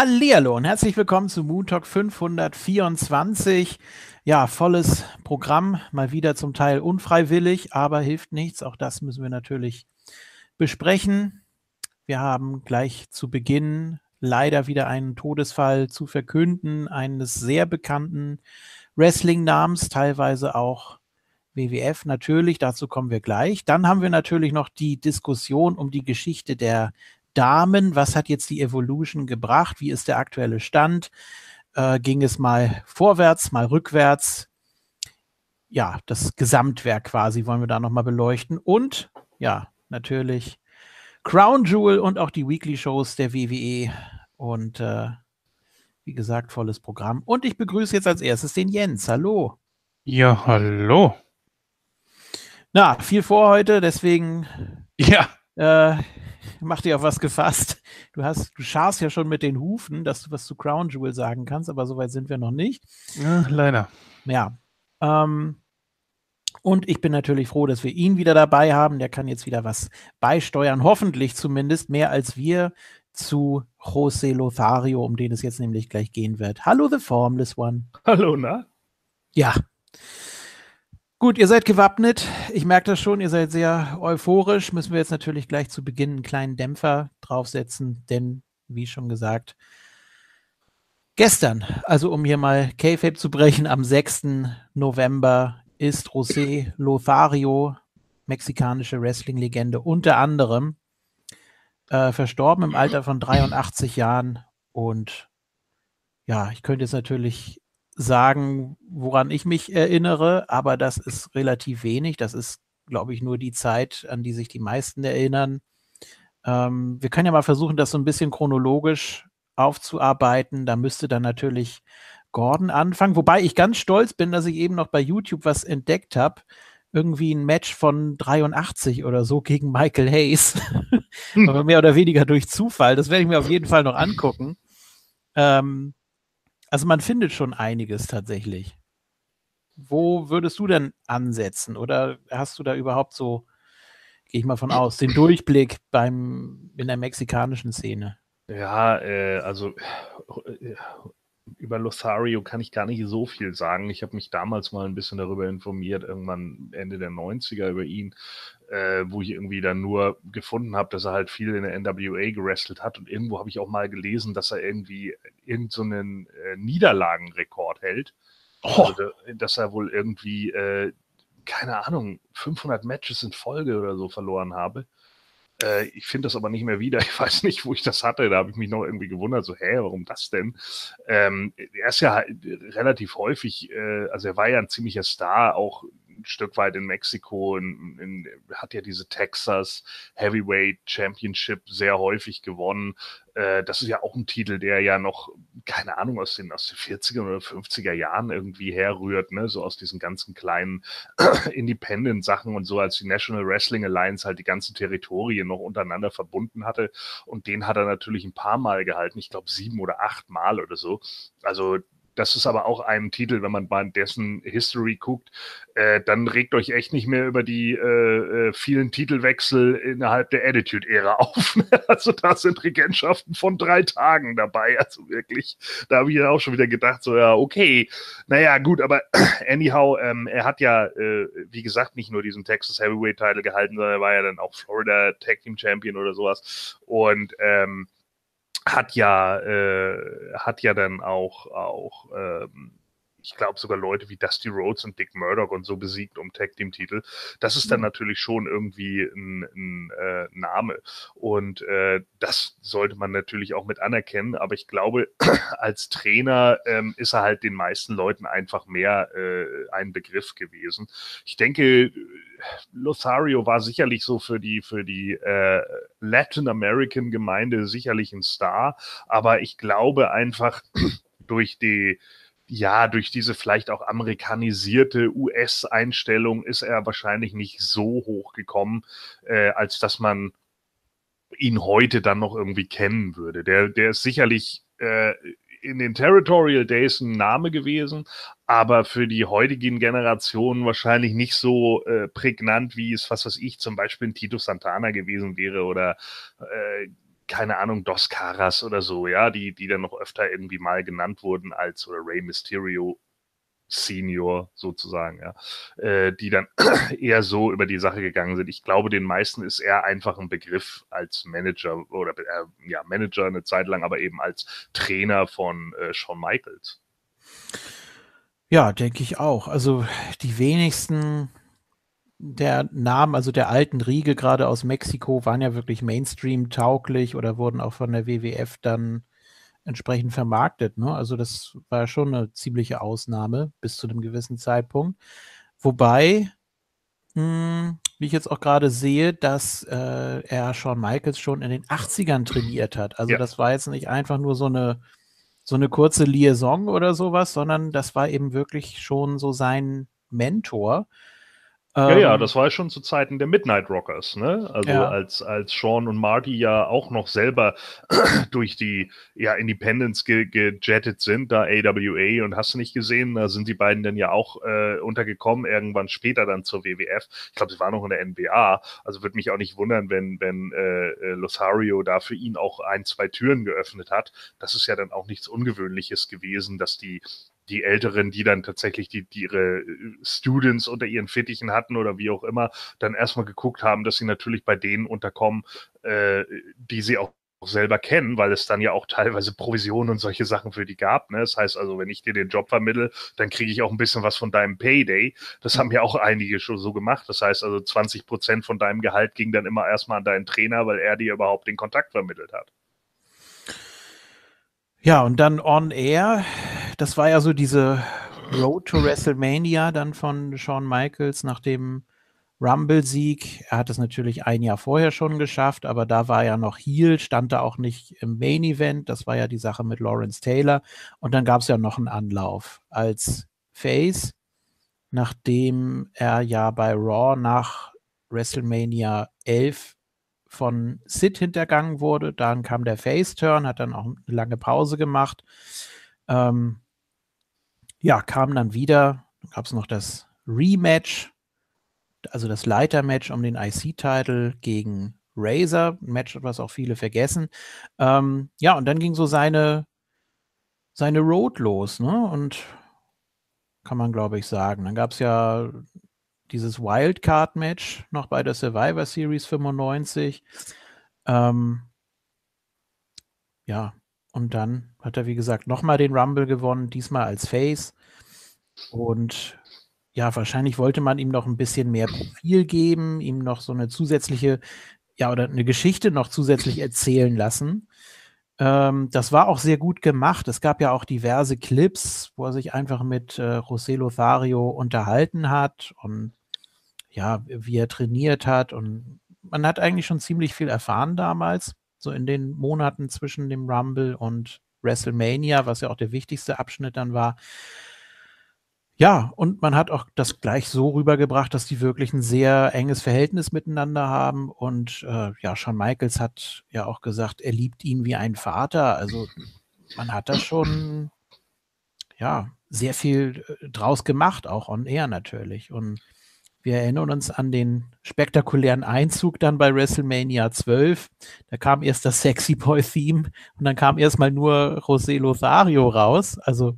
Hallihallo und herzlich willkommen zu Moon Talk 524. Ja, volles Programm, mal wieder zum Teil unfreiwillig, aber hilft nichts. Auch das müssen wir natürlich besprechen. Wir haben gleich zu Beginn leider wieder einen Todesfall zu verkünden, eines sehr bekannten Wrestling-Namens, teilweise auch WWF natürlich, dazu kommen wir gleich. Dann haben wir natürlich noch die Diskussion um die Geschichte der Damen. Was hat jetzt die Evolution gebracht? Wie ist der aktuelle Stand? Äh, ging es mal vorwärts, mal rückwärts? Ja, das Gesamtwerk quasi wollen wir da nochmal beleuchten. Und ja, natürlich Crown Jewel und auch die Weekly-Shows der WWE. Und äh, wie gesagt, volles Programm. Und ich begrüße jetzt als erstes den Jens. Hallo. Ja, hallo. Na, viel vor heute, deswegen. Ja. Äh, mach dir auf was gefasst. Du hast, du scharst ja schon mit den Hufen, dass du was zu Crown Jewel sagen kannst, aber soweit sind wir noch nicht. Ja, leider. Ja. Ähm, und ich bin natürlich froh, dass wir ihn wieder dabei haben. Der kann jetzt wieder was beisteuern, hoffentlich zumindest mehr als wir zu José Lothario, um den es jetzt nämlich gleich gehen wird. Hallo, The Formless One. Hallo, na? Ja, Gut, ihr seid gewappnet. Ich merke das schon, ihr seid sehr euphorisch. Müssen wir jetzt natürlich gleich zu Beginn einen kleinen Dämpfer draufsetzen, denn, wie schon gesagt, gestern, also um hier mal K-Fape zu brechen, am 6. November ist José Lothario, mexikanische Wrestling-Legende, unter anderem äh, verstorben im Alter von 83 Jahren. Und ja, ich könnte jetzt natürlich sagen, woran ich mich erinnere, aber das ist relativ wenig. Das ist, glaube ich, nur die Zeit, an die sich die meisten erinnern. Ähm, wir können ja mal versuchen, das so ein bisschen chronologisch aufzuarbeiten. Da müsste dann natürlich Gordon anfangen, wobei ich ganz stolz bin, dass ich eben noch bei YouTube was entdeckt habe. Irgendwie ein Match von 83 oder so gegen Michael Hayes. Aber mehr oder weniger durch Zufall. Das werde ich mir auf jeden Fall noch angucken. Ähm, also man findet schon einiges tatsächlich. Wo würdest du denn ansetzen? Oder hast du da überhaupt so, gehe ich mal von aus, den Durchblick beim, in der mexikanischen Szene? Ja, äh, also äh, über Lothario kann ich gar nicht so viel sagen. Ich habe mich damals mal ein bisschen darüber informiert, irgendwann Ende der 90er über ihn, äh, wo ich irgendwie dann nur gefunden habe, dass er halt viel in der NWA gerestelt hat. Und irgendwo habe ich auch mal gelesen, dass er irgendwie irgendeinen so äh, Niederlagenrekord hält. Oh. Also, dass er wohl irgendwie, äh, keine Ahnung, 500 Matches in Folge oder so verloren habe. Äh, ich finde das aber nicht mehr wieder. Ich weiß nicht, wo ich das hatte. Da habe ich mich noch irgendwie gewundert, so, hä, warum das denn? Ähm, er ist ja relativ häufig, äh, also er war ja ein ziemlicher Star, auch Stück weit in Mexiko, in, in, hat ja diese Texas Heavyweight Championship sehr häufig gewonnen. Äh, das ist ja auch ein Titel, der ja noch, keine Ahnung, aus den, aus den 40er oder 50er Jahren irgendwie herrührt, ne? so aus diesen ganzen kleinen Independent-Sachen und so, als die National Wrestling Alliance halt die ganzen Territorien noch untereinander verbunden hatte. Und den hat er natürlich ein paar Mal gehalten, ich glaube sieben oder acht Mal oder so. Also das ist aber auch ein Titel, wenn man bei dessen History guckt, äh, dann regt euch echt nicht mehr über die äh, äh vielen Titelwechsel innerhalb der Attitude-Ära auf. also da sind Regentschaften von drei Tagen dabei. Also wirklich, da habe ich ja auch schon wieder gedacht, so ja, okay, naja, gut, aber anyhow, ähm, er hat ja, äh, wie gesagt, nicht nur diesen Texas Heavyweight-Titel gehalten, sondern er war ja dann auch Florida Tag Team Champion oder sowas. Und ähm, hat ja, äh, hat ja dann auch, auch ähm, ich glaube sogar Leute wie Dusty Rhodes und Dick Murdoch und so besiegt um Tag Team Titel. Das ist dann mhm. natürlich schon irgendwie ein, ein äh, Name und äh, das sollte man natürlich auch mit anerkennen. Aber ich glaube, als Trainer ähm, ist er halt den meisten Leuten einfach mehr äh, ein Begriff gewesen. Ich denke, Lothario war sicherlich so für die, für die äh, Latin American Gemeinde sicherlich ein Star, aber ich glaube einfach durch die, ja, durch diese vielleicht auch amerikanisierte US-Einstellung ist er wahrscheinlich nicht so hoch gekommen, äh, als dass man ihn heute dann noch irgendwie kennen würde. Der, der ist sicherlich äh, in den Territorial Days ein Name gewesen, aber für die heutigen Generationen wahrscheinlich nicht so äh, prägnant, wie es, was weiß ich, zum Beispiel ein Tito Santana gewesen wäre oder äh, keine Ahnung, Dos Caras oder so, ja, die, die dann noch öfter irgendwie mal genannt wurden als oder Rey Mysterio Senior sozusagen, ja, äh, die dann eher so über die Sache gegangen sind. Ich glaube, den meisten ist er einfach ein Begriff als Manager oder äh, ja, Manager eine Zeit lang, aber eben als Trainer von äh, Shawn Michaels. Ja, denke ich auch. Also die wenigsten der Namen, also der alten Riege gerade aus Mexiko, waren ja wirklich Mainstream-tauglich oder wurden auch von der WWF dann entsprechend vermarktet. Ne? Also das war schon eine ziemliche Ausnahme bis zu einem gewissen Zeitpunkt. Wobei, mh, hm, wie ich jetzt auch gerade sehe, dass äh, er Shawn Michaels schon in den 80ern trainiert hat. Also ja. das war jetzt nicht einfach nur so eine, so eine kurze Liaison oder sowas, sondern das war eben wirklich schon so sein Mentor. Ja, ja, ähm, das war schon zu Zeiten der Midnight Rockers, ne? Also ja. als, als Sean und Marty ja auch noch selber durch die ja, Independence ge gejettet sind, da AWA und hast du nicht gesehen, da sind die beiden dann ja auch äh, untergekommen, irgendwann später dann zur WWF. Ich glaube, sie waren noch in der NBA, also würde mich auch nicht wundern, wenn, wenn äh, äh, Losario da für ihn auch ein, zwei Türen geöffnet hat. Das ist ja dann auch nichts Ungewöhnliches gewesen, dass die die Älteren, die dann tatsächlich die, die ihre äh, Students unter ihren Fittichen hatten oder wie auch immer, dann erstmal geguckt haben, dass sie natürlich bei denen unterkommen, äh, die sie auch selber kennen, weil es dann ja auch teilweise Provisionen und solche Sachen für die gab. Ne? Das heißt also, wenn ich dir den Job vermittel, dann kriege ich auch ein bisschen was von deinem Payday. Das haben ja auch einige schon so gemacht. Das heißt also, 20 Prozent von deinem Gehalt ging dann immer erstmal an deinen Trainer, weil er dir überhaupt den Kontakt vermittelt hat. Ja, und dann On Air, das war ja so diese Road to WrestleMania dann von Shawn Michaels nach dem Rumble-Sieg. Er hat es natürlich ein Jahr vorher schon geschafft, aber da war er noch Heel, stand da auch nicht im Main Event. Das war ja die Sache mit Lawrence Taylor. Und dann gab es ja noch einen Anlauf als Face, nachdem er ja bei Raw nach WrestleMania 11 von Sid hintergangen wurde. Dann kam der Face-Turn, hat dann auch eine lange Pause gemacht. Ähm, ja, kam dann wieder, gab es noch das Rematch, also das Leitermatch um den IC-Title gegen Razor, ein Match, was auch viele vergessen. Ähm, ja, und dann ging so seine, seine Road los, ne? Und kann man, glaube ich, sagen. Dann gab es ja dieses Wildcard-Match noch bei der Survivor Series 95. Ähm, ja, und dann hat er, wie gesagt, nochmal den Rumble gewonnen, diesmal als Face. Und ja, wahrscheinlich wollte man ihm noch ein bisschen mehr Profil geben, ihm noch so eine zusätzliche, ja, oder eine Geschichte noch zusätzlich erzählen lassen. Ähm, das war auch sehr gut gemacht. Es gab ja auch diverse Clips, wo er sich einfach mit äh, José Lothario unterhalten hat und ja, wie er trainiert hat. Und man hat eigentlich schon ziemlich viel erfahren damals, so in den Monaten zwischen dem Rumble und WrestleMania, was ja auch der wichtigste Abschnitt dann war. Ja, und man hat auch das gleich so rübergebracht, dass die wirklich ein sehr enges Verhältnis miteinander haben. Und äh, ja, Shawn Michaels hat ja auch gesagt, er liebt ihn wie ein Vater. Also man hat da schon ja sehr viel äh, draus gemacht, auch on air natürlich. Und wir erinnern uns an den spektakulären Einzug dann bei WrestleMania 12. Da kam erst das Sexy Boy Theme und dann kam erstmal nur José Lothario raus, also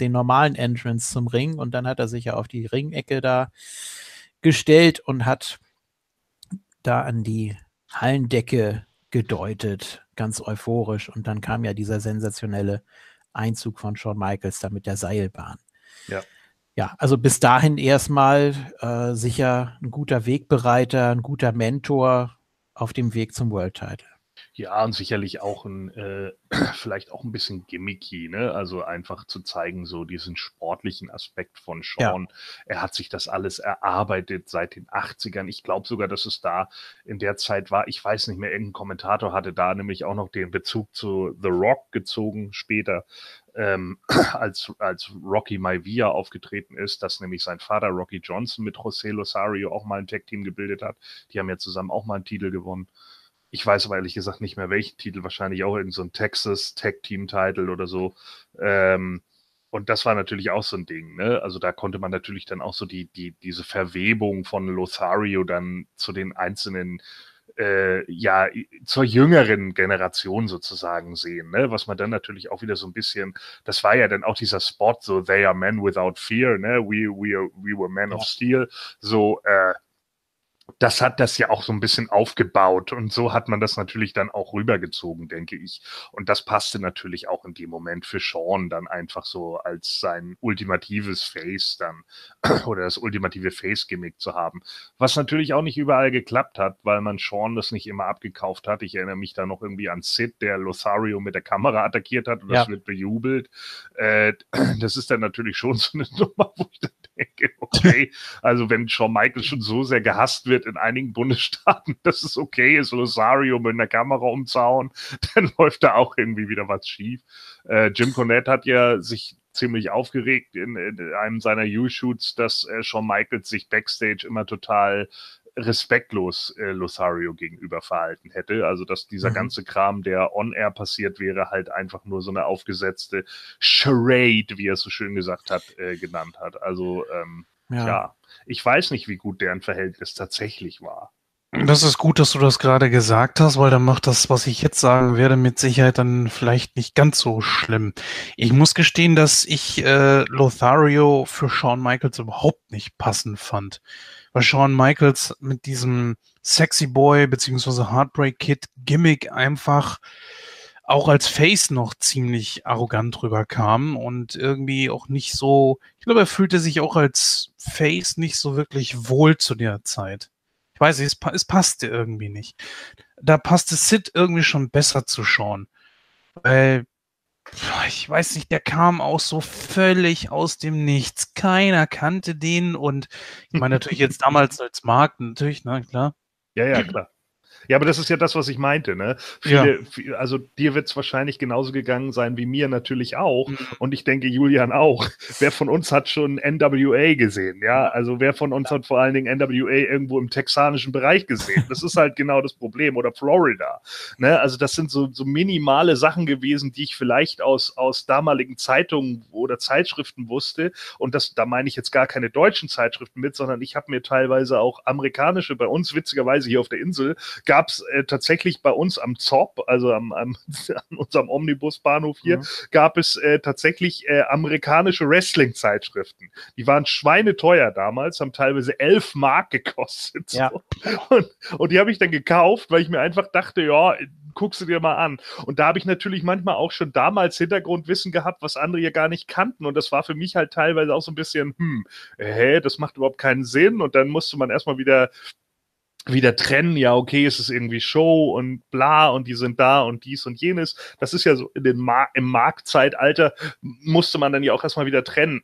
den normalen Entrance zum Ring und dann hat er sich ja auf die Ringecke da gestellt und hat da an die Hallendecke gedeutet, ganz euphorisch und dann kam ja dieser sensationelle Einzug von Shawn Michaels da mit der Seilbahn. Ja ja, also bis dahin erstmal äh, sicher ein guter Wegbereiter, ein guter Mentor auf dem Weg zum World Title. Ja, und sicherlich auch ein, äh, vielleicht auch ein bisschen gimmicky, ne? Also einfach zu zeigen, so diesen sportlichen Aspekt von Sean. Ja. Er hat sich das alles erarbeitet seit den 80ern. Ich glaube sogar, dass es da in der Zeit war, ich weiß nicht mehr, irgendein Kommentator hatte da nämlich auch noch den Bezug zu The Rock gezogen später, ähm, als, als Rocky Maivia aufgetreten ist, dass nämlich sein Vater Rocky Johnson mit José Losario auch mal ein Tag-Team gebildet hat. Die haben ja zusammen auch mal einen Titel gewonnen. Ich weiß aber ehrlich gesagt nicht mehr, welchen Titel, wahrscheinlich auch irgend so ein Texas Tag-Team-Title oder so. Ähm, und das war natürlich auch so ein Ding, ne? Also da konnte man natürlich dann auch so die, die, diese Verwebung von Lothario dann zu den einzelnen äh, ja zur jüngeren Generation sozusagen sehen, ne? was man dann natürlich auch wieder so ein bisschen, das war ja dann auch dieser Spot, so they are men without fear, ne? we, we, are, we were men ja. of steel, so äh, das hat das ja auch so ein bisschen aufgebaut und so hat man das natürlich dann auch rübergezogen, denke ich. Und das passte natürlich auch in dem Moment für Sean dann einfach so als sein ultimatives Face dann oder das ultimative Face-Gimmick zu haben. Was natürlich auch nicht überall geklappt hat, weil man Sean das nicht immer abgekauft hat. Ich erinnere mich da noch irgendwie an Sid, der Lothario mit der Kamera attackiert hat und ja. das wird bejubelt. Äh, das ist dann natürlich schon so eine Nummer, wo ich dann denke, okay, also wenn Shawn Michaels schon so sehr gehasst wird in einigen Bundesstaaten, dass es okay ist, Rosario mit einer Kamera umzauen, dann läuft da auch irgendwie wieder was schief. Äh, Jim Cornette hat ja sich ziemlich aufgeregt in, in einem seiner U-Shoots, dass äh, Shawn Michaels sich backstage immer total respektlos äh, Losario gegenüber verhalten hätte. Also dass dieser mhm. ganze Kram, der on-air passiert wäre, halt einfach nur so eine aufgesetzte Charade, wie er es so schön gesagt hat, äh, genannt hat. Also ähm, ja. ja, ich weiß nicht, wie gut deren Verhältnis tatsächlich war. Das ist gut, dass du das gerade gesagt hast, weil dann macht das, was ich jetzt sagen werde, mit Sicherheit dann vielleicht nicht ganz so schlimm. Ich muss gestehen, dass ich äh, Lothario für Shawn Michaels überhaupt nicht passend fand. Weil Shawn Michaels mit diesem Sexy Boy bzw. Heartbreak Kid Gimmick einfach auch als Face noch ziemlich arrogant rüberkam und irgendwie auch nicht so, ich glaube, er fühlte sich auch als Face nicht so wirklich wohl zu der Zeit. Ich weiß nicht, es, es passte irgendwie nicht. Da passte Sid irgendwie schon besser zu Sean. Weil, ich weiß nicht, der kam auch so völlig aus dem Nichts. Keiner kannte den und ich meine natürlich jetzt damals als Markt, natürlich, na klar. Ja, ja, klar. Ja, aber das ist ja das, was ich meinte. Ne? Viele, ja. also dir wird es wahrscheinlich genauso gegangen sein wie mir natürlich auch. Mhm. Und ich denke, Julian auch. Wer von uns hat schon NWA gesehen? Ja, also wer von uns hat vor allen Dingen NWA irgendwo im texanischen Bereich gesehen? Das ist halt genau das Problem. Oder Florida. Ne? Also das sind so, so minimale Sachen gewesen, die ich vielleicht aus, aus damaligen Zeitungen oder Zeitschriften wusste. Und das, da meine ich jetzt gar keine deutschen Zeitschriften mit, sondern ich habe mir teilweise auch amerikanische, bei uns witzigerweise hier auf der Insel, gab es äh, tatsächlich bei uns am ZOP, also am, am an unserem Omnibusbahnhof hier, mhm. gab es äh, tatsächlich äh, amerikanische Wrestling-Zeitschriften. Die waren schweineteuer damals, haben teilweise elf Mark gekostet. Ja. Und, und die habe ich dann gekauft, weil ich mir einfach dachte, ja, guckst du dir mal an. Und da habe ich natürlich manchmal auch schon damals Hintergrundwissen gehabt, was andere ja gar nicht kannten. Und das war für mich halt teilweise auch so ein bisschen, hm, hä, das macht überhaupt keinen Sinn. Und dann musste man erstmal wieder wieder trennen, ja, okay, es ist irgendwie Show und bla und die sind da und dies und jenes. Das ist ja so Mar im Marktzeitalter musste man dann ja auch erstmal wieder trennen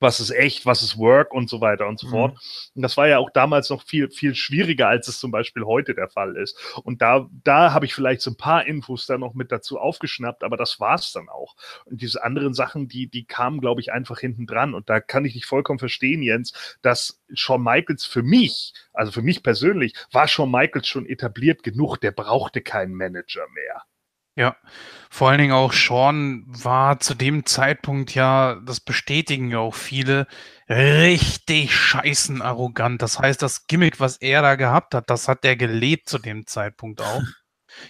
was ist echt, was ist Work und so weiter und so mhm. fort. Und das war ja auch damals noch viel, viel schwieriger, als es zum Beispiel heute der Fall ist. Und da, da habe ich vielleicht so ein paar Infos da noch mit dazu aufgeschnappt, aber das war's dann auch. Und diese anderen Sachen, die, die kamen, glaube ich, einfach hinten dran. Und da kann ich dich vollkommen verstehen, Jens, dass Shawn Michaels für mich, also für mich persönlich, war Shawn Michaels schon etabliert genug, der brauchte keinen Manager mehr. Ja, vor allen Dingen auch Sean war zu dem Zeitpunkt ja, das bestätigen ja auch viele, richtig scheißen arrogant. Das heißt, das Gimmick, was er da gehabt hat, das hat er gelebt zu dem Zeitpunkt auch.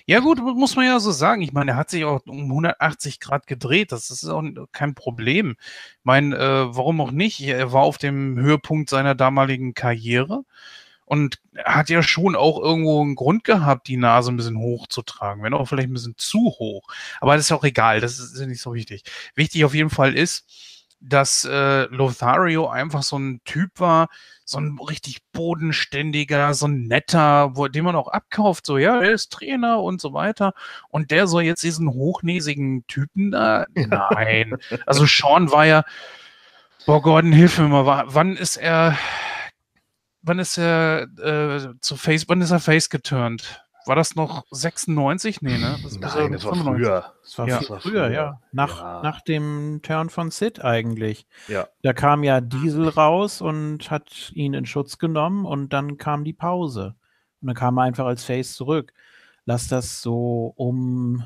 Ja gut, muss man ja so sagen. Ich meine, er hat sich auch um 180 Grad gedreht. Das ist auch kein Problem. Ich meine, äh, warum auch nicht? Er war auf dem Höhepunkt seiner damaligen Karriere und hat ja schon auch irgendwo einen Grund gehabt, die Nase ein bisschen hoch zu tragen, wenn auch vielleicht ein bisschen zu hoch. Aber das ist auch egal, das ist nicht so wichtig. Wichtig auf jeden Fall ist, dass äh, Lothario einfach so ein Typ war, so ein richtig bodenständiger, so ein netter, wo, den man auch abkauft, so, ja, er ist Trainer und so weiter. Und der soll jetzt diesen hochnäsigen Typen da? Nein. also Sean war ja, boah, Gordon, hilf mir mal, wann ist er, wann ist er äh, zu Face, wann ist er Face geturnt? War das noch 96? Nee, ne? Das Nein, das war früher. Das war ja. viel früher, früher, ja. Nach, ja. nach dem Turn von Sid eigentlich. Ja. Da kam ja Diesel raus und hat ihn in Schutz genommen und dann kam die Pause. Und dann kam er einfach als Face zurück. Lass das so um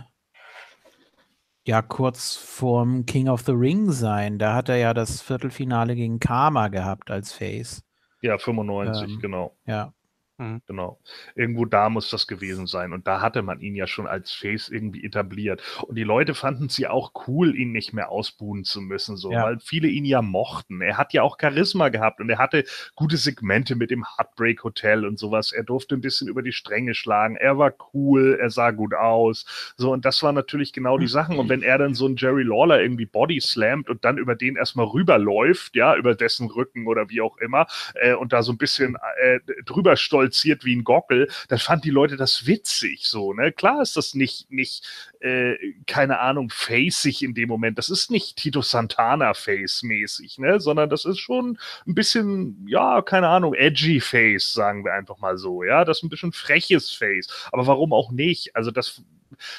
ja kurz vorm King of the Ring sein. Da hat er ja das Viertelfinale gegen Karma gehabt als Face. Ja, 95, ähm, genau. Ja. Mhm. Genau. Irgendwo da muss das gewesen sein. Und da hatte man ihn ja schon als Face irgendwie etabliert. Und die Leute fanden es ja auch cool, ihn nicht mehr ausbuhen zu müssen, so, ja. weil viele ihn ja mochten. Er hat ja auch Charisma gehabt und er hatte gute Segmente mit dem Heartbreak Hotel und sowas. Er durfte ein bisschen über die Stränge schlagen. Er war cool, er sah gut aus. So, und das war natürlich genau die Sachen. Und wenn er dann so einen Jerry Lawler irgendwie body slammt und dann über den erstmal rüberläuft, ja, über dessen Rücken oder wie auch immer, äh, und da so ein bisschen äh, drüber stolz stolziert wie ein Gockel, dann fand die Leute das witzig so, ne? Klar ist das nicht, nicht, äh, keine Ahnung, facig in dem Moment. Das ist nicht Tito Santana Face-mäßig, ne? Sondern das ist schon ein bisschen, ja, keine Ahnung, edgy Face, sagen wir einfach mal so, ja? Das ist ein bisschen freches Face. Aber warum auch nicht? Also das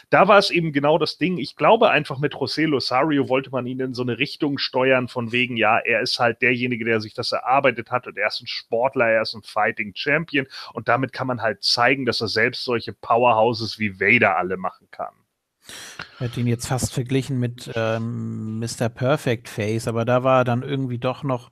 da war es eben genau das Ding. Ich glaube einfach mit José Losario wollte man ihn in so eine Richtung steuern, von wegen, ja, er ist halt derjenige, der sich das erarbeitet hat und er ist ein Sportler, er ist ein Fighting Champion und damit kann man halt zeigen, dass er selbst solche Powerhouses wie Vader alle machen kann. Ich hätte ihn jetzt fast verglichen mit ähm, Mr. Perfect Face, aber da war er dann irgendwie doch noch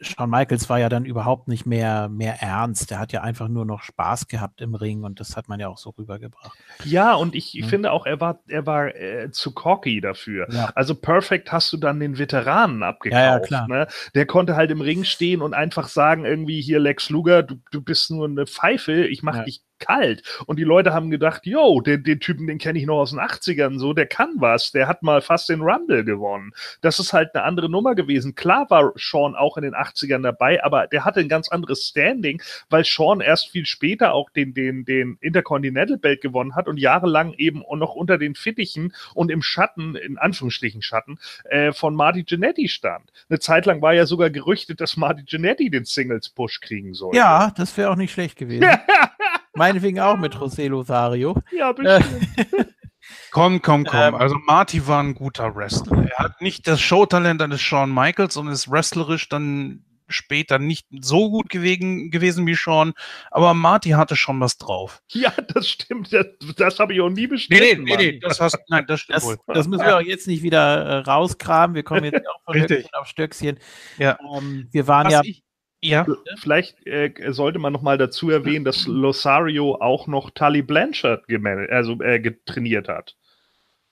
Shawn Michaels war ja dann überhaupt nicht mehr, mehr ernst. Der hat ja einfach nur noch Spaß gehabt im Ring und das hat man ja auch so rübergebracht. Ja, und ich, ich ja. finde auch, er war, er war äh, zu cocky dafür. Ja. Also Perfect hast du dann den Veteranen abgekauft. Ja, ne? Der konnte halt im Ring stehen und einfach sagen, irgendwie hier Lex Luger, du, du bist nur eine Pfeife, ich mach dich kalt. Und die Leute haben gedacht, yo, den, den Typen, den kenne ich noch aus den 80ern, so, der kann was, der hat mal fast den Rumble gewonnen. Das ist halt eine andere Nummer gewesen. Klar war Sean auch in den 80ern dabei, aber der hatte ein ganz anderes Standing, weil Sean erst viel später auch den, den, den Intercontinental Belt gewonnen hat und jahrelang eben noch unter den Fittichen und im Schatten, in Anführungsstrichen Schatten, äh, von Marty Jannetty stand. Eine Zeit lang war ja sogar gerüchtet, dass Marty Jannetty den Singles-Push kriegen soll. Ja, das wäre auch nicht schlecht gewesen. Meinetwegen auch mit José Lothario. Ja, bestimmt. Komm, komm, komm. Ähm, also Marty war ein guter Wrestler. Er hat nicht das Showtalent eines Shawn Michaels und ist wrestlerisch dann später nicht so gut gewesen, gewesen wie Sean, aber Marty hatte schon was drauf. Ja, das stimmt. Das, das habe ich auch nie bestritten. Nee, nee, nee, nee das hast, nein, das stimmt das, wohl. Das müssen wir auch jetzt nicht wieder äh, rauskramen. Wir kommen jetzt auch von Stöckchen auf Stöckchen. Ja. Ähm, wir waren was ja. Ich, ja. Vielleicht äh, sollte man noch mal dazu erwähnen, dass Losario auch noch Tully Blanchard also, äh, getrainiert hat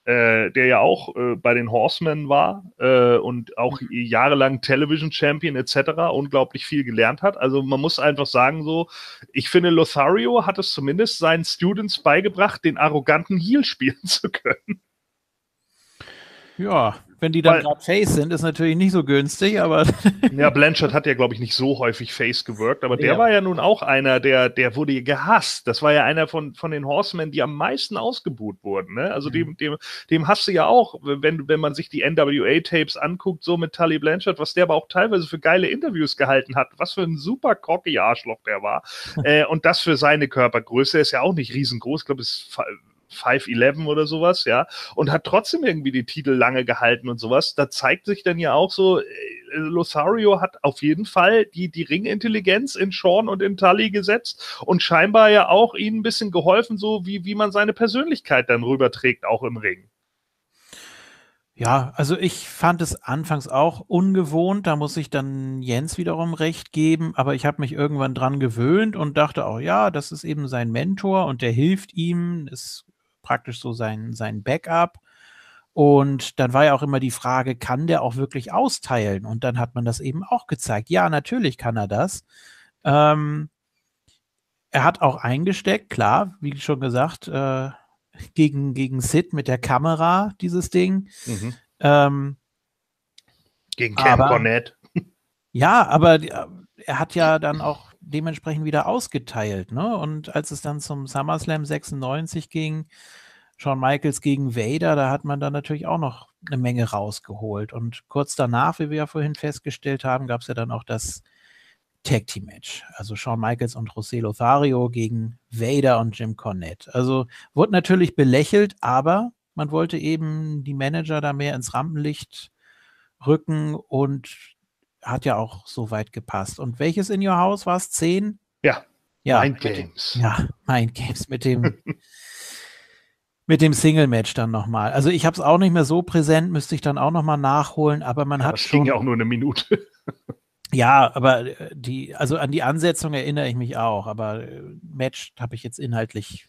äh, der ja auch äh, bei den Horsemen war äh, und auch mhm. jahrelang Television Champion etc. unglaublich viel gelernt hat. Also man muss einfach sagen so, ich finde Lothario hat es zumindest seinen Students beigebracht, den arroganten Heel spielen zu können. Ja, wenn die dann gerade Face sind, ist natürlich nicht so günstig, aber. ja, Blanchard hat ja, glaube ich, nicht so häufig Face gewirkt, aber der ja. war ja nun auch einer, der, der wurde gehasst. Das war ja einer von, von den Horsemen, die am meisten ausgebuht wurden. Ne? Also mhm. dem, dem, dem hast du ja auch, wenn, wenn man sich die NWA-Tapes anguckt, so mit Tully Blanchard, was der aber auch teilweise für geile Interviews gehalten hat, was für ein super cocky Arschloch der war. äh, und das für seine Körpergröße ist ja auch nicht riesengroß. Ich glaube, es ist 5-11 oder sowas, ja, und hat trotzdem irgendwie die Titel lange gehalten und sowas. Da zeigt sich dann ja auch so, äh, Lothario hat auf jeden Fall die, die Ringintelligenz in Sean und in Tully gesetzt und scheinbar ja auch ihnen ein bisschen geholfen, so wie, wie man seine Persönlichkeit dann rüberträgt, auch im Ring. Ja, also ich fand es anfangs auch ungewohnt, da muss ich dann Jens wiederum recht geben, aber ich habe mich irgendwann dran gewöhnt und dachte auch, ja, das ist eben sein Mentor und der hilft ihm, ist praktisch so sein, sein Backup. Und dann war ja auch immer die Frage, kann der auch wirklich austeilen? Und dann hat man das eben auch gezeigt. Ja, natürlich kann er das. Ähm, er hat auch eingesteckt, klar, wie schon gesagt, äh, gegen, gegen Sid mit der Kamera, dieses Ding. Mhm. Ähm, gegen Ken Cornett. Ja, aber er hat ja dann auch dementsprechend wieder ausgeteilt. Ne? Und als es dann zum SummerSlam 96 ging, Shawn Michaels gegen Vader, da hat man dann natürlich auch noch eine Menge rausgeholt. Und kurz danach, wie wir ja vorhin festgestellt haben, gab es ja dann auch das Tag Team Match. Also Shawn Michaels und José Lothario gegen Vader und Jim Cornette. Also wurde natürlich belächelt, aber man wollte eben die Manager da mehr ins Rampenlicht rücken und hat ja auch so weit gepasst. Und welches in Your House war es? Zehn? Ja. Ja. Mind Games. Ja, Mind Games mit dem mit dem Single-Match dann nochmal. Also ich habe es auch nicht mehr so präsent, müsste ich dann auch nochmal nachholen, aber man ja, hat das schon. Das ging ja auch nur eine Minute. Ja, aber äh, die, also an die Ansetzung erinnere ich mich auch, aber äh, Match habe ich jetzt inhaltlich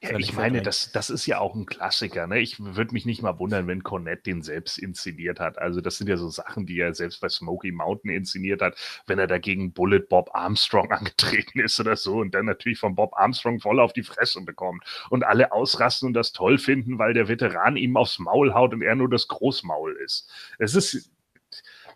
ja, ich meine, das, das ist ja auch ein Klassiker. Ne? Ich würde mich nicht mal wundern, wenn Cornette den selbst inszeniert hat. Also das sind ja so Sachen, die er selbst bei Smoky Mountain inszeniert hat, wenn er dagegen Bullet Bob Armstrong angetreten ist oder so und dann natürlich von Bob Armstrong voll auf die Fresse bekommt und alle ausrasten und das toll finden, weil der Veteran ihm aufs Maul haut und er nur das Großmaul ist. Es ist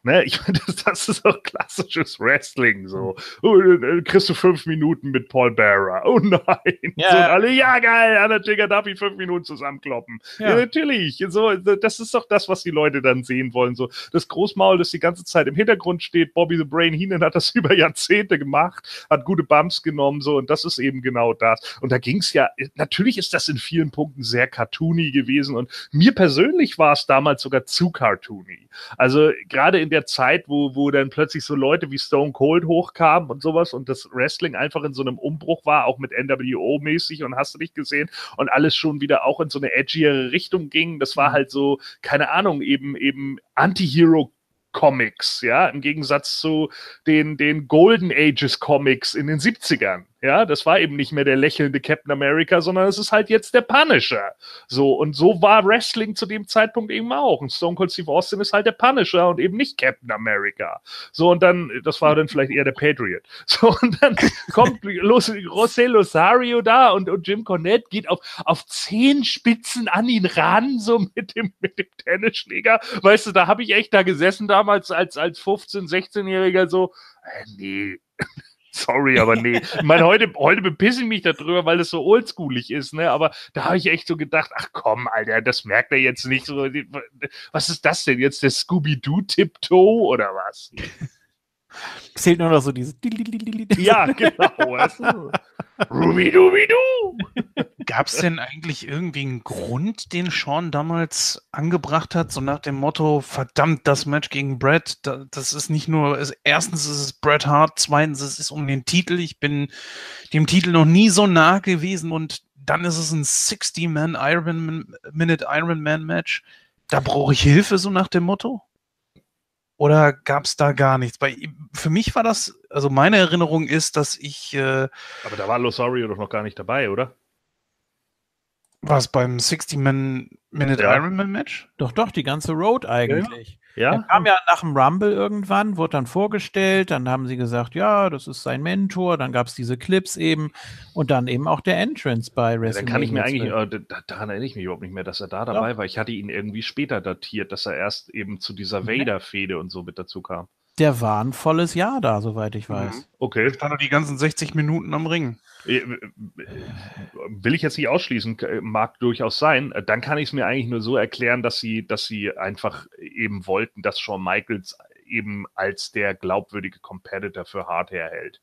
Ne? Ich meine, das, das, ist auch klassisches Wrestling. So, oh, dann kriegst du fünf Minuten mit Paul Bearer. Oh nein. Ja. So, alle, ja, geil, Undertaker darf ich fünf Minuten zusammenkloppen. Ja. ja. natürlich. So, das ist doch das, was die Leute dann sehen wollen. So, das Großmaul, das die ganze Zeit im Hintergrund steht. Bobby the Brain Heenan hat das über Jahrzehnte gemacht, hat gute Bumps genommen, so, und das ist eben genau das. Und da ging es ja, natürlich ist das in vielen Punkten sehr cartoony gewesen und mir persönlich war es damals sogar zu cartoony. Also, gerade in der Zeit, wo, wo dann plötzlich so Leute wie Stone Cold hochkamen und sowas und das Wrestling einfach in so einem Umbruch war, auch mit NWO-mäßig und hast du nicht gesehen und alles schon wieder auch in so eine edgiere Richtung ging. Das war mhm. halt so, keine Ahnung, eben, eben Anti-Hero Comics, ja, im Gegensatz zu den, den Golden Ages Comics in den 70ern. Ja, das war eben nicht mehr der lächelnde Captain America, sondern es ist halt jetzt der Punisher. So, und so war Wrestling zu dem Zeitpunkt eben auch. Und Stone Cold Steve Austin ist halt der Punisher und eben nicht Captain America. So, und dann, das war dann vielleicht eher der Patriot. So, und dann kommt Los, José Losario da und, und Jim Cornette geht auf, auf zehn Spitzen an ihn ran, so mit dem, mit dem Tennisschläger. Weißt du, da habe ich echt da gesessen damals als, als 15-, 16-Jähriger so, äh, nee Sorry, aber nee. Ich meine, heute, heute bepisse ich mich darüber, weil es so oldschoolig ist, ne? Aber da habe ich echt so gedacht, ach komm, Alter, das merkt er jetzt nicht so. Was ist das denn jetzt? Der Scooby-Doo-Tiptoe oder was? Zählt nur noch so dieses. Ja, genau. Rubidubidu! Gab es denn eigentlich irgendwie einen Grund, den Sean damals angebracht hat, so nach dem Motto, verdammt, das Match gegen Brad, das ist nicht nur, erstens ist es Bret Hart, zweitens ist es um den Titel, ich bin dem Titel noch nie so nah gewesen und dann ist es ein 60-Man Iron Minute Ironman Match. Da brauche ich Hilfe, so nach dem Motto? Oder gab es da gar nichts? Bei, für mich war das, also meine Erinnerung ist, dass ich. Äh, Aber da war Losario doch noch gar nicht dabei, oder? Was beim 60-Minute ja. Ironman Match? Doch, doch, die ganze Road eigentlich. Ja. Er kam ja nach dem Rumble irgendwann, wurde dann vorgestellt, dann haben sie gesagt, ja, das ist sein Mentor, dann gab es diese Clips eben und dann eben auch der Entrance bei WrestleMania. Ja, dann kann ich mir eigentlich, äh, daran erinnere ich mich überhaupt nicht mehr, dass er da dabei ja. war. Ich hatte ihn irgendwie später datiert, dass er erst eben zu dieser Vader-Fehde und so mit dazu kam. Der war ein volles Jahr da, soweit ich weiß. Mhm. Okay. Stand er die ganzen 60 Minuten am Ring. Äh, äh, will ich jetzt nicht ausschließen, mag durchaus sein. Dann kann ich es mir eigentlich nur so erklären, dass sie, dass sie einfach eben wollten, dass Shawn Michaels eben als der glaubwürdige Competitor für Hard herhält.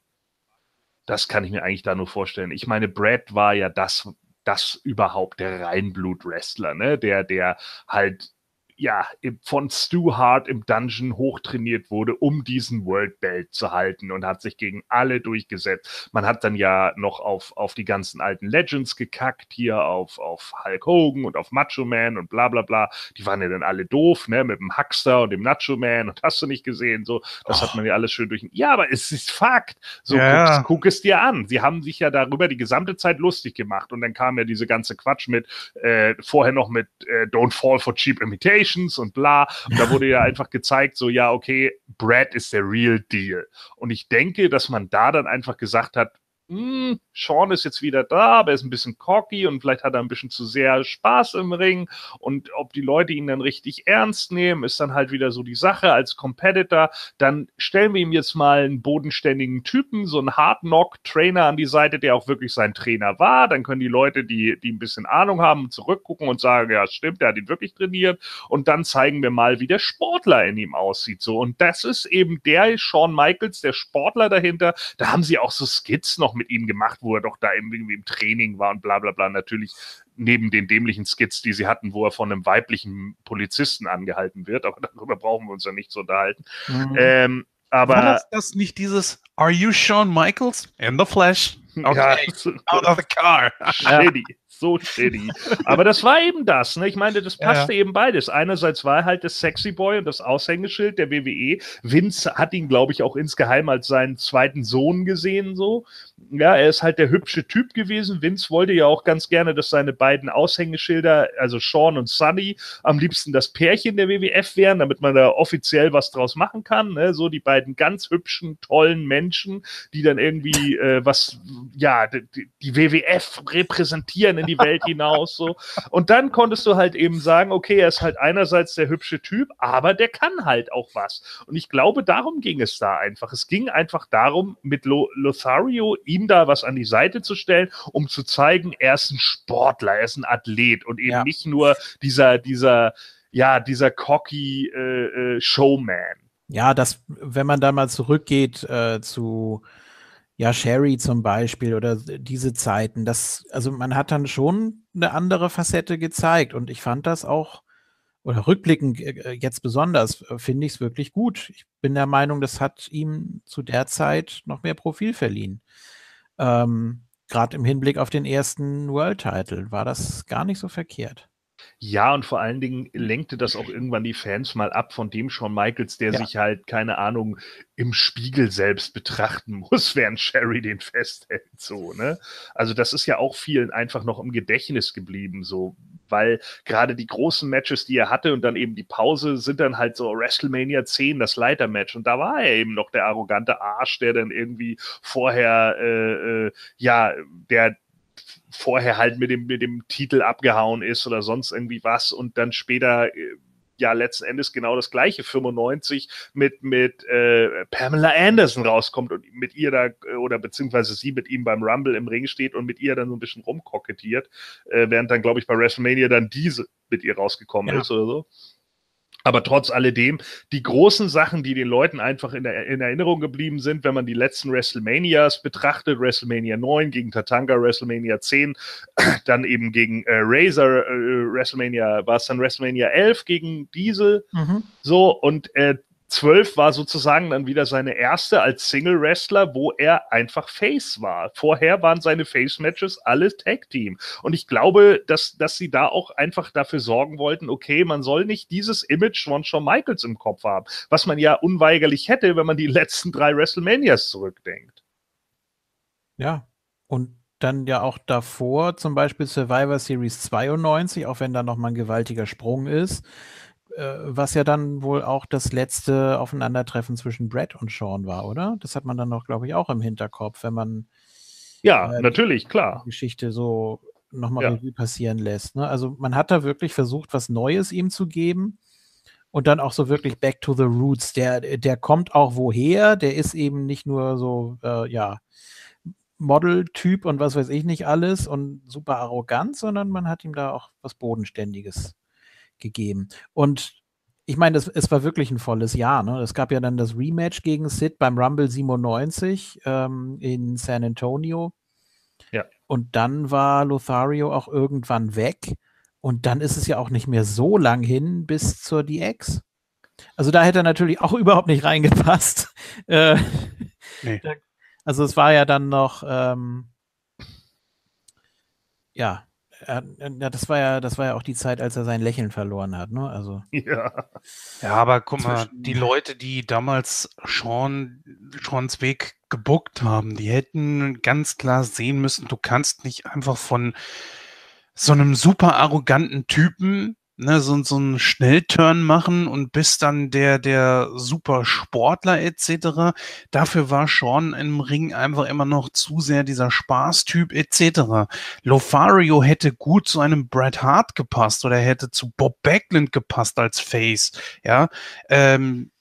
Das kann ich mir eigentlich da nur vorstellen. Ich meine, Brad war ja das, das überhaupt der Reinblut-Wrestler, ne? Der, der halt ja, von Stu Hart im Dungeon hochtrainiert wurde, um diesen World Belt zu halten und hat sich gegen alle durchgesetzt. Man hat dann ja noch auf, auf die ganzen alten Legends gekackt, hier auf, auf Hulk Hogan und auf Macho Man und bla bla bla. Die waren ja dann alle doof, ne, mit dem Huckster und dem Nacho Man und hast du nicht gesehen, so. Das oh. hat man ja alles schön durch. Ja, aber es ist Fakt. So, ja. guck, guck, es dir an. Sie haben sich ja darüber die gesamte Zeit lustig gemacht und dann kam ja diese ganze Quatsch mit, äh, vorher noch mit äh, Don't Fall for Cheap Imitation Relations und bla. Und da wurde ja einfach gezeigt, so, ja, okay, Brad ist der Real Deal. Und ich denke, dass man da dann einfach gesagt hat, hm, Sean ist jetzt wieder da, aber er ist ein bisschen cocky und vielleicht hat er ein bisschen zu sehr Spaß im Ring. Und ob die Leute ihn dann richtig ernst nehmen, ist dann halt wieder so die Sache als Competitor. Dann stellen wir ihm jetzt mal einen bodenständigen Typen, so einen Hard-Knock-Trainer an die Seite, der auch wirklich sein Trainer war. Dann können die Leute, die, die ein bisschen Ahnung haben, zurückgucken und sagen, ja, stimmt, der hat ihn wirklich trainiert. Und dann zeigen wir mal, wie der Sportler in ihm aussieht. So. Und das ist eben der Shawn Michaels, der Sportler dahinter. Da haben sie auch so Skits noch mit ihm gemacht, wo er doch da irgendwie im Training war und bla bla bla. Natürlich neben den dämlichen Skits, die sie hatten, wo er von einem weiblichen Polizisten angehalten wird, aber darüber brauchen wir uns ja nicht zu unterhalten. Mhm. Ähm, aber war das, das nicht dieses Are you Shawn Michaels in the flesh? Okay, ja. out of the car. Shitty. So shitty. Aber das war eben das, ne? Ich meine, das passte ja, eben beides. Einerseits war er halt das Sexy Boy und das Aushängeschild der WWE. Vince hat ihn, glaube ich, auch insgeheim als seinen zweiten Sohn gesehen, so. Ja, er ist halt der hübsche Typ gewesen. Vince wollte ja auch ganz gerne, dass seine beiden Aushängeschilder, also Sean und Sunny, am liebsten das Pärchen der WWF wären, damit man da offiziell was draus machen kann. Ne? So die beiden ganz hübschen, tollen Menschen, die dann irgendwie äh, was, ja, die, die WWF repräsentieren in die Welt hinaus. So. Und dann konntest du halt eben sagen, okay, er ist halt einerseits der hübsche Typ, aber der kann halt auch was. Und ich glaube, darum ging es da einfach. Es ging einfach darum, mit Lo Lothario ihm da was an die Seite zu stellen, um zu zeigen, er ist ein Sportler, er ist ein Athlet und eben ja. nicht nur dieser, dieser, ja, dieser cocky äh, äh, Showman. Ja, das, wenn man da mal zurückgeht äh, zu ja, Sherry zum Beispiel oder diese Zeiten, das, also man hat dann schon eine andere Facette gezeigt und ich fand das auch, oder rückblickend äh, jetzt besonders, äh, finde ich es wirklich gut. Ich bin der Meinung, das hat ihm zu der Zeit noch mehr Profil verliehen. Ähm, Gerade im Hinblick auf den ersten World Title war das gar nicht so verkehrt. Ja, und vor allen Dingen lenkte das auch irgendwann die Fans mal ab von dem Shawn Michaels, der ja. sich halt, keine Ahnung, im Spiegel selbst betrachten muss, während Sherry den festhält, so, ne? Also das ist ja auch vielen einfach noch im Gedächtnis geblieben, so, weil gerade die großen Matches, die er hatte und dann eben die Pause, sind dann halt so WrestleMania 10, das Leitermatch. Und da war er eben noch der arrogante Arsch, der dann irgendwie vorher, äh, äh, ja, der vorher halt mit dem, mit dem Titel abgehauen ist oder sonst irgendwie was und dann später äh, ja letzten Endes genau das gleiche 95 mit mit äh, Pamela Anderson rauskommt und mit ihr da oder beziehungsweise sie mit ihm beim Rumble im Ring steht und mit ihr dann so ein bisschen rumkokettiert, äh, während dann glaube ich bei WrestleMania dann diese mit ihr rausgekommen ja. ist oder so. Aber trotz alledem, die großen Sachen, die den Leuten einfach in, der, in Erinnerung geblieben sind, wenn man die letzten WrestleManias betrachtet, WrestleMania 9 gegen Tatanga, WrestleMania 10, dann eben gegen äh, Razor, äh, WrestleMania, war es dann WrestleMania 11 gegen Diesel, mhm. so, und äh, 12 war sozusagen dann wieder seine erste als Single-Wrestler, wo er einfach Face war. Vorher waren seine Face-Matches alle Tag-Team. Und ich glaube, dass, dass sie da auch einfach dafür sorgen wollten, okay, man soll nicht dieses Image von Shawn Michaels im Kopf haben, was man ja unweigerlich hätte, wenn man die letzten drei WrestleManias zurückdenkt. Ja, und dann ja auch davor, zum Beispiel Survivor Series 92, auch wenn da nochmal ein gewaltiger Sprung ist was ja dann wohl auch das letzte Aufeinandertreffen zwischen Brett und Sean war, oder? Das hat man dann noch, glaube ich, auch im Hinterkopf, wenn man ja, äh, natürlich, klar. Geschichte so nochmal ja. Revue passieren lässt. Ne? Also man hat da wirklich versucht, was Neues ihm zu geben und dann auch so wirklich back to the roots. Der, der kommt auch woher, der ist eben nicht nur so, äh, ja, Model-Typ und was weiß ich nicht alles und super arrogant, sondern man hat ihm da auch was Bodenständiges gegeben. Und ich meine, es war wirklich ein volles Jahr. Ne? Es gab ja dann das Rematch gegen Sid beim Rumble 97 ähm, in San Antonio. Ja. Und dann war Lothario auch irgendwann weg. Und dann ist es ja auch nicht mehr so lang hin bis zur DX. Also da hätte er natürlich auch überhaupt nicht reingepasst. Äh, nee. Also es war ja dann noch, ähm, ja, ja, das war ja, das war ja auch die Zeit, als er sein Lächeln verloren hat, ne? Also. Ja. Ja, aber guck mal, die Leute, die damals Sean, Seans Weg gebuckt haben, die hätten ganz klar sehen müssen, du kannst nicht einfach von so einem super arroganten Typen ne, so, so einen Schnellturn machen und bist dann der, der super Sportler etc. Dafür war Sean im Ring einfach immer noch zu sehr dieser Spaßtyp etc. Lofario hätte gut zu einem Bret Hart gepasst oder hätte zu Bob Backlund gepasst als Face, ja. Ähm,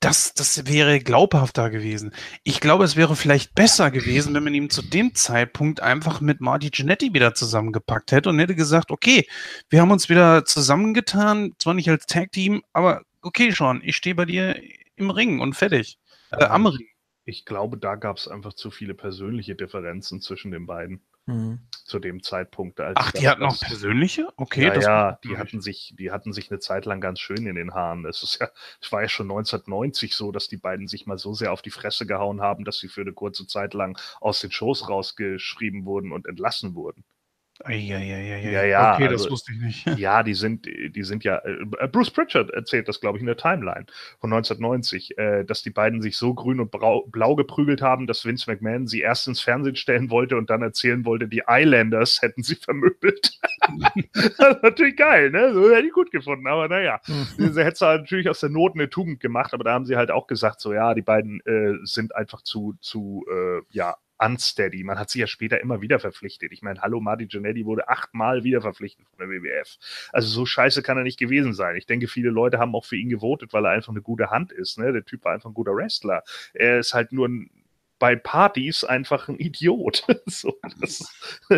das, das wäre glaubhafter gewesen. Ich glaube, es wäre vielleicht besser gewesen, wenn man ihn zu dem Zeitpunkt einfach mit Marty Genetti wieder zusammengepackt hätte und hätte gesagt, okay, wir haben uns wieder zusammengetan, zwar nicht als Tag-Team, aber okay, Sean, ich stehe bei dir im Ring und fertig. Äh, am Ring. Ich glaube, da gab es einfach zu viele persönliche Differenzen zwischen den beiden. Mhm. Zu dem Zeitpunkt. Als Ach, die hatten auch persönliche? Okay. Ja, ja die hatten sich, die hatten sich eine Zeit lang ganz schön in den Haaren. Es ist ja, es war ja schon 1990 so, dass die beiden sich mal so sehr auf die Fresse gehauen haben, dass sie für eine kurze Zeit lang aus den Shows rausgeschrieben wurden und entlassen wurden. Ja, ja, ja, ja, ja. Okay, also, das wusste ich nicht. Ja, die sind, die sind ja. Äh, Bruce Pritchard erzählt das, glaube ich, in der Timeline von 1990, äh, dass die beiden sich so grün und blau, blau geprügelt haben, dass Vince McMahon sie erst ins Fernsehen stellen wollte und dann erzählen wollte, die Islanders hätten sie vermöbelt. das ist natürlich geil, ne? So hätte ich gut gefunden, aber naja. Mhm. sie hätte natürlich aus der Not eine Tugend gemacht, aber da haben sie halt auch gesagt, so ja, die beiden äh, sind einfach zu, zu, äh, ja, unsteady. Man hat sich ja später immer wieder verpflichtet. Ich meine, hallo, Marty Jannetty wurde achtmal wieder verpflichtet von der WWF. Also so scheiße kann er nicht gewesen sein. Ich denke, viele Leute haben auch für ihn gewotet, weil er einfach eine gute Hand ist. Ne? Der Typ war einfach ein guter Wrestler. Er ist halt nur ein bei Partys einfach ein Idiot. so, das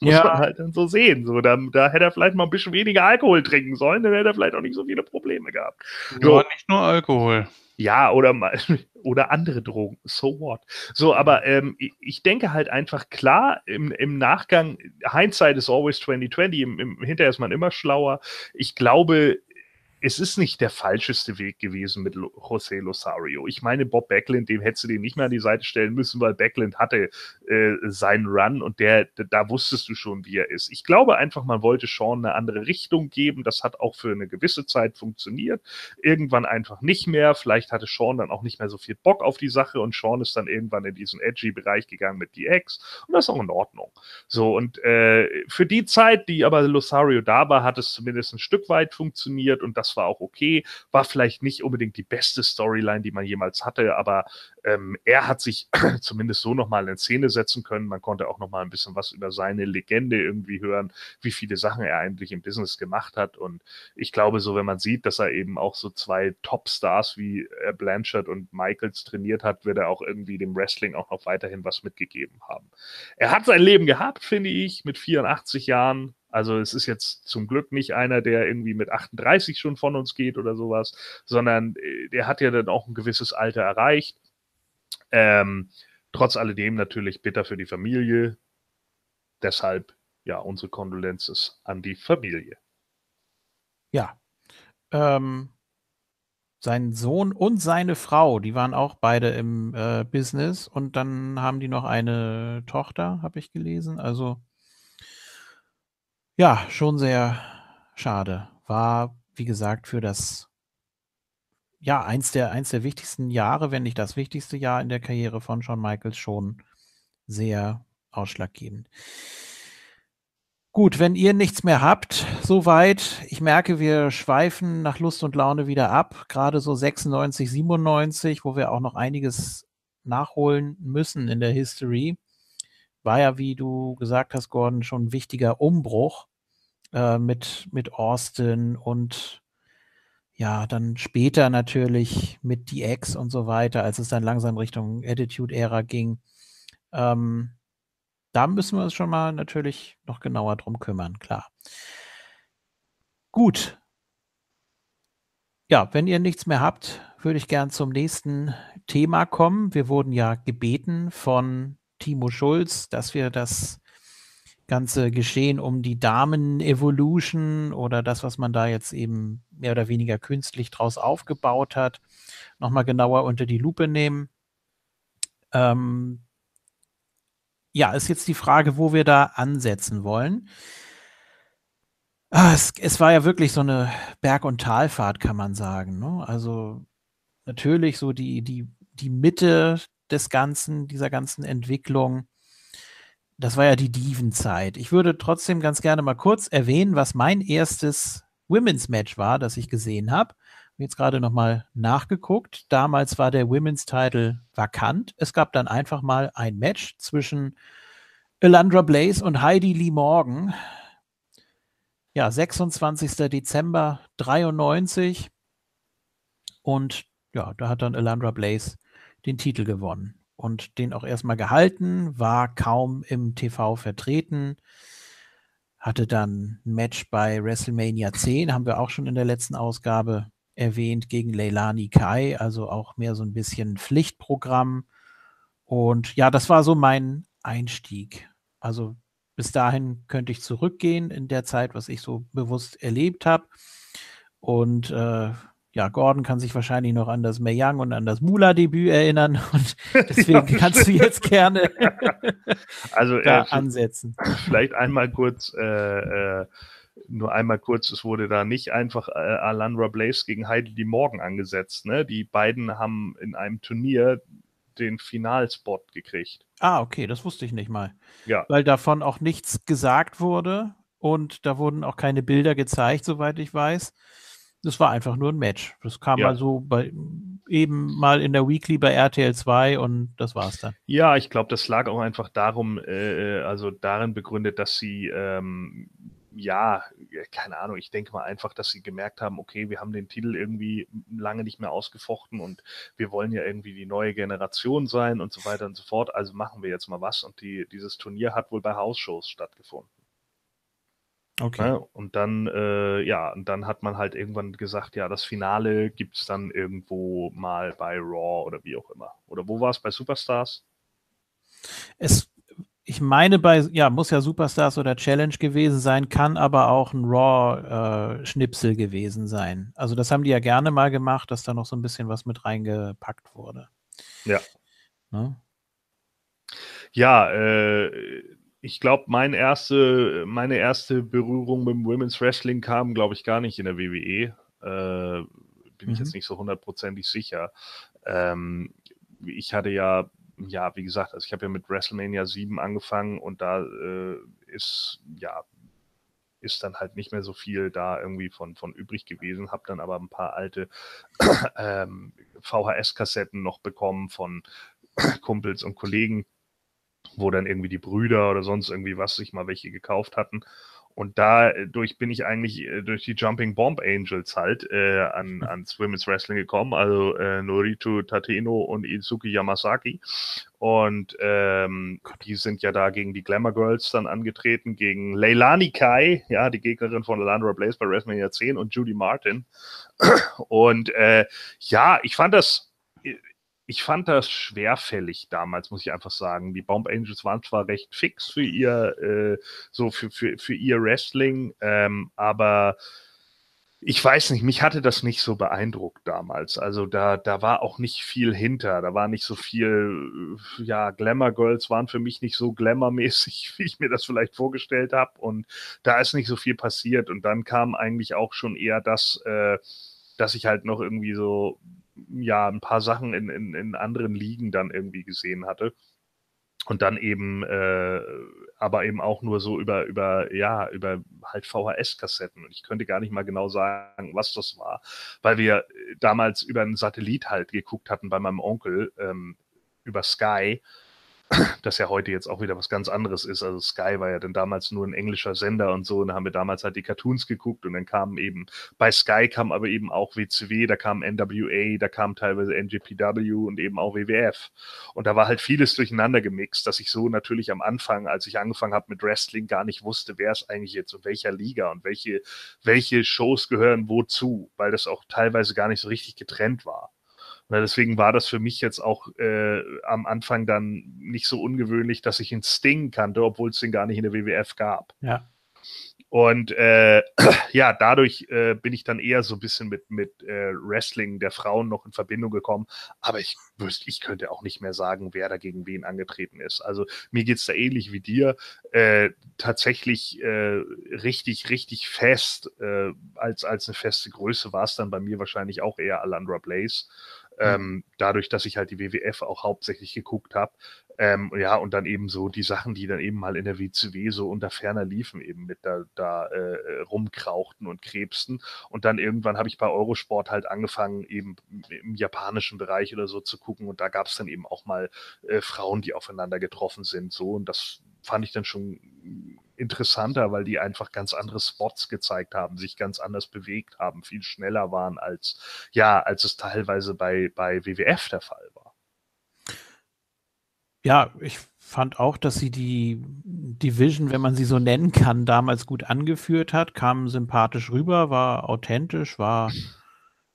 muss ja. man halt dann so sehen. So, da, da hätte er vielleicht mal ein bisschen weniger Alkohol trinken sollen, dann hätte er vielleicht auch nicht so viele Probleme gehabt. So. Ja, nicht nur Alkohol. Ja, oder mal, oder andere Drogen. So what? So, aber ähm, ich denke halt einfach klar, im, im Nachgang, Hindsight is always 2020, im, im, hinterher ist man immer schlauer. Ich glaube, es ist nicht der falscheste Weg gewesen mit José Losario. Ich meine, Bob Backlund, dem hättest du den nicht mehr an die Seite stellen müssen, weil Backlund hatte äh, seinen Run und der, da wusstest du schon, wie er ist. Ich glaube einfach, man wollte Sean eine andere Richtung geben. Das hat auch für eine gewisse Zeit funktioniert. Irgendwann einfach nicht mehr. Vielleicht hatte Sean dann auch nicht mehr so viel Bock auf die Sache und Sean ist dann irgendwann in diesen edgy Bereich gegangen mit DX und das ist auch in Ordnung. So, und äh, für die Zeit, die aber Losario da war, hat es zumindest ein Stück weit funktioniert und das war auch okay. War vielleicht nicht unbedingt die beste Storyline, die man jemals hatte, aber ähm, er hat sich zumindest so nochmal in Szene setzen können. Man konnte auch nochmal ein bisschen was über seine Legende irgendwie hören, wie viele Sachen er eigentlich im Business gemacht hat. Und ich glaube, so wenn man sieht, dass er eben auch so zwei Top-Stars wie äh, Blanchard und Michaels trainiert hat, wird er auch irgendwie dem Wrestling auch noch weiterhin was mitgegeben haben. Er hat sein Leben gehabt, finde ich, mit 84 Jahren. Also es ist jetzt zum Glück nicht einer, der irgendwie mit 38 schon von uns geht oder sowas, sondern äh, der hat ja dann auch ein gewisses Alter erreicht. Ähm, trotz alledem natürlich bitter für die Familie. Deshalb ja unsere Kondolences an die Familie. Ja. Ähm, sein Sohn und seine Frau, die waren auch beide im äh, Business und dann haben die noch eine Tochter, habe ich gelesen. Also ja, schon sehr schade. War, wie gesagt, für das ja, eins der, eins der wichtigsten Jahre, wenn nicht das wichtigste Jahr in der Karriere von Shawn Michaels schon sehr ausschlaggebend. Gut, wenn ihr nichts mehr habt, soweit. Ich merke, wir schweifen nach Lust und Laune wieder ab. Gerade so 96, 97, wo wir auch noch einiges nachholen müssen in der History. War ja, wie du gesagt hast, Gordon, schon ein wichtiger Umbruch äh, mit, mit Austin und ja, dann später natürlich mit DX und so weiter, als es dann langsam Richtung Attitude-Ära ging. Ähm, da müssen wir uns schon mal natürlich noch genauer drum kümmern, klar. Gut. Ja, wenn ihr nichts mehr habt, würde ich gern zum nächsten Thema kommen. Wir wurden ja gebeten von Timo Schulz, dass wir das ganze Geschehen um die Damen-Evolution oder das, was man da jetzt eben mehr oder weniger künstlich draus aufgebaut hat, nochmal genauer unter die Lupe nehmen. Ähm, ja, ist jetzt die Frage, wo wir da ansetzen wollen. Ah, es, es, war ja wirklich so eine Berg- und Talfahrt, kann man sagen. Ne? Also natürlich so die, die, die Mitte des Ganzen, dieser ganzen Entwicklung das war ja die Diven-Zeit. Ich würde trotzdem ganz gerne mal kurz erwähnen, was mein erstes Women's Match war, das ich gesehen habe. Jetzt gerade nochmal nachgeguckt. Damals war der Women's Title vakant. Es gab dann einfach mal ein Match zwischen Elandra Blaze und Heidi Lee Morgan. Ja, 26. Dezember 93. Und ja, da hat dann Elandra Blaze den Titel gewonnen und den auch erstmal gehalten, war kaum im TV vertreten, hatte dann ein Match bei WrestleMania 10, haben wir auch schon in der letzten Ausgabe erwähnt, gegen Leilani Kai, also auch mehr so ein bisschen Pflichtprogramm. Und ja, das war so mein Einstieg. Also bis dahin könnte ich zurückgehen in der Zeit, was ich so bewusst erlebt habe. Und äh, ja, Gordon kann sich wahrscheinlich noch an das Meyang und an das Mula-Debüt erinnern und deswegen ja. kannst du jetzt gerne also, da äh, ansetzen. Vielleicht einmal kurz, äh, äh, nur einmal kurz, es wurde da nicht einfach äh, Alandra Blaze gegen Heidi Morgan angesetzt. Ne? Die beiden haben in einem Turnier den Finalspot gekriegt. Ah, okay, das wusste ich nicht mal. Ja. Weil davon auch nichts gesagt wurde und da wurden auch keine Bilder gezeigt, soweit ich weiß. Das war einfach nur ein Match. Das kam ja. mal so bei, eben mal in der Weekly bei RTL 2 und das war's dann. Ja, ich glaube, das lag auch einfach darum, äh, also darin begründet, dass sie ähm, ja, keine Ahnung, ich denke mal einfach, dass sie gemerkt haben, okay, wir haben den Titel irgendwie lange nicht mehr ausgefochten und wir wollen ja irgendwie die neue Generation sein und so weiter und so fort. Also machen wir jetzt mal was. Und die, dieses Turnier hat wohl bei Hausshows stattgefunden. Okay. Ne? und dann, äh, ja, und dann hat man halt irgendwann gesagt, ja, das Finale gibt es dann irgendwo mal bei Raw oder wie auch immer. Oder wo war es bei Superstars? Es ich meine bei, ja, muss ja Superstars oder Challenge gewesen sein, kann aber auch ein Raw-Schnipsel äh, gewesen sein. Also das haben die ja gerne mal gemacht, dass da noch so ein bisschen was mit reingepackt wurde. Ja. Ne? Ja, äh, ich glaube, mein erste, meine erste Berührung mit dem Women's Wrestling kam, glaube ich, gar nicht in der WWE. Äh, bin mhm. ich jetzt nicht so hundertprozentig sicher. Ähm, ich hatte ja ja, wie gesagt, also ich habe ja mit WrestleMania 7 angefangen und da äh, ist, ja, ist dann halt nicht mehr so viel da irgendwie von, von übrig gewesen, habe dann aber ein paar alte ähm, VHS-Kassetten noch bekommen von Kumpels und Kollegen, wo dann irgendwie die Brüder oder sonst irgendwie was sich mal welche gekauft hatten. Und dadurch bin ich eigentlich äh, durch die Jumping Bomb Angels halt äh, an, ans Women's Wrestling gekommen, also äh, Norito Tateno und Izuki Yamasaki. Und ähm, die sind ja da gegen die Glamour Girls dann angetreten, gegen Leilani Kai, ja, die Gegnerin von Alandra Blaze bei WrestleMania 10 und Judy Martin. Und äh, ja, ich fand das ich fand das schwerfällig damals, muss ich einfach sagen. Die Bomb Angels waren zwar recht fix für ihr, äh, so für, für, für ihr Wrestling, ähm, aber ich weiß nicht, mich hatte das nicht so beeindruckt damals. Also da, da war auch nicht viel hinter. Da war nicht so viel, ja, Glamour Girls waren für mich nicht so glamourmäßig, wie ich mir das vielleicht vorgestellt habe. Und da ist nicht so viel passiert. Und dann kam eigentlich auch schon eher das, äh, dass ich halt noch irgendwie so ja ein paar Sachen in, in, in anderen Ligen dann irgendwie gesehen hatte. Und dann eben, äh, aber eben auch nur so über, über, ja, über halt VHS-Kassetten. Und ich könnte gar nicht mal genau sagen, was das war, weil wir damals über einen Satellit halt geguckt hatten bei meinem Onkel ähm, über Sky das ja heute jetzt auch wieder was ganz anderes ist. Also Sky war ja dann damals nur ein englischer Sender und so, und da haben wir damals halt die Cartoons geguckt und dann kamen eben, bei Sky kam aber eben auch WCW, da kam NWA, da kam teilweise NJPW und eben auch WWF. Und da war halt vieles durcheinander gemixt, dass ich so natürlich am Anfang, als ich angefangen habe mit Wrestling, gar nicht wusste, wer ist eigentlich jetzt in welcher Liga und welche, welche Shows gehören wozu, weil das auch teilweise gar nicht so richtig getrennt war. Na, deswegen war das für mich jetzt auch äh, am Anfang dann nicht so ungewöhnlich, dass ich einen Sting kannte, obwohl es den gar nicht in der WWF gab. Ja. Und äh, ja, dadurch äh, bin ich dann eher so ein bisschen mit, mit äh, Wrestling der Frauen noch in Verbindung gekommen. Aber ich wüsste, ich könnte auch nicht mehr sagen, wer da gegen wen angetreten ist. Also mir geht es da ähnlich wie dir. Äh, tatsächlich äh, richtig, richtig fest, äh, als, als eine feste Größe war es dann bei mir wahrscheinlich auch eher Alandra Blaze. Ähm, dadurch, dass ich halt die WWF auch hauptsächlich geguckt habe. Ähm, ja, und dann eben so die Sachen, die dann eben mal in der WCW so unter ferner liefen, eben mit da, da äh, rumkrauchten und krebsten. Und dann irgendwann habe ich bei Eurosport halt angefangen, eben im japanischen Bereich oder so zu gucken. Und da gab es dann eben auch mal äh, Frauen, die aufeinander getroffen sind. So, und das fand ich dann schon interessanter, weil die einfach ganz andere Spots gezeigt haben, sich ganz anders bewegt haben, viel schneller waren als, ja, als es teilweise bei, bei WWF der Fall war. Ja, ich fand auch, dass sie die Division, wenn man sie so nennen kann, damals gut angeführt hat, kam sympathisch rüber, war authentisch, war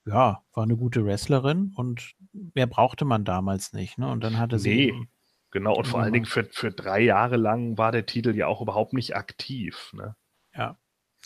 ja, war eine gute Wrestlerin und mehr brauchte man damals nicht. Ne? Und dann hatte sie. Nee, Genau, und vor allen Dingen für, für drei Jahre lang war der Titel ja auch überhaupt nicht aktiv. Ne? Ja.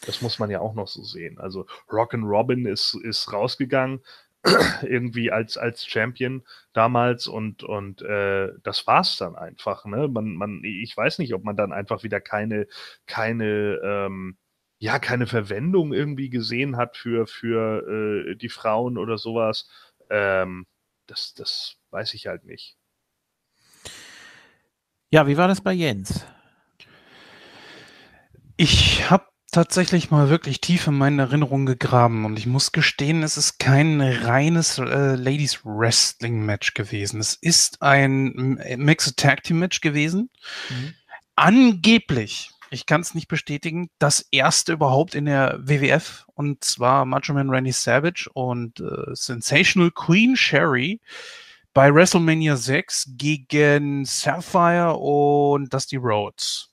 Das muss man ja auch noch so sehen. Also Rock and Robin ist, ist rausgegangen, irgendwie als, als Champion damals und, und äh, das war's dann einfach. Ne? Man, man, ich weiß nicht, ob man dann einfach wieder keine, keine, ähm, ja, keine Verwendung irgendwie gesehen hat für, für äh, die Frauen oder sowas. Ähm, das, das weiß ich halt nicht. Ja, wie war das bei Jens? Ich habe tatsächlich mal wirklich tief in meinen Erinnerungen gegraben und ich muss gestehen, es ist kein reines äh, Ladies Wrestling Match gewesen. Es ist ein Mixed Tag Team Match gewesen. Mhm. Angeblich, ich kann es nicht bestätigen, das erste überhaupt in der WWF und zwar Macho Man Randy Savage und äh, Sensational Queen Sherry bei WrestleMania 6 gegen Sapphire und Dusty Rhodes.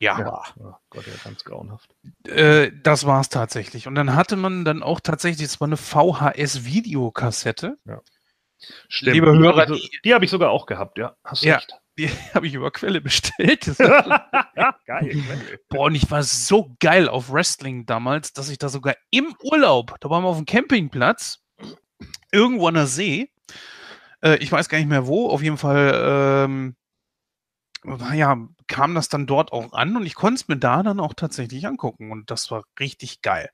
Ja. ja. Oh Gott, ja, ganz grauenhaft. Äh, das war es tatsächlich. Und dann hatte man dann auch tatsächlich, es war eine VHS-Videokassette. Ja. Stimmt. Liebe Hörer, die, die habe ich sogar auch gehabt, ja. Hast ja, recht. Die habe ich über Quelle bestellt. geil. Boah, und ich war so geil auf Wrestling damals, dass ich da sogar im Urlaub, da waren wir auf dem Campingplatz, irgendwo an der See, äh, ich weiß gar nicht mehr wo, auf jeden Fall ähm, ja, kam das dann dort auch an und ich konnte es mir da dann auch tatsächlich angucken und das war richtig geil.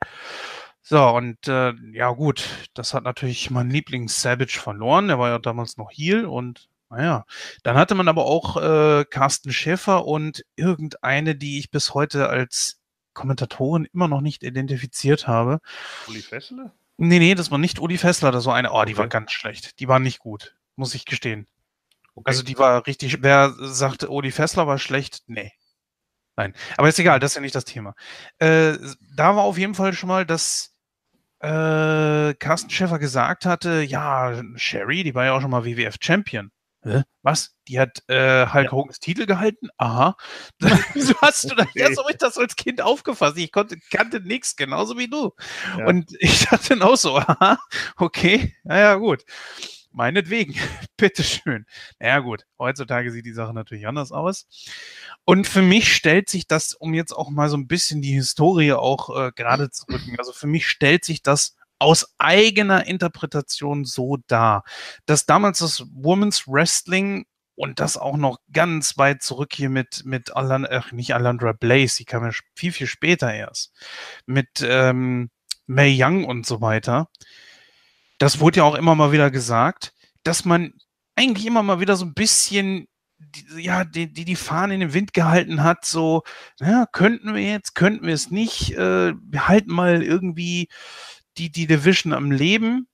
So, und äh, ja gut, das hat natürlich mein Lieblings-Savage verloren, der war ja damals noch Heal und naja, dann hatte man aber auch äh, Carsten Schäfer und irgendeine, die ich bis heute als Kommentatorin immer noch nicht identifiziert habe. Uli Fessler? Nee, nee, das war nicht Uli Fessler, das war eine, oh, die okay. war ganz schlecht. Die war nicht gut, muss ich gestehen. Okay. Also die war richtig, wer sagt, oh, die Fessler war schlecht? Nee. Nein. Aber ist egal, das ist ja nicht das Thema. Äh, da war auf jeden Fall schon mal, dass äh, Carsten Schäfer gesagt hatte, ja, Sherry, die war ja auch schon mal WWF Champion. Hä? Was? Die hat äh, Hulk ja. Hogans Titel gehalten? Aha. Wieso hast du das? Okay. Ja, so habe ich das als Kind aufgefasst. Ich konnte, kannte nichts, genauso wie du. Ja. Und ich dachte dann auch so, aha, okay, naja, gut meinetwegen, bitteschön. Naja gut, heutzutage sieht die Sache natürlich anders aus. Und für mich stellt sich das, um jetzt auch mal so ein bisschen die Historie auch äh, gerade zu rücken, also für mich stellt sich das aus eigener Interpretation so dar, dass damals das Women's Wrestling und das auch noch ganz weit zurück hier mit, mit Alan, äh, nicht Alandra Blaze, die kam ja viel, viel später erst, mit ähm, May Young und so weiter, das wurde ja auch immer mal wieder gesagt, dass man eigentlich immer mal wieder so ein bisschen die, ja, die, die, die Fahne in den Wind gehalten hat, so, ja, könnten wir jetzt, könnten wir es nicht, äh, wir halten mal irgendwie die, die Division am Leben,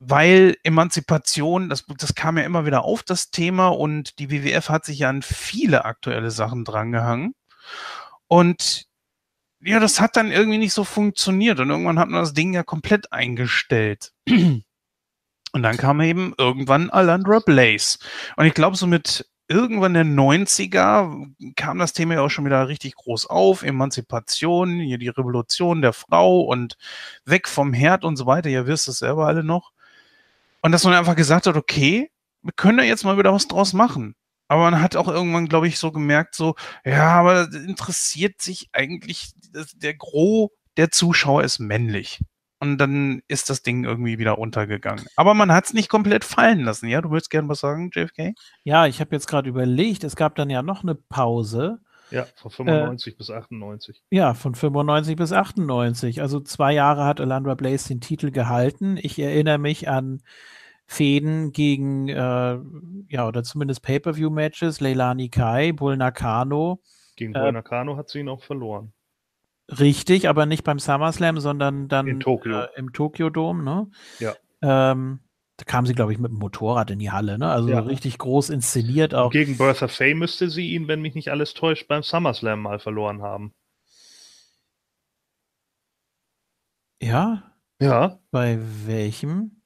weil Emanzipation, das, das kam ja immer wieder auf, das Thema, und die WWF hat sich ja an viele aktuelle Sachen drangehangen. Und ja, das hat dann irgendwie nicht so funktioniert und irgendwann hat man das Ding ja komplett eingestellt. Und dann kam eben irgendwann Alandra Blaze. Und ich glaube, so mit irgendwann der 90er kam das Thema ja auch schon wieder richtig groß auf. Emanzipation, hier die Revolution der Frau und weg vom Herd und so weiter. Ihr wisst es selber alle noch. Und dass man einfach gesagt hat, okay, wir können da jetzt mal wieder was draus machen. Aber man hat auch irgendwann, glaube ich, so gemerkt, so, ja, aber interessiert sich eigentlich, der Gros der Zuschauer ist männlich. Und dann ist das Ding irgendwie wieder untergegangen. Aber man hat es nicht komplett fallen lassen. Ja, du willst gerne was sagen, JFK? Ja, ich habe jetzt gerade überlegt, es gab dann ja noch eine Pause. Ja, von 95 äh, bis 98. Ja, von 95 bis 98. Also zwei Jahre hat Alandra Blaze den Titel gehalten. Ich erinnere mich an Fäden gegen, äh, ja, oder zumindest Pay-Per-View-Matches, Leilani Kai, Bull Nakano. Gegen Bull äh, Nakano hat sie ihn auch verloren. Richtig, aber nicht beim SummerSlam, sondern dann in Tokio. Äh, im Tokio Dome, ne? Ja. Ähm, da kam sie, glaube ich, mit dem Motorrad in die Halle, ne? Also ja. richtig groß inszeniert auch. Gegen Bertha Faye müsste sie ihn, wenn mich nicht alles täuscht, beim SummerSlam mal verloren haben. Ja? Ja. Bei welchem?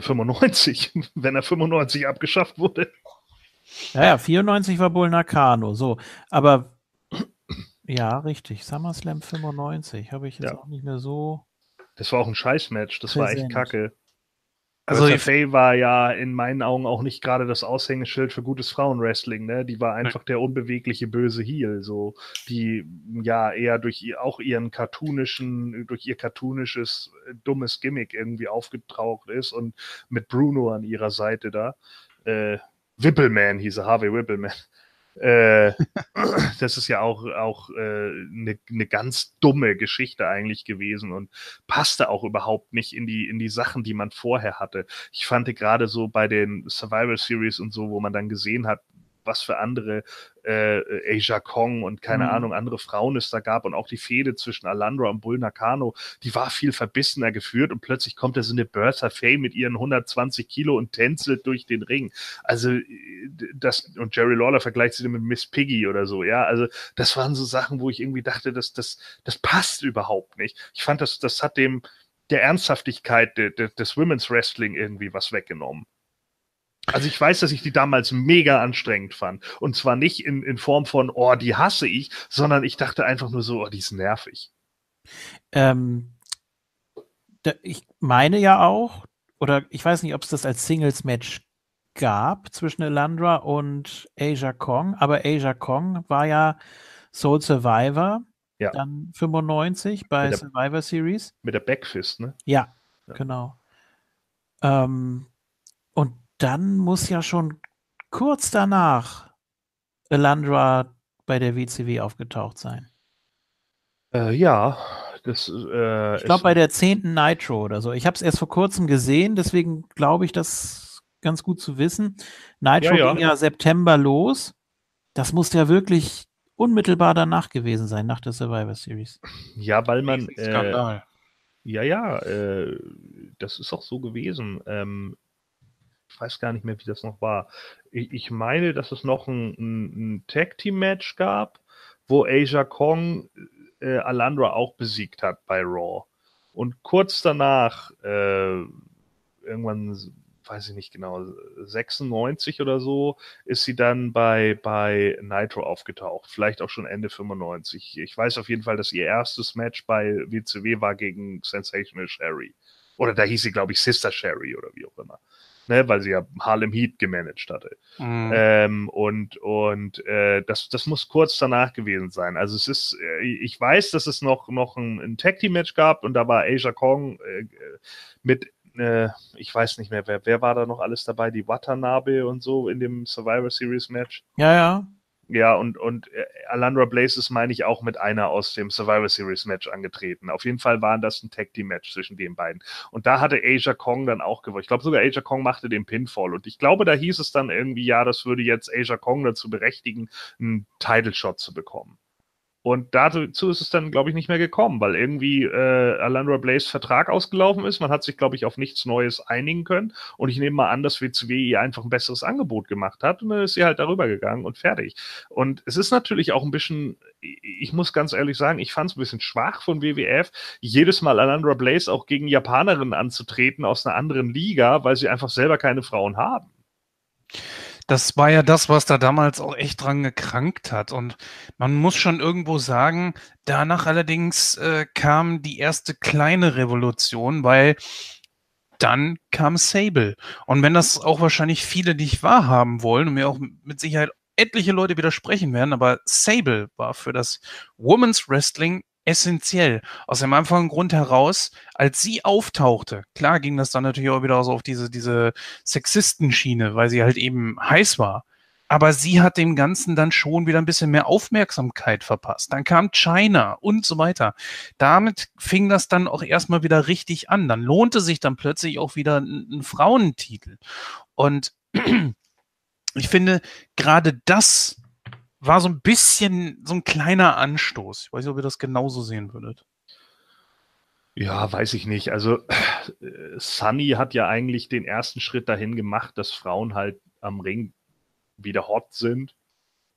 95, äh, wenn er 95 abgeschafft wurde. Ja, ja, 94 war Bull Nakano, so. Aber ja, richtig. SummerSlam 95 habe ich jetzt ja. auch nicht mehr so. Das war auch ein Scheißmatch, das präsent. war echt kacke. Also Bertha Faye war ja in meinen Augen auch nicht gerade das Aushängeschild für gutes Frauenwrestling, ne? Die war einfach der unbewegliche böse Heel, so die ja eher durch ihr, auch ihren cartoonischen, durch ihr cartoonisches dummes Gimmick irgendwie aufgetaucht ist und mit Bruno an ihrer Seite da. Äh, Whippleman hieß er, Harvey Whippleman. Äh, das ist ja auch, auch eine äh, ne, ne ganz dumme Geschichte eigentlich gewesen und passte auch überhaupt nicht in die, in die Sachen, die man vorher hatte. Ich fand gerade so bei den Survival Series und so, wo man dann gesehen hat, was für andere äh, Asia Kong und keine mhm. Ahnung, andere Frauen es da gab und auch die Fehde zwischen Alandra und Bull Nakano, die war viel verbissener geführt und plötzlich kommt da so eine Bertha Faye mit ihren 120 Kilo und tänzelt durch den Ring. Also das, und Jerry Lawler vergleicht sie mit Miss Piggy oder so, ja, also das waren so Sachen, wo ich irgendwie dachte, das, das, das passt überhaupt nicht. Ich fand, das, das hat dem der Ernsthaftigkeit de, de, des Women's Wrestling irgendwie was weggenommen. Also ich weiß, dass ich die damals mega anstrengend fand. Und zwar nicht in, in Form von, oh, die hasse ich, sondern ich dachte einfach nur so, oh, die ist nervig. Ähm, da, ich meine ja auch, oder ich weiß nicht, ob es das als Singles-Match gab zwischen Elandra und Asia Kong, aber Asia Kong war ja Soul Survivor, ja. dann 95 bei der, Survivor Series. Mit der Backfist, ne? Ja, ja. genau. Ähm, und dann muss ja schon kurz danach Elandra bei der WCW aufgetaucht sein. Äh, ja, das äh, Ich glaube bei der 10. Nitro oder so. Ich habe es erst vor kurzem gesehen, deswegen glaube ich, das ganz gut zu wissen. Nitro ja, ja. ging ja September los. Das muss ja wirklich unmittelbar danach gewesen sein, nach der Survivor Series. Ja, weil man. Äh, ja, ja, äh, das ist auch so gewesen. Ähm, weiß gar nicht mehr, wie das noch war. Ich, ich meine, dass es noch ein, ein, ein Tag-Team-Match gab, wo Asia Kong äh, Alandra auch besiegt hat bei Raw. Und kurz danach, äh, irgendwann, weiß ich nicht genau, 96 oder so, ist sie dann bei, bei Nitro aufgetaucht. Vielleicht auch schon Ende 95. Ich weiß auf jeden Fall, dass ihr erstes Match bei WCW war gegen Sensational Sherry. Oder da hieß sie, glaube ich, Sister Sherry oder wie auch immer ne, weil sie ja Harlem Heat gemanagt hatte. Mhm. Ähm, und und äh, das, das muss kurz danach gewesen sein. Also es ist, äh, ich weiß, dass es noch, noch ein, ein Tag Team Match gab und da war Asia Kong äh, mit äh, ich weiß nicht mehr, wer, wer war da noch alles dabei? Die Watanabe und so in dem Survivor Series Match. Ja, ja. Ja, und, und äh, Alandra Blaze ist, meine ich, auch mit einer aus dem Survivor Series Match angetreten. Auf jeden Fall war das ein Tag Team Match zwischen den beiden. Und da hatte Asia Kong dann auch gewonnen. Ich glaube sogar Asia Kong machte den Pinfall. Und ich glaube, da hieß es dann irgendwie, ja, das würde jetzt Asia Kong dazu berechtigen, einen Title Shot zu bekommen. Und dazu ist es dann, glaube ich, nicht mehr gekommen, weil irgendwie äh, Alandra Blaze Vertrag ausgelaufen ist. Man hat sich, glaube ich, auf nichts Neues einigen können. Und ich nehme mal an, dass WCW ihr einfach ein besseres Angebot gemacht hat. Und dann ist sie halt darüber gegangen und fertig. Und es ist natürlich auch ein bisschen, ich muss ganz ehrlich sagen, ich fand es ein bisschen schwach von WWF, jedes Mal Alandra Blaze auch gegen Japanerinnen anzutreten aus einer anderen Liga, weil sie einfach selber keine Frauen haben. Das war ja das, was da damals auch echt dran gekrankt hat. Und man muss schon irgendwo sagen, danach allerdings äh, kam die erste kleine Revolution, weil dann kam Sable. Und wenn das auch wahrscheinlich viele nicht wahrhaben wollen und mir auch mit Sicherheit etliche Leute widersprechen werden, aber Sable war für das Women's Wrestling essentiell. Aus dem einfachen Grund heraus, als sie auftauchte, klar ging das dann natürlich auch wieder so auf diese, diese Sexistenschiene, weil sie halt eben heiß war. Aber sie hat dem Ganzen dann schon wieder ein bisschen mehr Aufmerksamkeit verpasst. Dann kam China und so weiter. Damit fing das dann auch erstmal wieder richtig an. Dann lohnte sich dann plötzlich auch wieder ein, ein Frauentitel. Und ich finde, gerade das war so ein bisschen so ein kleiner Anstoß. Ich weiß nicht, ob ihr das genauso sehen würdet. Ja, weiß ich nicht. Also äh, Sunny hat ja eigentlich den ersten Schritt dahin gemacht, dass Frauen halt am Ring wieder hot sind.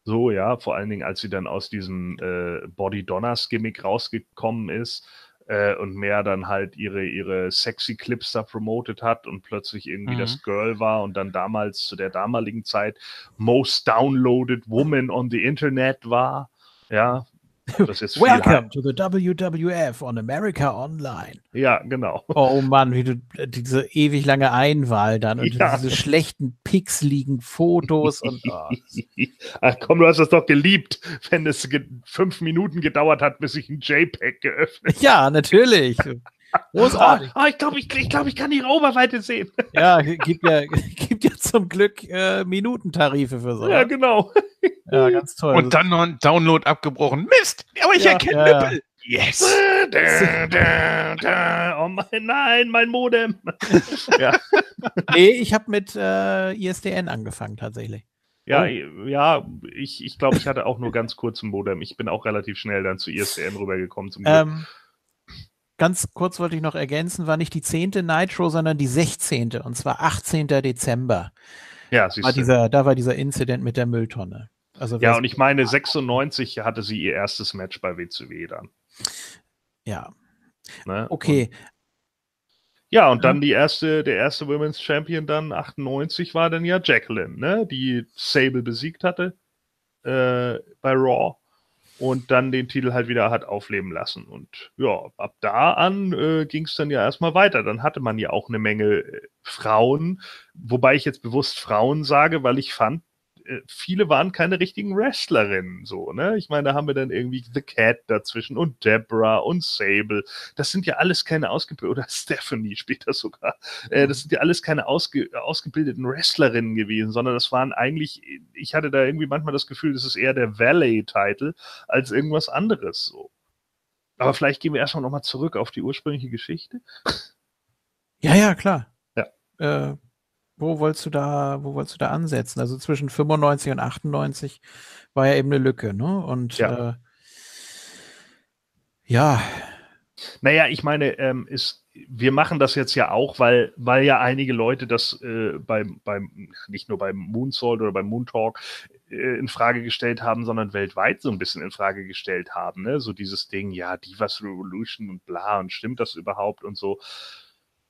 So, ja, vor allen Dingen, als sie dann aus diesem äh, Body Donners Gimmick rausgekommen ist äh, und mehr dann halt ihre, ihre sexy Clips da promoted hat und plötzlich irgendwie mhm. das Girl war und dann damals zu der damaligen Zeit most downloaded woman on the Internet war. Ja, Welcome to the WWF on America Online. Ja, genau. Oh Mann, wie du äh, diese ewig lange Einwahl dann und Ja. diese schlechten pixeligen Fotos und oh, Ach komm, du hast das doch geliebt, wenn es ge fünf Minuten gedauert hat, bis ich ein JPEG geöffnet ja, natürlich. Großartig. Oh, oh, ich glaube, ich, ich, glaub, ich kann ihre Oberweite sehen. Ja, gibt ja, gibt ja zum Glück äh, Minutentarife für so. Ja, genau. Ja, ganz toll. Und dann noch ein Download abgebrochen. Mist! Aber ich Ja, erkenne ja, ja. Nippel. Yes! Da, da, da. Oh mein, nein, mein Modem. ja, nee, ich habe mit äh, ISDN angefangen tatsächlich. ja, Oh. ja, ich, ich glaube, ich hatte auch nur ganz kurz ein Modem. Ich bin auch relativ schnell dann zu ISDN rübergekommen zum Glück. Ähm, ganz kurz wollte ich noch ergänzen, war nicht die 10. Nitro, sondern die 16. Und zwar 18. Dezember. ja, siehst War du. dieser, da war dieser Incident mit der Mülltonne. Also Ja, und ich meine, 96 hatte sie ihr erstes Match bei WCW dann. ja, Ne? okay. Ja, und dann die erste, der erste Women's Champion dann 98 war dann ja Jacqueline, ne? Die Sable besiegt hatte äh, bei Raw und dann den Titel halt wieder hat aufleben lassen. Und ja, ab da an äh, ging es dann ja erstmal weiter. Dann hatte man ja auch eine Menge äh, Frauen, wobei ich jetzt bewusst Frauen sage, weil ich fand, viele waren keine richtigen Wrestlerinnen, so, ne? Ich meine, da haben wir dann irgendwie The Cat dazwischen und Deborah und Sable. Das sind ja alles keine ausgebildeten, oder Stephanie später sogar. Äh, das sind ja alles keine ausge ausgebildeten Wrestlerinnen gewesen, sondern das waren eigentlich, ich hatte da irgendwie manchmal das Gefühl, das ist eher der Valley-Title als irgendwas anderes, so. Aber vielleicht gehen wir erstmal nochmal zurück auf die ursprüngliche Geschichte. Ja, ja, klar. Ja. Äh, wo wolltest du da, wo wolltest du da ansetzen? Also zwischen 95 und 98 war ja eben eine Lücke, ne? Und Ja. äh, ja, Naja, ich meine, ähm, ist, wir machen das jetzt ja auch, weil, weil ja einige Leute das äh, beim, beim, nicht nur beim Moonsault oder beim Moontalk äh, in Frage gestellt haben, sondern weltweit so ein bisschen in Frage gestellt haben. Ne? So dieses Ding, ja, Divas Revolution und bla, und stimmt das überhaupt und so.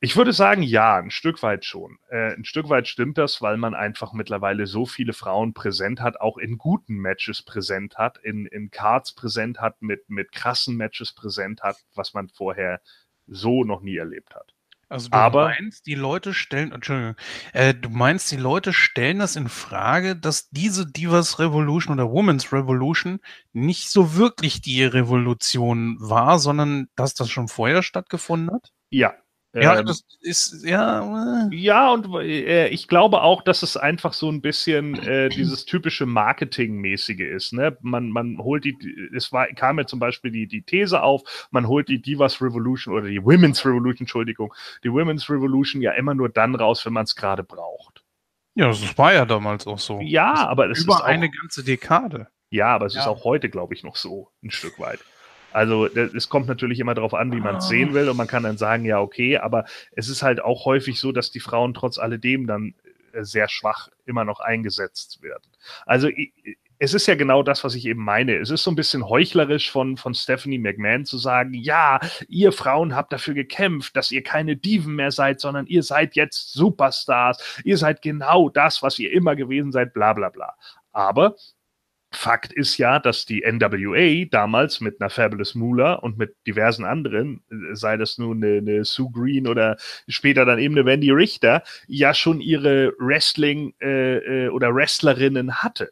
Ich würde sagen, ja, ein Stück weit schon. Äh, ein Stück weit stimmt das, weil man einfach mittlerweile so viele Frauen präsent hat, auch in guten Matches präsent hat, in, in Cards präsent hat, mit, mit krassen Matches präsent hat, was man vorher so noch nie erlebt hat. Also du Aber- meinst, die Leute stellen, Entschuldigung, äh, du meinst, die Leute stellen das in Frage, dass diese Divas Revolution oder Women's Revolution nicht so wirklich die Revolution war, sondern dass das schon vorher stattgefunden hat? Ja. Ja, ähm, das ist, ja, äh, Ja, und äh, ich glaube auch, dass es einfach so ein bisschen äh, dieses typische Marketingmäßige ist. Ne? Man, man holt die, es war, kam ja zum Beispiel die, die These auf, man holt die Divas Revolution oder die Women's Revolution, Entschuldigung, die Women's Revolution ja immer nur dann raus, wenn man es gerade braucht. ja, das war ja damals auch so. Ja, Das aber es ist über eine ganze Dekade. ja, aber es ist Ja. auch heute, glaube ich, noch so ein Stück weit. Also es kommt natürlich immer darauf an, wie man es sehen will und man kann dann sagen, ja, okay, aber es ist halt auch häufig so, dass die Frauen trotz alledem dann äh, sehr schwach immer noch eingesetzt werden. Also es ist ja genau das, was ich eben meine. Es ist so ein bisschen heuchlerisch von, von Stephanie McMahon zu sagen, ja, ihr Frauen habt dafür gekämpft, dass ihr keine Diven mehr seid, sondern ihr seid jetzt Superstars. Ihr seid genau das, was ihr immer gewesen seid, bla bla bla. Aber Fakt ist ja, dass die NWA damals mit einer Fabulous Moolah und mit diversen anderen, äh, sei das nun eine, eine Sue Green oder später dann eben eine Wendy Richter, ja schon ihre Wrestling äh, äh, oder Wrestlerinnen hatte.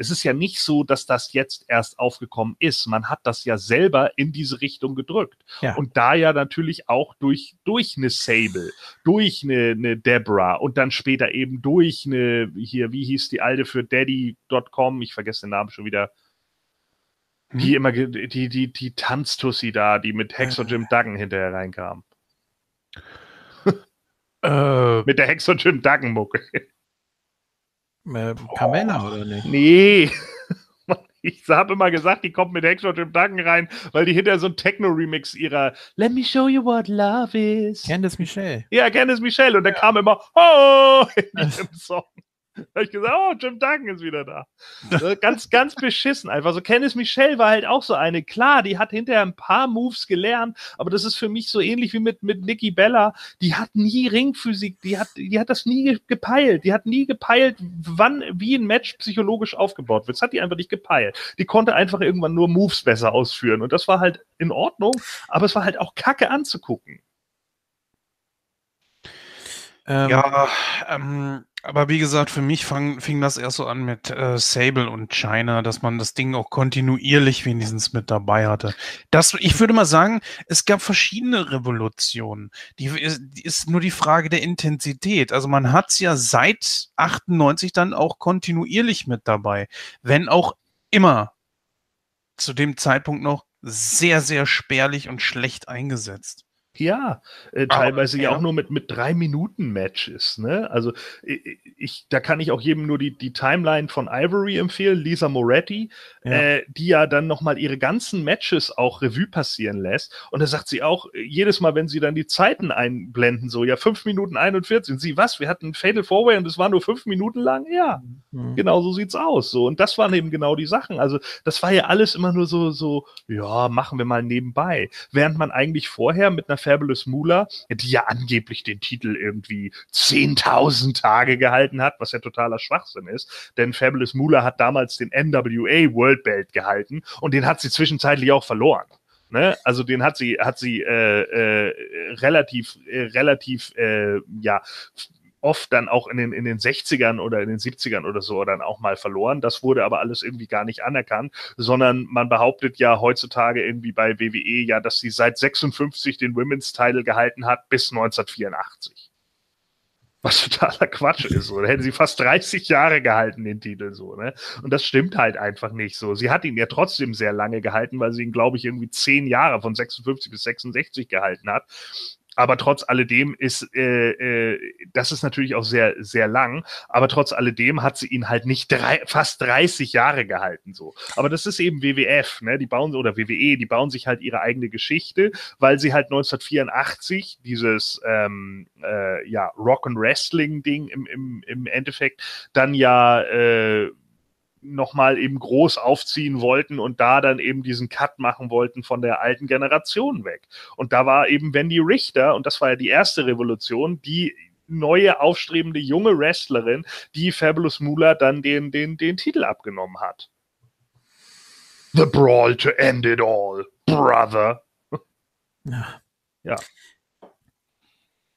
Es ist ja nicht so, dass das jetzt erst aufgekommen ist. Man hat das ja selber in diese Richtung gedrückt. Ja. Und da ja natürlich auch durch, durch eine Sable, durch eine, eine Deborah und dann später eben durch eine, hier, wie hieß die alte für Daddy.com, ich vergesse den Namen schon wieder, die immer, ge- die, die, die Tanztussi da, die mit Hexer Jim Duggan hinterher reinkam. Äh, Mit der Hexer Jim Duggan Mucke. Äh, Carmella oder nicht? Nee. Ich habe immer gesagt, die kommt mit Hexer Jim Duggan rein, weil die hinterher so ein Techno-Remix ihrer Let me show you what love is. Candice Michelle. Ja, Candice Michelle. Und da kam immer Oh in jedem Song. Habe ich gesagt, oh, Jim Duggan ist wieder da. ganz, ganz beschissen einfach. So Kenneth Michelle war halt auch so eine. Klar, die hat hinterher ein paar Moves gelernt, aber das ist für mich so ähnlich wie mit, mit Nikki Bella. Die hat nie Ringphysik, die hat, die hat das nie gepeilt. Die hat nie gepeilt, wann, wie ein Match psychologisch aufgebaut wird. Das hat die einfach nicht gepeilt. Die konnte einfach irgendwann nur Moves besser ausführen. Und das war halt in Ordnung, aber es war halt auch kacke anzugucken. Ähm, ja, ähm, aber wie gesagt, für mich fang, fing das erst so an mit äh, Sable und China, dass man das Ding auch kontinuierlich wenigstens mit dabei hatte. Das, ich würde mal sagen, es gab verschiedene Revolutionen. Die ist, die ist nur die Frage der Intensität. Also man hat es ja seit 98 dann auch kontinuierlich mit dabei, wenn auch immer zu dem Zeitpunkt noch sehr, sehr spärlich und schlecht eingesetzt. Ja, äh, teilweise ja. ja auch nur mit, mit drei Minuten Matches. Ne? Also ich, da kann ich auch jedem nur die, die Timeline von Ivory empfehlen, Lisa Moretti, ja. Äh, die ja dann nochmal ihre ganzen Matches auch Revue passieren lässt. Und da sagt sie auch, jedes Mal, wenn sie dann die Zeiten einblenden, so, ja, fünf Minuten 41, und sie, was, wir hatten ein Fatal Four und es war nur fünf Minuten lang? Ja, mhm. genau so sieht's aus. So, und das waren eben genau die Sachen. Also das war ja alles immer nur so, so, ja, machen wir mal nebenbei. Während man eigentlich vorher mit einer Fabulous Moolah, die ja angeblich den Titel irgendwie 10.000 Tage gehalten hat, was ja totaler Schwachsinn ist, denn Fabulous Moolah hat damals den NWA World Belt gehalten und den hat sie zwischenzeitlich auch verloren. Ne? Also den hat sie, hat sie äh, äh, relativ, äh, relativ, äh, ja, oft dann auch in den, in den 60ern oder in den 70ern oder so dann auch mal verloren. Das wurde aber alles irgendwie gar nicht anerkannt, sondern man behauptet ja heutzutage irgendwie bei WWE ja, dass sie seit 56 den Women's Title gehalten hat bis 1984. Was totaler Quatsch ist. So. Da hätte sie fast 30 Jahre gehalten, den Titel so, ne? Und das stimmt halt einfach nicht so. Sie hat ihn ja trotzdem sehr lange gehalten, weil sie ihn, glaube ich, irgendwie zehn Jahre von 56 bis 66 gehalten hat aber trotz alledem ist, äh, äh, das ist natürlich auch sehr, sehr lang, aber trotz alledem hat sie ihn halt nicht drei, fast 30 Jahre gehalten, so. Aber das ist eben WWF, ne, die bauen, oder WWE, die bauen sich halt ihre eigene Geschichte, weil sie halt 1984 dieses, ähm, äh, ja, Rock and Wrestling Ding im, im, im Endeffekt dann ja, äh, nochmal eben groß aufziehen wollten und da dann eben diesen Cut machen wollten von der alten Generation weg. Und da war eben Wendy Richter, und das war ja die erste Revolution, die neue aufstrebende junge Wrestlerin, die Fabulous Moolah dann den, den, den Titel abgenommen hat. The Brawl to end it all, brother. Ja. ja.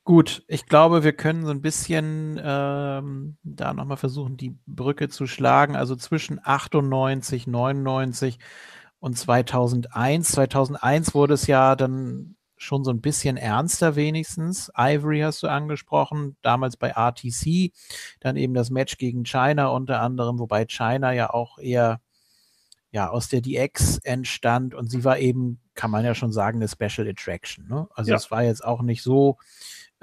Gut, ich glaube, wir können so ein bisschen ähm, da nochmal versuchen, die Brücke zu schlagen. Also zwischen 98, 99 und 2001. 2001 wurde es ja dann schon so ein bisschen ernster wenigstens. Ivory hast du angesprochen, damals bei RTC. Dann eben das Match gegen China unter anderem, wobei China ja auch eher ja, aus der DX entstand und sie war eben, kann man ja schon sagen, eine Special Attraction. Ne? Also ja. es war jetzt auch nicht so,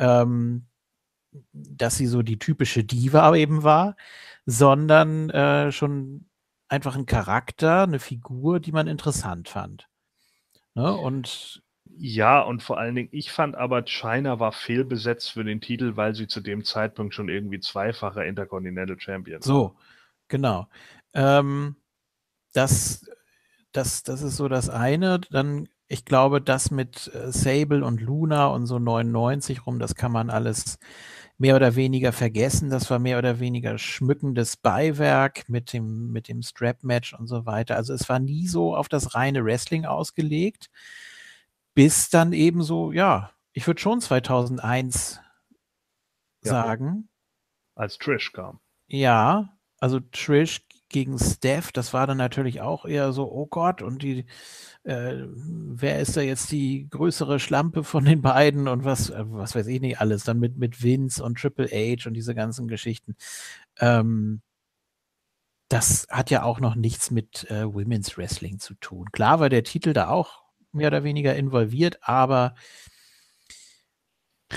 ähm, dass sie so die typische Diva eben war, sondern äh, schon einfach ein Charakter, eine Figur, die man interessant fand. Ne? Und ja, und vor allen Dingen, ich fand aber, China war fehlbesetzt für den Titel, weil sie zu dem Zeitpunkt schon irgendwie zweifacher Intercontinental Champion So, war. genau. Ähm, das, das, das ist so das eine. Dann ich glaube, das mit äh, Sable und Luna und so 99 rum, das kann man alles mehr oder weniger vergessen. Das war mehr oder weniger schmückendes Beiwerk mit dem, mit dem Strap-Match und so weiter. Also es war nie so auf das reine Wrestling ausgelegt, bis dann eben so, ja, ich würde schon 2001 ja, sagen. Als Trish kam. Ja, also Trish gegen Steph, das war dann natürlich auch eher so, oh Gott, und die, äh, wer ist da jetzt die größere Schlampe von den beiden und was, äh, was weiß ich nicht alles, dann mit, mit Vince und Triple H und diese ganzen Geschichten. Ähm, das hat ja auch noch nichts mit äh, Women's Wrestling zu tun. Klar war der Titel da auch mehr oder weniger involviert, aber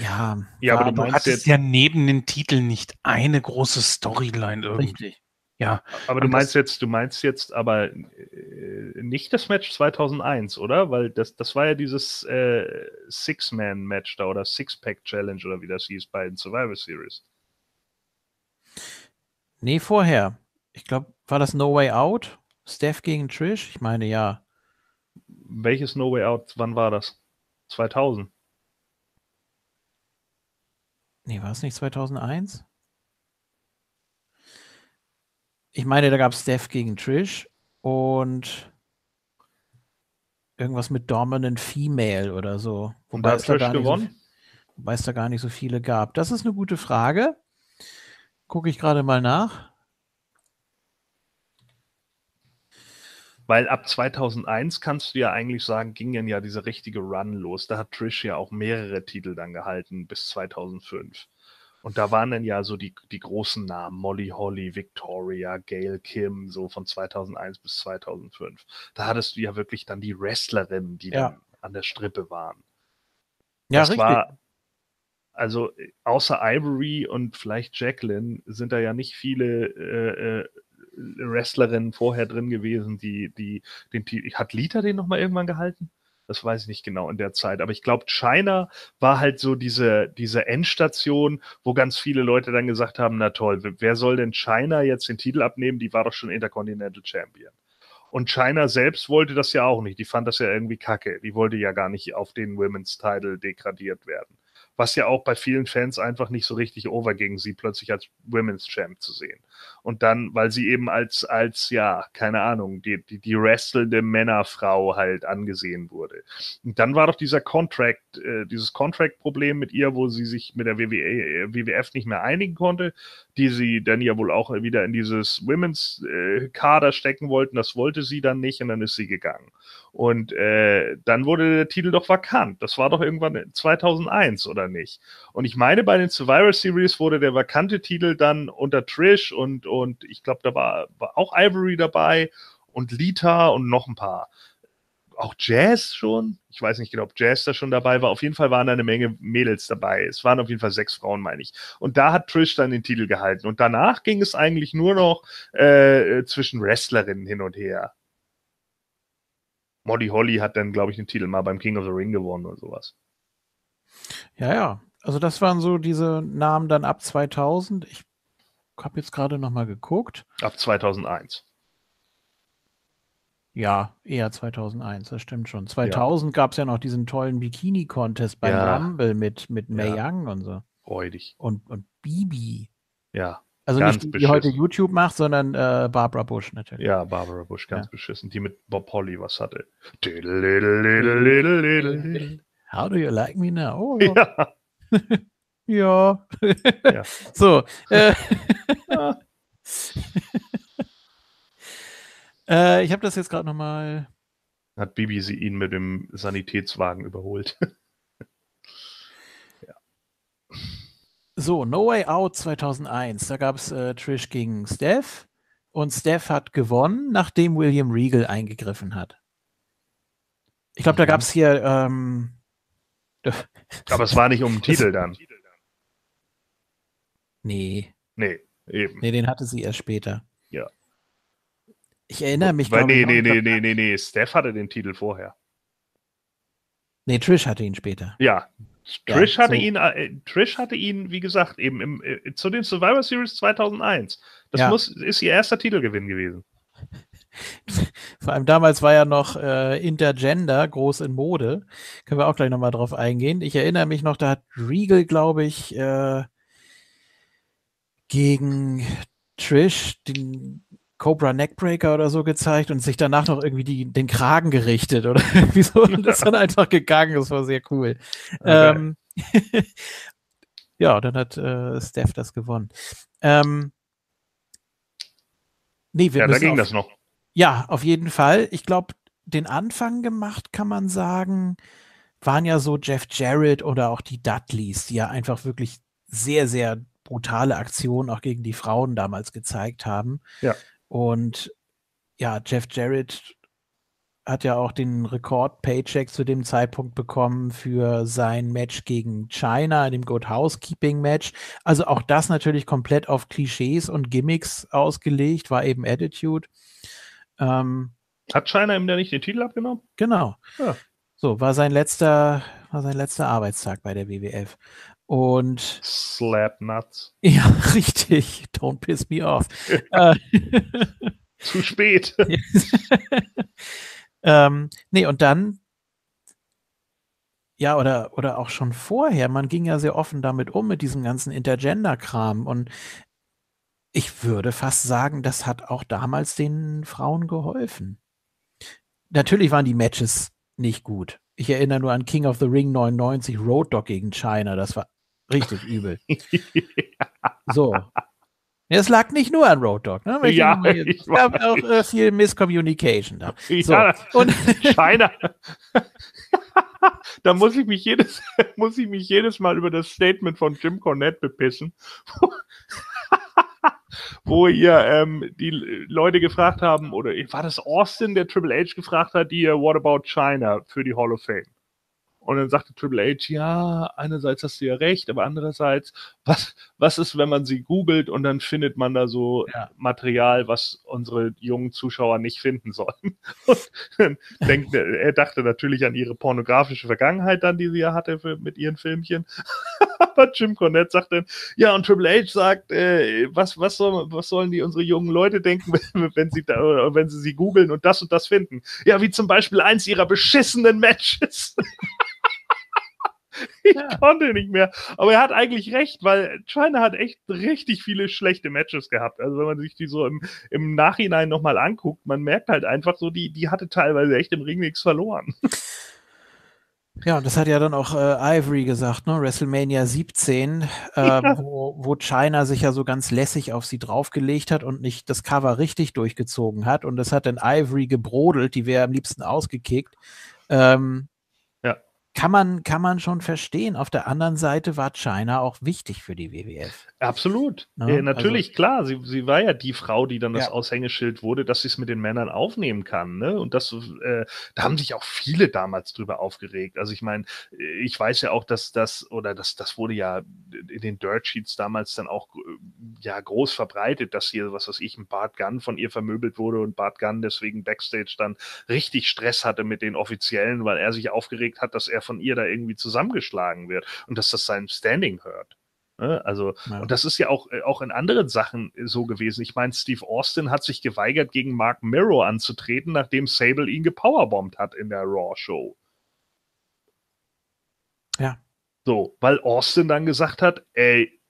ja, ja aber du hattest ja neben den Titeln nicht eine große Storyline irgendwie. Richtig. Ja. Aber du meinst jetzt, du meinst jetzt aber äh, nicht das Match 2001, oder? Weil das, das war ja dieses äh, Six-Man-Match da oder Six-Pack-Challenge oder wie das hieß bei den Survivor Series. Nee, vorher. Ich glaube, war das No Way Out? Steph gegen Trish? Ich meine, ja. Welches No Way Out? Wann war das? 2000. Nee, war es nicht 2001? Ich meine, da gab es Steph gegen Trish und irgendwas mit Dominant Female oder so. Wobei Wobei hat es, da Trish gar nicht so, gewonnen? wobei es da gar nicht so viele gab. Das ist eine gute Frage. Gucke ich gerade mal nach. Weil ab 2001 kannst du ja eigentlich sagen, ging dann ja dieser richtige Run los. Da hat Trish ja auch mehrere Titel dann gehalten bis 2005. Und da waren dann ja so die, die großen Namen, Molly Holly, Victoria, Gail Kim, so von 2001 bis 2005. Da hattest du ja wirklich dann die Wrestlerinnen, die Ja. dann an der Strippe waren. Ja, das richtig. war, also äh, außer Ivory und vielleicht Jacqueline sind da ja nicht viele äh, äh, Wrestlerinnen vorher drin gewesen, die, die den Titel. Hat Lita den nochmal irgendwann gehalten? Das weiß ich nicht genau in der Zeit. Aber ich glaube, China war halt so diese, diese Endstation, wo ganz viele Leute dann gesagt haben: Na toll, wer soll denn China jetzt den Titel abnehmen? Die war doch schon Intercontinental Champion. Und China selbst wollte das ja auch nicht. Die fand das ja irgendwie kacke. Die wollte ja gar nicht auf den Women's Title degradiert werden. Was ja auch bei vielen Fans einfach nicht so richtig overging, sie plötzlich als Women's Champ zu sehen. Und dann, weil sie eben als, als, ja, keine Ahnung, die, die, die wrestelnde Männerfrau halt angesehen wurde. Und dann war doch dieser Contract, äh, dieses Contract-Problem mit ihr, wo sie sich mit der WWE, äh, WWF nicht mehr einigen konnte, die sie dann ja wohl auch wieder in dieses Women's äh, Kader stecken wollten. Das wollte sie dann nicht und dann ist sie gegangen. Und äh, dann wurde der Titel doch vakant. Das war doch irgendwann 2001 oder nicht? Und ich meine, bei den Survivor Series wurde der vakante Titel dann unter Trish und, und ich glaube, da war, war auch Ivory dabei und Lita und noch ein paar. Auch Jazz schon. Ich weiß nicht genau, ob Jazz da schon dabei war. Auf jeden Fall waren da eine Menge Mädels dabei. Es waren auf jeden Fall sechs Frauen, meine ich. Und da hat Trish dann den Titel gehalten. Und danach ging es eigentlich nur noch äh, zwischen Wrestlerinnen hin und her. Molly Holly hat dann, glaube ich, den Titel mal beim King of the Ring gewonnen oder sowas. Ja, ja. Also das waren so diese Namen dann ab 2000. Ich habe jetzt gerade noch mal geguckt. Ab 2001. Ja, eher 2001, das stimmt schon. 2000 gab es ja noch diesen tollen Bikini-Contest beim Ja. Rumble mit, mit Mae Ja. Young und so. Freudig. Und, und Bibi. Ja. Also Ganz nicht die, die heute. YouTube macht, sondern äh, Barbara Bush natürlich. Ja, Barbara Bush, ganz Ja. beschissen. Die mit Bob Holly was hatte. How do you like me now? Oh, ja. Ja. ja. So. Äh, äh, ich habe das jetzt gerade noch mal. Hat Bibi sie ihn mit dem Sanitätswagen überholt. So, No Way Out 2001. Da gab es äh, Trish gegen Steph. Und Steph hat gewonnen, nachdem William Regal eingegriffen hat. Ich glaube, da Mhm. gab es hier. Ähm, Aber es war nicht um den Titel dann. nee, Nee, eben. nee, den hatte sie erst später. Ja. Ich erinnere mich, Weil, nee, nee, nee, nee, nee, nee. Steph hatte den Titel vorher. Nee, Trish hatte ihn später. Ja. Trish Ja, hatte so. ihn, äh, Trish hatte ihn, wie gesagt, eben im, äh, zu den Survivor Series 2001. Das Ja. muss, ist ihr erster Titelgewinn gewesen. Vor allem damals war ja noch äh, Intergender groß in Mode. Können wir auch gleich nochmal drauf eingehen. Ich erinnere mich noch, da hat Regal, glaube ich, äh, gegen Trish den Cobra Neckbreaker oder so gezeigt und sich danach noch irgendwie die, den Kragen gerichtet oder irgendwie so und ist dann einfach gegangen. Das war sehr cool. Okay. Ähm, ja, dann hat äh, Steph das gewonnen. Ähm, nee, wir Ja, da ging auf, das noch. ja, auf jeden Fall. Ich glaube, den Anfang gemacht, kann man sagen, waren ja so Jeff Jarrett oder auch die Dudleys, die ja einfach wirklich sehr, sehr brutale Aktionen auch gegen die Frauen damals gezeigt haben. Ja. Und ja, Jeff Jarrett hat ja auch den Rekord-Paycheck zu dem Zeitpunkt bekommen für sein Match gegen China, dem Good Housekeeping-Match. Also auch das natürlich komplett auf Klischees und Gimmicks ausgelegt, war eben Attitude. Ähm, Hat China ihm da nicht den Titel abgenommen? genau. Ja. So, war sein letzter, war sein letzter Arbeitstag bei der WWF. Und Slap Nuts. ja, richtig. Don't piss me off. Äh, Zu spät. ähm, nee, und dann, ja, oder, oder auch schon vorher, man ging ja sehr offen damit um, mit diesem ganzen Intergender-Kram. Und ich würde fast sagen, das hat auch damals den Frauen geholfen. Natürlich waren die Matches nicht gut. Ich erinnere nur an King of the Ring 99, Road Dog gegen China. Das war richtig übel. So. Es lag nicht nur an Road Dog. Ne? Ja, ich mal- ich es gab auch äh, viel Miscommunication da. So. Ja, Und China. da muss ich mich jedes, muss ich mich jedes Mal über das Statement von Jim Cornette bepissen, wo ihr ähm, die Leute gefragt haben, oder war das Austin, der Triple H gefragt hat, die What about China für die Hall of Fame? Und dann sagte Triple H, ja, einerseits hast du ja recht, aber andererseits, was, was ist, wenn man sie googelt und dann findet man da so Ja. Material, was unsere jungen Zuschauer nicht finden sollen? Denkt, er dachte natürlich an ihre pornografische Vergangenheit dann, die sie ja hatte für, mit ihren Filmchen. Aber Jim Cornette sagt dann, ja, und Triple H sagt, äh, was, was, soll, was sollen die unsere jungen Leute denken, wenn, sie da, wenn sie sie googeln und das und das finden? Ja, wie zum Beispiel eins ihrer beschissenen Matches. Ich Ja. konnte nicht mehr. Aber er hat eigentlich recht, weil China hat echt richtig viele schlechte Matches gehabt. Also wenn man sich die so im, im Nachhinein nochmal anguckt, man merkt halt einfach so, die, die hatte teilweise echt im Ring nichts verloren. Ja, und das hat ja dann auch äh, Ivory gesagt, ne? WrestleMania 17, äh, wo, wo China sich ja so ganz lässig auf sie draufgelegt hat und nicht das Cover richtig durchgezogen hat. Und das hat dann Ivory gebrodelt, die wäre am liebsten ausgekickt. Ähm, Ja. Kann man, kann man schon verstehen. Auf der anderen Seite war China auch wichtig für die WWF. Absolut. Ne? Äh, natürlich, klar. Sie, sie war ja die Frau, die dann das Ja. Aushängeschild wurde, dass sie es mit den Männern aufnehmen kann. Ne? Und das, äh, da haben sich auch viele damals drüber aufgeregt. Also ich meine, äh, ich weiß ja auch, dass das, oder das, das wurde ja in den Dirt Sheets damals dann auch äh, ja groß verbreitet, dass hier, was weiß ich, ein Bart Gunn von ihr vermöbelt wurde und Bart Gunn deswegen Backstage dann richtig Stress hatte mit den Offiziellen, weil er sich aufgeregt hat, dass er von ihr da irgendwie zusammengeschlagen wird und dass das sein Standing hört. Ne? Also, Ja. und das ist ja auch, äh, auch in anderen Sachen äh, so gewesen. Ich meine, Steve Austin hat sich geweigert, gegen Mark Miro anzutreten, nachdem Sable ihn gepowerbombt hat in der Raw-Show. Ja. So, weil Austin dann gesagt hat, ey,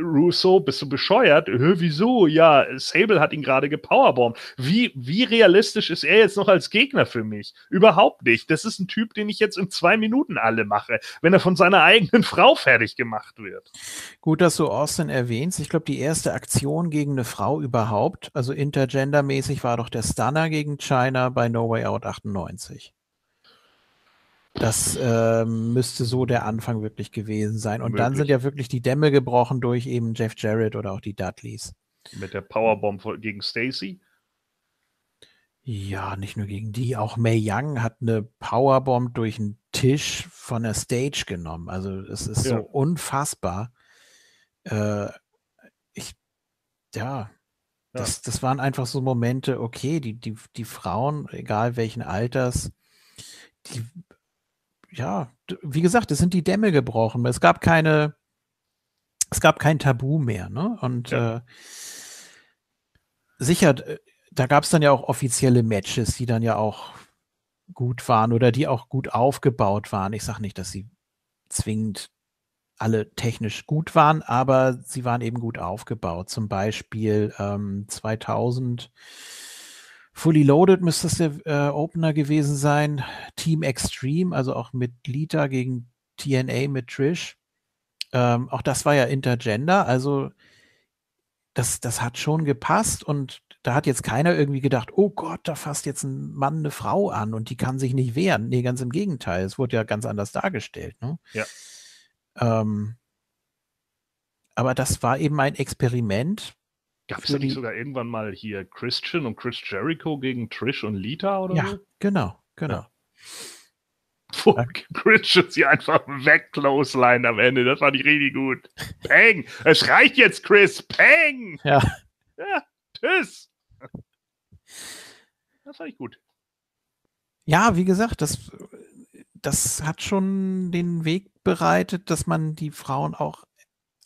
Russo, bist du bescheuert? Hö, wieso? Ja, Sable hat ihn gerade gepowerbombt. Wie, wie realistisch ist er jetzt noch als Gegner für mich? Überhaupt nicht. Das ist ein Typ, den ich jetzt in zwei Minuten alle mache, wenn er von seiner eigenen Frau fertig gemacht wird. Gut, dass du Austin erwähnst. Ich glaube, die erste Aktion gegen eine Frau überhaupt, also intergendermäßig, war doch der Stunner gegen China bei No Way Out 98. Das ähm, müsste so der Anfang wirklich gewesen sein. Und dann Möglich. sind ja wirklich die Dämme gebrochen durch eben Jeff Jarrett oder auch die Dudleys. Mit der Powerbomb gegen Stacy. Ja, nicht nur gegen die, auch May Young hat eine Powerbomb durch einen Tisch von der Stage genommen. Also es ist Ja. so unfassbar. Äh, ich, ja, das, das waren einfach so Momente, okay, die, die, die Frauen, egal welchen Alters, die, ja, wie gesagt, es sind die Dämme gebrochen. Es gab keine, es gab kein Tabu mehr, ne? Und Ja. äh, sicher, da gab es dann ja auch offizielle Matches, die dann ja auch gut waren oder die auch gut aufgebaut waren. Ich sage nicht, dass sie zwingend alle technisch gut waren, aber sie waren eben gut aufgebaut. Zum Beispiel ähm, 2000 Fully Loaded müsste es der äh, Opener gewesen sein. Team Extreme, also auch mit Lita gegen TNA mit Trish. Ähm, auch das war ja Intergender, also das, das hat schon gepasst und da hat jetzt keiner irgendwie gedacht, oh Gott, da fasst jetzt ein Mann eine Frau an und die kann sich nicht wehren. Nee, ganz im Gegenteil. Es wurde ja ganz anders dargestellt. Ne? Ja. Ähm, aber das war eben ein Experiment. Gab es da nicht sogar irgendwann mal hier Christian und Chris Jericho gegen Trish und Lita oder Ja, so? genau, genau. Ja. Wo Christian sie einfach wegclothesline am Ende. Das fand ich richtig gut. Peng! Es reicht jetzt, Chris! Peng! Ja. Ja, tschüss! Das fand ich gut. Ja, wie gesagt, das, das hat schon den Weg bereitet, dass man die Frauen auch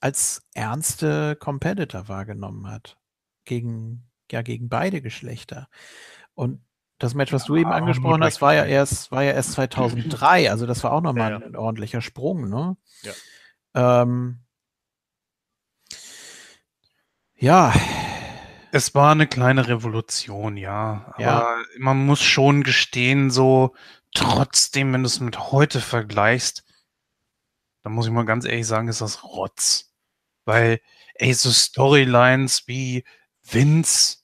als ernste Competitor wahrgenommen hat. Gegen, ja, gegen beide Geschlechter. Und das Match, was du eben angesprochen hast, war ja erst, war ja erst 2003. Also das war auch nochmal ja, ja. ein ordentlicher Sprung, ne? Ja. Ähm, ja. Es war eine kleine Revolution, ja. Aber ja. man muss schon gestehen, so trotzdem, wenn du es mit heute vergleichst, dann muss ich mal ganz ehrlich sagen, ist das Rotz. Weil, ey, so Storylines wie Vince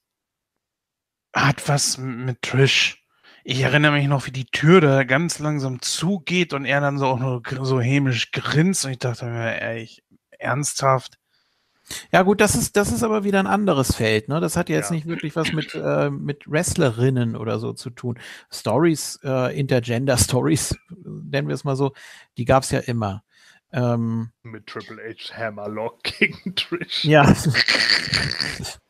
hat was mit Trish. Ich erinnere mich noch, wie die Tür da ganz langsam zugeht und er dann so auch nur so hämisch grinst und ich dachte mir, ey, ich, ernsthaft? Ja, gut, das ist, das ist aber wieder ein anderes Feld. Ne? Das hat ja jetzt ja. nicht wirklich was mit, äh, mit Wrestlerinnen oder so zu tun. Stories, äh, Intergender-Stories, nennen wir es mal so, die gab es ja immer. Ähm, Mit Triple H Hammerlock gegen Trish. Ja.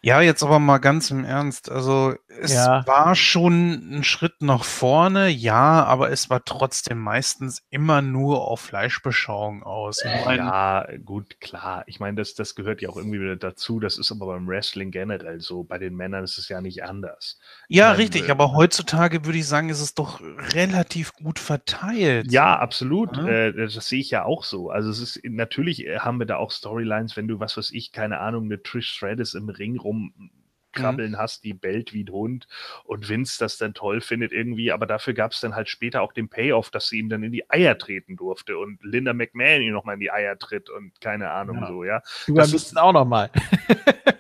ja, jetzt aber mal ganz im Ernst. Also, es ja. war schon ein Schritt nach vorne, ja, aber es war trotzdem meistens immer nur auf Fleischbeschauung aus. Meine, ja, gut, klar. Ich meine, das, das gehört ja auch irgendwie wieder dazu. Das ist aber beim Wrestling generell so. Bei den Männern ist es ja nicht anders. Ja, meine, richtig. Aber heutzutage würde ich sagen, ist es doch relativ gut verteilt. Ja, absolut. Ja. Äh, das sehe ich ja auch so. Also es ist natürlich äh, haben wir da auch Storylines, wenn du, was weiß ich, keine Ahnung, eine Trish Stratus im Ring rum krabbeln mhm. hast, die bellt wie ein Hund und Vince das dann toll findet irgendwie, aber dafür gab es dann halt später auch den Payoff, dass sie ihm dann in die Eier treten durfte und Linda McMahon ihm nochmal in die Eier tritt und keine Ahnung ja. so, ja. Du das ist auch nochmal.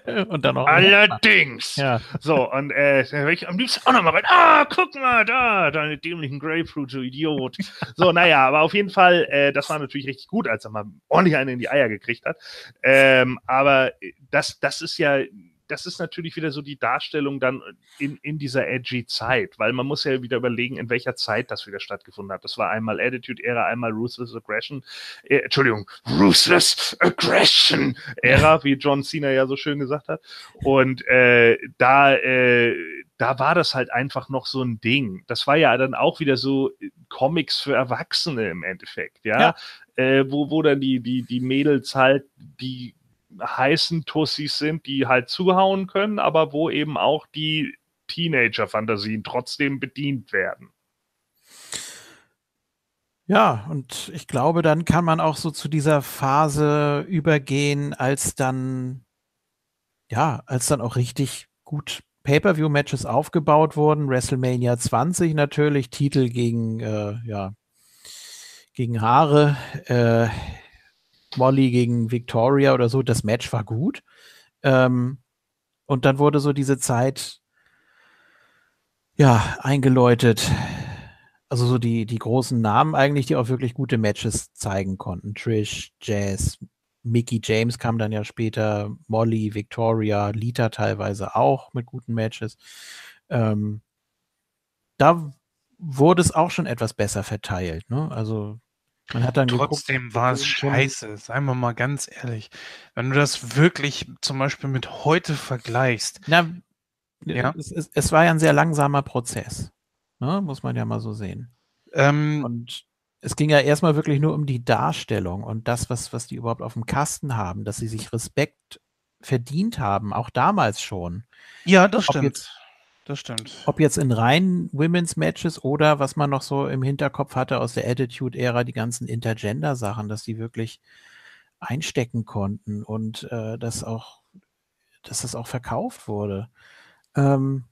und dann noch Allerdings. Ja. So, und äh, ich am liebsten auch nochmal rein. Ah, guck mal, da, deine dämlichen Grapefruit, du Idiot. so, naja, aber auf jeden Fall, äh, das war natürlich richtig gut, als er mal ordentlich einen in die Eier gekriegt hat. Ähm, aber das, das ist ja das ist natürlich wieder so die Darstellung dann in, in dieser edgy Zeit, weil man muss ja wieder überlegen, in welcher Zeit das wieder stattgefunden hat. Das war einmal Attitude-Ära, einmal Ruthless Aggression, äh, Entschuldigung, Ruthless Aggression-Ära, wie John Cena ja so schön gesagt hat. Und äh, da, äh, da war das halt einfach noch so ein Ding. Das war ja dann auch wieder so Comics für Erwachsene im Endeffekt, ja. ja. Äh, wo, wo dann die, die, die Mädels halt die heißen Tussis sind, die halt zuhauen können, aber wo eben auch die Teenager-Fantasien trotzdem bedient werden. Ja, und ich glaube, dann kann man auch so zu dieser Phase übergehen, als dann, ja, als dann auch richtig gut Pay-per-view-Matches aufgebaut wurden. WrestleMania 20 natürlich, Titel gegen, äh, ja, gegen Haare. Äh, Molly gegen Victoria oder so, das Match war gut. Ähm, und dann wurde so diese Zeit ja eingeläutet. Also so die, die großen Namen eigentlich, die auch wirklich gute Matches zeigen konnten. Trish, Jazz, Mickey James kam dann ja später, Molly, Victoria, Lita teilweise auch mit guten Matches. Ähm, da wurde es auch schon etwas besser verteilt. Ne? Also man hat dann Trotzdem geguckt, war es scheiße, seien wir mal ganz ehrlich. Wenn du das wirklich zum Beispiel mit heute vergleichst. Na, ja? es, es, es war ja ein sehr langsamer Prozess. Ne? Muss man ja mal so sehen. Ähm, und es ging ja erstmal wirklich nur um die Darstellung und das, was, was die überhaupt auf dem Kasten haben, dass sie sich Respekt verdient haben, auch damals schon. Ja, das Ob stimmt. Jetzt, das stimmt. Ob jetzt in reinen Women's Matches oder was man noch so im Hinterkopf hatte aus der Attitude-Ära, die ganzen Intergender-Sachen, dass die wirklich einstecken konnten und äh, dass auch, dass das auch verkauft wurde. Ähm,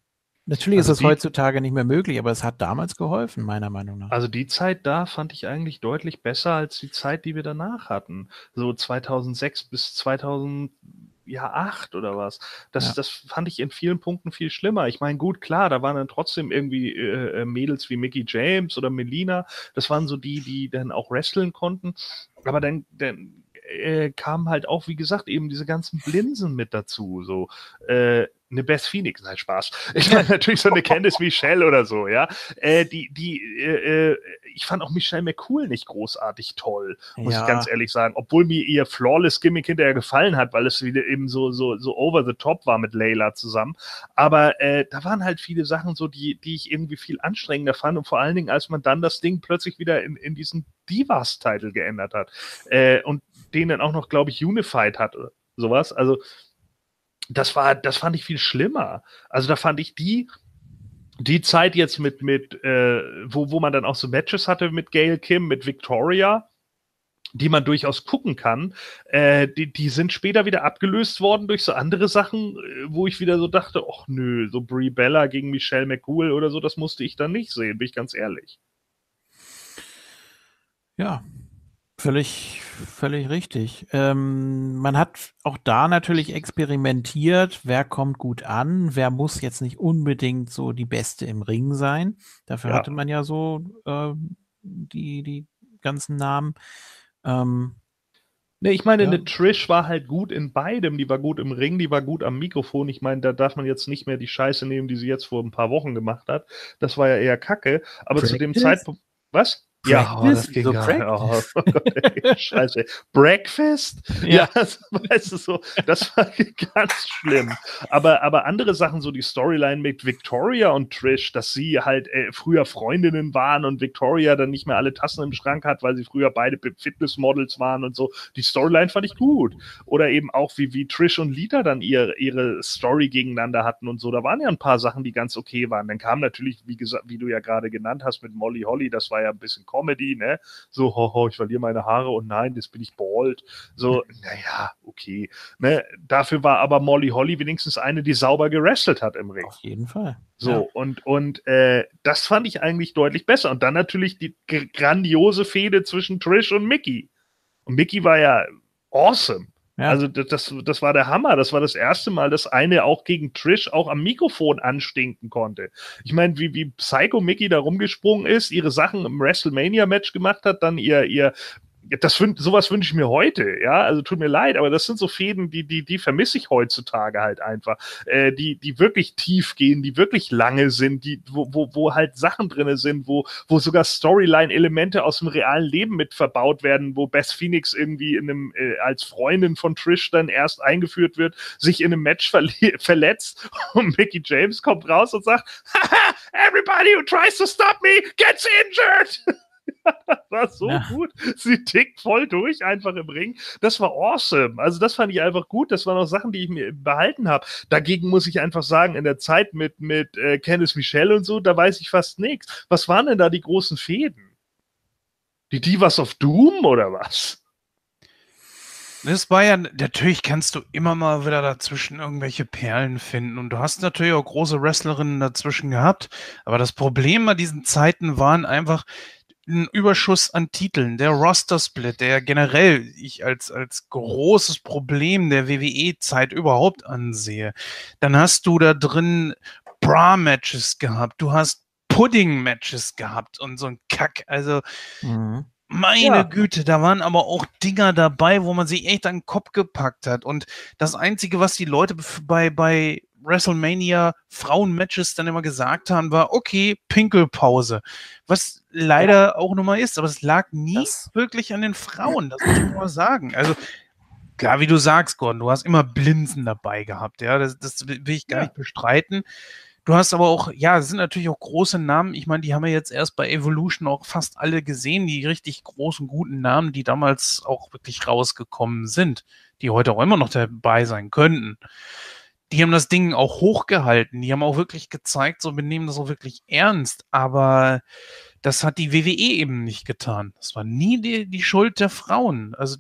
natürlich also ist es heutzutage nicht mehr möglich, aber es hat damals geholfen, meiner Meinung nach. Also die Zeit da fand ich eigentlich deutlich besser als die Zeit, die wir danach hatten. So 2006 bis 2000 ja, acht oder was. Das, ja. das fand ich in vielen Punkten viel schlimmer. Ich meine, gut, klar, da waren dann trotzdem irgendwie äh, äh, Mädels wie Mickey James oder Melina. Das waren so die, die dann auch wresteln konnten. Aber dann, dann äh, kamen halt auch, wie gesagt, eben diese ganzen Blinsen mit dazu. So, äh, eine Beth Phoenix, nein, Spaß. Ich meine natürlich so eine Candice Michelle oder so, ja. Äh, die, die, äh, äh, ich fand auch Michelle McCool nicht großartig toll, muss ja. ich ganz ehrlich sagen. Obwohl mir ihr Flawless Gimmick hinterher gefallen hat, weil es wieder eben so, so, so over the top war mit Layla zusammen. Aber äh, da waren halt viele Sachen so, die, die ich irgendwie viel anstrengender fand und vor allen Dingen, als man dann das Ding plötzlich wieder in, in diesen Divas-Titel geändert hat äh, und den dann auch noch, glaube ich, Unified hat oder sowas. Also, das war, das fand ich viel schlimmer. Also da fand ich die, die Zeit jetzt mit, mit, äh, wo, wo man dann auch so Matches hatte mit Gail Kim, mit Victoria, die man durchaus gucken kann, äh, die, die sind später wieder abgelöst worden durch so andere Sachen, äh, wo ich wieder so dachte, ach nö, so Brie Bella gegen Michelle McCool oder so, das musste ich dann nicht sehen, bin ich ganz ehrlich. Ja, Völlig, völlig richtig. Ähm, man hat auch da natürlich experimentiert, wer kommt gut an, wer muss jetzt nicht unbedingt so die Beste im Ring sein. Dafür ja. hatte man ja so äh, die, die ganzen Namen. Ähm, Ne, ich meine, ja. eine Trish war halt gut in beidem. Die war gut im Ring, die war gut am Mikrofon. Ich meine, da darf man jetzt nicht mehr die Scheiße nehmen, die sie jetzt vor ein paar Wochen gemacht hat. Das war ja eher Kacke. Aber Practice? zu dem Zeitpunkt. Was? Ja, oh, das ging so ja. Oh, Scheiße. Breakfast? Ja, ja weißt du so, das war ganz schlimm. Aber, aber andere Sachen, so die Storyline mit Victoria und Trish, dass sie halt äh, früher Freundinnen waren und Victoria dann nicht mehr alle Tassen im Schrank hat, weil sie früher beide Fitnessmodels waren und so. Die Storyline fand ich gut. Oder eben auch, wie, wie Trish und Lita dann ihr, ihre Story gegeneinander hatten und so. Da waren ja ein paar Sachen, die ganz okay waren. Dann kam natürlich, wie gesagt, wie du ja gerade genannt hast, mit Molly Holly, das war ja ein bisschen Comedy, ne? So, hoho, ich verliere meine Haare und nein, jetzt bin ich bald. So, naja, okay. Ne? Dafür war aber Molly Holly wenigstens eine, die sauber gerestelt hat im Ring. Auf jeden Fall. So, ja. und, und äh, das fand ich eigentlich deutlich besser. Und dann natürlich die grandiose Fehde zwischen Trish und Mickey. Und Mickey war ja awesome. Ja. Also das, das war der Hammer. Das war das erste Mal, dass eine auch gegen Trish auch am Mikrofon anstinken konnte. Ich meine, wie, wie Psycho Mickey da rumgesprungen ist, ihre Sachen im WrestleMania-Match gemacht hat, dann ihr, ihr das sowas wünsche ich mir heute, ja. Also tut mir leid, aber das sind so Fäden, die, die, die vermisse ich heutzutage halt einfach. Äh, die, die wirklich tief gehen, die wirklich lange sind, die, wo, wo, wo halt Sachen drinne sind, wo, wo sogar Storyline-Elemente aus dem realen Leben mit verbaut werden, wo Beth Phoenix irgendwie in einem, äh, als Freundin von Trish dann erst eingeführt wird, sich in einem Match verletzt und Mickey James kommt raus und sagt, Haha, everybody who tries to stop me gets injured. war so ja. gut. Sie tickt voll durch, einfach im Ring. Das war awesome. Also, das fand ich einfach gut. Das waren auch Sachen, die ich mir behalten habe. Dagegen muss ich einfach sagen, in der Zeit mit, mit äh, Candice Michelle und so, da weiß ich fast nichts. Was waren denn da die großen Fäden? Die Divas of Doom oder was? Das war ja, natürlich kannst du immer mal wieder dazwischen irgendwelche Perlen finden. Und du hast natürlich auch große Wrestlerinnen dazwischen gehabt. Aber das Problem bei diesen Zeiten waren einfach, ein Überschuss an Titeln, der Roster-Split, der generell ich als, als großes Problem der WWE-Zeit überhaupt ansehe. Dann hast du da drin Bra-Matches gehabt, du hast Pudding-Matches gehabt und so ein Kack. Also, mhm. meine ja. Güte, da waren aber auch Dinger dabei, wo man sich echt an den Kopf gepackt hat. Und das Einzige, was die Leute bei, bei WrestleMania Frauenmatches dann immer gesagt haben, war, okay, Pinkelpause. Was leider ja. auch nochmal ist, aber es lag nie das wirklich an den Frauen, das muss ich mal sagen. Also, klar, wie du sagst, Gordon, du hast immer Blinzen dabei gehabt, ja, das, das will ich gar ja. nicht bestreiten. Du hast aber auch, ja, es sind natürlich auch große Namen. Ich meine, die haben wir jetzt erst bei Evolution auch fast alle gesehen, die richtig großen, guten Namen, die damals auch wirklich rausgekommen sind, die heute auch immer noch dabei sein könnten die haben das Ding auch hochgehalten. Die haben auch wirklich gezeigt, so wir nehmen das auch wirklich ernst. Aber das hat die WWE eben nicht getan. Das war nie die, die Schuld der Frauen. Also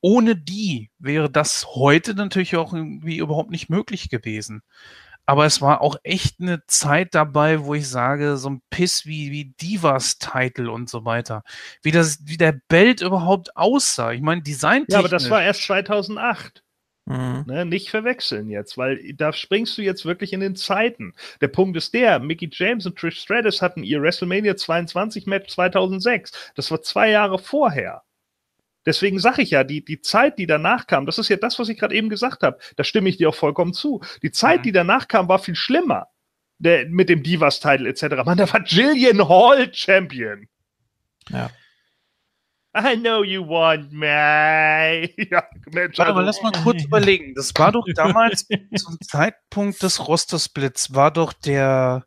ohne die wäre das heute natürlich auch irgendwie überhaupt nicht möglich gewesen. Aber es war auch echt eine Zeit dabei, wo ich sage, so ein Piss wie, wie Divas-Title und so weiter. Wie, das, wie der Belt überhaupt aussah. Ich meine, Design. Ja, aber das war erst 2008. Mhm. Ne, nicht verwechseln jetzt, weil da springst du jetzt wirklich in den Zeiten. Der Punkt ist der, Mickey James und Trish Stratus hatten ihr WrestleMania 22 Match 2006. Das war zwei Jahre vorher. Deswegen sage ich ja, die, die Zeit, die danach kam, das ist ja das, was ich gerade eben gesagt habe. Da stimme ich dir auch vollkommen zu. Die Zeit, mhm. die danach kam, war viel schlimmer. Der, mit dem Divas-Title etc. Man, da war Jillian Hall Champion. Ja. I know you want me. ja, Mensch, Warte mal, also lass mal kurz überlegen. Das war doch damals zum Zeitpunkt des Roster-Splits, war doch der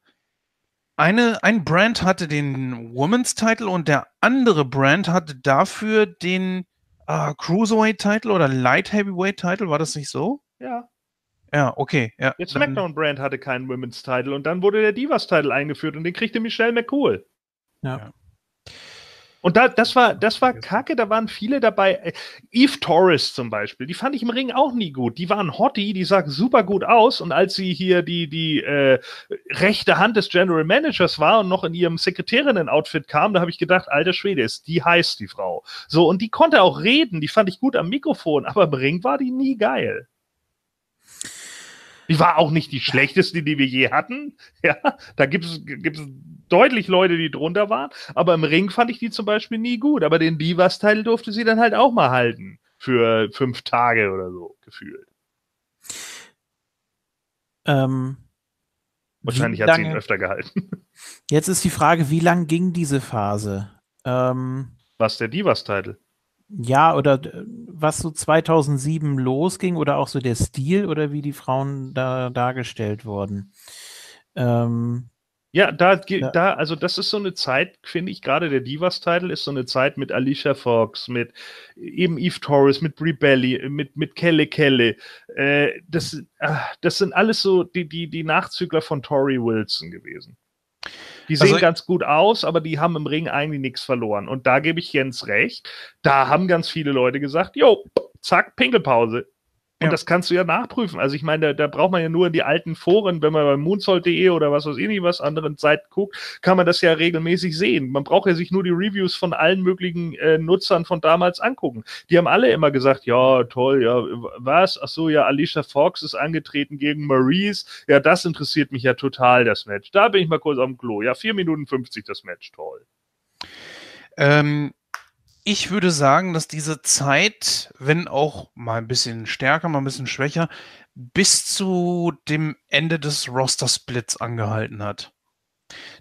eine, ein Brand hatte den Women's Title und der andere Brand hatte dafür den uh, Cruiserweight Title oder Light Heavyweight Title. War das nicht so? Ja. Ja, okay. Ja, der SmackDown Brand hatte keinen Women's Title und dann wurde der Divas Title eingeführt und den kriegte Michelle McCool. Ja. ja. Und da, das war, das war kacke, da waren viele dabei. Eve Torres zum Beispiel, die fand ich im Ring auch nie gut. Die waren Hottie, die sah super gut aus. Und als sie hier die, die äh, rechte Hand des General Managers war und noch in ihrem Sekretärinnen-Outfit kam, da habe ich gedacht, alter Schwede, ist die heiß, die Frau. So, und die konnte auch reden, die fand ich gut am Mikrofon, aber im Ring war die nie geil. Die war auch nicht die schlechteste, die wir je hatten. Ja, da gibt es deutlich Leute, die drunter waren. Aber im Ring fand ich die zum Beispiel nie gut. Aber den Divas-Teil durfte sie dann halt auch mal halten. Für fünf Tage oder so, gefühlt. Ähm, Wahrscheinlich hat sie ihn öfter gehalten. Jetzt ist die Frage, wie lang ging diese Phase? Ähm, Was der Divas-Titel? Ja, oder was so 2007 losging oder auch so der Stil oder wie die Frauen da dargestellt wurden. Ähm, ja, da, ja. da, also das ist so eine Zeit, finde ich, gerade der Divas-Title ist so eine Zeit mit Alicia Fox, mit eben Eve Torres, mit Brie Belly, mit, mit Kelle Kelle. Äh, das, ach, das sind alles so die, die, die Nachzügler von Tori Wilson gewesen. Die sehen also, ganz gut aus, aber die haben im Ring eigentlich nichts verloren. Und da gebe ich Jens recht. Da haben ganz viele Leute gesagt, jo, zack, Pinkelpause. Und ja. das kannst du ja nachprüfen. Also ich meine, da, da, braucht man ja nur in die alten Foren, wenn man bei moonsold.de oder was weiß ich nicht, was anderen Seiten guckt, kann man das ja regelmäßig sehen. Man braucht ja sich nur die Reviews von allen möglichen äh, Nutzern von damals angucken. Die haben alle immer gesagt, ja, toll, ja, was? Ach so, ja, Alicia Fox ist angetreten gegen Maurice. Ja, das interessiert mich ja total, das Match. Da bin ich mal kurz am Klo. Ja, 4 Minuten 50 das Match, toll. Ähm, ich würde sagen, dass diese Zeit, wenn auch mal ein bisschen stärker, mal ein bisschen schwächer, bis zu dem Ende des Roster-Splits angehalten hat.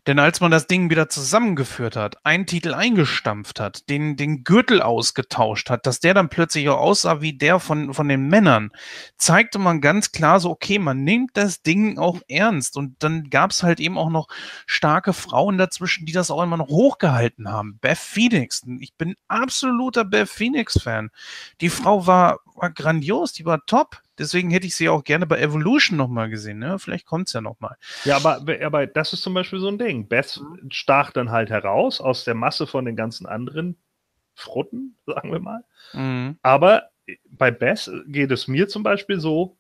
Denn als man das Ding wieder zusammengeführt hat, einen Titel eingestampft hat, den, den Gürtel ausgetauscht hat, dass der dann plötzlich auch aussah wie der von, von den Männern, zeigte man ganz klar so, okay, man nimmt das Ding auch ernst. Und dann gab es halt eben auch noch starke Frauen dazwischen, die das auch immer noch hochgehalten haben. Beth Phoenix. Ich bin absoluter Beth Phoenix-Fan. Die Frau war, war grandios, die war top. Deswegen hätte ich sie auch gerne bei Evolution nochmal gesehen. Ne? Vielleicht kommt es ja nochmal. Ja, aber, aber das ist zum Beispiel so ein Ding. Beth mhm. stach dann halt heraus aus der Masse von den ganzen anderen Frutten, sagen wir mal. Mhm. Aber bei Beth geht es mir zum Beispiel so,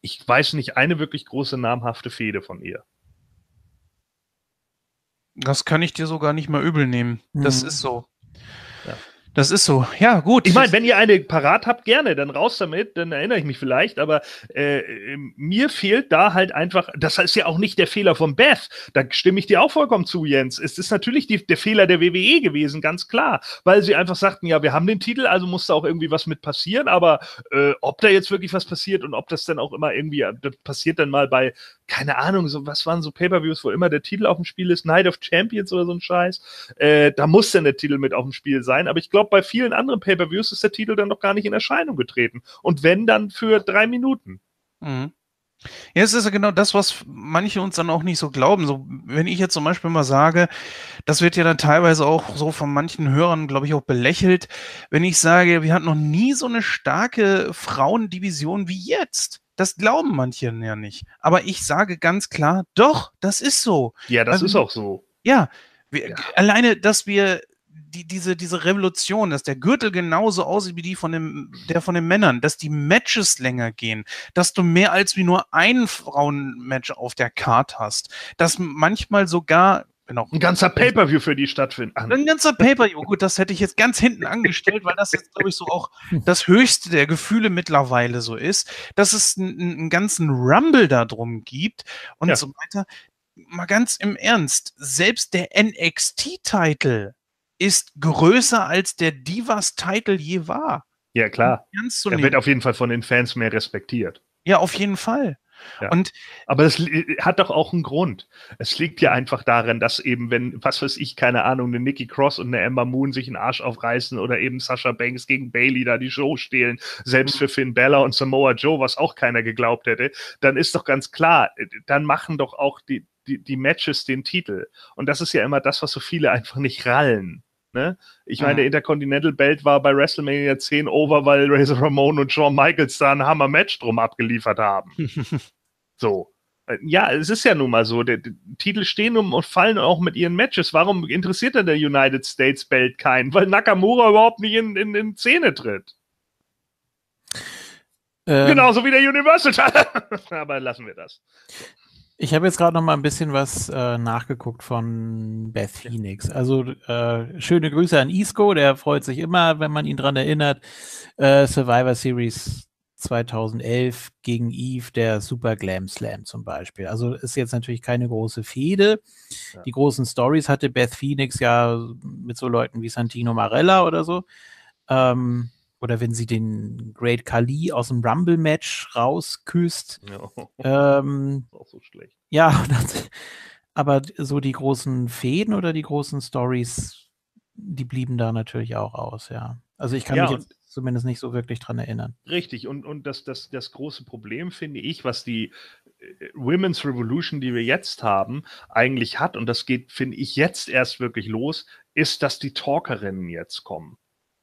ich weiß nicht eine wirklich große namhafte Fehde von ihr. Das kann ich dir sogar nicht mal übel nehmen. Mhm. Das ist so. Das ist so. Ja, gut. Ich meine, wenn ihr eine parat habt, gerne, dann raus damit, dann erinnere ich mich vielleicht, aber äh, mir fehlt da halt einfach, das ist ja auch nicht der Fehler von Beth, da stimme ich dir auch vollkommen zu, Jens. Es ist natürlich die, der Fehler der WWE gewesen, ganz klar, weil sie einfach sagten, ja, wir haben den Titel, also muss da auch irgendwie was mit passieren, aber äh, ob da jetzt wirklich was passiert und ob das dann auch immer irgendwie, das passiert dann mal bei, keine Ahnung, so, was waren so Pay-Per-Views, wo immer der Titel auf dem Spiel ist, Night of Champions oder so ein Scheiß, äh, da muss dann der Titel mit auf dem Spiel sein, aber ich glaube, glaube, bei vielen anderen Pay-Per-Views ist der Titel dann noch gar nicht in Erscheinung getreten. Und wenn, dann für drei Minuten. Mhm. Ja, es ist ja genau das, was manche uns dann auch nicht so glauben. So, wenn ich jetzt zum Beispiel mal sage, das wird ja dann teilweise auch so von manchen Hörern, glaube ich, auch belächelt, wenn ich sage, wir hatten noch nie so eine starke Frauendivision wie jetzt. Das glauben manche ja nicht. Aber ich sage ganz klar, doch, das ist so. Ja, das also, ist auch so. Ja, wir, ja. alleine, dass wir die, diese, diese Revolution, dass der Gürtel genauso aussieht wie die von dem, der von den Männern, dass die Matches länger gehen, dass du mehr als wie nur ein Frauenmatch auf der Card hast, dass manchmal sogar Genau. Ein ganzer Pay-Per-View für die stattfindet. Ein ganzer Pay-Per-View. Gut, das hätte ich jetzt ganz hinten angestellt, weil das jetzt, glaube ich, so auch das höchste der Gefühle mittlerweile so ist, dass es einen, einen ganzen Rumble darum gibt und ja. so weiter. Mal ganz im Ernst, selbst der NXT-Titel ist größer als der Divas-Title je war. Ja, klar. Er wird auf jeden Fall von den Fans mehr respektiert. Ja, auf jeden Fall. Ja. Und Aber es li- hat doch auch einen Grund. Es liegt ja einfach darin, dass eben, wenn, was weiß ich, keine Ahnung, eine Nikki Cross und eine Ember Moon sich einen Arsch aufreißen oder eben Sasha Banks gegen Bailey da die Show stehlen, selbst für Finn Bella und Samoa Joe, was auch keiner geglaubt hätte, dann ist doch ganz klar, äh, dann machen doch auch die, die, die Matches den Titel. Und das ist ja immer das, was so viele einfach nicht rallen. Ne? Ich meine, Mhm. der Intercontinental Belt war bei WrestleMania 10 over, weil Razor Ramon und Shawn Michaels da ein Hammer-Match drum abgeliefert haben. So. Äh, Ja, es ist ja nun mal so. Der, die Titel stehen um und fallen auch mit ihren Matches. Warum interessiert denn der United States Belt keinen? Weil Nakamura überhaupt nicht in, in, in Szene tritt. Ähm, Genauso wie der Universal. Aber lassen wir das. Ich habe jetzt gerade noch mal ein bisschen was äh, nachgeguckt von Beth Phoenix. Also äh, schöne Grüße an Isco, der freut sich immer, wenn man ihn dran erinnert. Äh, Survivor Series 2011 gegen Eve, der Super Glam Slam zum Beispiel. Also ist jetzt natürlich keine große Fehde. Ja. Die großen Stories hatte Beth Phoenix ja mit so Leuten wie Santino Marella oder so. Ähm, oder wenn sie den Great Khali aus dem Rumble-Match rausküsst. Ja, Ähm, auch so schlecht. ja, das, aber so die großen Fäden oder die großen Stories, die blieben da natürlich auch aus, ja. Also ich kann Ja, mich jetzt zumindest nicht so wirklich dran erinnern. Richtig, und, und das, das, das große Problem, finde ich, was die äh, Women's Revolution, die wir jetzt haben, eigentlich hat, und das geht, finde ich, jetzt erst wirklich los, ist, dass die Talkerinnen jetzt kommen.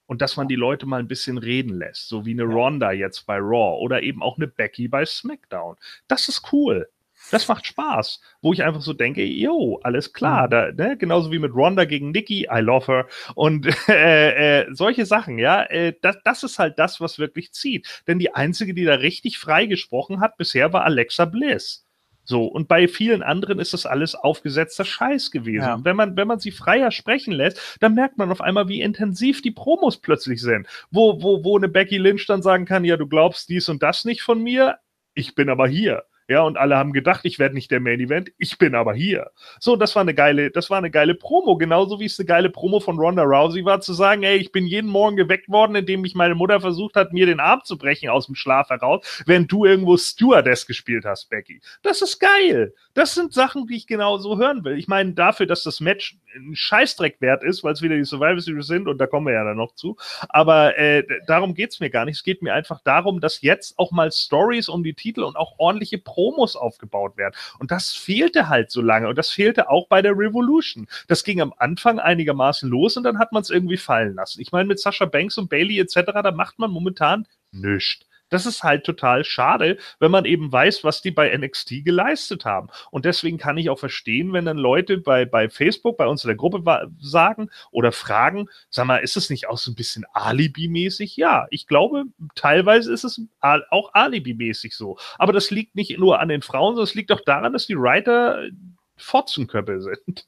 Und dass man die Leute mal ein bisschen reden lässt, so wie eine Ronda jetzt bei Raw oder eben auch eine Becky bei SmackDown. Das ist cool. Das macht Spaß, wo ich einfach so denke, yo, alles klar, da, ne, genauso wie mit Ronda gegen Nikki, I love her und äh, äh, solche Sachen, ja, äh, das, das ist halt das, was wirklich zieht. Denn die einzige, die da richtig frei gesprochen hat, bisher war Alexa Bliss. So, und bei vielen anderen ist das alles aufgesetzter Scheiß gewesen. Ja. Wenn man, wenn man sie freier sprechen lässt, dann merkt man auf einmal, wie intensiv die Promos plötzlich sind. Wo, wo, wo eine Becky Lynch dann sagen kann, ja, du glaubst dies und das nicht von mir, ich bin aber hier. Ja, und alle haben gedacht, ich werde nicht der Main Event, ich bin aber hier. So, das war eine geile, das war eine geile Promo, genauso wie es eine geile Promo von Ronda Rousey war, zu sagen, ey, ich bin jeden Morgen geweckt worden, indem mich meine Mutter versucht hat, mir den Arm zu brechen aus dem Schlaf heraus, während du irgendwo Stewardess gespielt hast, Becky. Das ist geil. Das sind Sachen, die ich genau so hören will. Ich meine, dafür, dass das Match ein Scheißdreck wert ist, weil es wieder die Survivor Series sind, und da kommen wir ja dann noch zu, aber äh, darum geht's mir gar nicht. Es geht mir einfach darum, dass jetzt auch mal Stories um die Titel und auch ordentliche Promos aufgebaut werden. Und das fehlte halt so lange. Und das fehlte auch bei der Revolution. Das ging am Anfang einigermaßen los und dann hat man es irgendwie fallen lassen. Ich meine, mit Sascha Banks und Bailey etc., da macht man momentan nichts. Das ist halt total schade, wenn man eben weiß, was die bei NXT geleistet haben. Und deswegen kann ich auch verstehen, wenn dann Leute bei, bei Facebook, bei uns in der Gruppe sagen oder fragen, sag mal, ist es nicht auch so ein bisschen Alibi-mäßig? Ja, ich glaube, teilweise ist es auch Alibi-mäßig so. Aber das liegt nicht nur an den Frauen, sondern es liegt auch daran, dass die Writer Fotzenköppe sind.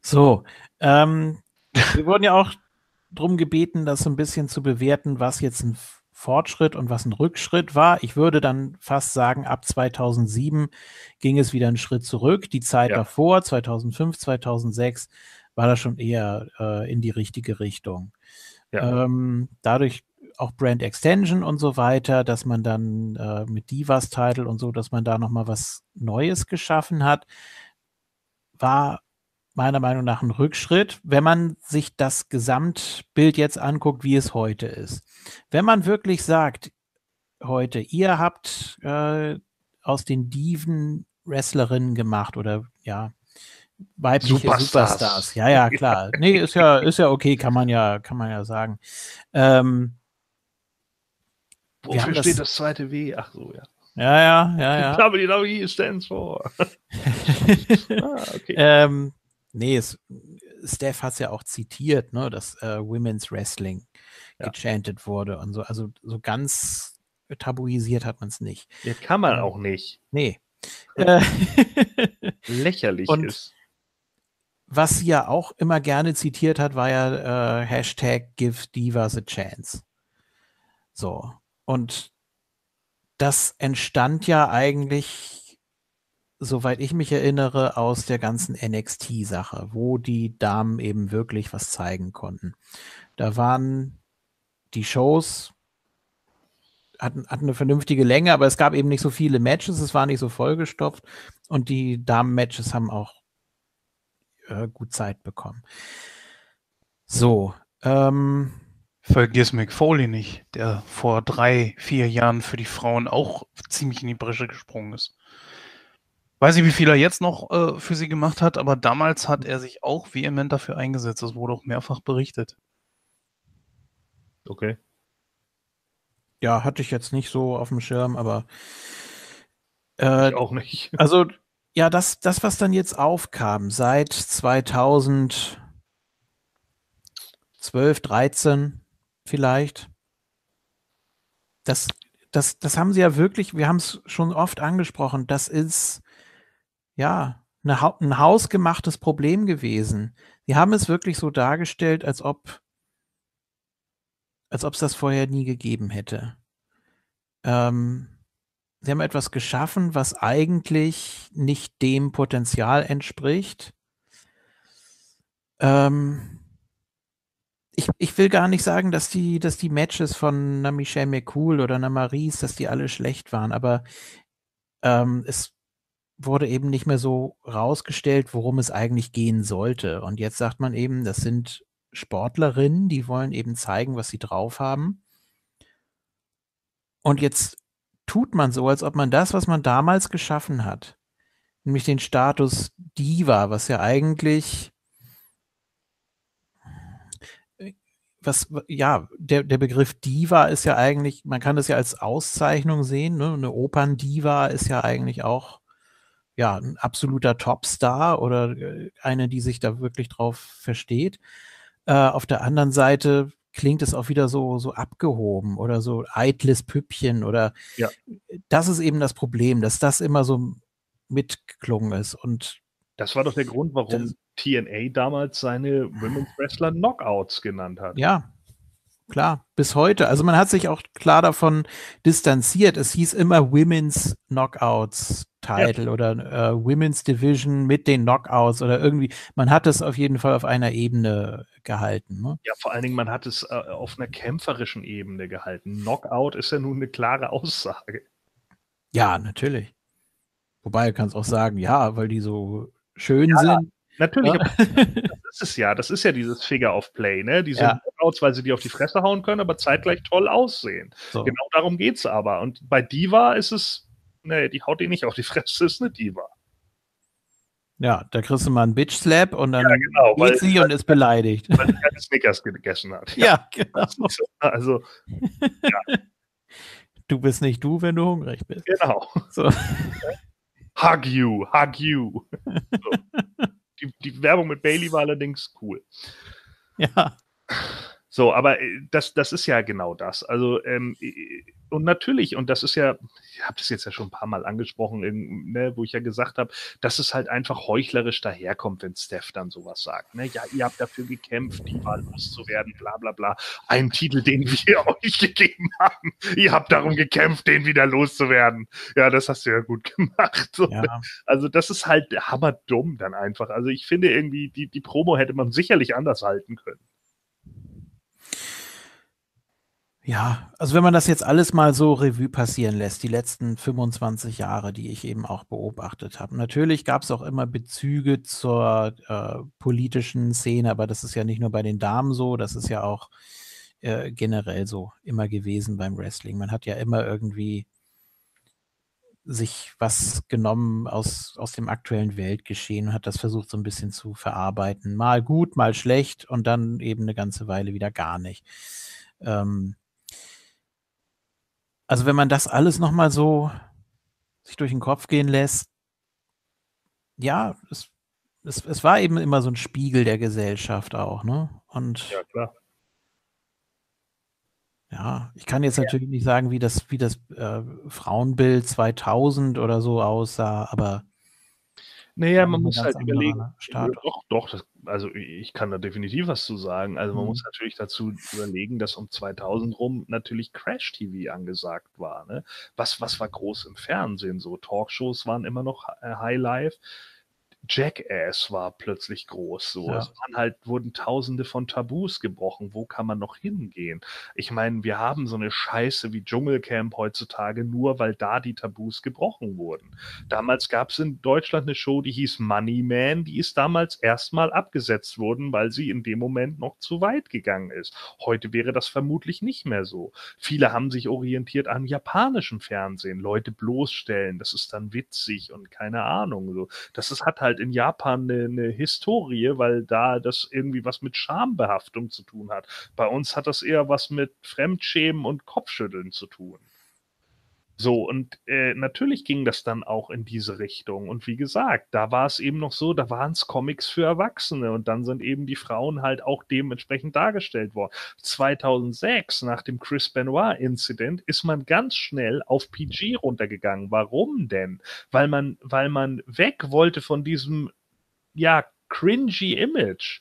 So, ähm, wir wurden ja auch drum gebeten, das so ein bisschen zu bewerten, was jetzt ein Fortschritt und was ein Rückschritt war. Ich würde dann fast sagen, ab 2007 ging es wieder einen Schritt zurück. Die Zeit Ja. davor, 2005, 2006, war das schon eher äh, in die richtige Richtung. Ja. Ähm, dadurch auch Brand Extension und so weiter, dass man dann äh, mit Divas Title und so, dass man da noch mal was Neues geschaffen hat, war meiner Meinung nach ein Rückschritt, wenn man sich das Gesamtbild jetzt anguckt, wie es heute ist. Wenn man wirklich sagt, heute, ihr habt äh, aus den Diven Wrestlerinnen gemacht oder ja, weibliche Superstars. Superstars. Ja, ja, klar. Nee, ist ja, ist ja okay, kann man ja, kann man ja sagen. Ähm, Wofür das- steht das zweite W? Ach so, ja. ja, ja, ja, ja. WWE stands for. ah, okay. Ähm, nee, es, Steph hat es ja auch zitiert, ne, dass äh, Women's Wrestling Ja. gechantet wurde und so. Also so ganz tabuisiert hat man es nicht. Ja, kann man auch nicht. Nee. äh, Lächerlich Und- ist. was sie ja auch immer gerne zitiert hat, war ja äh, Hashtag Give Divas a Chance. So. Und das entstand ja eigentlich soweit ich mich erinnere, aus der ganzen NXT-Sache, wo die Damen eben wirklich was zeigen konnten. Da waren die Shows, hatten, hatten eine vernünftige Länge, aber es gab eben nicht so viele Matches, es war nicht so vollgestopft und die Damen-Matches haben auch äh, gut Zeit bekommen. So, ähm, Vergiss Mick Foley nicht, der vor drei, vier Jahren für die Frauen auch ziemlich in die Bresche gesprungen ist. Weiß nicht, wie viel er jetzt noch äh, für sie gemacht hat, aber damals hat er sich auch vehement dafür eingesetzt. Das wurde auch mehrfach berichtet. Okay. Ja, hatte ich jetzt nicht so auf dem Schirm, aber äh, ich auch nicht. Also, ja, das, das, was dann jetzt aufkam, seit 2012, 13 vielleicht, das, das, das haben sie ja wirklich, wir haben es schon oft angesprochen, das ist ja eine, ein hausgemachtes Problem gewesen. Sie haben es wirklich so dargestellt, als ob als ob es das vorher nie gegeben hätte. Ähm, sie haben etwas geschaffen, was eigentlich nicht dem Potenzial entspricht. Ähm, ich, ich will gar nicht sagen, dass die, dass die Matches von einer Michelle McCool oder einer Maries, dass die alle schlecht waren, aber ähm, es wurde eben nicht mehr so rausgestellt, worum es eigentlich gehen sollte. Und jetzt sagt man eben, das sind Sportlerinnen, die wollen eben zeigen, was sie drauf haben. Und jetzt tut man so, als ob man das, was man damals geschaffen hat, nämlich den Status Diva, was ja eigentlich was, ja, der, der Begriff Diva ist ja eigentlich, man kann das ja als Auszeichnung sehen, ne? Eine Operndiva ist ja eigentlich auch ja, ein absoluter Topstar oder äh, eine, die sich da wirklich drauf versteht. Äh, auf der anderen Seite klingt es auch wieder so, so abgehoben oder so eitles Püppchen oder ja. das ist eben das Problem, dass das immer so mitgeklungen ist. Und das war doch der Grund, warum TNA damals seine Women's Wrestler Knockouts genannt hat. Ja, klar, bis heute. Also man hat sich auch klar davon distanziert. Es hieß immer Women's Knockouts Title ja. oder äh, Women's Division mit den Knockouts oder irgendwie. Man hat es auf jeden Fall auf einer Ebene gehalten. Ne? Ja, vor allen Dingen, man hat es äh, auf einer kämpferischen Ebene gehalten. Knockout ist ja nun eine klare Aussage. Ja, natürlich. Wobei du kannst auch sagen, ja, weil die so schön ja, sind. Natürlich. Ja. das ist ja, das ist ja dieses Figure of Play, ne? Die sind ja. Knockouts, weil sie die auf die Fresse hauen können, aber zeitgleich toll aussehen. So. Genau darum geht es aber. Und bei Diva ist es, ne, die haut die nicht auf die Fresse, ist eine Diva. Ja, da kriegst du mal einen Bitch-Slap und dann ja, genau, geht weil, sie und ist beleidigt. Weil sie keine Snickers gegessen hat. Ja, ja genau. Also, ja. Du bist nicht du, wenn du hungrig bist. Genau. So. Hug you, hug you. So. Die, die Werbung mit Bailey war allerdings cool. Ja. So, aber äh, das, das ist ja genau das. Also, ähm, und natürlich, und das ist ja, ich habe das jetzt ja schon ein paar Mal angesprochen, in, ne, wo ich ja gesagt habe, dass es halt einfach heuchlerisch daherkommt, wenn Steph dann sowas sagt. Ne? Ja, ihr habt dafür gekämpft, die Wahl loszuwerden, bla bla bla. Ein Titel, den wir euch gegeben haben. Ihr habt darum gekämpft, den wieder loszuwerden. Ja, das hast du ja gut gemacht. Ja. Ne? Also, das ist halt hammerdumm dann einfach. Also, ich finde irgendwie, die, die Promo hätte man sicherlich anders halten können. Ja, also wenn man das jetzt alles mal so Revue passieren lässt, die letzten 25 Jahre, die ich eben auch beobachtet habe. Natürlich gab es auch immer Bezüge zur äh, politischen Szene, aber das ist ja nicht nur bei den Damen so, das ist ja auch äh, generell so immer gewesen beim Wrestling. Man hat ja immer irgendwie sich was genommen aus, aus dem aktuellen Weltgeschehen und hat das versucht so ein bisschen zu verarbeiten. Mal gut, mal schlecht und dann eben eine ganze Weile wieder gar nicht. Ähm, also wenn man das alles nochmal so sich durch den Kopf gehen lässt, ja, es, es, es war eben immer so ein Spiegel der Gesellschaft auch, ne? Und ja, klar. Ja, ich kann jetzt ja. natürlich nicht sagen, wie das, wie das äh, Frauenbild 2000 oder so aussah, aber naja, man muss halt überlegen. Start. Doch, doch, das, also ich kann da definitiv was zu sagen. Also man Mhm. muss natürlich dazu überlegen, dass um 2000 rum natürlich Crash-TV angesagt war. Ne? Was, was war groß im Fernsehen? So Talkshows waren immer noch äh, High Life. Jackass war plötzlich groß. So. Ja. Es waren halt, wurden tausende von Tabus gebrochen. Wo kann man noch hingehen? Ich meine, wir haben so eine Scheiße wie Dschungelcamp heutzutage, nur weil da die Tabus gebrochen wurden. Damals gab es in Deutschland eine Show, die hieß Money Man, die ist damals erstmal abgesetzt worden, weil sie in dem Moment noch zu weit gegangen ist. Heute wäre das vermutlich nicht mehr so. Viele haben sich orientiert an japanischem Fernsehen, Leute bloßstellen, das ist dann witzig und keine Ahnung. So. Das ist, hat halt in Japan eine, eine Historie, weil da das irgendwie was mit Schambehaftung zu tun hat. Bei uns hat das eher was mit Fremdschämen und Kopfschütteln zu tun. So, und äh, natürlich ging das dann auch in diese Richtung. Und wie gesagt, da war es eben noch so, da waren es Comics für Erwachsene und dann sind eben die Frauen halt auch dementsprechend dargestellt worden. 2006, nach dem Chris Benoit-Incident, ist man ganz schnell auf PG runtergegangen. Warum denn? Weil man, weil man weg wollte von diesem, ja, cringy Image.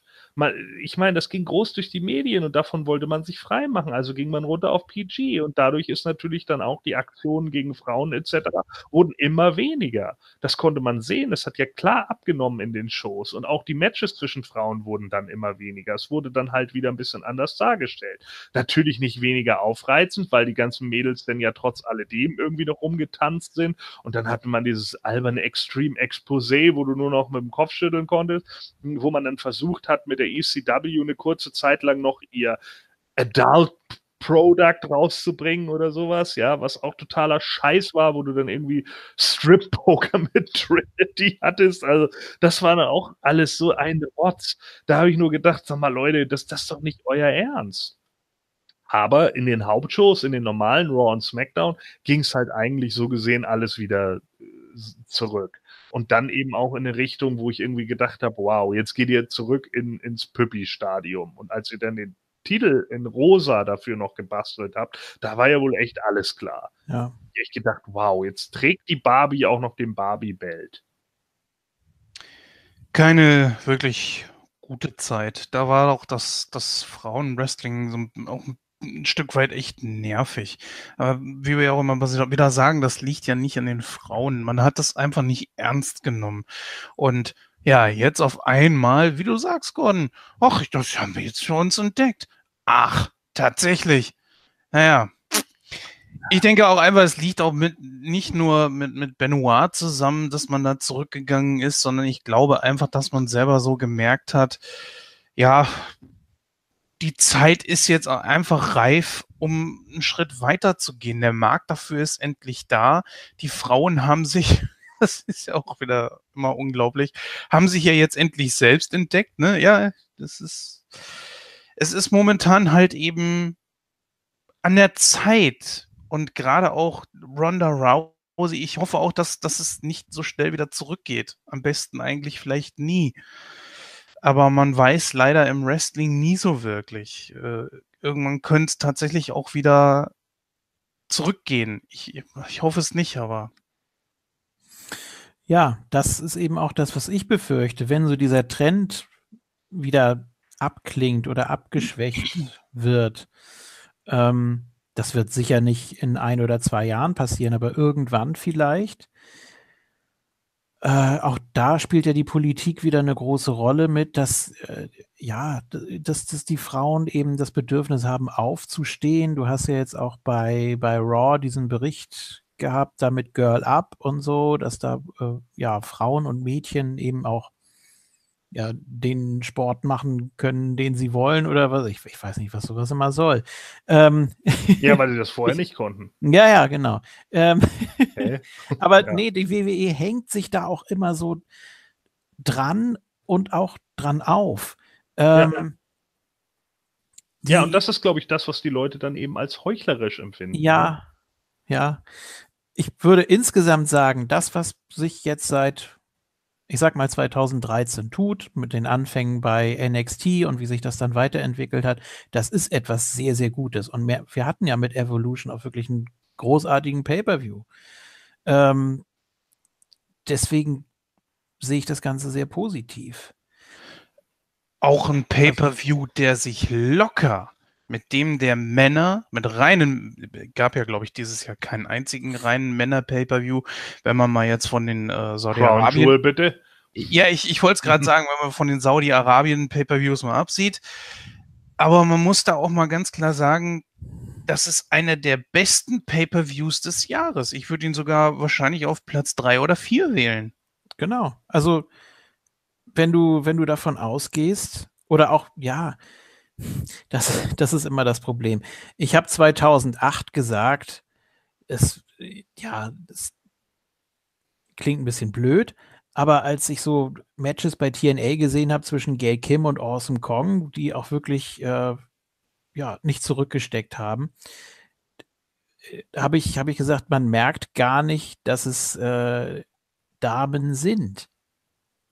Ich meine, das ging groß durch die Medien und davon wollte man sich frei machen. Also ging man runter auf PG und dadurch ist natürlich dann auch die Aktionen gegen Frauen etc. wurden immer weniger. Das konnte man sehen. Es hat ja klar abgenommen in den Shows und auch die Matches zwischen Frauen wurden dann immer weniger. Es wurde dann halt wieder ein bisschen anders dargestellt. Natürlich nicht weniger aufreizend, weil die ganzen Mädels dann ja trotz alledem irgendwie noch rumgetanzt sind und dann hatte man dieses alberne Extreme Exposé, wo du nur noch mit dem Kopf schütteln konntest, wo man dann versucht hat, mit der ECW eine kurze Zeit lang noch ihr Adult Product rauszubringen oder sowas, ja, was auch totaler Scheiß war, wo du dann irgendwie Strip-Poker mit Trinity hattest. Also, das war dann auch alles so ein Rotz. Da habe ich nur gedacht, sag mal, Leute, das, das ist doch nicht euer Ernst. Aber in den Hauptshows, in den normalen Raw und SmackDown, ging es halt eigentlich so gesehen alles wieder äh, zurück. Und dann eben auch in eine Richtung, wo ich irgendwie gedacht habe, wow, jetzt geht ihr zurück in, ins Püppi-Stadium. Und als ihr dann den Titel in rosa dafür noch gebastelt habt, da war ja wohl echt alles klar. Ja. Ich gedacht, wow, jetzt trägt die Barbie auch noch den Barbie-Belt. Keine wirklich gute Zeit. Da war auch das, das Frauenwrestling so auch ein Stück weit echt nervig. Aber wie wir ja auch immer wieder sagen, das liegt ja nicht an den Frauen. Man hat das einfach nicht ernst genommen. Und ja, jetzt auf einmal, wie du sagst, Gordon, ach, das haben wir jetzt für uns entdeckt. Ach, tatsächlich. Naja. Ich denke auch einfach, es liegt auch mit, nicht nur mit, mit Benoit zusammen, dass man da zurückgegangen ist, sondern ich glaube einfach, dass man selber so gemerkt hat, ja, die Zeit ist jetzt einfach reif, um einen Schritt weiter zu gehen. Der Markt dafür ist endlich da. Die Frauen haben sich, das ist ja auch wieder immer unglaublich, haben sich ja jetzt endlich selbst entdeckt. Ne? Ja, das ist, es ist momentan halt eben an der Zeit und gerade auch Ronda Rousey. Ich hoffe auch, dass, dass es nicht so schnell wieder zurückgeht. Am besten eigentlich vielleicht nie aber man weiß leider im Wrestling nie so wirklich. Äh, irgendwann könnte es tatsächlich auch wieder zurückgehen. Ich, ich hoffe es nicht, aber. Ja, das ist eben auch das, was ich befürchte. Wenn so dieser Trend wieder abklingt oder abgeschwächt wird, ähm, das wird sicher nicht in ein oder zwei Jahren passieren, aber irgendwann vielleicht. Äh, auch da spielt ja die Politik wieder eine große Rolle mit, dass äh, ja, dass, dass die Frauen eben das Bedürfnis haben, aufzustehen. Du hast ja jetzt auch bei, bei Raw diesen Bericht gehabt, da mit Girl Up und so, dass da äh, ja Frauen und Mädchen eben auch ja, den Sport machen können, den sie wollen oder was. Ich, ich weiß nicht, was sowas immer soll. Ähm, ja, weil sie das vorher nicht konnten. Ja, ja, genau. Ähm, okay. aber Ja. nee, die WWE hängt sich da auch immer so dran und auch dran auf. Ähm, Ja, die- und das ist, glaube ich, das, was die Leute dann eben als heuchlerisch empfinden. ne? Ja, ja. Ich würde insgesamt sagen, das, was sich jetzt seit, ich sag mal 2013 tut, mit den Anfängen bei NXT und wie sich das dann weiterentwickelt hat, das ist etwas sehr, sehr Gutes. Und mehr, wir hatten ja mit Evolution auch wirklich einen großartigen Pay-Per-View. Ähm, deswegen sehe ich das Ganze sehr positiv. auch ein Pay-per-View, der sich locker mit dem der Männer, mit reinen, gab ja, glaube ich, dieses Jahr keinen einzigen reinen Männer-Pay-Per-View, wenn man mal jetzt von den äh, Saudi-Arabien. bitte. Ja, ich, ich wollte es gerade sagen, wenn man von den Saudi-Arabien-Pay-Per-Views mal absieht. Aber man muss da auch mal ganz klar sagen, das ist einer der besten Pay-Per-Views des Jahres. Ich würde ihn sogar wahrscheinlich auf Platz drei oder vier wählen. Genau. Also, wenn du, wenn du davon ausgehst, oder auch, ja, das, das ist immer das Problem. Ich habe 2008 gesagt, es, ja, es klingt ein bisschen blöd, aber als ich so Matches bei TNA gesehen habe zwischen Gail Kim und Awesome Kong, die auch wirklich äh, ja, nicht zurückgesteckt haben, habe ich, hab ich gesagt, man merkt gar nicht, dass es äh, Damen sind.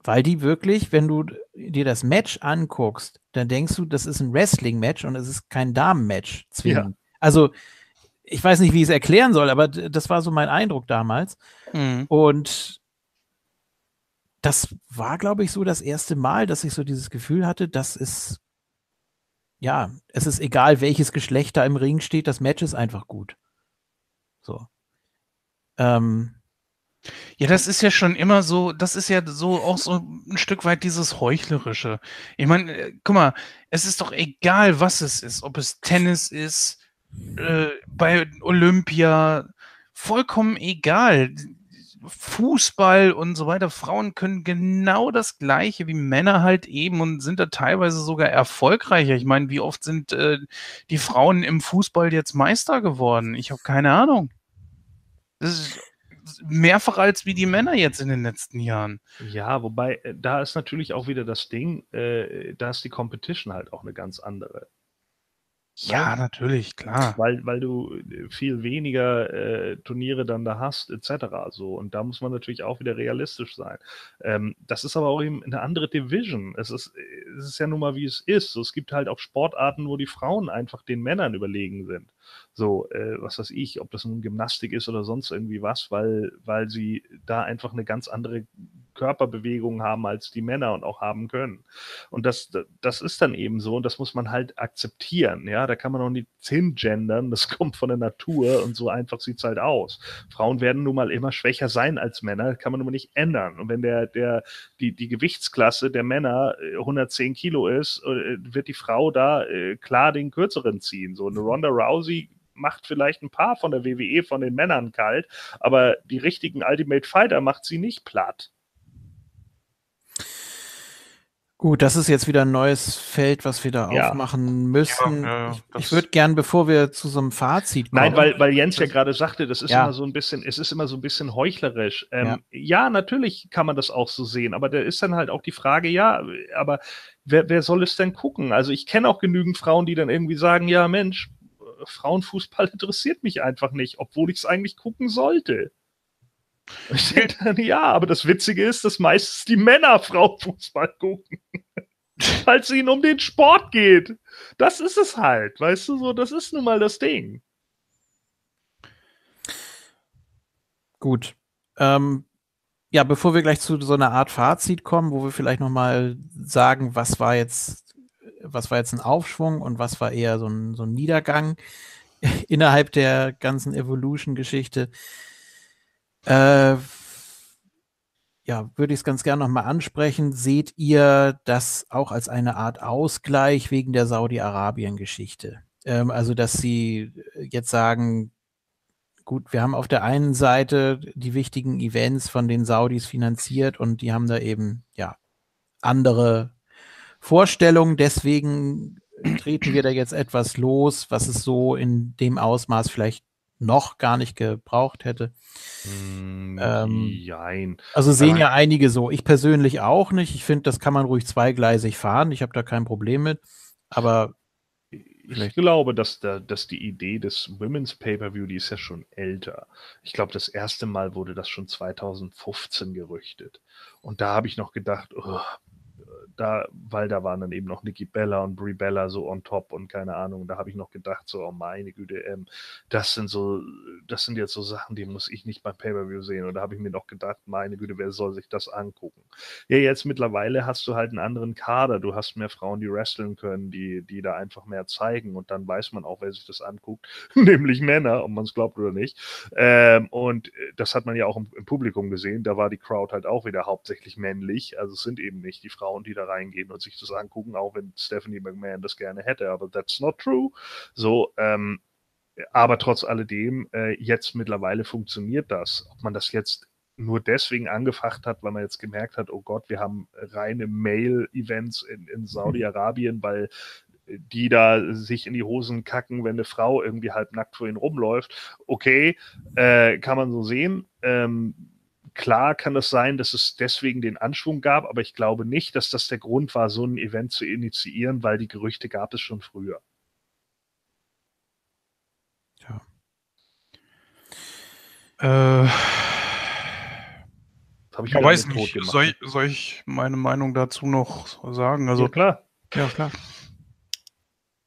Weil die wirklich, wenn du dir das Match anguckst, dann denkst du, das ist ein Wrestling-Match und es ist kein Damen-Match zwingend. Ja. Also, ich weiß nicht, wie ich es erklären soll, aber das war so mein Eindruck damals. Mhm. Und das war, glaube ich, so das erste Mal, dass ich so dieses Gefühl hatte, dass es, ja, es ist egal, welches Geschlecht da im Ring steht, das Match ist einfach gut. So. Ähm, ja, das ist ja schon immer so, das ist ja so auch so ein Stück weit dieses Heuchlerische. Ich meine, äh, guck mal, es ist doch egal, was es ist, ob es Tennis ist, äh, bei Olympia, vollkommen egal. Fußball und so weiter. Frauen können genau das Gleiche wie Männer halt eben und sind da teilweise sogar erfolgreicher. Ich meine, wie oft sind äh, die Frauen im Fußball jetzt Meister geworden? Ich habe keine Ahnung. Das ist mehrfach als wie die Männer jetzt in den letzten Jahren. Ja, wobei, äh, da ist natürlich auch wieder das Ding, äh, da ist die Competition halt auch eine ganz andere. Ja, ne? natürlich, klar. Weil, weil du äh, viel weniger äh, Turniere dann da hast, etc. So. Und da muss man natürlich auch wieder realistisch sein. Ähm, das ist aber auch eben eine andere Division. Es ist, es ist ja nun mal, wie es ist. So, es gibt halt auch Sportarten, wo die Frauen einfach den Männern überlegen sind. So, äh, was weiß ich, ob das nun Gymnastik ist oder sonst irgendwie was, weil, weil sie da einfach eine ganz andere Körperbewegung haben als die Männer und auch haben können. Und das, das ist dann eben so und das muss man halt akzeptieren. Ja, da kann man auch nicht hingendern, das kommt von der Natur und so einfach sieht es halt aus. Frauen werden nun mal immer schwächer sein als Männer, kann man nun mal nicht ändern. Und wenn der, der, die, die Gewichtsklasse der Männer 110 äh, Kilo ist, äh, wird die Frau da äh, klar den kürzeren ziehen. So eine Ronda Rousey macht vielleicht ein paar von der WWE von den Männern kalt, aber die richtigen Ultimate Fighter macht sie nicht platt. Gut, das ist jetzt wieder ein neues Feld, was wir da ja. aufmachen müssen. Ja, ich, ich würde gern, bevor wir zu so einem Fazit kommen. Nein, weil, weil Jens ja gerade sagte, das ist immer so ein bisschen, es ist immer so ein bisschen heuchlerisch. Ähm, ja. natürlich kann man das auch so sehen, aber da ist dann halt auch die Frage, ja, aber wer, wer soll es denn gucken? Also ich kenne auch genügend Frauen, die dann irgendwie sagen, ja, Mensch, Frauenfußball interessiert mich einfach nicht, obwohl ich es eigentlich gucken sollte. Ich denke dann, ja, aber das Witzige ist, dass meistens die Männer Frauenfußball gucken. Weil es ihnen um den Sport geht. Das ist es halt, weißt du, so, das ist nun mal das Ding. Gut. Ähm, ja, bevor wir gleich zu so einer Art Fazit kommen, wo wir vielleicht nochmal sagen, was war jetzt, was war jetzt ein Aufschwung und was war eher so ein, so ein Niedergang innerhalb der ganzen Evolution-Geschichte, äh, ja, würde ich es ganz gerne nochmal ansprechen. Seht ihr das auch als eine Art Ausgleich wegen der Saudi-Arabien-Geschichte? Ähm, also, dass sie jetzt sagen, gut, wir haben auf der einen Seite die wichtigen Events von den Saudis finanziert und die haben da eben, ja, andere Vorstellungen. Deswegen treten wir da jetzt etwas los, was es so in dem Ausmaß vielleicht noch gar nicht gebraucht hätte. Mm, ähm, also sehen ja einige so. Ich persönlich auch nicht. Ich finde, das kann man ruhig zweigleisig fahren. Ich habe da kein Problem mit. Aber ich glaube, dass, da, dass die Idee des Women's Pay-Per-View, die ist ja schon älter. Ich glaube, das erste Mal wurde das schon 2015 gerüchtet. Und da habe ich noch gedacht, oh, da, weil da waren dann eben noch Nikki Bella und Brie Bella so on top und keine Ahnung. Da habe ich noch gedacht, so, oh meine Güte, ähm, das sind so, das sind jetzt so Sachen, die muss ich nicht beim Pay-Per-View sehen. Und da habe ich mir noch gedacht, meine Güte, wer soll sich das angucken? Ja, jetzt mittlerweile hast du halt einen anderen Kader. Du hast mehr Frauen, die wresteln können, die, die da einfach mehr zeigen. Und dann weiß man auch, wer sich das anguckt, nämlich Männer, ob man es glaubt oder nicht. Ähm, und das hat man ja auch im, im Publikum gesehen. Da war die Crowd halt auch wieder hauptsächlich männlich. Also es sind eben nicht die Frauen, die da reingehen und sich das angucken, auch wenn Stephanie McMahon das gerne hätte. Aber that's not true. So, ähm, aber trotz alledem, äh, jetzt mittlerweile funktioniert das. Ob man das jetzt nur deswegen angefacht hat, weil man jetzt gemerkt hat, oh Gott, wir haben reine Mail-Events in, in Saudi-Arabien, weil die da sich in die Hosen kacken, wenn eine Frau irgendwie halbnackt vor ihnen rumläuft. Okay, äh, kann man so sehen. Ähm, klar kann es sein, dass es deswegen den Anschwung gab, aber ich glaube nicht, dass das der Grund war, so ein Event zu initiieren, weil die Gerüchte gab es schon früher. Ja. Äh habe ich ja, weiß nicht. Soll ich, soll ich, meine Meinung dazu noch sagen? Also, ja, klar. Ja, klar.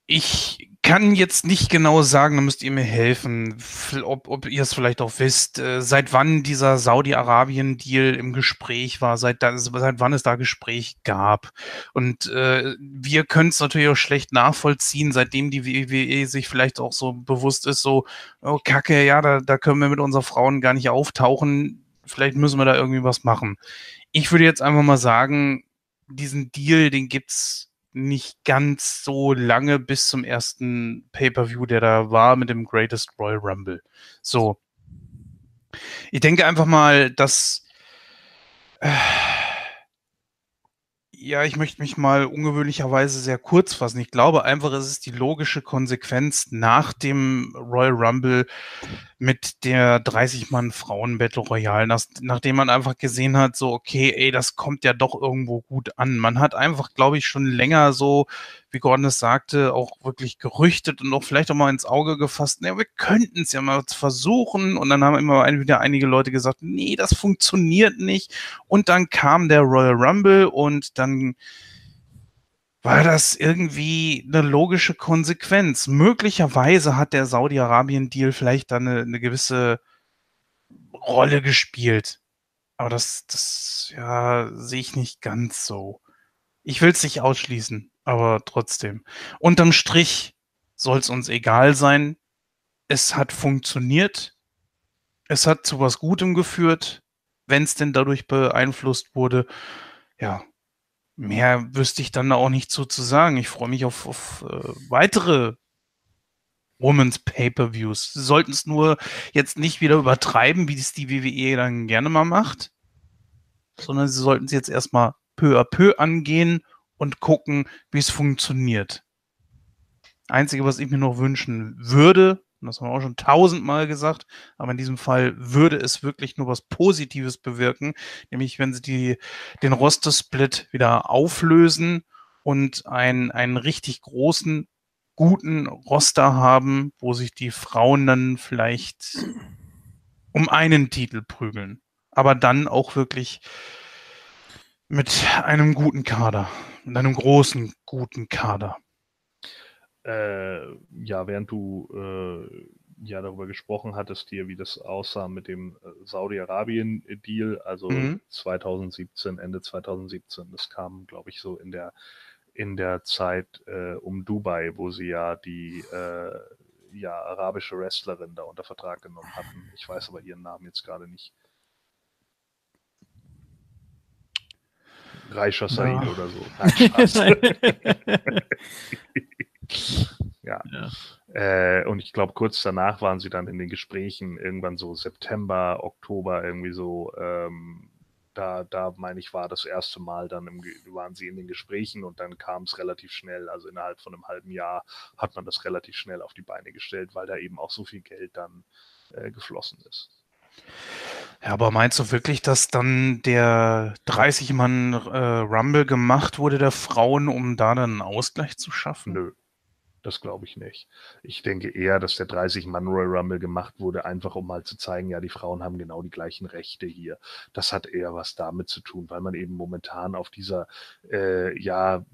Ich kann jetzt nicht genau sagen, da müsst ihr mir helfen, ob, ob ihr es vielleicht auch wisst, äh, seit wann dieser Saudi-Arabien-Deal im Gespräch war, seit, da, seit wann es da Gespräch gab. Und äh, wir können es natürlich auch schlecht nachvollziehen, seitdem die WWE sich vielleicht auch so bewusst ist, so, oh Kacke, ja, da, da können wir mit unseren Frauen gar nicht auftauchen vielleicht müssen wir da irgendwie was machen. Ich würde jetzt einfach mal sagen, diesen Deal, den gibt's nicht ganz so lange bis zum ersten Pay-per-View, der da war mit dem Greatest Royal Rumble. So. Ich denke einfach mal, dass äh, ja, ich möchte mich mal ungewöhnlicherweise sehr kurz fassen. Ich glaube einfach, es ist die logische Konsequenz nach dem Royal Rumble mit der 30-Mann-Frauen-Battle Royale, nach, nachdem man einfach gesehen hat, so, okay, ey, das kommt ja doch irgendwo gut an. Man hat einfach, glaube ich, schon länger so, wie Gordon es sagte, auch wirklich gerüchtet und auch vielleicht auch mal ins Auge gefasst, naja, wir könnten es ja mal versuchen. Und dann haben immer wieder einige Leute gesagt, nee, das funktioniert nicht. Und dann kam der Royal Rumble und dann war das irgendwie eine logische Konsequenz. Möglicherweise hat der Saudi-Arabien-Deal vielleicht dann eine, eine, gewisse Rolle gespielt. Aber das, das, ja, sehe ich nicht ganz so. Ich will es nicht ausschließen, aber trotzdem. Unterm Strich soll es uns egal sein. Es hat funktioniert. Es hat zu was Gutem geführt, wenn es denn dadurch beeinflusst wurde. Ja, mehr wüsste ich dann auch nicht so zu sagen. Ich freue mich auf, auf äh, weitere Women's Pay-per-Views. Sie sollten es nur jetzt nicht wieder übertreiben, wie es die WWE dann gerne mal macht, sondern sie sollten es jetzt erstmal peu à peu angehen und gucken, wie es funktioniert. Einzige, was ich mir noch wünschen würde, und das haben wir auch schon tausendmal gesagt, aber in diesem Fall würde es wirklich nur was Positives bewirken, nämlich wenn sie die, den Roster-Split wieder auflösen und einen, einen richtig großen, guten Roster haben, wo sich die Frauen dann vielleicht um einen Titel prügeln. Aber dann auch wirklich mit einem guten Kader, mit einem großen, guten Kader äh, ja, während du äh, ja darüber gesprochen hattest, dir, wie das aussah mit dem äh, Saudi-Arabien-Deal, also mhm. 2017, Ende 2017, das kam, glaube ich, so in der in der Zeit äh, um Dubai, wo sie ja die äh, ja, arabische Wrestlerin da unter Vertrag genommen hatten. Ich weiß aber ihren Namen jetzt gerade nicht. Reisha Said ja. oder so. Nein, ja. ja. Äh, und ich glaube, kurz danach waren sie dann in den Gesprächen, irgendwann so September, Oktober, irgendwie so. Ähm, da, da meine ich, war das erste Mal dann im, waren sie in den Gesprächen und dann kam es relativ schnell. Also innerhalb von einem halben Jahr hat man das relativ schnell auf die Beine gestellt, weil da eben auch so viel Geld dann äh, geflossen ist. Ja, aber meinst du wirklich, dass dann der 30-Mann äh, gemacht wurde der Frauen, um da dann einen Ausgleich zu schaffen? Nö. Das glaube ich nicht. Ich denke eher, dass der 30-Mann Royal Rumble gemacht wurde, einfach um mal zu zeigen, ja, die Frauen haben genau die gleichen Rechte hier. Das hat eher was damit zu tun, weil man eben momentan auf dieser, äh, ja,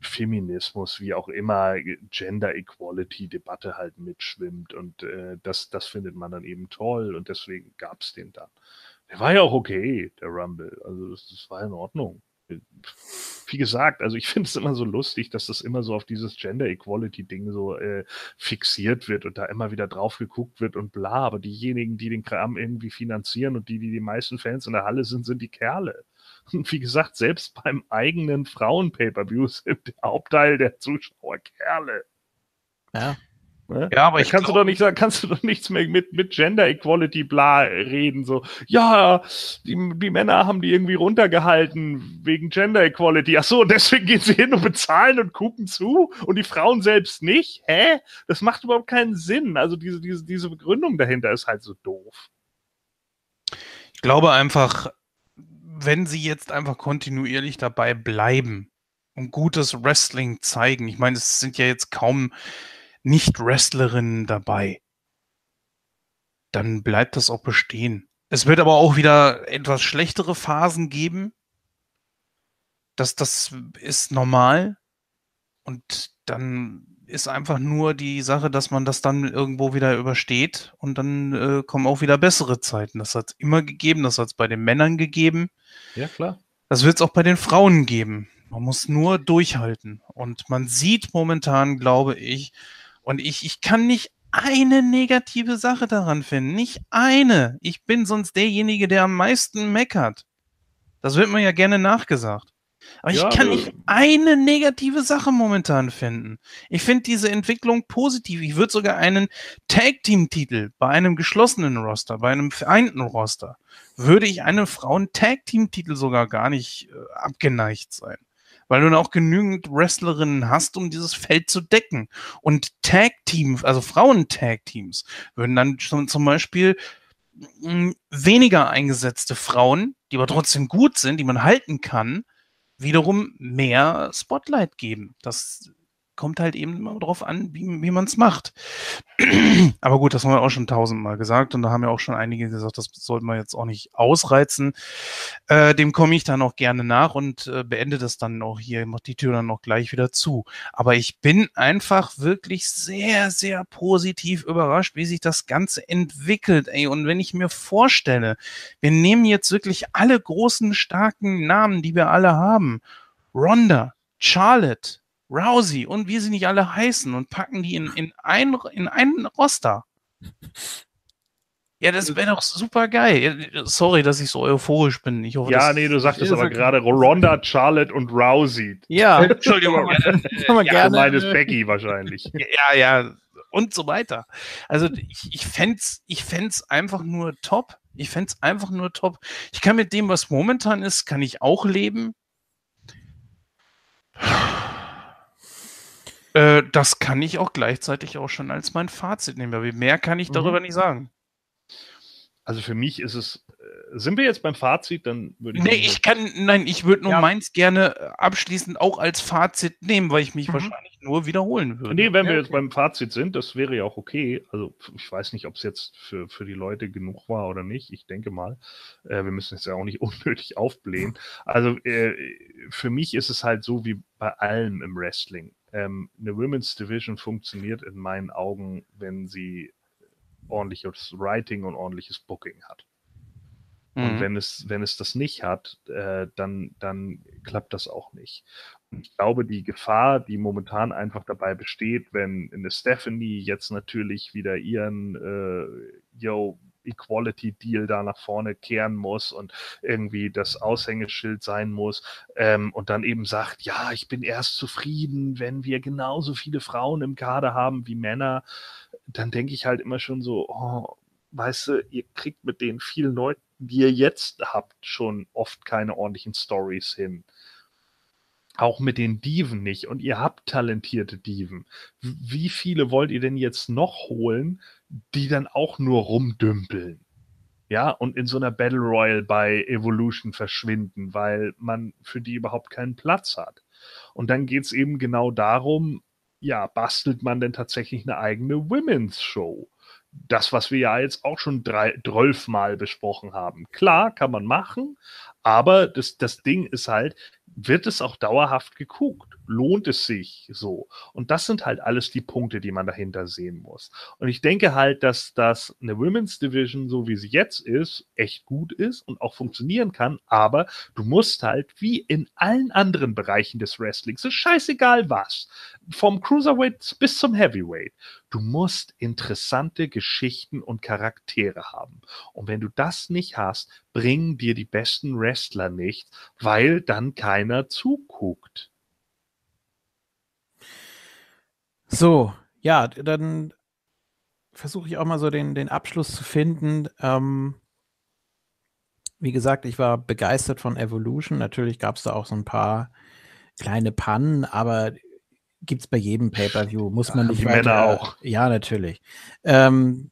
Feminismus, wie auch immer, Gender Equality Debatte halt mitschwimmt und äh, das, das findet man dann eben toll und deswegen gab es den dann. Der war ja auch okay, der Rumble. Also das, das war in Ordnung wie gesagt, also ich finde es immer so lustig, dass das immer so auf dieses Gender Equality Ding so äh, fixiert wird und da immer wieder drauf geguckt wird und bla. Aber diejenigen, die den Kram irgendwie finanzieren und die, die die meisten Fans in der Halle sind, sind die Kerle. Wie gesagt, selbst beim eigenen Frauen-Pay-Per-View sind der Hauptteil der Zuschauer Kerle. Ja. Ne? Ja, aber da ich kannst glaub... du doch nicht sagen, kannst du doch nichts mehr mit, mit Gender Equality bla reden. So, ja, die, die Männer haben die irgendwie runtergehalten wegen Gender Equality. Ach so, deswegen gehen sie hin und bezahlen und gucken zu und die Frauen selbst nicht. Hä? Das macht überhaupt keinen Sinn. Also diese, diese, diese Begründung dahinter ist halt so doof. Ich glaube einfach, wenn sie jetzt einfach kontinuierlich dabei bleiben und gutes Wrestling zeigen, ich meine, es sind ja jetzt kaum nicht-Wrestlerinnen dabei, dann bleibt das auch bestehen. Es wird aber auch wieder etwas schlechtere Phasen geben. Das, das ist normal. Und dann ist einfach nur die Sache, dass man das dann irgendwo wieder übersteht und dann äh, kommen auch wieder bessere Zeiten. Das hat es immer gegeben, das hat es bei den Männern gegeben. Ja, klar. Das wird es auch bei den Frauen geben. Man muss nur durchhalten. Und man sieht momentan, glaube ich, und ich, ich kann nicht eine negative Sache daran finden. Nicht eine. Ich bin sonst derjenige, der am meisten meckert. Das wird mir ja gerne nachgesagt. Aber ja, ich kann nicht eine negative Sache momentan finden. Ich finde diese Entwicklung positiv. Ich würde sogar einen Tag-Team-Titel bei einem geschlossenen Roster, bei einem vereinten Roster, würde ich einem Frauen-Tag-Team-Titel sogar gar nicht äh, abgeneigt sein weil du dann auch genügend Wrestlerinnen hast, um dieses Feld zu decken. Und Tag-Teams, also Frauen-Tag-Teams, würden dann zum, zum Beispiel hm, weniger eingesetzte Frauen, die aber trotzdem gut sind, die man halten kann, wiederum mehr Spotlight geben. Das kommt halt eben immer drauf an, wie, wie man es macht. Aber gut, das haben wir auch schon tausendmal gesagt und da haben ja auch schon einige gesagt, das sollten wir jetzt auch nicht ausreizen. Äh, dem komme ich dann auch gerne nach und äh, beende das dann auch hier, mache die Tür dann auch gleich wieder zu. Aber ich bin einfach wirklich sehr, sehr positiv überrascht, wie sich das Ganze entwickelt. Ey, und wenn ich mir vorstelle, wir nehmen jetzt wirklich alle großen, starken Namen, die wir alle haben. Ronda, Charlotte, Rousey und wie sie nicht alle heißen und packen die in, in, ein, in einen Roster. Ja, das wäre doch super geil. Sorry, dass ich so euphorisch bin. Ich hoffe, ja, nee, du sagtest aber gerade Ronda, Charlotte und Rousey. Ja, Entschuldigung. ja, gerne. Meines Becky wahrscheinlich. Ja, ja, und so weiter. Also ich, ich fände es ich fänd's einfach nur top. Ich fände es einfach nur top. Ich kann mit dem, was momentan ist, kann ich auch leben. Äh, das kann ich auch gleichzeitig auch schon als mein Fazit nehmen. Aber mehr kann ich darüber mhm. nicht sagen. Also für mich ist es, äh, sind wir jetzt beim Fazit, dann würde ich. Nee, ich kann, nein, ich würde nur ja. meins gerne äh, abschließend auch als Fazit nehmen, weil ich mich mhm. wahrscheinlich nur wiederholen würde. Nee, wenn ja, wir jetzt beim Fazit sind, das wäre ja auch okay. Also ich weiß nicht, ob es jetzt für, für die Leute genug war oder nicht. Ich denke mal. Äh, wir müssen es ja auch nicht unnötig aufblähen. Also äh, für mich ist es halt so wie bei allem im Wrestling ähm, eine Women's Division funktioniert in meinen Augen, wenn sie ordentliches Writing und ordentliches Booking hat. Mhm. Und wenn es, wenn es das nicht hat, äh, dann, dann klappt das auch nicht. Und ich glaube, die Gefahr, die momentan einfach dabei besteht, wenn eine Stephanie jetzt natürlich wieder ihren äh, Yo, Equality Deal da nach vorne kehren muss und irgendwie das Aushängeschild sein muss ähm, und dann eben sagt, ja, ich bin erst zufrieden, wenn wir genauso viele Frauen im Kader haben wie Männer, dann denke ich halt immer schon so, oh, weißt du, ihr kriegt mit den vielen Leuten, die ihr jetzt habt, schon oft keine ordentlichen Stories hin. Auch mit den Diven nicht. Und ihr habt talentierte Diven. Wie viele wollt ihr denn jetzt noch holen, die dann auch nur rumdümpeln. Ja, und in so einer Battle Royale bei Evolution verschwinden, weil man für die überhaupt keinen Platz hat. Und dann geht es eben genau darum, ja, bastelt man denn tatsächlich eine eigene Women's Show? Das, was wir ja jetzt auch schon drei, Mal besprochen haben. Klar, kann man machen, aber das, das Ding ist halt, wird es auch dauerhaft geguckt? Lohnt es sich so? Und das sind halt alles die Punkte, die man dahinter sehen muss. Und ich denke halt, dass das eine Women's Division, so wie sie jetzt ist, echt gut ist und auch funktionieren kann. Aber du musst halt, wie in allen anderen Bereichen des Wrestlings, ist scheißegal was, vom Cruiserweight bis zum Heavyweight, du musst interessante Geschichten und Charaktere haben. Und wenn du das nicht hast, bringen dir die besten Wrestler nichts, weil dann keiner zuguckt. So, ja, dann versuche ich auch mal so den, den Abschluss zu finden. Ähm, wie gesagt, ich war begeistert von Evolution. Natürlich gab es da auch so ein paar kleine Pannen, aber gibt es bei jedem Pay-Per-View. Muss man nicht die weiter, Männer auch. Ja, natürlich. Ähm,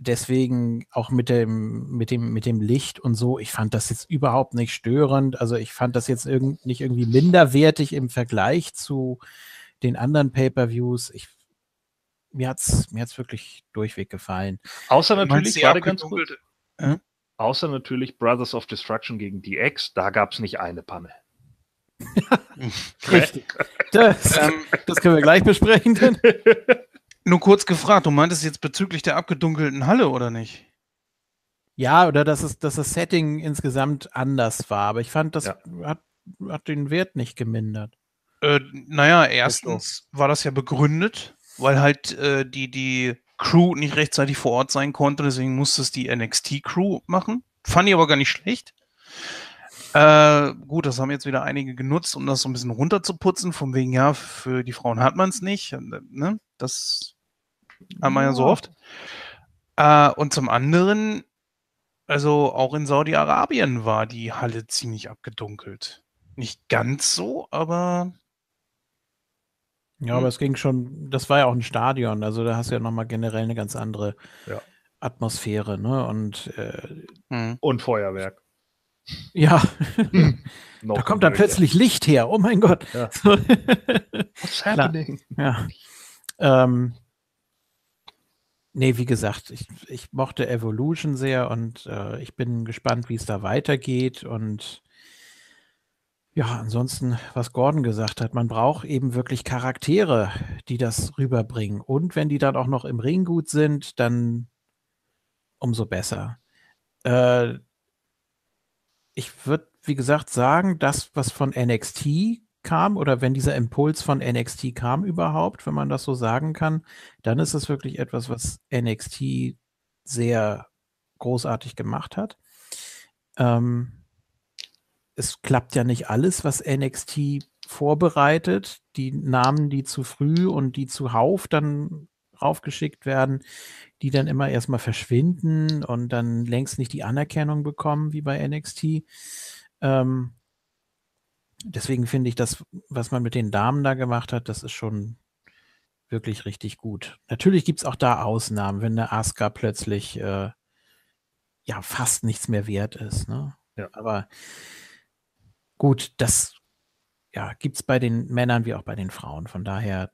deswegen auch mit dem, mit dem, mit dem Licht und so, ich fand das jetzt überhaupt nicht störend. Also ich fand das jetzt irgend, nicht irgendwie minderwertig im Vergleich zu den anderen Pay-Per-Views. Ich, mir hat's, mir hat's wirklich durchweg gefallen. Außer natürlich, gerade ganz gut. Äh? Außer natürlich Brothers of Destruction gegen DX, da gab es nicht eine Panne. Richtig. Das, ähm, das können wir gleich besprechen. Nur kurz gefragt, du meintest jetzt bezüglich der abgedunkelten Halle oder nicht? Ja, oder dass, es, dass das Setting insgesamt anders war. Aber ich fand, das ja. hat, hat den Wert nicht gemindert. Äh, naja, erstens war das ja begründet, weil halt äh, die, die Crew nicht rechtzeitig vor Ort sein konnte, deswegen musste es die NXT-Crew machen. Fand ich aber gar nicht schlecht. Äh, gut, das haben jetzt wieder einige genutzt, um das so ein bisschen runterzuputzen, von wegen, ja, für die Frauen hat man es nicht. Ne? Das hat man ja so oft. Äh, und zum anderen, also auch in Saudi-Arabien war die Halle ziemlich abgedunkelt. Nicht ganz so, aber. Ja, aber es ging schon, das war ja auch ein Stadion, also da hast du ja nochmal generell eine ganz andere ja. Atmosphäre, ne? Und, äh, hm. und Feuerwerk. Ja. da kommt dann plötzlich Licht her. Oh mein Gott. Ja. What's happening? Ja. Ähm, nee, wie gesagt, ich, ich mochte Evolution sehr und äh, ich bin gespannt, wie es da weitergeht. Und ja, ansonsten, was Gordon gesagt hat, man braucht eben wirklich Charaktere, die das rüberbringen. Und wenn die dann auch noch im Ring gut sind, dann umso besser. Äh, ich würde, wie gesagt, sagen, das, was von NXT kam oder wenn dieser Impuls von NXT kam überhaupt, wenn man das so sagen kann, dann ist es wirklich etwas, was NXT sehr großartig gemacht hat. Ähm, es klappt ja nicht alles, was NXT vorbereitet. Die Namen, die zu früh und die zu Hauf dann raufgeschickt werden, die dann immer erstmal verschwinden und dann längst nicht die Anerkennung bekommen wie bei NXT. Ähm, deswegen finde ich das, was man mit den Damen da gemacht hat, das ist schon wirklich richtig gut. Natürlich gibt es auch da Ausnahmen, wenn eine Asuka plötzlich äh, ja fast nichts mehr wert ist. Ne? Ja. Aber gut, das ja, gibt es bei den Männern wie auch bei den Frauen. Von daher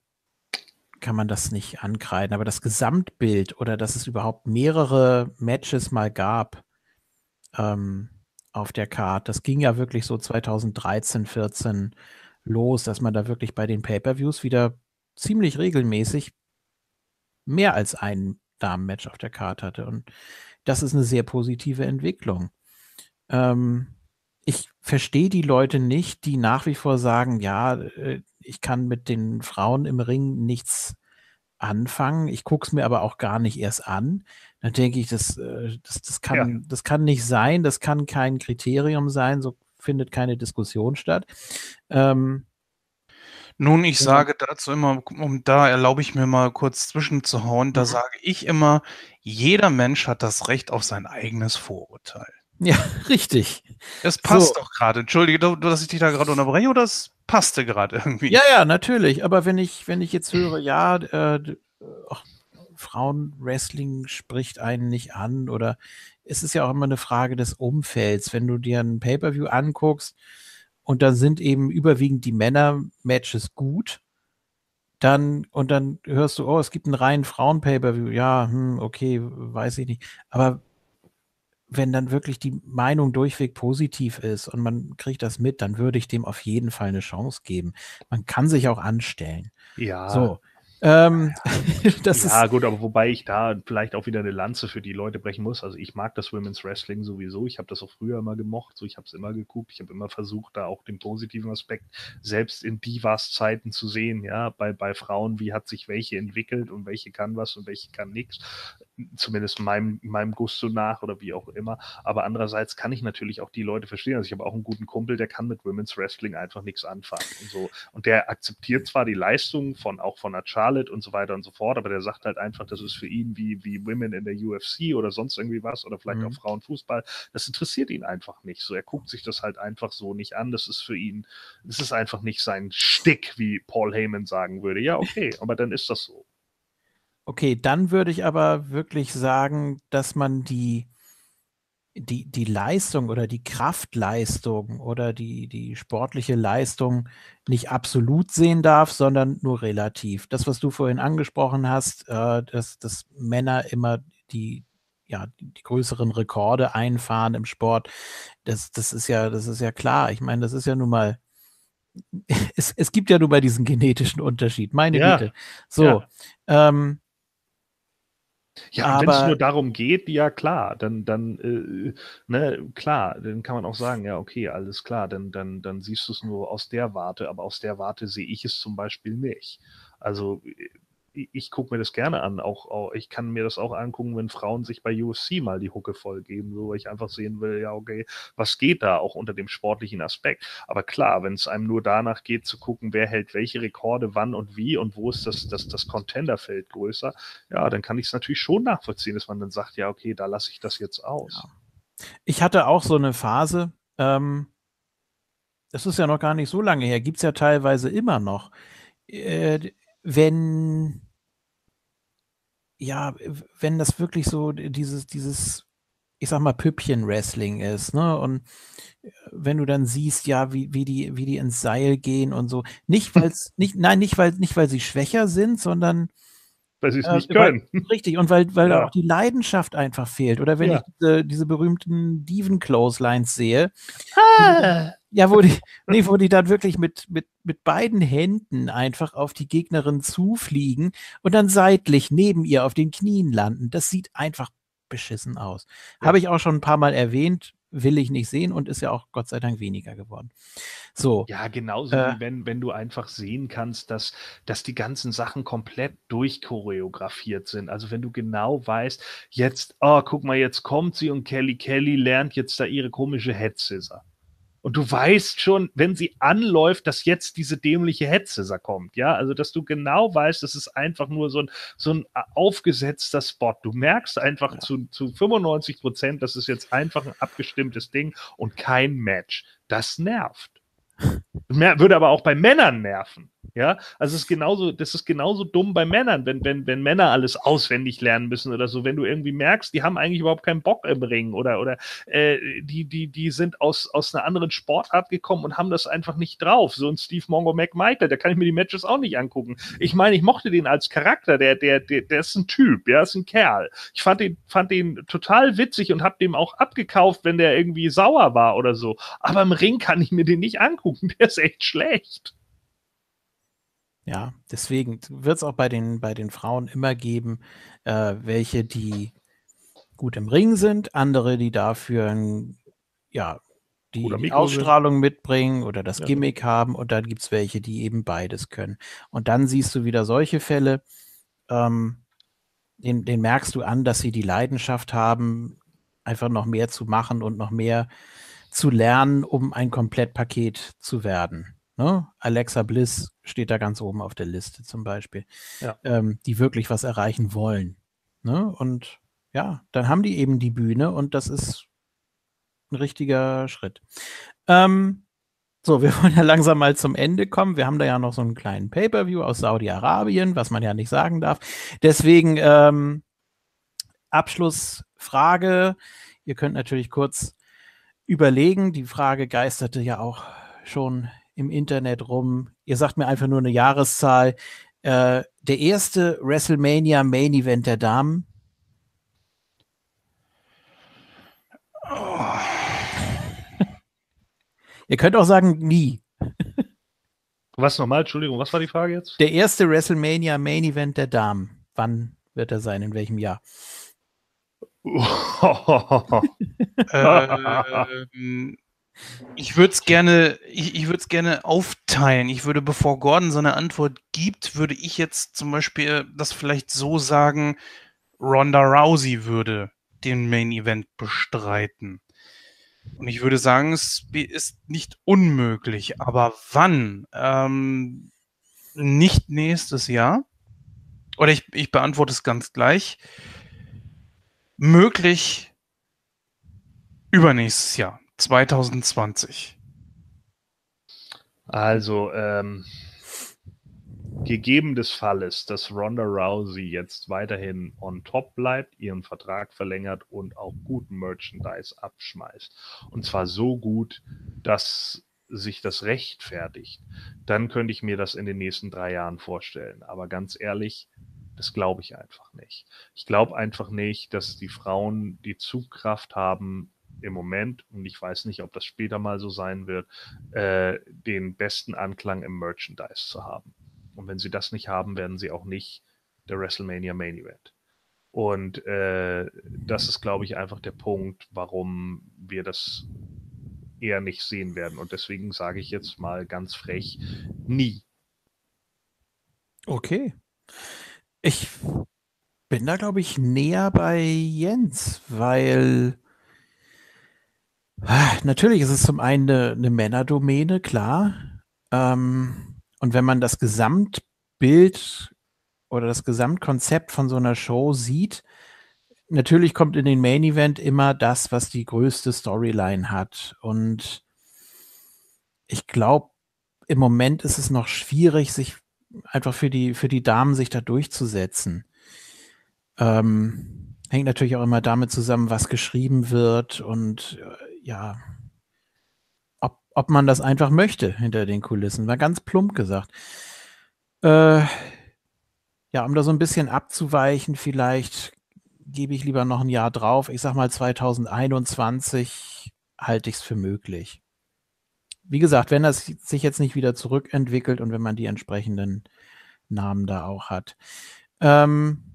kann man das nicht ankreiden. Aber das Gesamtbild oder dass es überhaupt mehrere Matches mal gab ähm, auf der Card, das ging ja wirklich so 2013, 14 los, dass man da wirklich bei den Pay-per-Views wieder ziemlich regelmäßig mehr als ein Damenmatch auf der Card hatte. Und das ist eine sehr positive Entwicklung. Ähm, ich verstehe die Leute nicht, die nach wie vor sagen, ja, äh, ich kann mit den Frauen im Ring nichts anfangen. Ich gucke es mir aber auch gar nicht erst an. Dann denke ich, das, äh, das, das, kann, ja. das kann nicht sein, das kann kein Kriterium sein, so findet keine Diskussion statt. Ähm, nun, ich sage dazu immer, und da erlaube ich mir mal kurz zwischenzuhauen, da mhm. sage ich immer, jeder Mensch hat das Recht auf sein eigenes Vorurteil. Ja, richtig. Das passt so. doch gerade. Entschuldige, dass ich dich da gerade unterbreche, oder das passte gerade irgendwie? Ja, ja, natürlich. Aber wenn ich, wenn ich jetzt höre, ja, äh, Frauenwrestling spricht einen nicht an oder es ist ja auch immer eine Frage des Umfelds. Wenn du dir ein Pay-per-View anguckst und dann sind eben überwiegend die Männer-Matches gut, dann, und dann hörst du, oh, es gibt einen reinen Frauen-Pay-Per-View. Ja, hm, okay, weiß ich nicht. Aber wenn dann wirklich die Meinung durchweg positiv ist und man kriegt das mit, dann würde ich dem auf jeden Fall eine Chance geben. Man kann sich auch anstellen. Ja. So. Ähm, das ja, ist gut, aber wobei ich da vielleicht auch wieder eine Lanze für die Leute brechen muss. Also ich mag das Women's Wrestling sowieso. Ich habe das auch früher immer gemocht. So, ich habe es immer geguckt. Ich habe immer versucht, da auch den positiven Aspekt selbst in Divas-Zeiten zu sehen. Ja, bei, bei Frauen, wie hat sich welche entwickelt und welche kann was und welche kann nichts. Zumindest meinem, meinem Gusto nach oder wie auch immer. Aber andererseits kann ich natürlich auch die Leute verstehen. Also ich habe auch einen guten Kumpel, der kann mit Women's Wrestling einfach nichts anfangen und so. Und der akzeptiert zwar die Leistung von auch von einer Charlie Charlotte und so weiter und so fort, aber der sagt halt einfach, das ist für ihn wie, wie Women in der UFC oder sonst irgendwie was oder vielleicht mhm. auch Frauenfußball. Das interessiert ihn einfach nicht. So, er guckt sich das halt einfach so nicht an. Das ist für ihn, das ist einfach nicht sein Stick, wie Paul Heyman sagen würde. Ja, okay, aber dann ist das so. Okay, dann würde ich aber wirklich sagen, dass man die die, die Leistung oder die Kraftleistung oder die, die sportliche Leistung nicht absolut sehen darf, sondern nur relativ. Das, was du vorhin angesprochen hast, äh, dass, dass Männer immer die, ja, die, größeren Rekorde einfahren im Sport, das, das ist ja, das ist ja klar. Ich meine, das ist ja nun mal, es, es gibt ja nun mal diesen genetischen Unterschied, meine ja. Güte. So, ja. ähm, ja, wenn es nur darum geht, ja klar, dann, dann, äh, ne, klar, dann kann man auch sagen, ja, okay, alles klar, dann, dann, dann siehst du es nur aus der Warte, aber aus der Warte sehe ich es zum Beispiel nicht. Also ich gucke mir das gerne an. Auch, auch, ich kann mir das auch angucken, wenn Frauen sich bei UFC mal die Hucke voll geben, wo ich einfach sehen will, ja, okay, was geht da auch unter dem sportlichen Aspekt. Aber klar, wenn es einem nur danach geht, zu gucken, wer hält welche Rekorde, wann und wie und wo ist das, das, das Contenderfeld größer, ja, dann kann ich es natürlich schon nachvollziehen, dass man dann sagt, ja, okay, da lasse ich das jetzt aus. Ja. Ich hatte auch so eine Phase, ähm, das ist ja noch gar nicht so lange her, gibt es ja teilweise immer noch. Äh, wenn ja, wenn das wirklich so dieses, dieses, ich sag mal, Püppchen-Wrestling ist, ne? Und äh, wenn du dann siehst, ja, wie, wie die, wie die ins Seil gehen und so. Nicht, weil es, nicht, nein, nicht, weil, nicht, weil sie schwächer sind, sondern weil sie es äh, nicht können. Weil, richtig, und weil, weil ja. da auch die Leidenschaft einfach fehlt. Oder wenn ja. ich diese, diese berühmten Diven-Clotheslines sehe, ah. ja, wo die, nee, wo die dann wirklich mit, mit, mit beiden Händen einfach auf die Gegnerin zufliegen und dann seitlich neben ihr auf den Knien landen. Das sieht einfach beschissen aus. Ja. Habe ich auch schon ein paar Mal erwähnt will ich nicht sehen und ist ja auch Gott sei Dank weniger geworden. So. Ja, genauso äh, wie wenn, wenn du einfach sehen kannst, dass, dass die ganzen Sachen komplett durchchoreografiert sind. Also wenn du genau weißt, jetzt, oh, guck mal, jetzt kommt sie und Kelly Kelly lernt jetzt da ihre komische Head Scissor. Und du weißt schon, wenn sie anläuft, dass jetzt diese dämliche Hetze kommt, ja, also dass du genau weißt, das ist einfach nur so ein, so ein aufgesetzter Spot. Du merkst einfach ja. zu, zu 95 Prozent, das ist jetzt einfach ein abgestimmtes Ding und kein Match. Das nervt. Würde aber auch bei Männern nerven. Ja, also es ist genauso, das ist genauso dumm bei Männern, wenn, wenn, wenn Männer alles auswendig lernen müssen oder so. Wenn du irgendwie merkst, die haben eigentlich überhaupt keinen Bock im Ring oder, oder äh, die, die, die sind aus, aus einer anderen Sportart gekommen und haben das einfach nicht drauf. So ein Steve Mongo McMichael, da kann ich mir die Matches auch nicht angucken. Ich meine, ich mochte den als Charakter, der, der, der, der ist ein Typ, ja, ist ein Kerl. Ich fand den, fand den total witzig und hab dem auch abgekauft, wenn der irgendwie sauer war oder so. Aber im Ring kann ich mir den nicht angucken. Der ist echt schlecht. Ja, deswegen wird es auch bei den, bei den Frauen immer geben, äh, welche, die gut im Ring sind, andere, die dafür ein, ja, die, die Ausstrahlung mitbringen oder das ja. Gimmick haben und dann gibt es welche, die eben beides können. Und dann siehst du wieder solche Fälle, ähm, den, den merkst du an, dass sie die Leidenschaft haben, einfach noch mehr zu machen und noch mehr zu lernen, um ein Komplettpaket zu werden. Ne? Alexa Bliss steht da ganz oben auf der Liste zum Beispiel, ja. ähm, die wirklich was erreichen wollen. Ne? Und ja, dann haben die eben die Bühne und das ist ein richtiger Schritt. Ähm, so, wir wollen ja langsam mal zum Ende kommen. Wir haben da ja noch so einen kleinen Pay-per-View aus Saudi-Arabien, was man ja nicht sagen darf. Deswegen ähm, Abschlussfrage. Ihr könnt natürlich kurz überlegen. Die Frage geisterte ja auch schon im Internet rum. Ihr sagt mir einfach nur eine Jahreszahl. Äh, der erste WrestleMania Main Event der Damen. Oh. Ihr könnt auch sagen, nie. Was nochmal? Entschuldigung, was war die Frage jetzt? Der erste WrestleMania Main Event der Damen. Wann wird er sein? In welchem Jahr? ähm, ich würde es gerne, ich, ich würde es gerne aufteilen. Ich würde, bevor Gordon so eine Antwort gibt, würde ich jetzt zum Beispiel das vielleicht so sagen, Ronda Rousey würde den Main Event bestreiten. Und ich würde sagen, es ist nicht unmöglich. Aber wann? Ähm, nicht nächstes Jahr. Oder ich, ich beantworte es ganz gleich. Möglich übernächstes Jahr. 2020? Also, ähm, gegeben des Falles, dass Ronda Rousey jetzt weiterhin on top bleibt, ihren Vertrag verlängert und auch guten Merchandise abschmeißt. Und zwar so gut, dass sich das rechtfertigt, dann könnte ich mir das in den nächsten drei Jahren vorstellen. Aber ganz ehrlich, das glaube ich einfach nicht. Ich glaube einfach nicht, dass die Frauen die Zugkraft haben, im Moment, und ich weiß nicht, ob das später mal so sein wird, äh, den besten Anklang im Merchandise zu haben. Und wenn sie das nicht haben, werden sie auch nicht der WrestleMania Main Event. Und äh, das ist, glaube ich, einfach der Punkt, warum wir das eher nicht sehen werden. Und deswegen sage ich jetzt mal ganz frech, nie. Okay. Ich bin da, glaube ich, näher bei Jens, weil Natürlich ist es zum einen eine, eine Männerdomäne, klar. Ähm, und wenn man das Gesamtbild oder das Gesamtkonzept von so einer Show sieht, natürlich kommt in den Main Event immer das, was die größte Storyline hat. Und ich glaube, im Moment ist es noch schwierig, sich einfach für die, für die Damen sich da durchzusetzen. Ähm, hängt natürlich auch immer damit zusammen, was geschrieben wird und äh, ja, ob, ob man das einfach möchte hinter den Kulissen. War ganz plump gesagt. Äh, ja, um da so ein bisschen abzuweichen, vielleicht gebe ich lieber noch ein Jahr drauf. Ich sag mal 2021 halte ich es für möglich. Wie gesagt, wenn das sich jetzt nicht wieder zurückentwickelt und wenn man die entsprechenden Namen da auch hat. Ähm,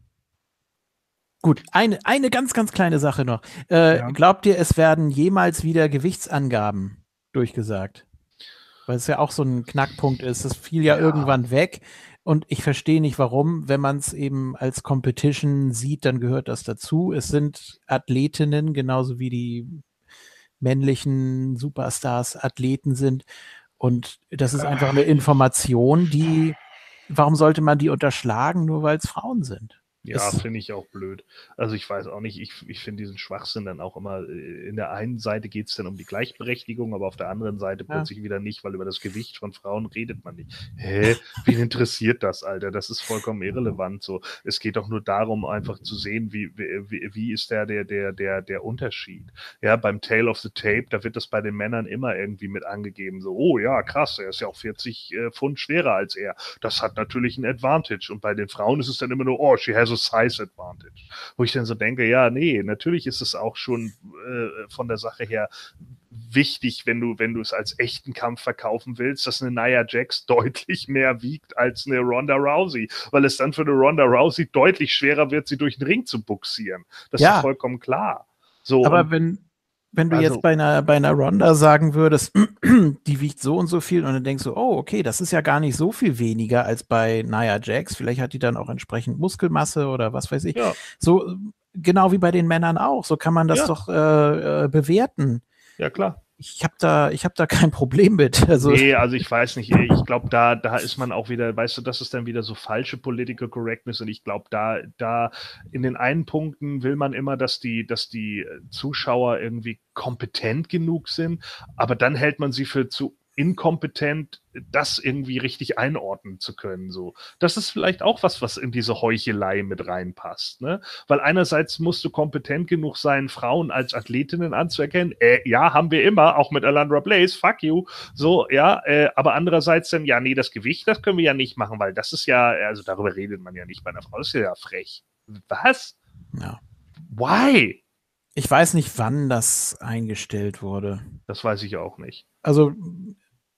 Gut, eine, eine ganz, ganz kleine Sache noch. Äh, ja. Glaubt ihr, es werden jemals wieder Gewichtsangaben durchgesagt? Weil es ja auch so ein Knackpunkt ist. Das fiel ja, ja. irgendwann weg. Und ich verstehe nicht, warum. Wenn man es eben als Competition sieht, dann gehört das dazu. Es sind Athletinnen, genauso wie die männlichen Superstars Athleten sind. Und das ist einfach eine Information, die, warum sollte man die unterschlagen, nur weil es Frauen sind? Ja, finde ich auch blöd. Also ich weiß auch nicht, ich, ich finde diesen Schwachsinn dann auch immer, äh, in der einen Seite geht es dann um die Gleichberechtigung, aber auf der anderen Seite ja. plötzlich wieder nicht, weil über das Gewicht von Frauen redet man nicht. Hä? Wen interessiert das, Alter? Das ist vollkommen irrelevant. So, es geht doch nur darum, einfach zu sehen, wie, wie, wie ist der, der, der, der, der Unterschied. Ja, beim Tale of the Tape, da wird das bei den Männern immer irgendwie mit angegeben. So, oh ja, krass, er ist ja auch 40 äh, Pfund schwerer als er. Das hat natürlich ein Advantage. Und bei den Frauen ist es dann immer nur, oh, she has so Size Advantage. Wo ich dann so denke, ja, nee, natürlich ist es auch schon äh, von der Sache her wichtig, wenn du, wenn du es als echten Kampf verkaufen willst, dass eine Nia Jax deutlich mehr wiegt als eine Ronda Rousey, weil es dann für eine Ronda Rousey deutlich schwerer wird, sie durch den Ring zu buxieren. Das ja. ist vollkommen klar. So, aber wenn, wenn du also, jetzt bei einer, bei einer Ronda sagen würdest, die wiegt so und so viel und dann denkst du, oh, okay, das ist ja gar nicht so viel weniger als bei Nia Jax. Vielleicht hat die dann auch entsprechend Muskelmasse oder was weiß ich. Ja. So, genau wie bei den Männern auch. So kann man das ja. doch äh, äh, bewerten. Ja, klar ich habe da, ich da kein Problem mit. Also nee, also ich weiß nicht. Ich glaube, da, da ist man auch wieder, weißt du, das ist dann wieder so falsche Political Correctness und ich glaube, da, da in den einen Punkten will man immer, dass die, dass die Zuschauer irgendwie kompetent genug sind, aber dann hält man sie für zu inkompetent, das irgendwie richtig einordnen zu können. So, das ist vielleicht auch was, was in diese Heuchelei mit reinpasst, ne? Weil einerseits musst du kompetent genug sein, Frauen als Athletinnen anzuerkennen. Äh, ja, haben wir immer, auch mit Alandra Blaze. Fuck you. So, ja. Äh, aber andererseits dann, ja, nee, das Gewicht, das können wir ja nicht machen, weil das ist ja, also darüber redet man ja nicht bei einer Frau. Das ist ja frech. Was? Ja. Why? Ich weiß nicht, wann das eingestellt wurde. Das weiß ich auch nicht. Also,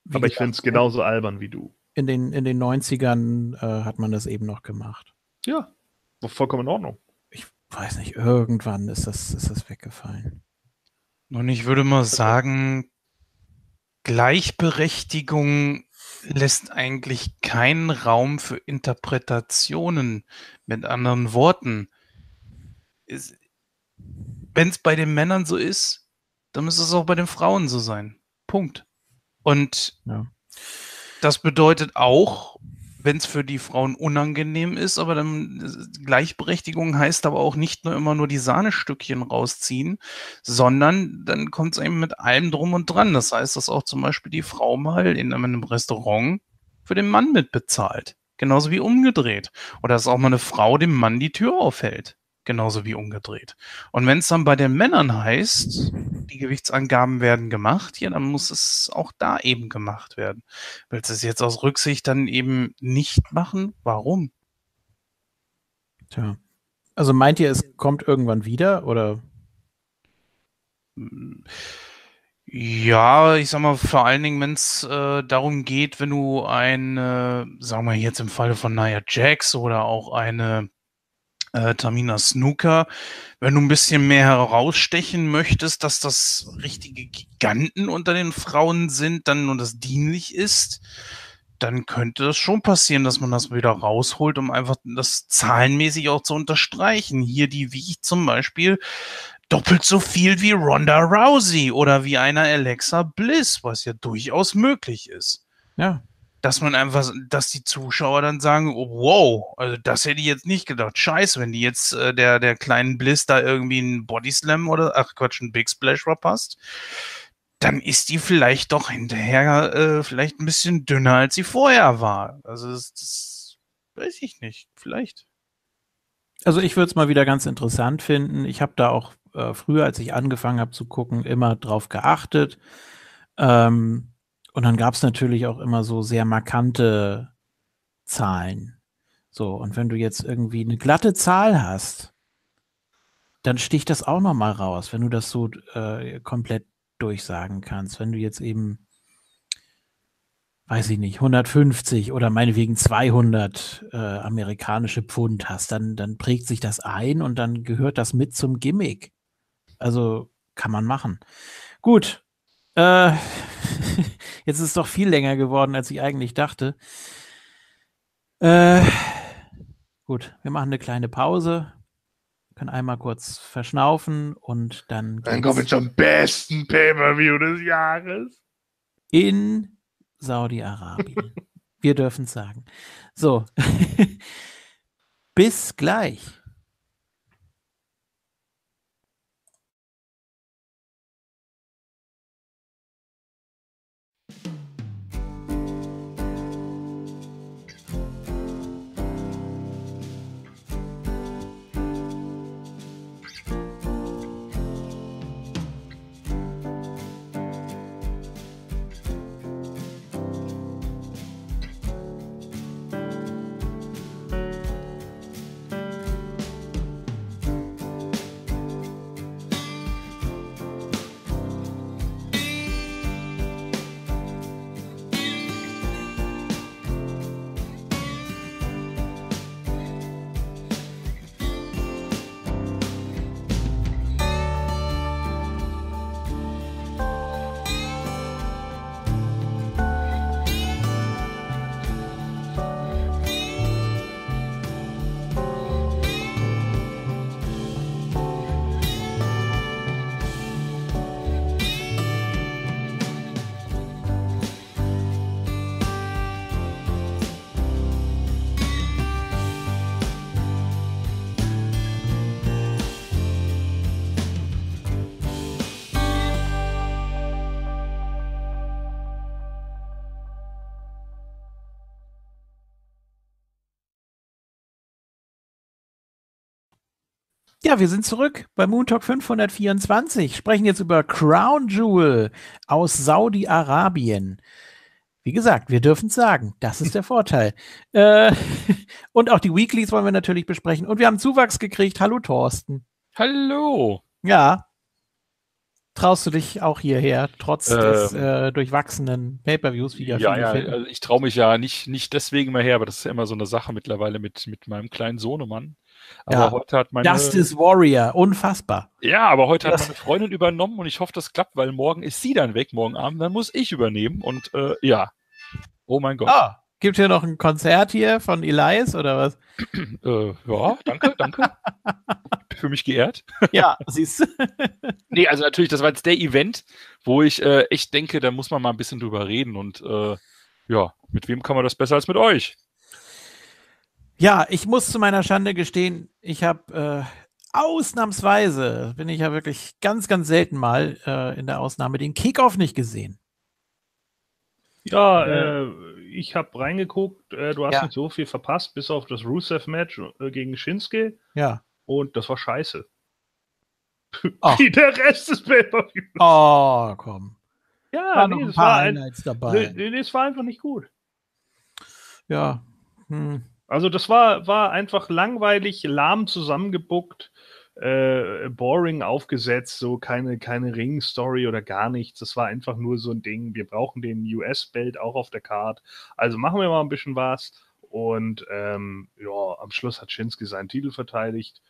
wie Aber ich finde es genauso albern wie du. in den, in den 90ern äh, hat man das eben noch gemacht. Ja, vollkommen in Ordnung. Ich weiß nicht, irgendwann ist das, ist das weggefallen. Und ich würde mal sagen, Gleichberechtigung lässt eigentlich keinen Raum für Interpretationen. Mit anderen Worten, wenn es bei den Männern so ist, dann müsste es auch bei den Frauen so sein. Punkt. Und Ja. das bedeutet auch, wenn es für die Frauen unangenehm ist, aber dann äh, Gleichberechtigung heißt aber auch nicht nur immer nur die Sahnestückchen rausziehen, sondern dann kommt es eben mit allem drum und dran. Das heißt, dass auch zum Beispiel die Frau mal in einem Restaurant für den Mann mitbezahlt. Genauso wie umgedreht. Oder dass auch mal eine Frau dem Mann die Tür aufhält. Genauso wie umgedreht. Und wenn es dann bei den Männern heißt, die Gewichtsangaben werden gemacht, ja, dann muss es auch da eben gemacht werden. Willst du es jetzt aus Rücksicht dann eben nicht machen? Warum? Tja. Also meint ihr, es kommt irgendwann wieder oder? Ja, ich sag mal, vor allen Dingen, wenn es äh, darum geht, wenn du eine, sagen wir jetzt im Falle von Nia Jax oder auch eine äh, Tamina Snooker, wenn du ein bisschen mehr herausstechen möchtest, dass das richtige Giganten unter den Frauen sind, dann und das dienlich ist, dann könnte es schon passieren, dass man das wieder rausholt, um einfach das zahlenmäßig auch zu unterstreichen. Hier die wiegt zum Beispiel doppelt so viel wie Ronda Rousey oder wie einer Alexa Bliss, was ja durchaus möglich ist. Ja. Dass man einfach, dass die Zuschauer dann sagen, oh, wow, also das hätte ich jetzt nicht gedacht. Scheiße, wenn die jetzt äh, der, der kleinen Bliss da irgendwie einen Bodyslam oder, ach Quatsch, einen Big Splash verpasst, dann ist die vielleicht doch hinterher äh, vielleicht ein bisschen dünner, als sie vorher war. Also das, das weiß ich nicht, vielleicht. Also ich würde es mal wieder ganz interessant finden. Ich habe da auch äh, früher, als ich angefangen habe zu gucken, immer drauf geachtet. Ähm, und dann gab es natürlich auch immer so sehr markante Zahlen. So, und wenn du jetzt irgendwie eine glatte Zahl hast, dann sticht das auch noch mal raus, wenn du das so äh, komplett durchsagen kannst. Wenn du jetzt eben, weiß ich nicht, 150 oder meinetwegen 200 äh, amerikanische Pfund hast, dann, dann prägt sich das ein und dann gehört das mit zum Gimmick. Also kann man machen. Gut. Äh, jetzt ist es doch viel länger geworden, als ich eigentlich dachte. Äh, gut, wir machen eine kleine Pause. Können einmal kurz verschnaufen und dann, Dann kommen wir zum besten Pay-Per-View des Jahres. in Saudi-Arabien. wir dürfen es sagen. So. Bis gleich. Ja, wir sind zurück bei Moon Talk 524, sprechen jetzt über Crown Jewel aus Saudi-Arabien. Wie gesagt, wir dürfen es sagen. Das ist der Vorteil. Äh, und auch die Weeklies wollen wir natürlich besprechen. Und wir haben Zuwachs gekriegt. Hallo, Thorsten. Hallo. Ja. Traust du dich auch hierher, trotz Ähm, des äh, durchwachsenen Pay-Per-Views, wie ja, Ja, also ich traue mich ja nicht, nicht deswegen mehr her, aber das ist ja immer so eine Sache mittlerweile mit, mit meinem kleinen Sohnemann. Aber Ja, heute hat meine, Justice Warrior, unfassbar. ja, aber heute hat Das- meine Freundin übernommen und ich hoffe, das klappt, weil morgen ist sie dann weg, morgen Abend, dann muss ich übernehmen und äh, ja. Oh mein Gott. Ah, gibt hier noch ein Konzert hier von Elias oder was? Äh, ja, danke, danke. Für mich geehrt. Ja, siehst du. Nee, also natürlich, das war jetzt der Event, wo ich äh, echt denke, da muss man mal ein bisschen drüber reden und äh, ja, mit wem kann man das besser als mit euch? Ja, ich muss zu meiner Schande gestehen, ich habe äh, ausnahmsweise, bin ich ja wirklich ganz, ganz selten mal äh, in der Ausnahme, den Kickoff nicht gesehen. Ja, äh, ich habe reingeguckt, äh, du hast Ja. nicht so viel verpasst, bis auf das Rusev-Match äh, gegen Shinsuke Ja. und das war scheiße. Ach. Wie der Rest des Pay-Per-Views. Oh, komm. Ja, War nee, ein das paar war, ein, dabei. nee, das war einfach nicht gut. Ja. Hm. Also das war, war einfach langweilig, lahm zusammengebuckt, äh, boring aufgesetzt, so keine, keine Ring-Story oder gar nichts. Das war einfach nur so ein Ding. Wir brauchen den US-Belt auch auf der Card. Also machen wir mal ein bisschen was. Und ähm, ja, am Schluss hat Shinsuke seinen Titel verteidigt.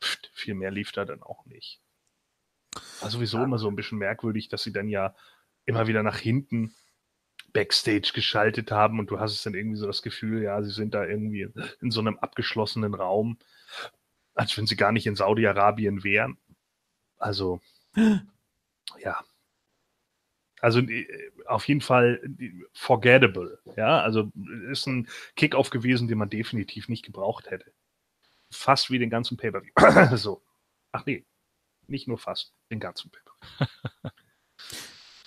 Pft, viel mehr lief da dann auch nicht. War sowieso immer so ein bisschen merkwürdig, dass sie dann ja immer wieder nach hinten Backstage geschaltet haben und du hast es dann irgendwie so das Gefühl, ja, sie sind da irgendwie in so einem abgeschlossenen Raum, als wenn sie gar nicht in Saudi-Arabien wären. Also, ja. Also äh, auf jeden Fall forgettable. Ja, also ist ein Kickoff gewesen, den man definitiv nicht gebraucht hätte. Fast wie den ganzen Pay-Per-View. so. Ach nee, nicht nur fast, den ganzen Pay-Per-View.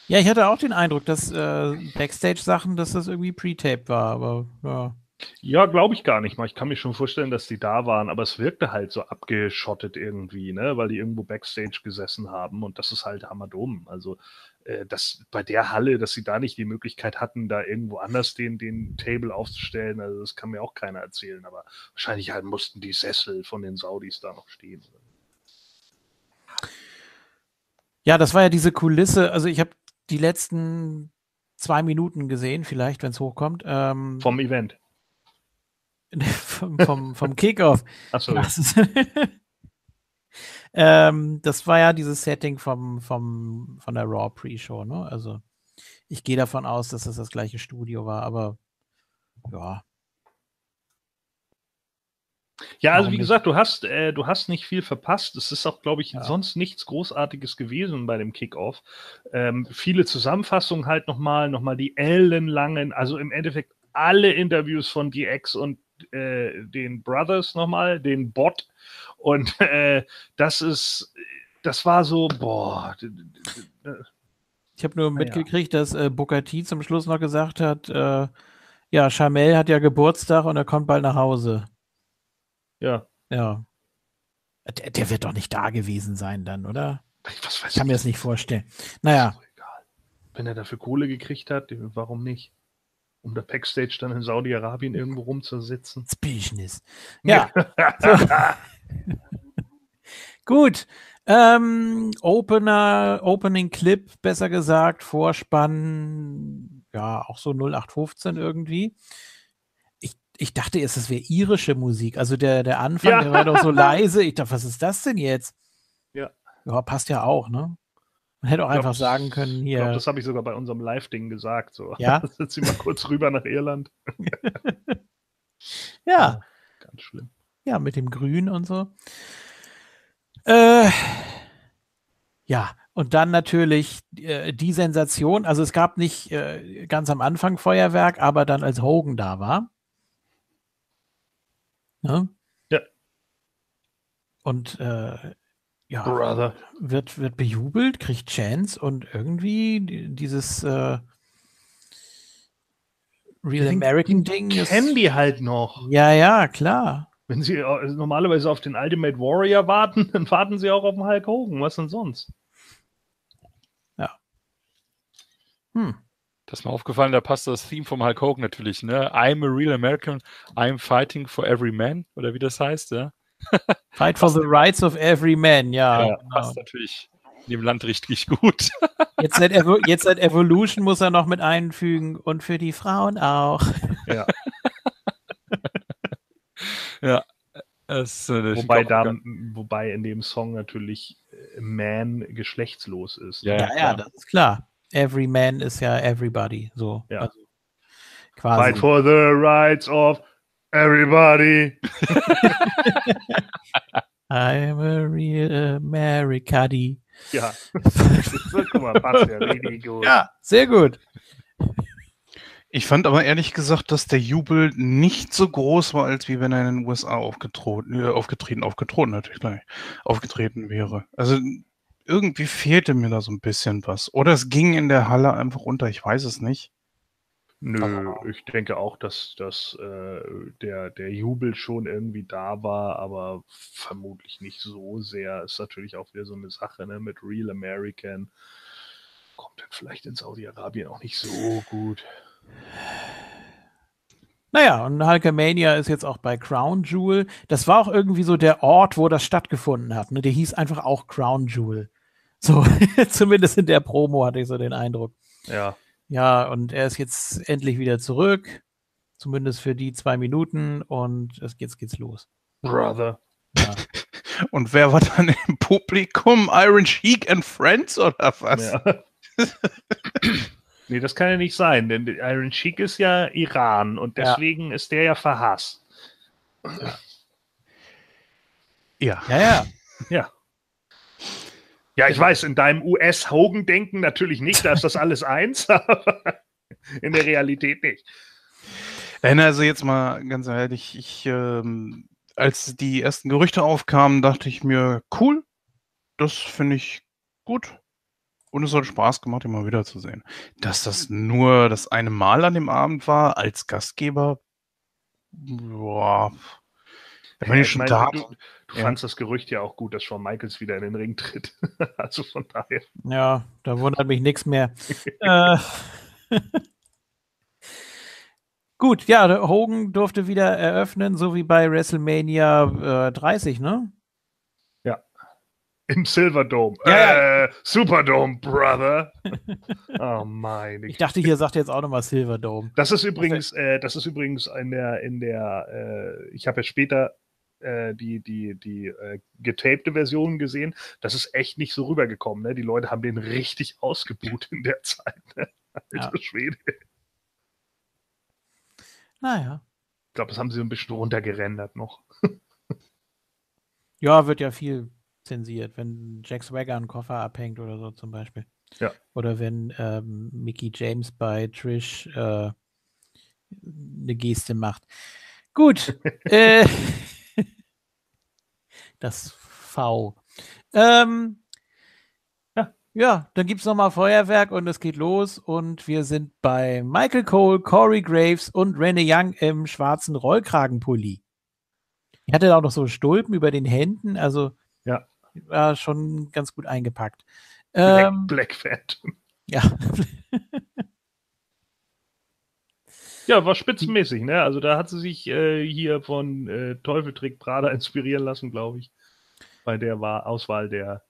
Ja, ich hatte auch den Eindruck, dass äh, Backstage-Sachen, dass das irgendwie pre-taped war, aber ja. Ja, glaube ich gar nicht mal. Ich kann mir schon vorstellen, dass die da waren, aber es wirkte halt so abgeschottet irgendwie, ne, weil die irgendwo Backstage gesessen haben und das ist halt hammerdumm. Also, äh, dass bei der Halle, dass sie da nicht die Möglichkeit hatten, da irgendwo anders den, den Table aufzustellen, also das kann mir auch keiner erzählen, aber wahrscheinlich halt mussten die Sessel von den Saudis da noch stehen. Ja, das war ja diese Kulisse. Also ich habe die letzten zwei Minuten gesehen, vielleicht, wenn es hochkommt. Ähm, Vom Event. vom, vom, vom Kickoff. Achso, Das, ähm, das war ja dieses Setting vom, vom, von der Raw Pre-Show, ne? Also ich gehe davon aus, dass das das gleiche Studio war, aber ja. Ja, also Warum wie gesagt, du hast, äh, du hast nicht viel verpasst. Es ist auch, glaube ich, Ja. sonst nichts Großartiges gewesen bei dem Kickoff. Ähm, viele Zusammenfassungen halt nochmal, nochmal die ellenlangen, also im Endeffekt alle Interviews von DX und äh, den Brothers nochmal, den Bot. Und äh, das ist, das war so, boah. Ich habe nur Na ja. mitgekriegt, dass äh, Booker T zum Schluss noch gesagt hat, äh, ja, Chamel hat ja Geburtstag und er kommt bald nach Hause. Ja, Ja. Der, der wird doch nicht da gewesen sein dann, oder? was weiß Ich kann mir das nicht vorstellen. Naja. Wenn er dafür Kohle gekriegt hat, warum nicht? Um da Backstage dann in Saudi-Arabien irgendwo rumzusitzen. das Business. Ja, gut. Ähm, Opener, Opening Clip, besser gesagt, Vorspann, ja, auch so 0815 irgendwie. Ich, ich dachte erst, es wäre irische Musik. Also der, der Anfang, Ja. der war doch so leise. Ich dachte, was ist das denn jetzt? Ja. Ja, passt ja auch, ne? Man hätte auch glaub, einfach sagen können, Ich hier. glaube, das habe ich sogar bei unserem Live-Ding gesagt. So. Ja? Sind Sie mal kurz rüber nach Irland? ja, Ganz schlimm. Ja, mit dem Grün und so. Äh, ja, und dann natürlich äh, die Sensation. Also es gab nicht äh, ganz am Anfang Feuerwerk, aber dann als Hogan da war. Ne? Ja. Und äh, ja, Brother. wird, wird bejubelt, kriegt Chance und irgendwie die- dieses äh, Real Den- American Ding. Kennen die halt noch. Ja, ja, klar. Wenn sie äh, normalerweise auf den Ultimate Warrior warten, dann warten sie auch auf den Hulk Hogan. Was denn sonst? Hm. Das ist mir aufgefallen, da passt das Theme vom Hulk Hogan natürlich, ne? I'm a real American, I'm fighting for every man, oder wie das heißt, ja? Fight for the rights of every man, ja. Ja, genau. passt natürlich in dem Land richtig gut. Jetzt, seit Evo jetzt seit Evolution muss er noch mit einfügen und für die Frauen auch. Ja. Das ist, äh, wobei, da, wobei in dem Song natürlich äh, Man geschlechtslos ist. Ja, Ja, ja, das ist klar. Every man ist ja everybody. So. Ja. Also, quasi. Fight for the rights of everybody. I'm a real Americadi. Ja. so, guck mal, passt ja richtig gut. Ja, sehr gut. Ich fand aber ehrlich gesagt, dass der Jubel nicht so groß war, als wie wenn er in den USA aufgetreten, äh, aufgetreten, aufgetreten natürlich gleich, aufgetreten wäre. Also irgendwie fehlte mir da so ein bisschen was. Oder es ging in der Halle einfach unter, ich weiß es nicht. Nö, ich denke auch, dass, dass äh, der, der Jubel schon irgendwie da war, aber vermutlich nicht so sehr. Ist natürlich auch wieder so eine Sache ne, mit Real American. Kommt dann vielleicht in Saudi-Arabien auch nicht so gut. Naja, und Hulkamania ist jetzt auch bei Crown Jewel. Das war auch irgendwie so der Ort, wo das stattgefunden hat. Ne? Der hieß einfach auch Crown Jewel. So, zumindest in der Promo hatte ich so den Eindruck. Ja, Ja, und er ist jetzt endlich wieder zurück. Zumindest für die zwei Minuten und es geht's, geht's los. Brother. Ja. Und wer war dann im Publikum? Iron Sheik and Friends oder was? Ja. nee, das kann ja nicht sein, denn der Iron Sheik ist ja Iran und Ja. deswegen ist der ja verhasst. Ja. ja, ja. Ja. Ja, ich weiß, in deinem US-Hogan-Denken natürlich nicht, da ist das alles eins, aber in der Realität nicht. Nein, also jetzt mal ganz ehrlich, ich, ähm, als die ersten Gerüchte aufkamen, dachte ich mir, cool, das finde ich gut. Und es hat Spaß gemacht, ihn mal wiederzusehen. Dass das nur das eine Mal an dem Abend war, als Gastgeber, boah. Wenn Ja, ihn ich schon da du, Ja. fandst das Gerücht ja auch gut, dass Shawn Michaels wieder in den Ring tritt. also von daher. Ja, da wundert mich nichts mehr. äh, Gut, ja, Hogan durfte wieder eröffnen, so wie bei WrestleMania äh, 30, ne? Im Silverdome. Ja, Äh, Superdome, Brother. oh meine Ich dachte, hier sagt er jetzt auch nochmal Silverdome. Das ist übrigens, äh, das ist übrigens in der, in der, äh, ich habe ja später äh, die, die, die äh, getapte Version gesehen. Das ist echt nicht so rübergekommen. Ne? Die Leute haben den richtig ausgebuht in der Zeit. Ne? Alter Ja. Schwede. Naja. Ich glaube, das haben sie so ein bisschen runtergerendert noch. Ja, wird ja viel zensiert, wenn Jack Swagger einen Koffer abhängt oder so zum Beispiel. Ja. Oder wenn ähm, Mickey James bei Trish äh, eine Geste macht. Gut. äh, das V. Ähm, Ja. ja, dann gibt es nochmal Feuerwerk und es geht los und wir sind bei Michael Cole, Corey Graves und Rene Young im schwarzen Rollkragenpulli. Ich hatte auch noch so Stulpen über den Händen, also Ja. war schon ganz gut eingepackt. Black, Ähm, Black Phantom. ja, Ja, war spitzenmäßig, ne? Also da hat sie sich äh, hier von äh, Teufeltrick Prada inspirieren lassen, glaube ich. Bei der war Auswahl der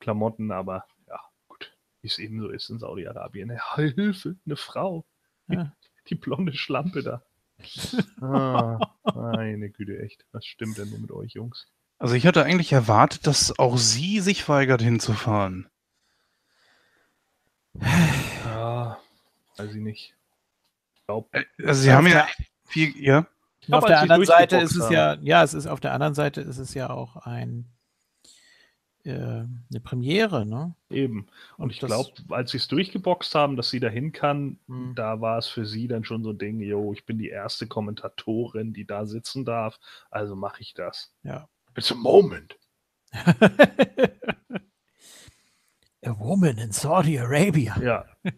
Klamotten, aber ja, gut, wie es eben so ist in Saudi-Arabien. Ne? Hilfe, eine Frau. Ja. Die blonde Schlampe da. Ah, meine Güte, echt. Was stimmt denn nur mit euch, Jungs? Also ich hatte eigentlich erwartet, dass auch sie sich weigert hinzufahren. Ja, weiß ich nicht. Ich glaube, Äh, Also sie haben auf ja der- viel, ja. Und auf der anderen Seite ist es ja, ja, es ist auf der anderen Seite ist es ja auch ein äh, eine Premiere, ne? eben. Und, Und ich glaube, als sie es durchgeboxt haben, dass sie dahin kann, Hm. da war es für sie dann schon so ein Ding, yo, ich bin die erste Kommentatorin, die da sitzen darf, also mache ich das. Ja. It's a moment. A woman in Saudi Arabia. Ja,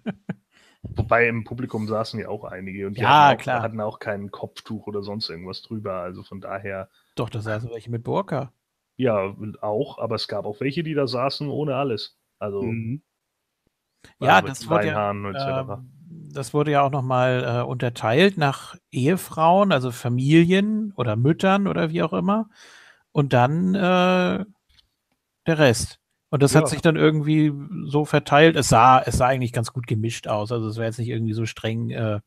Wobei im Publikum saßen ja auch einige und die Ja, hatten, auch, klar. hatten auch kein Kopftuch oder sonst irgendwas drüber. Also von daher, Doch, da saßen welche mit Burka. ja, auch, aber es gab auch welche, die da saßen ohne alles. Also Mhm. Ja, das wurde ja, ähm, das wurde ja auch nochmal äh, unterteilt nach Ehefrauen, also Familien oder Müttern oder wie auch immer. Und dann äh, der Rest. Und das Ja. hat sich dann irgendwie so verteilt. Es sah, es sah eigentlich ganz gut gemischt aus. Also es war jetzt nicht irgendwie so streng äh,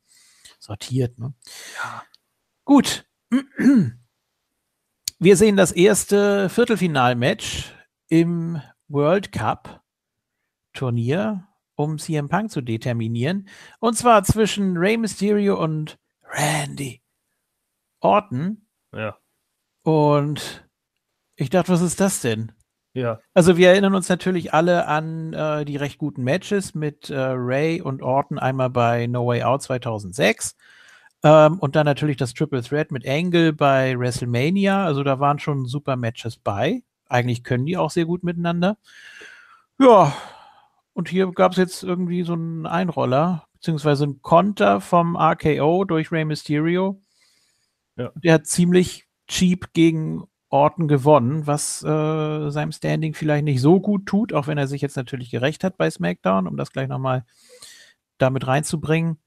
sortiert. Ne? Ja. Gut. Wir sehen das erste Viertelfinalmatch im World Cup Turnier, um CM Punk zu determinieren. Und zwar zwischen Rey Mysterio und Randy Orton. Ja, Und ich dachte, was ist das denn? Ja, Also wir erinnern uns natürlich alle an äh, die recht guten Matches mit äh, Ray und Orton einmal bei No Way Out 2006 ähm, und dann natürlich das Triple Threat mit Angle bei WrestleMania. Also da waren schon super Matches bei. Eigentlich können die auch sehr gut miteinander. Ja, und hier gab es jetzt irgendwie so einen Einroller, beziehungsweise einen Konter vom RKO durch Rey Mysterio. Ja. Der hat ziemlich cheap gegen Orton gewonnen, was äh, seinem Standing vielleicht nicht so gut tut, auch wenn er sich jetzt natürlich gerecht hat bei SmackDown, um das gleich nochmal damit reinzubringen.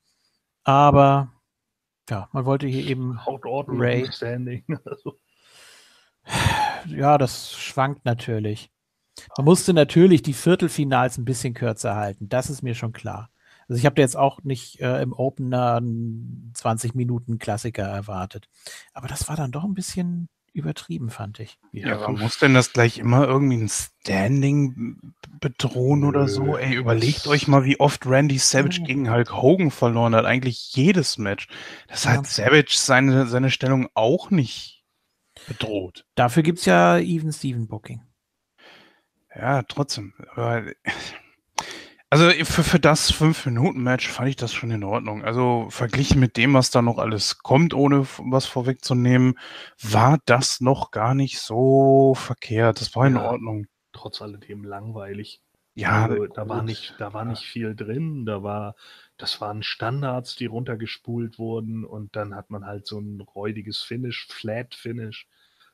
Aber ja, man wollte hier eben, Haut Orton Ray. Standing. Also, ja, das schwankt natürlich. Man musste natürlich die Viertelfinals ein bisschen kürzer halten, das ist mir schon klar. Also ich habe da jetzt auch nicht äh, im Opener einen 20 Minuten Klassiker erwartet. Aber das war dann doch ein bisschen übertrieben, fand ich. Ja, aber muss denn das gleich immer irgendwie ein Standing bedrohen oder so? Ey, überlegt euch mal, wie oft Randy Savage gegen Hulk Hogan verloren hat. Eigentlich jedes Match. Das Ja. hat Savage seine, seine Stellung auch nicht bedroht. Dafür gibt es ja Even Steven Booking. Ja, trotzdem. Aber, also für, für das 5-Minuten-Match fand ich das schon in Ordnung. Also verglichen mit dem, was da noch alles kommt, ohne was vorwegzunehmen, war das noch gar nicht so verkehrt. Das war in Ja. Ordnung. trotz alledem langweilig. Ja, also, da war nicht, da war nicht viel drin. Da war, das waren Standards, die runtergespult wurden und dann hat man halt so ein räudiges Finish, Flat Finish,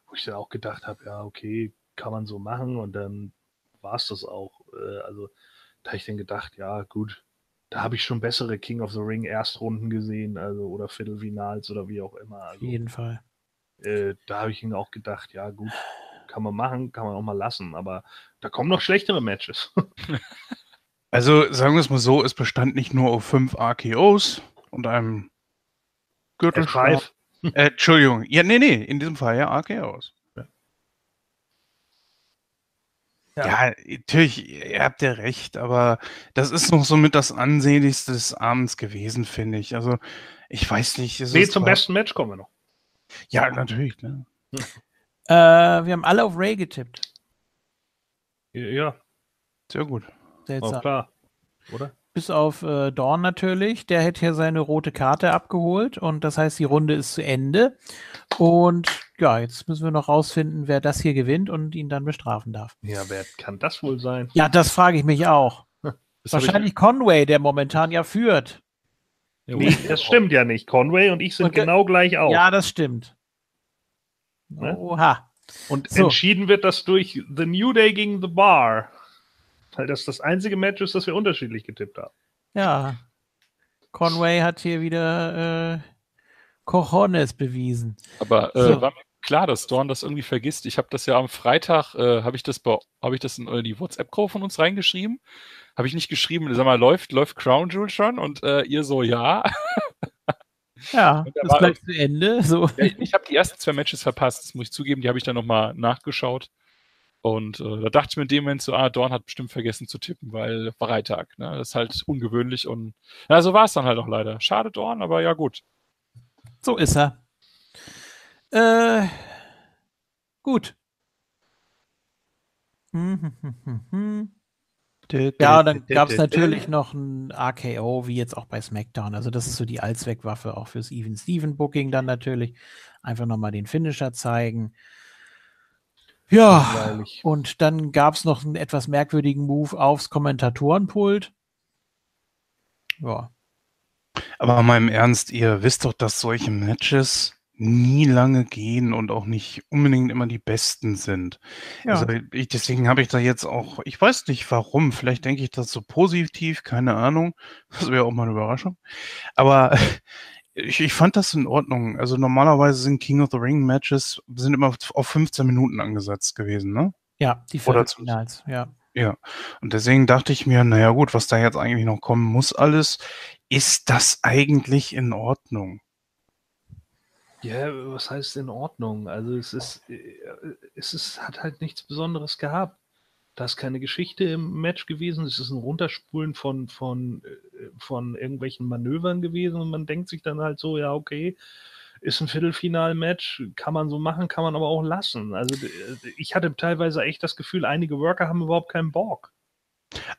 wo ich dann auch gedacht habe, ja, okay, kann man so machen und dann war es das auch. Äh, Also da habe ich dann gedacht, ja, gut, da habe ich schon bessere King of the Ring Erstrunden gesehen, also oder Viertelfinals oder wie auch immer. Auf Also, jeden Fall. äh, da habe ich ihn auch gedacht, ja, gut, kann man machen, kann man auch mal lassen, aber da kommen noch schlechtere Matches. Also sagen wir es mal so, es bestand nicht nur auf fünf RKOs und einem. F5. Äh, Entschuldigung. Ja, nee, nee, in diesem Fall ja RKOs. Ja. Ja. natürlich, ihr habt ja recht, aber das ist noch somit das ansehnlichste des Abends gewesen, finde ich. Also, ich weiß nicht. es Nee, ist zum zwar- besten Match kommen wir noch. Ja, natürlich. Ne? Äh, wir haben alle auf Ray getippt. Ja, Sehr gut. Seltsam. auch klar. Oder? Bis auf äh, Dorn natürlich. Der hätte hier seine rote Karte abgeholt und das heißt, die Runde ist zu Ende. Und ja, jetzt müssen wir noch rausfinden, wer das hier gewinnt und ihn dann bestrafen darf. Ja, wer kann das wohl sein? Ja, das frage ich mich auch. Das Wahrscheinlich Conway, der momentan ja führt. Ich, ja, Nee, das stimmt ja nicht. Conway und ich sind Und ge- genau gleich auch. Ja, das stimmt. Ne? Oha. und so. entschieden wird das durch The New Day gegen The Bar. Weil das das einzige Match ist, das wir unterschiedlich getippt haben. Ja. Conway hat hier wieder äh, Cojones bewiesen. Aber äh, So. war mir klar, dass Dorn das irgendwie vergisst. Ich habe das ja am Freitag, äh, habe ich das bei, habe ich das in äh, die WhatsApp-Call von uns reingeschrieben. Habe ich nicht geschrieben, sag mal, läuft, läuft Crown Jewel schon? Und äh, ihr so, ja. Ja, Und da ist war gleich zu Ende. So. Ja, ich ich habe die ersten zwei Matches verpasst, das muss ich zugeben, die habe ich dann nochmal nachgeschaut. Und äh, da dachte ich mir in dem Moment so, ah, Dorn hat bestimmt vergessen zu tippen, weil Freitag, ne? Das ist halt ungewöhnlich und ja, so war es dann halt auch leider. Schade Dorn, aber ja gut. So ist er. Äh, gut. Ja, dann gab es natürlich noch ein RKO, wie jetzt auch bei SmackDown. Also das ist so die Allzweckwaffe auch fürs Even Steven Booking dann natürlich. Einfach nochmal den Finisher zeigen. Ja, Langweilig. und dann gab es noch einen etwas merkwürdigen Move aufs Kommentatorenpult. Ja, Aber mal im Ernst, ihr wisst doch, dass solche Matches nie lange gehen und auch nicht unbedingt immer die besten sind. Ja. Also ich, deswegen habe ich da jetzt auch, ich weiß nicht warum, vielleicht denke ich das so positiv, keine Ahnung. Das wäre auch mal eine Überraschung. Aber ich, ich fand das in Ordnung. Also normalerweise sind King of the Ring Matches sind immer auf 15 Minuten angesetzt gewesen, ne? Ja, die Oder Viertelfinals, ja. Ja, und deswegen dachte ich mir, naja gut, was da jetzt eigentlich noch kommen muss alles, ist das eigentlich in Ordnung? Ja, was heißt in Ordnung? Also es ist, äh, es ist, hat halt nichts Besonderes gehabt. Da ist keine Geschichte im Match gewesen. Es ist ein Runterspulen von, von, äh, von irgendwelchen Manövern gewesen und man denkt sich dann halt so, ja, okay, ist ein Viertelfinal-Match, kann man so machen, kann man aber auch lassen. Also äh, ich hatte teilweise echt das Gefühl, einige Worker haben überhaupt keinen Bock.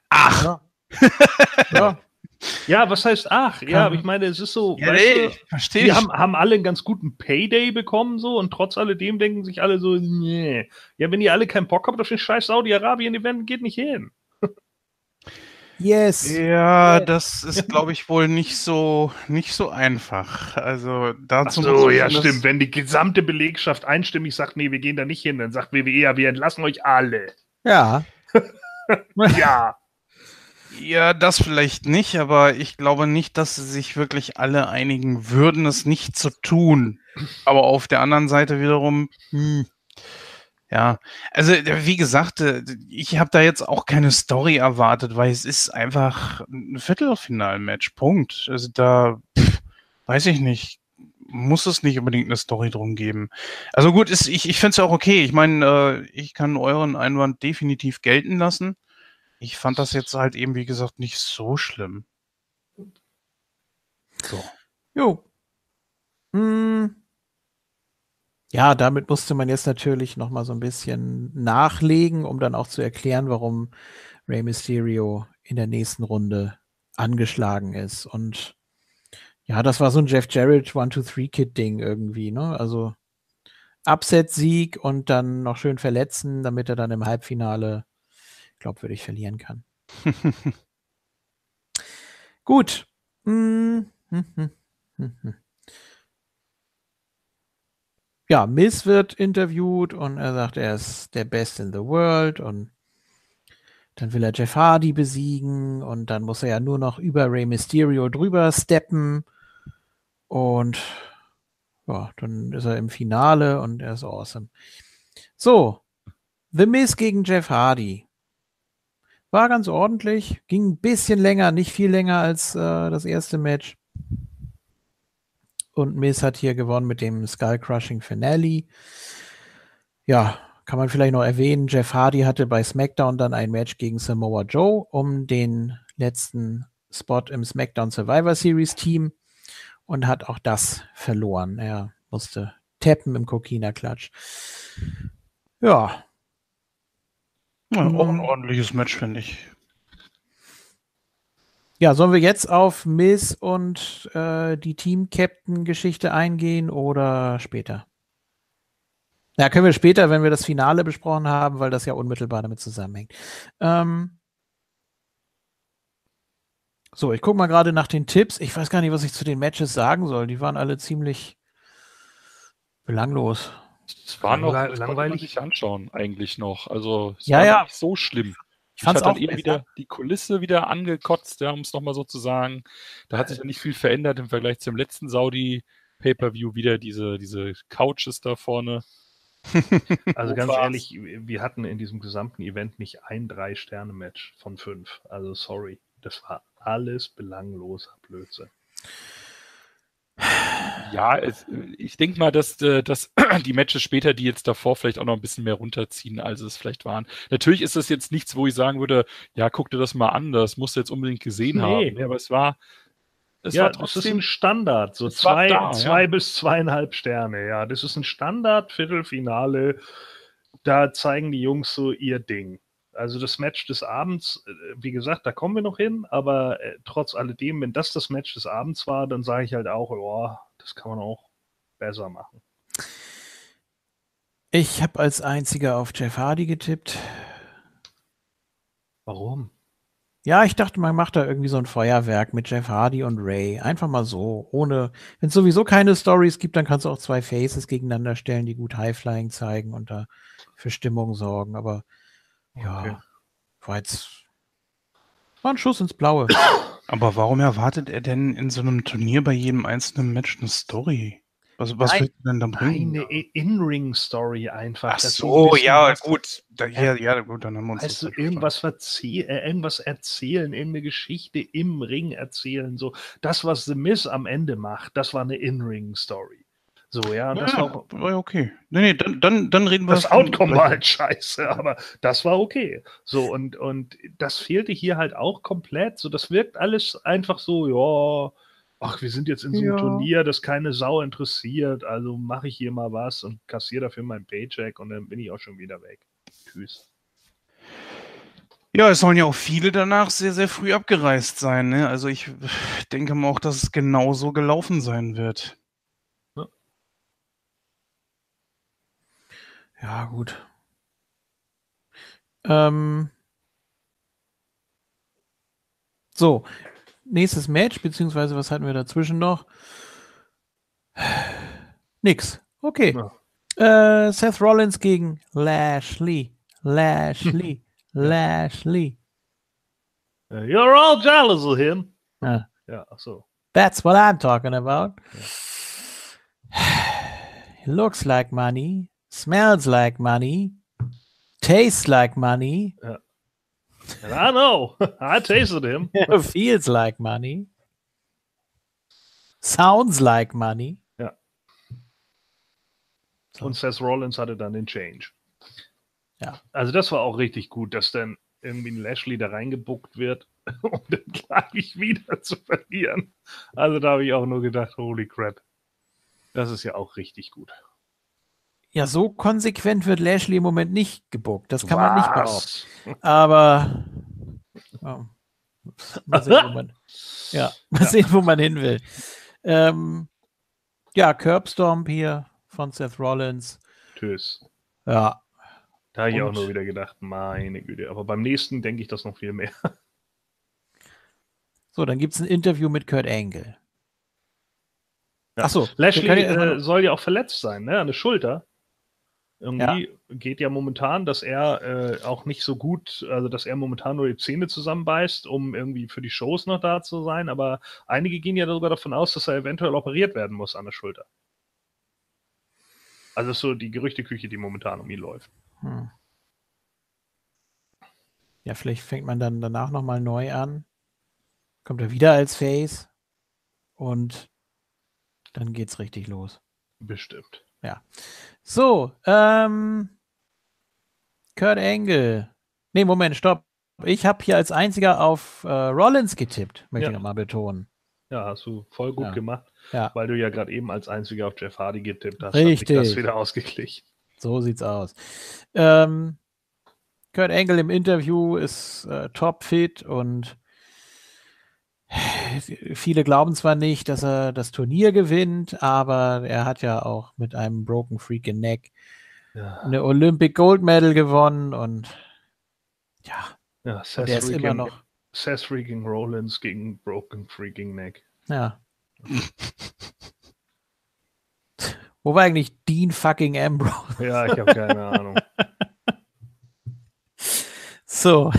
Ach, Ja. ja. Ja, was heißt ach? Ja, aber ich meine, es ist so, ja, weißt nee, du, verstehe die ich. haben, haben alle einen ganz guten Payday bekommen, so, und trotz alledem denken sich alle so, nee. Ja, wenn ihr alle keinen Bock habt auf den scheiß Saudi-Arabien-Event, geht nicht hin. Yes. Ja, das ist, glaube ich, wohl nicht so, nicht so einfach. Also Ach dazu so, muss ja, stimmt. Wenn die gesamte Belegschaft einstimmig sagt, nee, wir gehen da nicht hin, dann sagt WWE, ja, wir entlassen euch alle. Ja. Ja. Ja, das vielleicht nicht, aber ich glaube nicht, dass sie sich wirklich alle einigen würden, es nicht zu tun. Aber auf der anderen Seite wiederum, hm, ja, also äh, wie gesagt, äh, ich habe da jetzt auch keine Story erwartet, weil es ist einfach ein Viertelfinalmatch, Punkt. Also da, pff, weiß ich nicht, muss es nicht unbedingt eine Story drum geben. Also gut, ist, ich, ich finde es ja auch okay. Ich meine, äh, ich kann euren Einwand definitiv gelten lassen. Ich fand das jetzt halt eben, wie gesagt, nicht so schlimm. So. Jo. Hm. Ja, damit musste man jetzt natürlich noch mal so ein bisschen nachlegen, um dann auch zu erklären, warum Rey Mysterio in der nächsten Runde angeschlagen ist. Und ja, das war so ein Jeff Jarrett One-Two-Three-Kid-Ding irgendwie, ne? Also Upset-Sieg und dann noch schön verletzen, damit er dann im Halbfinale glaubwürdig verlieren kann. Gut. Hm, hm, hm, hm. Ja, Miss wird interviewt und er sagt, er ist der Best in the World und dann will er Jeff Hardy besiegen und dann muss er ja nur noch über Rey Mysterio drüber steppen und ja, dann ist er im Finale und er ist awesome. So, The Miz gegen Jeff Hardy. War ganz ordentlich, ging ein bisschen länger, nicht viel länger als äh, das erste Match. Und Miz hat hier gewonnen mit dem Skull Crushing Finale. Ja, kann man vielleicht noch erwähnen, Jeff Hardy hatte bei SmackDown dann ein Match gegen Samoa Joe um den letzten Spot im SmackDown Survivor Series Team und hat auch das verloren. Er musste tappen im Kokina Klatsch. Ja, Ja, auch ein Mhm. ordentliches Match, finde ich. Ja, sollen wir jetzt auf Miss und äh, die Team-Captain-Geschichte eingehen oder später? Ja, können wir später, wenn wir das Finale besprochen haben, weil das ja unmittelbar damit zusammenhängt. Ähm so, ich gucke mal gerade nach den Tipps. Ich weiß gar nicht, was ich zu den Matches sagen soll. Die waren alle ziemlich belanglos. Es war noch das langweilig. Man sich anschauen eigentlich noch. Also es Ja, war ja. nicht so schlimm. Ich Ich fand's hat dann besser. wieder die Kulisse wieder angekotzt, ja, um es nochmal so zu sagen. Da hat sich ja nicht viel verändert im Vergleich zum letzten Saudi Pay-Per-View. Wieder diese, diese Couches da vorne. Also ganz war's? ehrlich, wir hatten in diesem gesamten Event nicht ein Drei-Sterne-Match von fünf. Also sorry, das war alles belangloser Blödsinn. Ja, es, ich denke mal, dass, äh, dass die Matches später, die jetzt davor vielleicht auch noch ein bisschen mehr runterziehen, als es vielleicht waren. Natürlich ist das jetzt nichts, wo ich sagen würde, ja, guck dir das mal an, das musst du jetzt unbedingt gesehen Nee. haben. Ja, aber es war, es ja, war das ist trotzdem ein Standard. So zwei, da, zwei ja. bis zweieinhalb Sterne. Ja, das ist ein Standard-Viertelfinale. Da zeigen die Jungs so ihr Ding. Also das Match des Abends, äh, wie gesagt, da kommen wir noch hin, aber äh, trotz alledem, wenn das das Match des Abends war, dann sage ich halt auch, ja, das kann man auch besser machen. Ich habe als einziger auf Jeff Hardy getippt. Warum? Ja, ich dachte, man macht da irgendwie so ein Feuerwerk mit Jeff Hardy und Ray. Einfach mal so, ohne. Wenn es sowieso keine Stories gibt, dann kannst du auch zwei Faces gegeneinander stellen, die gut Highflying zeigen und da für Stimmung sorgen. Aber ja, Okay. war jetzt war ein Schuss ins Blaue. Aber warum erwartet er denn in so einem Turnier bei jedem einzelnen Match eine Story? Was, was Nein. willst du denn da bringen? Eine In-Ring-Story einfach. Ach ein so, bisschen ja, was- gut. Da, ja, ja, gut, dann haben wir uns Weißt das du, falsch irgendwas, äh, irgendwas erzählen, irgendeine Geschichte im Ring erzählen. So, das, was The Miz am Ende macht, das war eine In-Ring-Story. So, ja, das ja, war auch, war ja okay. Nee, nee, dann, dann, dann reden wir das Outcome war halt scheiße, aber das war okay. So, und, und das fehlte hier halt auch komplett. So, das wirkt alles einfach so, ja, ach, wir sind jetzt in so einem Ja. Turnier, das keine Sau interessiert, also mache ich hier mal was und kassiere dafür mein Paycheck und dann bin ich auch schon wieder weg. Tschüss. Ja, es sollen ja auch viele danach sehr, sehr früh abgereist sein. Ne? Also ich denke mal auch, dass es genauso gelaufen sein wird. Ja, gut. Ähm, so, nächstes Match, beziehungsweise was hatten wir dazwischen noch? Nix. Okay. Äh, Seth Rollins gegen Lashley. Lashley. Lashley. Uh, You're all jealous of him. Ja. Ja, so. That's what I'm talking about. Looks like money, smells like money, tastes like money, And I know. I tasted him. feels like money, sounds like money. Und Seth Rollins hatte dann den Change. Ja. Also das war auch richtig gut, dass dann irgendwie ein Lashley da reingebuckt wird, um dann gleich wieder zu verlieren. Also da habe ich auch nur gedacht, holy crap. Das ist ja auch richtig gut. Ja, so konsequent wird Lashley im Moment nicht gebuckt. Das kann man nicht behaupten. Was? Aber oh. mal sehen, wo man, ja, mal sehen, wo man hin will. Ähm, ja, Curbstomp hier von Seth Rollins. Tschüss. Ja, Da habe ich auch nur wieder gedacht, meine Güte. Aber beim nächsten denke ich das noch viel mehr. so, dann gibt es ein Interview mit Kurt Angle. Ja. Achso, Lashley äh, soll ja auch verletzt sein, ne? An der Schulter. Irgendwie geht ja momentan, dass er äh, auch nicht so gut, also dass er momentan nur die Zähne zusammenbeißt, um irgendwie für die Shows noch da zu sein. Aber einige gehen ja sogar davon aus, dass er eventuell operiert werden muss an der Schulter. Also das ist so die Gerüchteküche, die momentan um ihn läuft. Hm. Ja, vielleicht fängt man dann danach nochmal neu an. Kommt er wieder als Face. Und dann geht's richtig los. Bestimmt. So, ähm, Kurt Angle. Nee, Moment, stopp. Ich habe hier als einziger auf äh, Rollins getippt, möchte Ja. ich nochmal betonen. Ja, hast du voll gut Ja. gemacht, Ja, weil du ja gerade eben als einziger auf Jeff Hardy getippt hast. Hat sich Richtig. das wieder ausgeglichen. so sieht's aus. Ähm, Kurt Angle im Interview ist äh, topfit und viele glauben zwar nicht, dass er das Turnier gewinnt, aber er hat ja auch mit einem Broken Freaking Neck Ja, eine Olympic Gold Medal gewonnen und ja, ja und Seth, er ist immer freaking, noch, Seth freaking Rollins gegen Broken Freaking Neck. ja. Wo war eigentlich Dean fucking Ambrose? Ja, ich habe keine Ahnung. So.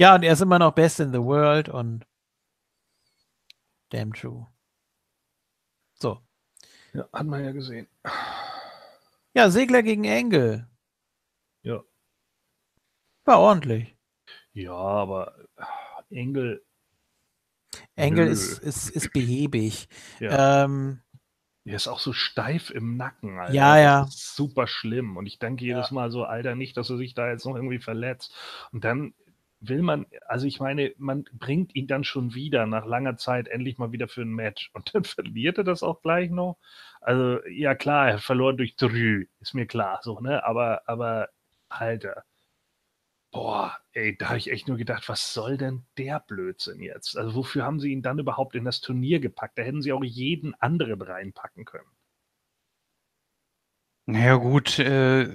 Ja, und er ist immer noch Best in the World und damn true. So. Ja, hat man ja gesehen. Ja, Segler gegen Engel. Ja. War ordentlich. Ja, aber ah, Engel, Engel Nö. ist, ist, ist behäbig. ja, Ähm, der ist auch so steif im Nacken, Alter. Ja, ja. Super schlimm. Und ich denke jedes Mal so, Alter, nicht, dass er sich da jetzt noch irgendwie verletzt. Und dann will man, also ich meine, man bringt ihn dann schon wieder nach langer Zeit endlich mal wieder für ein Match. Und dann verliert er das auch gleich noch. Also, ja klar, er hat verloren durch Drü, ist mir klar, so, ne? Aber, aber, Alter. Boah, ey, da habe ich echt nur gedacht, was soll denn der Blödsinn jetzt? Also, wofür haben sie ihn dann überhaupt in das Turnier gepackt? Da hätten sie auch jeden anderen reinpacken können. Naja, gut, äh,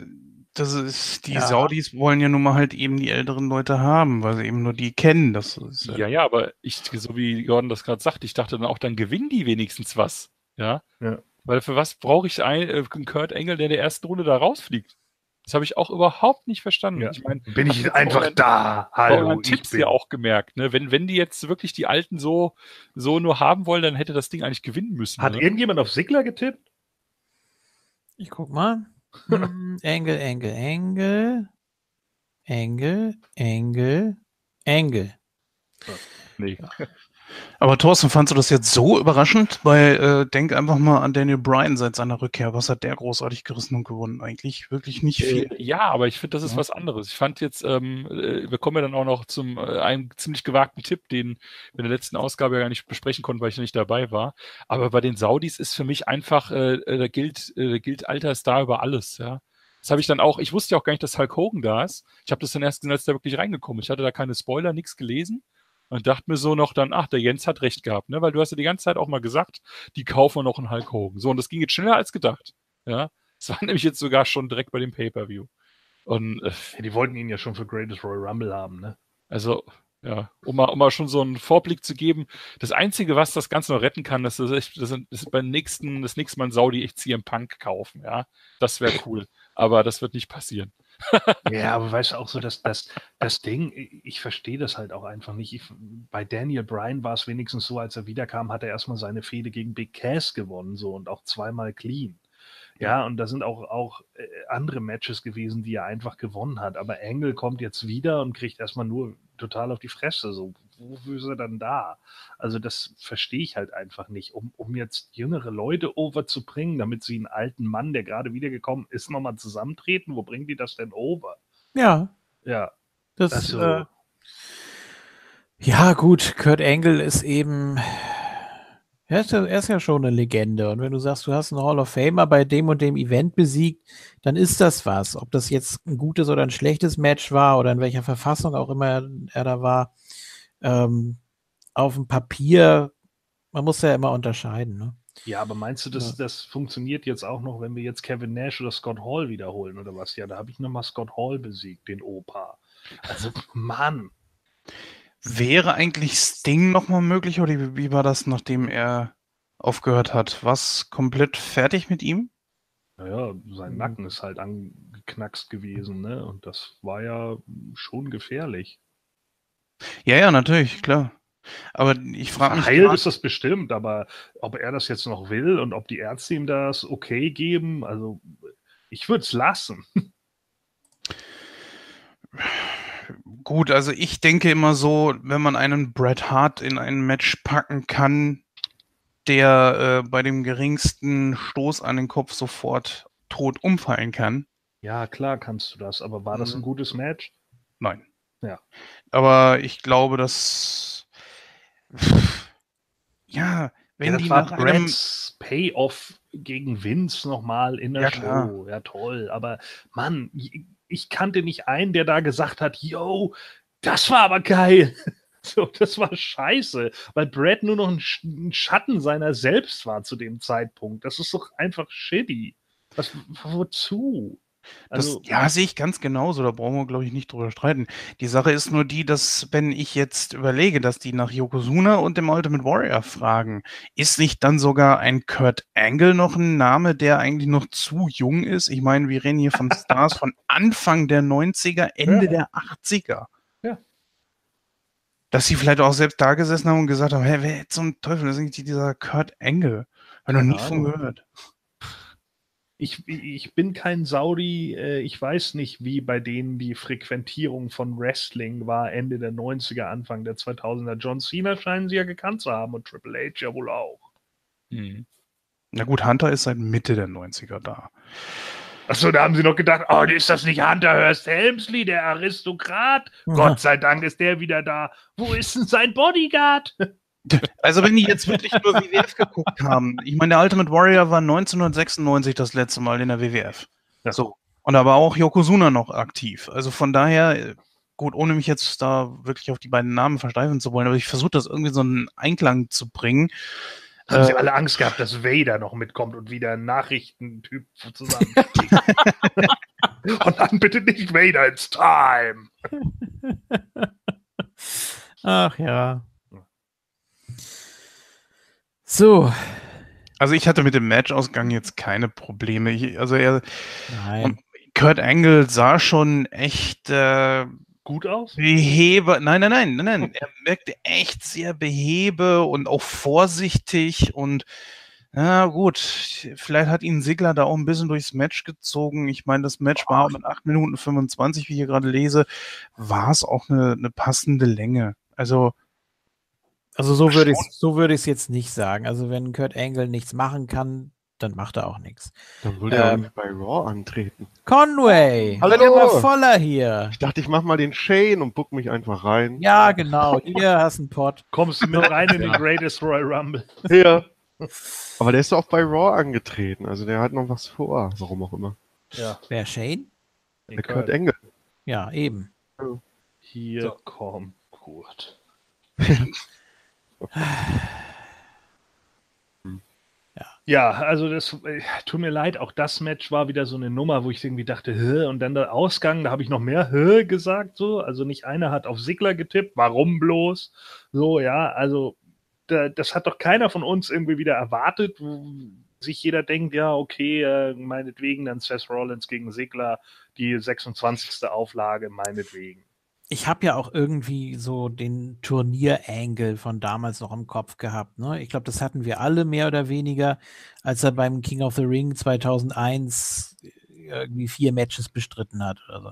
Das ist, die Ja. Saudis wollen ja nun mal halt eben die älteren Leute haben, weil sie eben nur die kennen. Das ist, äh, Ja, ja, aber ich, so wie Gordon das gerade sagt, ich dachte dann auch, dann gewinnen die wenigstens was. Ja. Ja. Weil für was brauche ich äh, einen Kurt Engel, der in der ersten Runde da rausfliegt? Das habe ich auch überhaupt nicht verstanden. Ja. Ich meine, Bin ich einfach da. Hallo, ich Tipps bin. ja auch gemerkt, ne? Wenn, wenn die jetzt wirklich die Alten so, so nur haben wollen, dann hätte das Ding eigentlich gewinnen müssen. Hat ne? irgendjemand auf Sigler getippt? Ich guck mal. Hm, Engel, Engel, Engel. Engel, Engel, Engel. Nee. Aber Thorsten, fandst du das jetzt so überraschend? Weil äh, denk einfach mal an Daniel Bryan seit seiner Rückkehr. Was hat der großartig gerissen und gewonnen? Eigentlich wirklich nicht viel. Äh, ja, aber ich finde, das ist Ja. was anderes. Ich fand jetzt, ähm, äh, wir kommen ja dann auch noch zum äh, einem ziemlich gewagten Tipp, den wir in der letzten Ausgabe ja gar nicht besprechen konnten, weil ich nicht dabei war. Aber bei den Saudis ist für mich einfach, äh, äh, da gilt, äh, da gilt alter Star über alles, ja. Das habe ich dann auch, ich wusste ja auch gar nicht, dass Hulk Hogan da ist. Ich habe das dann erst gesehen, als der wirklich reingekommen ist. Ich hatte da keine Spoiler, nichts gelesen und dachte mir so noch dann, ach, der Jens hat recht gehabt, ne? Weil du hast ja die ganze Zeit auch mal gesagt, die kaufen wir noch einen Hulk Hogan. So, und das ging jetzt schneller als gedacht. Ja. Das war nämlich jetzt sogar schon direkt bei dem Pay-Per-View. Und äh, Ja, die wollten ihn ja schon für Greatest Royal Rumble haben, ne? also, ja, um mal, um mal schon so einen Vorblick zu geben, das Einzige, was das Ganze noch retten kann, das ist, das ist beim nächsten, das nächste Mal ein Saudi echt CM Punk kaufen, ja. Das wäre cool. Aber das wird nicht passieren. Ja, aber weißt du auch so, dass das, das Ding, ich verstehe das halt auch einfach nicht. Ich, bei Daniel Bryan war es wenigstens so, als er wiederkam, hat er erstmal seine Fehde gegen Big Cass gewonnen, so und auch zweimal clean. Ja, und da sind auch, auch äh, andere Matches gewesen, die er einfach gewonnen hat. Aber Angle kommt jetzt wieder und kriegt erstmal nur total auf die Fresse. So, wofür ist er dann da? Also, das verstehe ich halt einfach nicht. Um, um jetzt jüngere Leute overzubringen, damit sie einen alten Mann, der gerade wiedergekommen ist, nochmal zusammentreten, wo bringen die das denn over? Ja, Ja, das also, äh, Ja, gut, Kurt Angle ist eben. Er ist, ja, er ist ja schon eine Legende. Und wenn du sagst, du hast einen Hall of Famer bei dem und dem Event besiegt, dann ist das was. Ob das jetzt ein gutes oder ein schlechtes Match war oder in welcher Verfassung auch immer er da war, ähm, auf dem Papier, man muss ja immer unterscheiden. Ne? ja, aber meinst du, dass das funktioniert jetzt auch noch, wenn wir jetzt Kevin Nash oder Scott Hall wiederholen oder was? Ja, da habe ich nochmal Scott Hall besiegt, den Opa. Also, Mann. Wäre eigentlich Sting nochmal möglich oder wie, wie war das, nachdem er aufgehört hat? Was komplett fertig mit ihm? Naja, sein Mhm. Nacken ist halt angeknackst gewesen, ne? Und das war ja schon gefährlich. Ja, ja, natürlich, klar. Aber ich frage mich. Grad- ist das bestimmt, aber ob er das jetzt noch will und ob die Ärzte ihm das okay geben, also ich würde es lassen. Gut, also ich denke immer so, wenn man einen Bret Hart in ein Match packen kann, der äh, bei dem geringsten Stoß an den Kopf sofort tot umfallen kann. Ja, klar kannst du das, aber war das Mhm. ein gutes Match? Nein. Ja. Aber ich glaube, dass ja, wenn ja, die nach einem Payoff gegen Vince nochmal in der Ja, Show. klar. Ja, toll. Aber Mann, ich kannte nicht einen, der da gesagt hat, yo, das war aber geil. So, das war scheiße, weil Brad nur noch ein Schatten seiner selbst war zu dem Zeitpunkt. Das ist doch einfach shitty. Was, wozu? Also, Das, ja, sehe ich ganz genauso. Da brauchen wir, glaube ich, nicht drüber streiten. Die Sache ist nur die, dass, wenn ich jetzt überlege, dass die nach Yokozuna und dem Ultimate Warrior fragen, ist nicht dann sogar ein Kurt Angle noch ein Name, der eigentlich noch zu jung ist? Ich meine, wir reden hier von Stars von Anfang der 90er, Ende Ja. der 80er. Ja. Dass sie vielleicht auch selbst da gesessen haben und gesagt haben, hey, wer zum Teufel ist eigentlich dieser Kurt Angle? Habe noch nie von gehört. Ich, ich bin kein Saudi, äh, ich weiß nicht, wie bei denen die Frequentierung von Wrestling war Ende der 90er, Anfang der 2000er. John Cena scheinen sie ja gekannt zu haben und Triple H ja wohl auch. Hm. Na gut, Hunter ist seit Mitte der 90er da. Achso, da haben sie noch gedacht, oh, ist das nicht Hunter Hearst Helmsley, der Aristokrat? Gott sei Dank ist der wieder da. Wo ist denn sein Bodyguard? Also wenn die jetzt wirklich nur WWF geguckt haben, ich meine, der Ultimate Warrior war 1996 das letzte Mal in der WWF. Ja. So. Und da war auch Yokozuna noch aktiv. Also von daher, gut, ohne mich jetzt da wirklich auf die beiden Namen versteifen zu wollen, aber ich versuche das irgendwie so einen Einklang zu bringen. Haben sie Äh, alle Angst gehabt, dass Vader noch mitkommt und wieder ein Nachrichtentyp zusammen. Und dann bitte nicht Vader, it's time. Ach ja. So. Also ich hatte mit dem Matchausgang jetzt keine Probleme. Ich, also er, Nein. Kurt Angle sah schon echt äh, Gut aus? behebe. Nein, nein, nein, nein, nein. Er wirkte echt sehr behebe und auch vorsichtig und ja gut, vielleicht hat ihn Sigler da auch ein bisschen durchs Match gezogen. Ich meine, das Match war mit 8 Minuten 25, wie ich hier gerade lese, war es auch eine, eine passende Länge. Also Also so würde ich so würde ich es jetzt nicht sagen. Also wenn Kurt Angle nichts machen kann, dann macht er auch nichts. Dann würde er auch Ähm. nicht bei Raw antreten. Conway, Hallo. ja mal voller hier. Ich dachte, ich mach mal den Shane und buck mich einfach rein. Ja, genau. Hier hast du einen Pot. Kommst du mit rein in den Greatest Royal Rumble? Ja. Aber der ist doch auch bei Raw angetreten. Also der hat noch was vor. Warum auch immer. Ja. Wer Shane? Der Kurt Engel. Ja, eben. Hier So. kommt Kurt. Ja, also das äh, tut mir leid, auch das Match war wieder so eine Nummer, wo ich irgendwie dachte, Hä? und dann der Ausgang, da habe ich noch mehr Hä? gesagt, so. Also nicht einer hat auf Sigler getippt, warum bloß? So, ja, also da, das hat doch keiner von uns irgendwie wieder erwartet, wo sich jeder denkt, ja, okay, äh, meinetwegen dann Seth Rollins gegen Sigler, die 26. Auflage, meinetwegen. Ich habe ja auch irgendwie so den Turnier-Angle von damals noch im Kopf gehabt. Ne? Ich glaube, das hatten wir alle mehr oder weniger, als er beim King of the Ring 2001 irgendwie vier Matches bestritten hat oder so.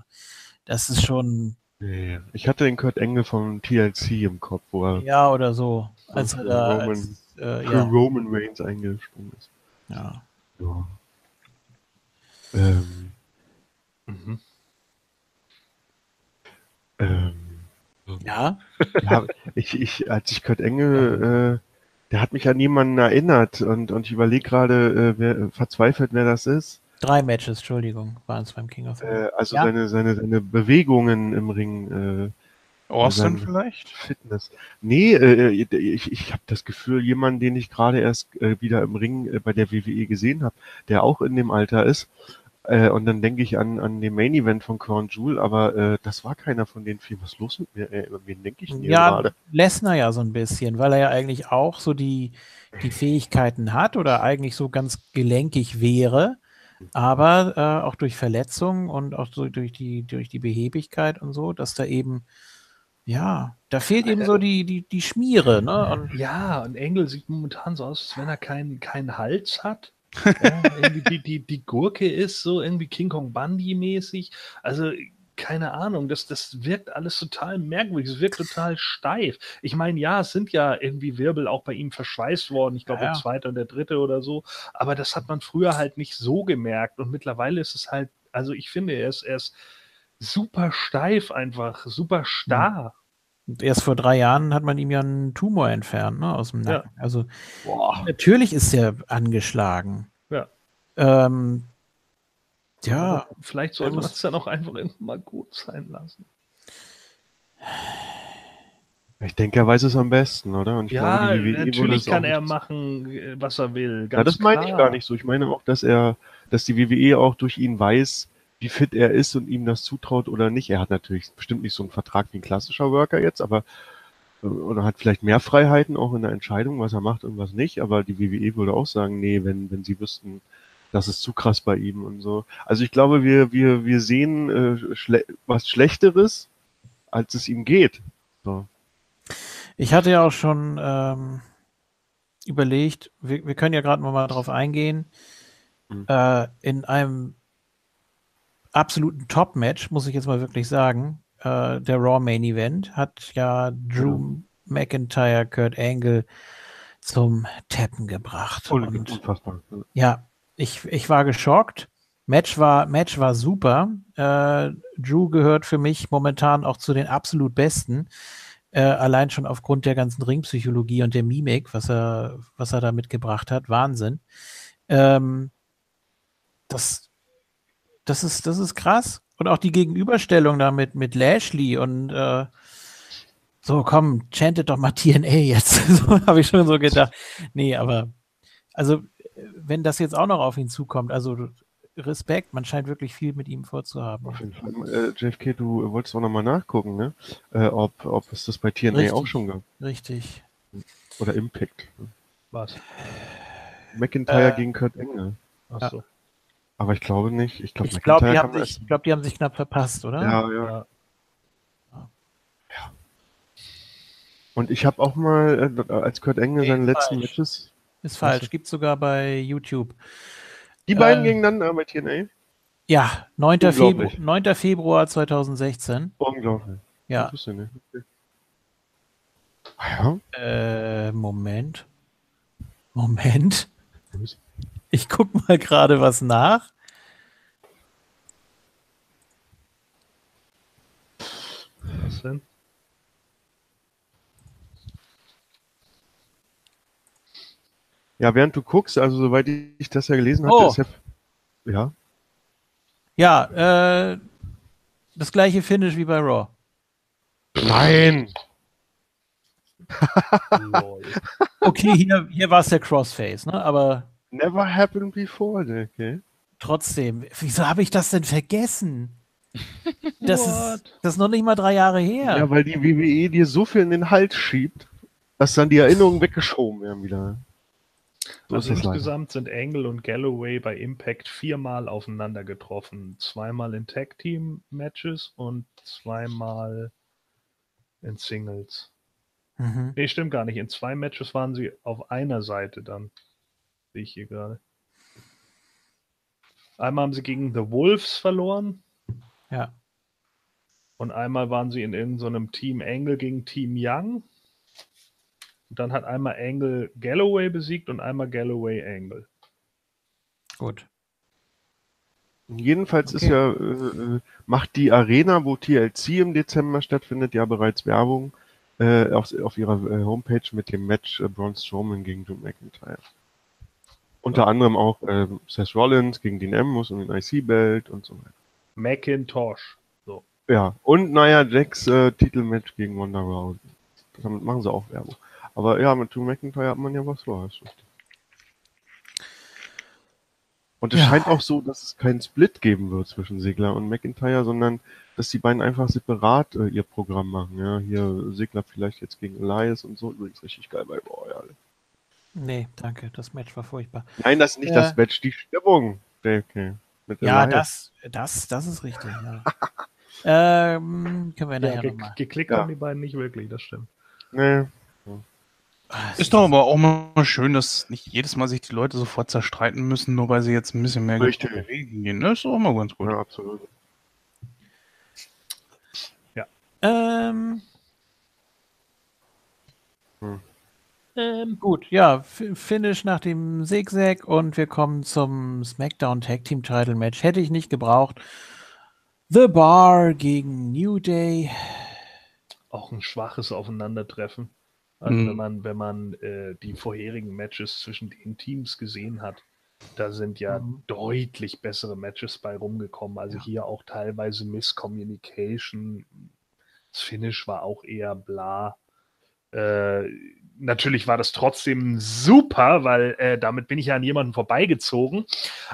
Das ist schon, Nee. Ich hatte den Kurt Engel vom TLC im Kopf, wo er ja, oder so. Als er da, Roman, als, äh, für ja, Roman Reigns eingesprungen ist. ja. Ja. Ähm, Mhm. Ähm, ja, ja, ich, ich, als ich Kurt Engel, äh, der hat mich an jemanden erinnert und, und ich überlege gerade, äh, wer verzweifelt, wer das ist. drei Matches, Entschuldigung, waren es beim King of. Äh, also Ja. seine, seine, seine Bewegungen im Ring, äh, Austin vielleicht? Fitness. Nee, äh, ich, ich habe das Gefühl, jemand, den ich gerade erst äh, wieder im Ring äh, bei der WWE gesehen habe, der auch in dem Alter ist. Äh, und dann denke ich an, an den Main Event von Crown Jewel, aber äh, das war keiner von den vier. Was ist los mit mir? Ey, über wen denke ich denn hier Ja, gerade? Lesnar ja so ein bisschen, weil er ja eigentlich auch so die, die Fähigkeiten hat oder eigentlich so ganz gelenkig wäre, aber äh, auch durch Verletzungen und auch so durch die, durch die Behebigkeit und so, dass da eben, ja, da fehlt eben so die, die, die Schmiere, ne? Und Ja, und Engel sieht momentan so aus, als wenn er keinen keinen Hals hat. Ja, die, die, die Gurke ist so irgendwie King Kong Bundy mäßig. Also keine Ahnung, das, das wirkt alles total merkwürdig, es wirkt total steif. Ich meine, ja, es sind ja irgendwie Wirbel auch bei ihm verschweißt worden, ich glaube Ja, ja. der zweite und der dritte oder so, aber das hat man früher halt nicht so gemerkt und mittlerweile ist es halt, also ich finde, er ist, er ist super steif einfach, super starr. Erst vor drei Jahren hat man ihm ja einen Tumor entfernt, ne, aus dem Ja. Nacken. Also Boah. natürlich ist er angeschlagen. Ja. Ähm, ja, Aber Vielleicht sollte man es dann auch einfach mal gut sein lassen. Ich denke, er weiß es am besten, oder? Und ich Ja, glaube, die WWE natürlich kann er machen, äh, was er will. Ja, das meine ich gar nicht so. Ich meine auch, dass er, dass die WWE auch durch ihn weiß, wie fit er ist und ihm das zutraut oder nicht. Er hat natürlich bestimmt nicht so einen Vertrag wie ein klassischer Worker jetzt, aber äh, oder hat vielleicht mehr Freiheiten auch in der Entscheidung, was er macht und was nicht. Aber die WWE würde auch sagen, nee, wenn wenn sie wüssten, das ist zu krass bei ihm und so. Also ich glaube, wir wir wir sehen äh, schle was Schlechteres, als es ihm geht. So. Ich hatte ja auch schon ähm, überlegt, wir, wir können ja gerade mal drauf eingehen. Mhm. Äh, in einem absoluten Top-Match, muss ich jetzt mal wirklich sagen, äh, der Raw Main Event hat ja Drew McIntyre, Kurt Angle zum Tappen gebracht. Un- Und Unfassbar. ja, ich, ich war geschockt. Match war, Match war super. Äh, Drew gehört für mich momentan auch zu den absolut besten. Äh, allein schon aufgrund der ganzen Ringpsychologie und der Mimik, was er, was er da mitgebracht hat. Wahnsinn. Ähm, das, das, ist, das ist krass. Und auch die Gegenüberstellung da mit, Lashley und äh, so, komm, chantet doch mal TNA jetzt. so habe ich schon so gedacht. Nee, aber also wenn das jetzt auch noch auf ihn zukommt, also Respekt, man scheint wirklich viel mit ihm vorzuhaben. Auf jeden Fall. Äh, JFK, du wolltest auch nochmal nachgucken, ne? Äh, ob, ob es das bei TNA Richtig. auch schon gab. Richtig. Oder Impact. Was? McIntyre Äh, gegen Kurt Engel. Achso. Aber ich glaube nicht. Ich glaube, Ich glaube, die, haben sich- ich glaub, die haben sich knapp verpasst, oder? Ja, ja. Ja. Und ich habe auch mal, äh, als Kurt Engel Nee, seine falsch. letzten Matches. Ist falsch. Gibt sogar bei YouTube. Die beiden Äh, gegeneinander bei TNA? Ja, 9. Februar, Unglaublich. 9. Februar 2016. Unglaublich. Ja. Das nicht. Okay. Ah ja. Äh, Moment. Moment. Ich guck mal gerade was nach. Was denn? Ja, während du guckst, also soweit ich das ja gelesen hatte, Oh. ist ja. Ja. Ja, äh, das gleiche Finish wie bei Raw. Nein! Okay, hier, hier war es der Crossface, ne? Aber Never happened before, okay. trotzdem, wieso habe ich das denn vergessen? Das ist, das ist noch nicht mal drei Jahre her. Ja. weil die WWE dir so viel in den Hals schiebt, dass dann die Erinnerungen weggeschoben werden wieder. So Also das leider. insgesamt sind Angle und Galloway bei Impact viermal aufeinander getroffen. Zweimal in Tag Team Matches und zweimal in Singles. Mhm. Nee, stimmt gar nicht. In zwei Matches waren sie auf einer Seite dann. Sehe ich hier gerade. Einmal haben sie gegen The Wolves verloren Ja. und einmal waren sie in irgendeinem Team Angle gegen Team Young. Und dann hat einmal Angle Galloway besiegt und einmal Galloway Angle. Gut. Jedenfalls ist Okay. ja, äh, äh, macht die Arena, wo TLC im Dezember stattfindet, ja bereits Werbung äh, auf, auf ihrer äh, Homepage mit dem Match äh, Braun Strowman gegen Drew McIntyre. Unter anderem auch äh, Seth Rollins gegen Dean Ambrose und den IC-Belt und so weiter. Macintosh. So. Ja, und naja, Jacks äh, Titelmatch gegen Wanda Rousey. Damit machen sie auch Werbung. Aber ja, mit Drew McIntyre hat man ja was vor. ist richtig. Und es Ja. scheint auch so, dass es keinen Split geben wird zwischen Segler und McIntyre, sondern dass die beiden einfach separat äh, ihr Programm machen. Ja, hier Segler vielleicht jetzt gegen Elias und so. Übrigens richtig geil bei Royal. Nee, danke. Das Match war furchtbar. Nein, das ist nicht Ja. das Match, die Stimmung. Okay. Mit Ja, das, das, das ist richtig. Ja. ähm, können wir Ja, nachher ge nochmal. geklickt Ja. haben die beiden nicht wirklich, das stimmt. Nee. Ist doch aber auch mal schön, dass nicht jedes Mal sich die Leute sofort zerstreiten müssen, nur weil sie jetzt ein bisschen mehr bewegen gehen. Das ist doch auch mal ganz gut. Ja, absolut. Ähm, Ähm, gut, ja, Finish nach dem Zigzag und wir kommen zum SmackDown Tag Team Title Match. Hätte ich nicht gebraucht. The Bar gegen New Day. auch ein schwaches Aufeinandertreffen. Also Mhm. wenn man, wenn man äh, die vorherigen Matches zwischen den Teams gesehen hat, da sind ja Mhm. deutlich bessere Matches bei rumgekommen. Also hier auch teilweise Misscommunication. Das Finish war auch eher bla. Äh, natürlich war das trotzdem super, weil äh, damit bin ich ja an jemanden vorbeigezogen.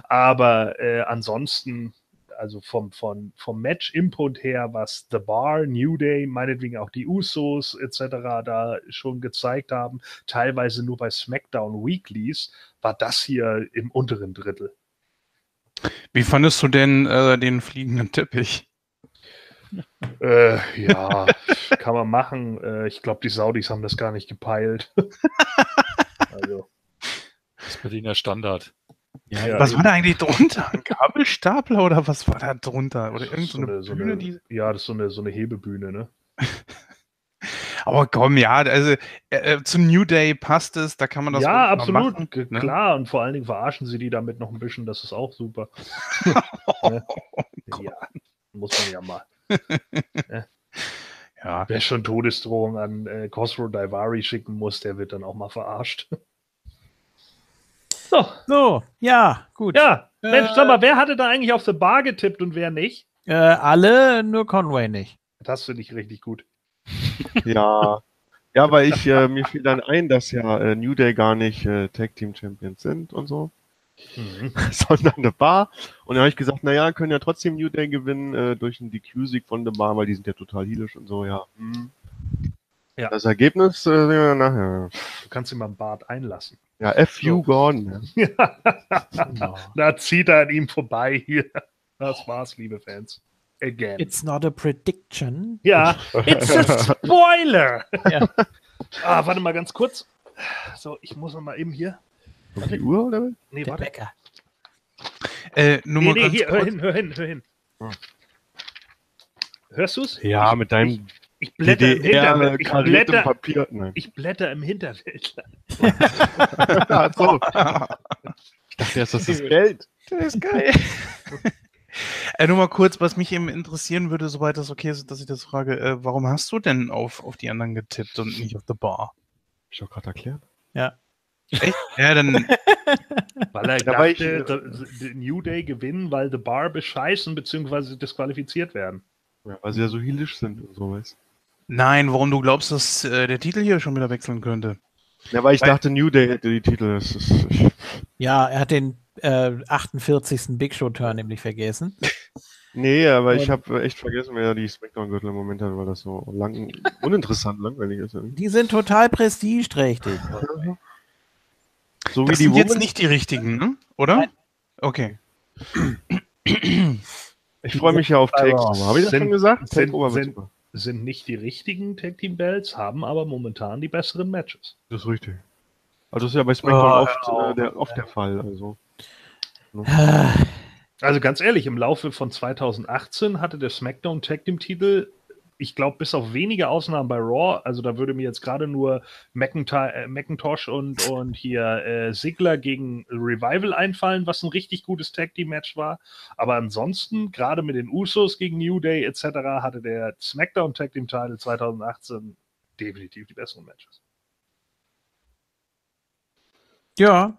Aber äh, ansonsten, also vom, vom, vom Match-Input her, was The Bar, New Day, meinetwegen auch die Usos etc. da schon gezeigt haben, teilweise nur bei SmackDown Weeklies, war das hier im unteren Drittel. Wie fandest du denn äh, den fliegenden Teppich? Äh, ja, kann man machen. Äh, ich glaube, die Saudis haben das gar nicht gepeilt. also, Das ist Berliner Standard. ja, was eben. war da eigentlich drunter? Ein Gabelstapler oder was war da drunter? Oder irgend so eine, so Bühne, eine, die. ja, das ist so eine, so eine Hebebühne, ne? Aber komm, ja, also äh, äh, zum New Day passt es, da kann man das ja, absolut. machen, ne? Klar, und vor allen Dingen verarschen sie die damit noch ein bisschen, das ist auch super. ne? Ja, muss man ja mal. Ja, Wer schon Todesdrohung an äh, Khosrow Daivari schicken muss, der wird dann auch mal verarscht. So, So, ja, gut. ja. Mensch, Äh, sag mal, wer hatte da eigentlich auf The Bar getippt und wer nicht? Äh, alle, nur Conway nicht. Das finde ich richtig gut. Ja. Ja, weil ich, äh, mir fiel dann ein, dass ja äh, New Day gar nicht äh, Tag Team Champions sind und so. Mhm. sondern The Bar. Und dann habe ich gesagt, naja, können ja trotzdem New Day gewinnen äh, durch einen DQ-Sieg von The Bar, weil die sind ja total healisch und so, ja. Hm. Ja. Das Ergebnis äh, sehen wir nachher. Du kannst ihn beim Bart einlassen. Ja, F.U. So. Gordon. Ja. Genau. Da zieht er an ihm vorbei hier. Das war's, liebe Fans. Again. It's not a prediction. ja, it's a spoiler. Ja. Ah, warte mal ganz kurz. So, ich muss noch mal eben hier. Um die Uhr oder was? Nee, Der warte. Bäcker. Äh, nur Nee, mal nee, ganz hier, hör kurz. hin, hör hin, hör hin. Hm. Hörst du's? Ja, mit deinem Ich blätter im Hintergrund. Ich kariertem blätter, Papier. Nein. ich blätter im Hintergrund. Ach so. Ich dachte erst, das ist Geld. Das ist geil. äh, nur mal kurz, was mich eben interessieren würde, soweit das okay ist, dass ich das frage, äh, warum hast du denn auf, auf die anderen getippt und nicht auf The Bar? Hab ich doch gerade erklärt. Ja, dann, Weil er Da war ich, dachte, the, the New Day gewinnen, weil The Bar bescheißen bzw. disqualifiziert werden. Ja, weil sie ja so healisch sind und so, weißt nein, warum du glaubst, dass äh, der Titel hier schon wieder wechseln könnte. Ja, weil ich Weil- dachte, New Day hätte die Titel. Das ist, ich, Ja, er hat den äh, 48. Big Show-Turn nämlich vergessen. nee, aber ich habe echt vergessen, wer die Smackdown-Gürtel im Moment hat, weil das so lang, uninteressant langweilig ist. irgendwie. Die sind total prestigeträchtig. So wie Das die sind jetzt nicht die richtigen, ne? oder? Nein. Okay. Ich freue mich ja auf Takes. Raw. Habe ich das Sind- schon gesagt? sind- sind-. Sind nicht die richtigen Tag Team Belts, haben aber momentan die besseren Matches. Das ist richtig. Also das ist ja bei SmackDown Oh, oft, auf. äh, der, oft der Fall. Also. Ah, Also ganz ehrlich, im Laufe von 2018 hatte der SmackDown Tag Team Titel, ich glaube, bis auf wenige Ausnahmen bei Raw, also da würde mir jetzt gerade nur McIntyre, äh, McIntosh und, und hier äh, Ziggler gegen Revival einfallen, was ein richtig gutes Tag Team Match war. Aber ansonsten, gerade mit den Usos gegen New Day etc., hatte der SmackDown Tag Team Title 2018 definitiv die besseren Matches. ja,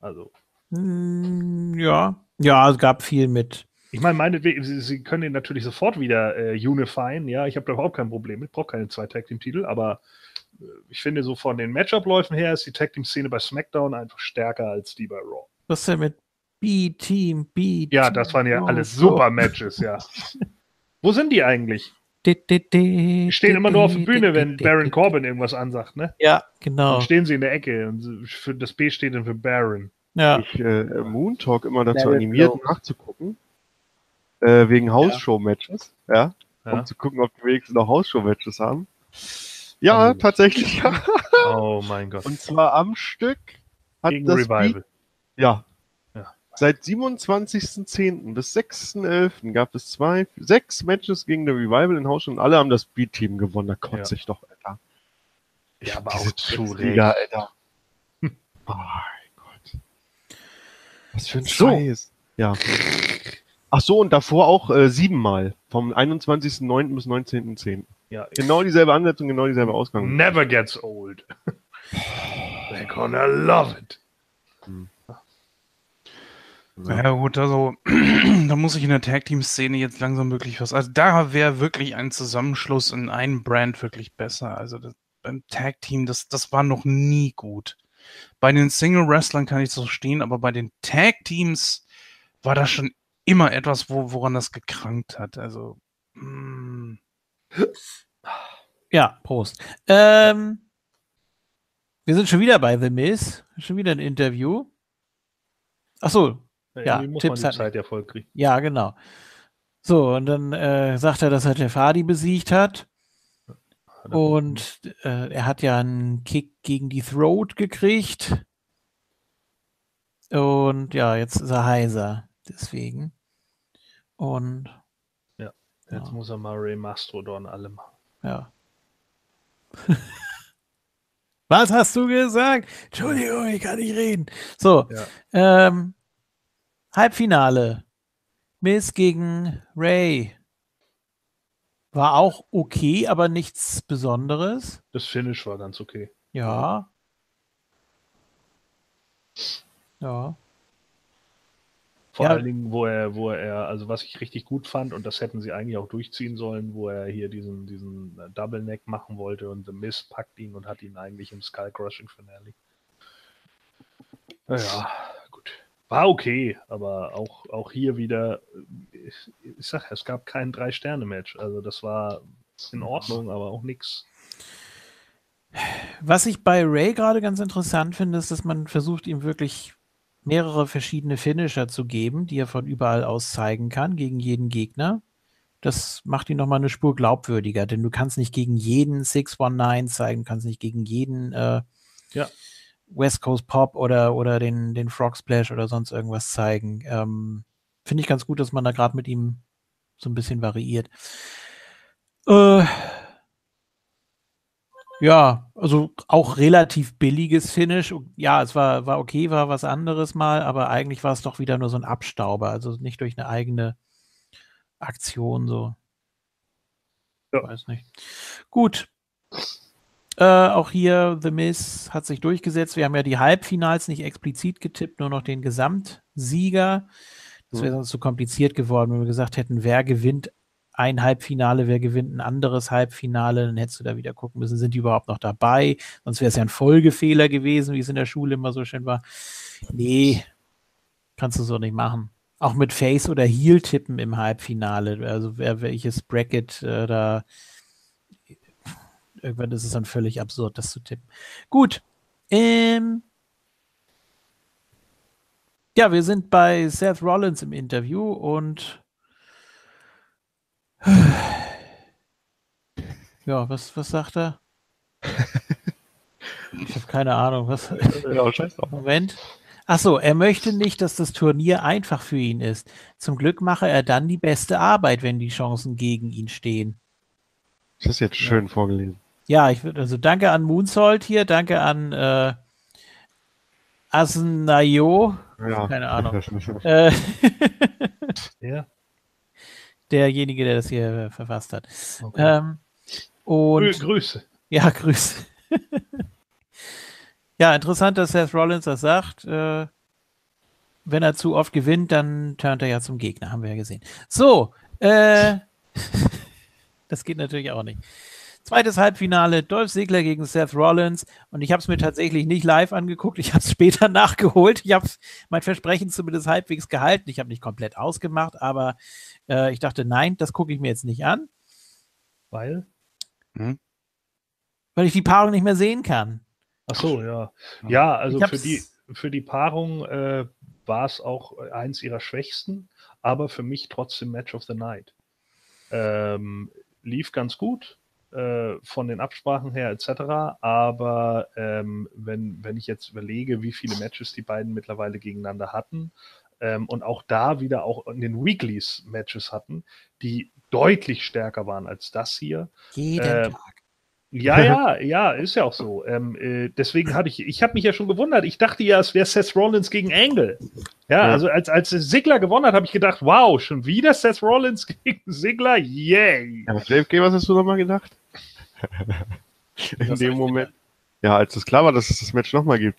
Also mm, ja, ja, es gab viel mit. Ich meine, meinetwegen, Sie, Sie können ihn natürlich sofort wieder äh, unifyen. Ja, ich habe da überhaupt kein Problem mit. Brauche keine zwei Tag Team Titel, aber äh, ich finde, so von den Matchup-Läufen her ist die Tag Team Szene bei SmackDown einfach stärker als die bei Raw. Was ist denn mit B-Team, B-Team? Ja, das waren ja Oh, alles super Matches, ja. Wo sind die eigentlich? Die Die stehen immer nur auf der Bühne, wenn Baron Corbin irgendwas ansagt, ne? Ja, genau. Dann stehen sie in der Ecke und für das B steht dann für Baron. Ja, Ich äh, Moon Talk immer dazu animiert, nachzugucken. Äh, wegen Hausshow-Matches. Ja. Ja. Um zu gucken, ob die wenigstens noch Hausshow-Matches haben. Ja, Oh. tatsächlich. Ja. Oh mein Gott. Und zwar am Stück hat Gegen das Revival. Beat, ja. Ja. Seit 27.10. bis 6.11. gab es zwei, sechs Matches gegen The Revival in Hausshow und alle haben das Beat-Team gewonnen. Da kotze ich doch, Alter. Ja, aber Diese auch zu Recht. Alter. Oh mein Gott. Was für ein So. Scheiß. Ja. Ach so, und davor auch äh, siebenmal. Vom 21.09. bis 19.10. Ja, Genau dieselbe Ansetzung, genau dieselbe Ausgang. Never gets old. They're gonna love it. Ja gut, also da muss ich in der Tag-Team-Szene jetzt langsam wirklich was. Also da wäre wirklich ein Zusammenschluss in einen Brand wirklich besser. Also das, beim Tag-Team, das, das war noch nie gut. Bei den Single-Wrestlern kann ich es verstehen, aber bei den Tag-Teams war das schon immer etwas, wo, woran das gekrankt hat. Also mm, ja, Prost. Ähm, wir sind schon wieder bei The Miz. Schon wieder ein Interview. Ach so, Ja, Irgendwie muss Tipps man hat- die Zeit ja kriegen. ja, genau. So, und dann äh, sagt er, dass er Hardy besiegt hat. Und äh, er hat ja einen Kick gegen die Throat gekriegt. Und ja, jetzt ist er heiser. Deswegen. Und Jetzt Ja. muss er mal Ray Mastrodon alle machen. ja. Was hast du gesagt? Entschuldigung, ich kann nicht reden. So, Ja. ähm, Halbfinale. Miss gegen Ray. War auch okay, aber nichts Besonderes. Das Finish war ganz okay. Ja. Ja. Vor Ja. allen Dingen, wo er, wo er, also was ich richtig gut fand, und das hätten sie eigentlich auch durchziehen sollen, wo er hier diesen, diesen äh, Double Neck machen wollte und The Miz packt ihn und hat ihn eigentlich im Skull Crushing Finale. Naja, gut. war okay, aber auch, auch hier wieder, ich, ich sag, es gab kein Drei-Sterne-Match. Also das war in Ordnung, aber auch nichts. Was ich bei Ray gerade ganz interessant finde, ist, dass man versucht, ihm wirklich mehrere verschiedene Finisher zu geben, die er von überall aus zeigen kann, gegen jeden Gegner. Das macht ihn nochmal eine Spur glaubwürdiger, denn du kannst nicht gegen jeden 619 zeigen, kannst nicht gegen jeden äh, Ja. West Coast Pop oder, oder den, den Frog Splash oder sonst irgendwas zeigen. Ähm, Finde ich ganz gut, dass man da gerade mit ihm so ein bisschen variiert. Äh, ja, also auch relativ billiges Finish. Ja, es war, war okay, war was anderes mal, aber eigentlich war es doch wieder nur so ein Abstauber, also nicht durch eine eigene Aktion so. Ja. Weiß nicht. Gut. Äh, auch hier The Miz hat sich durchgesetzt. Wir haben ja die Halbfinals nicht explizit getippt, nur noch den Gesamtsieger. Das wäre sonst zu kompliziert geworden, wenn wir gesagt hätten, wer gewinnt ein Halbfinale, wer gewinnt ein anderes Halbfinale, dann hättest du da wieder gucken müssen, sind die überhaupt noch dabei? Sonst wäre es ja ein Folgefehler gewesen, wie es in der Schule immer so schön war. Nee, kannst du so nicht machen. Auch mit Face oder Heel tippen im Halbfinale, also wer welches Bracket äh, da irgendwann ist es dann völlig absurd, das zu tippen. Gut. Ähm, ja, wir sind bei Seth Rollins im Interview und ja, was, was sagt er? Ich habe keine Ahnung. Was? Ja, scheiß drauf. Moment. Ach so, er möchte nicht, dass das Turnier einfach für ihn ist. Zum Glück mache er dann die beste Arbeit, wenn die Chancen gegen ihn stehen. Das ist jetzt schön vorgelesen. Ja, ich würde also danke an Moonsault hier, danke an äh, Asnayo, Ja. Keine Ahnung. äh, Ja. Derjenige, der das hier verfasst hat. Okay. Ähm, und Grü Grüße. Ja, grüß. ja, interessant, dass Seth Rollins das sagt. Äh, wenn er zu oft gewinnt, dann turnt er ja zum Gegner, haben wir ja gesehen. So, äh, das geht natürlich auch nicht. Zweites Halbfinale, Dolph Ziggler gegen Seth Rollins. Und ich habe es mir tatsächlich nicht live angeguckt. Ich habe es später nachgeholt. Ich habe mein Versprechen zumindest halbwegs gehalten. Ich habe nicht komplett ausgemacht, aber äh, ich dachte, nein, das gucke ich mir jetzt nicht an, Weil? weil ich die Paarung nicht mehr sehen kann. Ach so, ja. Ja, also für die, für die Paarung äh, war es auch eins ihrer schwächsten, aber für mich trotzdem Match of the Night. Ähm, lief ganz gut äh, von den Absprachen her etc. Aber ähm, wenn, wenn ich jetzt überlege, wie viele Matches die beiden mittlerweile gegeneinander hatten ähm, und auch da wieder auch in den Weeklies Matches hatten, die deutlich stärker waren als das hier, Jeden Ähm, Tag. Ja, ja, ja, ist ja auch so. Ähm, äh, deswegen hatte ich, ich habe mich ja schon gewundert. Ich dachte ja, es wäre Seth Rollins gegen Angle. Ja, Ja. also als, als Sigler gewonnen hat, habe ich gedacht, wow, schon wieder Seth Rollins gegen Sigler, yay. Ja, JFK, was hast du nochmal gedacht? In Was dem Moment. Ja, als es klar war, dass es das Match nochmal gibt.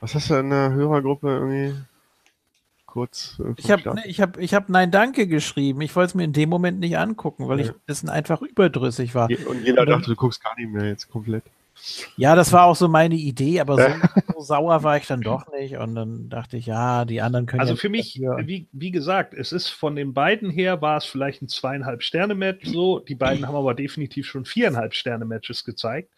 Was hast du in der Hörergruppe irgendwie kurz äh, Ich habe ne, ich hab, ich hab Nein Danke geschrieben. Ich wollte es mir in dem Moment nicht angucken, weil ich Ja. ein bisschen einfach überdrüssig war. Und jeder Und dann- dachte, du guckst gar nicht mehr jetzt komplett. Ja, das war auch so meine Idee, aber so, so sauer war ich dann doch nicht. Und dann dachte ich, ja, die anderen können. Also ja für mich, wie, wie gesagt, es ist von den beiden her, war es vielleicht ein zweieinhalb Sterne-Match so. Die beiden haben aber definitiv schon viereinhalb Sterne-Matches gezeigt.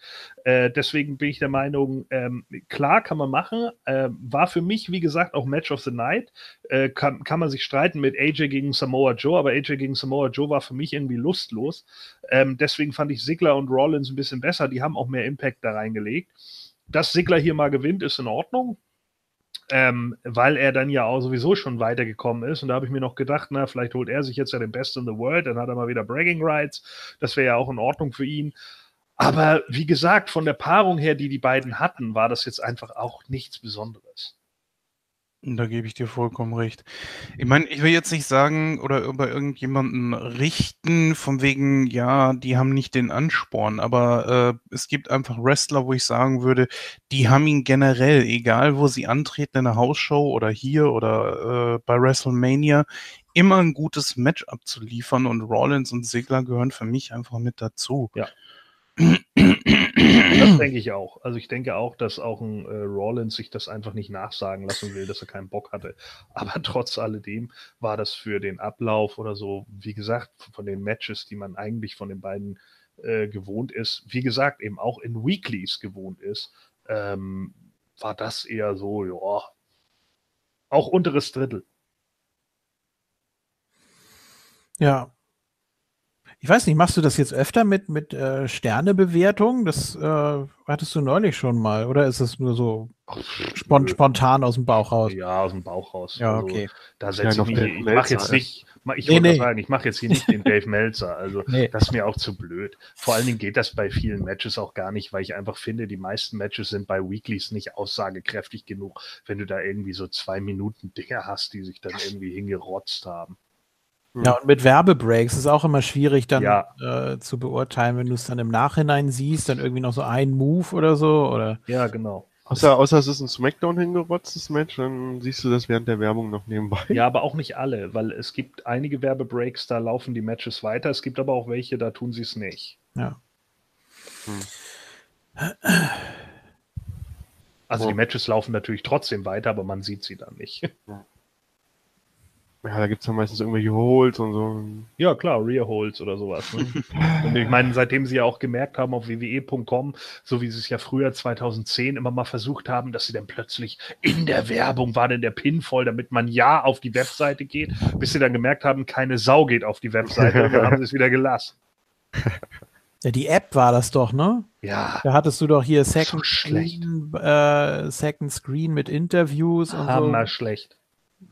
Äh, deswegen bin ich der Meinung, ähm, klar kann man machen. Äh, war für mich, wie gesagt, auch Match of the Night. Äh, kann, kann man sich streiten mit AJ gegen Samoa Joe, aber AJ gegen Samoa Joe war für mich irgendwie lustlos. Ähm, deswegen fand ich Sigler und Rollins ein bisschen besser. Die haben auch mehr Impact da reingelegt. Dass Sigler hier mal gewinnt, ist in Ordnung ähm, weil er dann ja auch sowieso schon weitergekommen ist. Und da habe ich mir noch gedacht, na, vielleicht holt er sich jetzt ja den Best in the World, dann hat er mal wieder Bragging Rights. Das wäre ja auch in Ordnung für ihn. Aber wie gesagt, von der Paarung her, die die beiden hatten, war das jetzt einfach auch nichts Besonderes. Da gebe ich dir vollkommen recht. Ich meine, ich will jetzt nicht sagen oder über irgendjemanden richten, von wegen, ja, die haben nicht den Ansporn, aber äh, es gibt einfach Wrestler, wo ich sagen würde, die haben ihn generell, egal wo sie antreten in der Hausshow oder hier oder äh, bei WrestleMania, immer ein gutes Match abzuliefern und Rollins und Ziggler gehören für mich einfach mit dazu. Ja. Das denke ich auch. Also ich denke auch, dass auch ein äh, Rollins sich das einfach nicht nachsagen lassen will, dass er keinen Bock hatte. Aber trotz alledem war das für den Ablauf oder so, wie gesagt, von den Matches, die man eigentlich von den beiden äh, gewohnt ist, wie gesagt, eben auch in Weeklies gewohnt ist, ähm, war das eher so, ja, auch unteres Drittel. Ja. Ich weiß nicht, machst du das jetzt öfter mit, mit äh, Sternebewertung? Das äh, hattest du neulich schon mal, oder ist es nur so spon spontan aus dem Bauch raus? Ja, aus dem Bauch raus. Ja, Also, okay. Da setze Ja, ich mich, ich mache jetzt nicht, ich Nee, nee. sagen, ich mache jetzt hier nicht den Dave Meltzer. Also Nee. das ist mir auch zu blöd. Vor allen Dingen geht das bei vielen Matches auch gar nicht, weil ich einfach finde, die meisten Matches sind bei Weeklies nicht aussagekräftig genug, wenn du da irgendwie so zwei Minuten Dinge hast, die sich dann irgendwie hingerotzt haben. Ja, und mit Werbebreaks ist auch immer schwierig dann Ja. äh, zu beurteilen, wenn du es dann im Nachhinein siehst, dann irgendwie noch so ein Move oder so, oder Ja, genau. Außer, außer es ist ein Smackdown hingerotztes Match, dann siehst du das während der Werbung noch nebenbei. Ja, aber auch nicht alle, weil es gibt einige Werbebreaks, da laufen die Matches weiter. Es gibt aber auch welche, da tun sie es nicht. ja. Also Oh. die Matches laufen natürlich trotzdem weiter, aber man sieht sie dann nicht. Ja, da gibt's dann meistens irgendwelche Holes und so. Ja, klar, Rear Holds oder sowas. Ne? Und ich meine, seitdem sie ja auch gemerkt haben auf wwe.com, so wie sie es ja früher 2010 immer mal versucht haben, dass sie dann plötzlich in der Werbung war denn der Pinfall, damit man ja auf die Webseite geht, bis sie dann gemerkt haben, keine Sau geht auf die Webseite und dann haben sie es wieder gelassen. ja, die App war das doch, ne? Ja, Da hattest du doch hier Second schlecht. Screen, äh, Second Screen mit Interviews und hammer so. schlecht.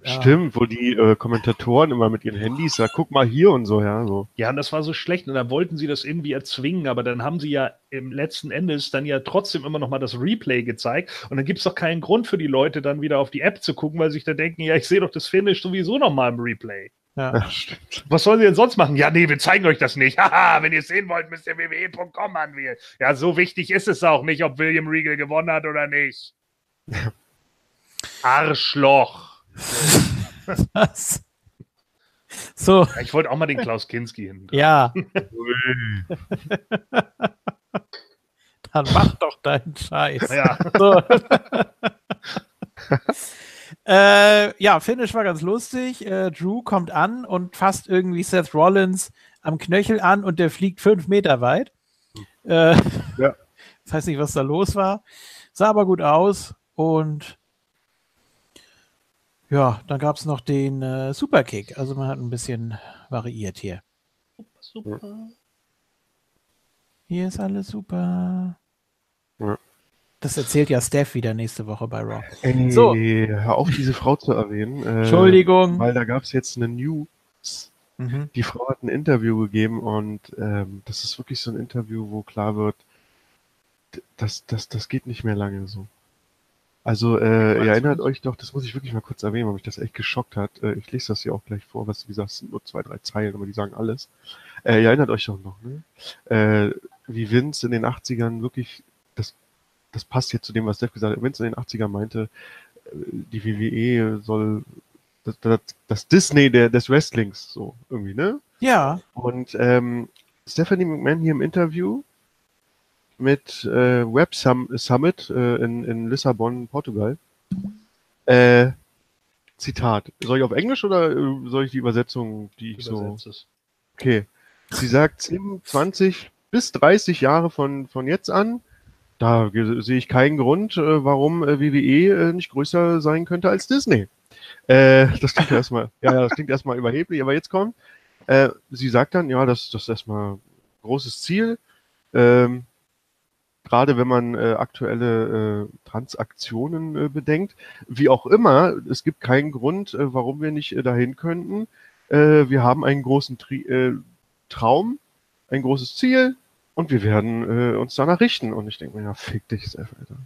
Ja. Stimmt, wo die äh, Kommentatoren immer mit ihren Handys sagen, guck mal hier und so, ja, so. Ja, und das war so schlecht und dann wollten sie das irgendwie erzwingen, aber dann haben sie ja im letzten Endes dann ja trotzdem immer noch mal das Replay gezeigt und dann gibt es doch keinen Grund für die Leute dann wieder auf die App zu gucken, weil sie sich da denken, ja, ich sehe doch das Finish sowieso noch mal im Replay. Ja. Ja, stimmt. Was sollen sie denn sonst machen? Ja, nee, wir zeigen euch das nicht. Haha, wenn ihr es sehen wollt, müsst ihr wwe.com anwählen. Ja, so wichtig ist es auch nicht, ob William Regal gewonnen hat oder nicht. Arschloch. Was? So, Ja, Ich wollte auch mal den Klaus Kinski hin. ja, dann mach doch deinen Scheiß. Ja, So. äh, ja, Finish war ganz lustig. Äh, Drew kommt an und fasst irgendwie Seth Rollins am Knöchel an und der fliegt fünf Meter weit. Äh, Ja. Ich weiß nicht, was da los war. Sah aber gut aus und ja, dann gab es noch den äh, Superkick. Also man hat ein bisschen variiert hier. super. Hier ist alles super. Ja. Das erzählt ja Steph wieder nächste Woche bei Raw. Ey, So. hör auf, diese Frau zu erwähnen. Äh, Entschuldigung. Weil da gab's jetzt eine News. Mhm. Die Frau hat ein Interview gegeben und ähm, das ist wirklich so ein Interview, wo klar wird, das, das, das geht nicht mehr lange so. Also, äh, ihr erinnert euch doch, das muss ich wirklich mal kurz erwähnen, weil mich das echt geschockt hat. Äh, ich lese das hier auch gleich vor, was wie gesagt, es sind nur zwei, drei Zeilen, aber die sagen alles. Äh, ihr erinnert euch doch noch, ne? Äh, wie Vince in den 80ern wirklich, das, das passt jetzt zu dem, was Steph gesagt hat, Vince in den 80ern meinte, äh, die WWE soll das, das, das Disney der, des Wrestlings, so irgendwie, ne? Ja, Und ähm, Stephanie McMahon hier im Interview mit äh, Web Sum Summit äh, in, in Lissabon, Portugal. Äh, Zitat. Soll ich auf Englisch oder äh, soll ich die Übersetzung, die ich so. Es. Okay. Sie sagt 10, 20 bis 30 Jahre von, von jetzt an. Da sehe ich keinen Grund, äh, warum äh, WWE nicht größer sein könnte als Disney. Äh, das klingt erstmal, ja, das klingt erstmal überheblich, aber jetzt kommt. Äh, sie sagt dann, ja, das, das ist erstmal ein großes Ziel. Ähm, gerade wenn man äh, aktuelle äh, Transaktionen äh, bedenkt. Wie auch immer, es gibt keinen Grund, äh, warum wir nicht äh, dahin könnten. Äh, wir haben einen großen Tri äh, Traum, ein großes Ziel und wir werden äh, uns danach richten. Und ich denke mir, ja, fick dich, Steph, Alter.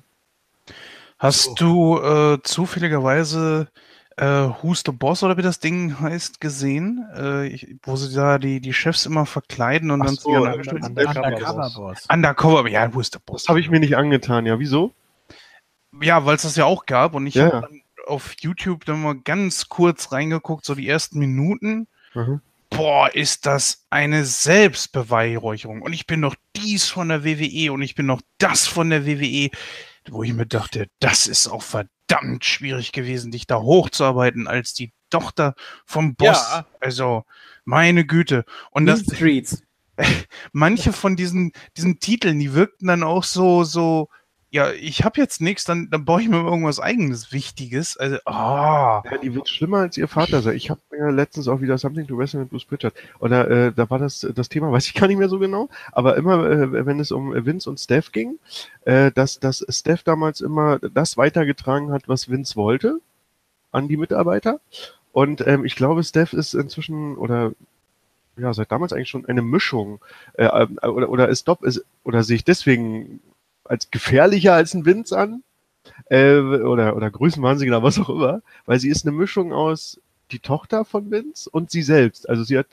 Hast du äh, zufälligerweise äh, Who's the Boss oder wie das Ding heißt gesehen? Äh, ich, wo sie da die, die Chefs immer verkleiden und Ach dann so, äh, Angestellten- Undercover Undercover Boss. Undercover, ja, Who's the Boss? Das habe ich mir nicht angetan, ja. Wieso? Ja, weil es das ja auch gab und ich Ja. habe dann auf YouTube dann mal ganz kurz reingeguckt, so die ersten Minuten. Mhm. Boah, ist das eine Selbstbeweihräucherung. Und ich bin doch dies von der WWE und ich bin noch das von der WWE, wo ich mir dachte, das ist auch verdammt schwierig gewesen, dich da hochzuarbeiten als die Tochter vom Boss. Ja. Also, meine Güte. Und das, Streets. manche von diesen, diesen Titeln, die wirkten dann auch so, so, ja, ich habe jetzt nichts, dann, dann baue ich mir irgendwas eigenes Wichtiges. Also, ah. Ja, die wird schlimmer als ihr Vater sein. Ich habe mir letztens auch wieder Something to Wrestle mit Bruce Pritchard. Oder äh, da war das das Thema, weiß ich gar nicht mehr so genau. Aber immer, äh, wenn es um Vince und Steph ging, äh, dass, dass Steph damals immer das weitergetragen hat, was Vince wollte an die Mitarbeiter. Und ähm, ich glaube, Steph ist inzwischen oder ja seit damals eigentlich schon eine Mischung äh, äh, oder oder ist Dopp ist oder sehe ich deswegen als gefährlicher als ein Vince an äh, oder oder Größenwahnsinniger, was auch immer, weil sie ist eine Mischung aus die Tochter von Vince und sie selbst. Also sie hat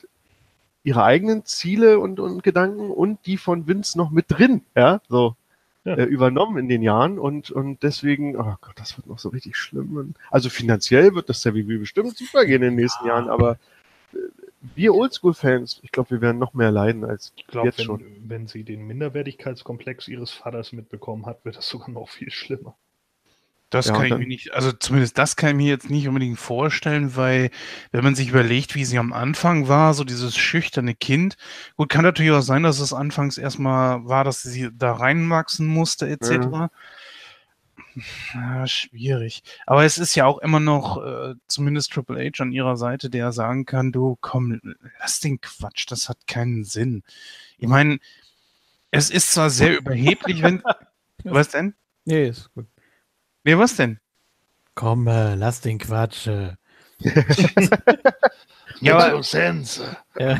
ihre eigenen Ziele und, und Gedanken und die von Vince noch mit drin, ja, so Ja. Äh, übernommen in den Jahren und und deswegen, oh Gott, das wird noch so richtig schlimm. Also finanziell wird das der WWE bestimmt super gehen in den nächsten Jahren, aber äh, wir Oldschool-Fans, ich glaube, wir werden noch mehr leiden als Ich glaube, jetzt schon. wenn, wenn sie den Minderwertigkeitskomplex ihres Vaters mitbekommen hat, wird das sogar noch viel schlimmer. Das Ja, kann ich mir nicht, also zumindest das kann ich mir jetzt nicht unbedingt vorstellen, weil wenn man sich überlegt, wie sie am Anfang war, so dieses schüchterne Kind, gut, kann natürlich auch sein, dass es anfangs erstmal war, dass sie da reinwachsen musste, etc. Ja, schwierig. Aber es ist ja auch immer noch äh, zumindest Triple H an ihrer Seite, der sagen kann, du komm, lass den Quatsch, das hat keinen Sinn. Ich meine, es ist zwar sehr überheblich, wenn. Was denn? Nee, ist gut. Nee, was denn? Komm, äh, lass den Quatsch. Äh. Ja, aber- sense. Ja.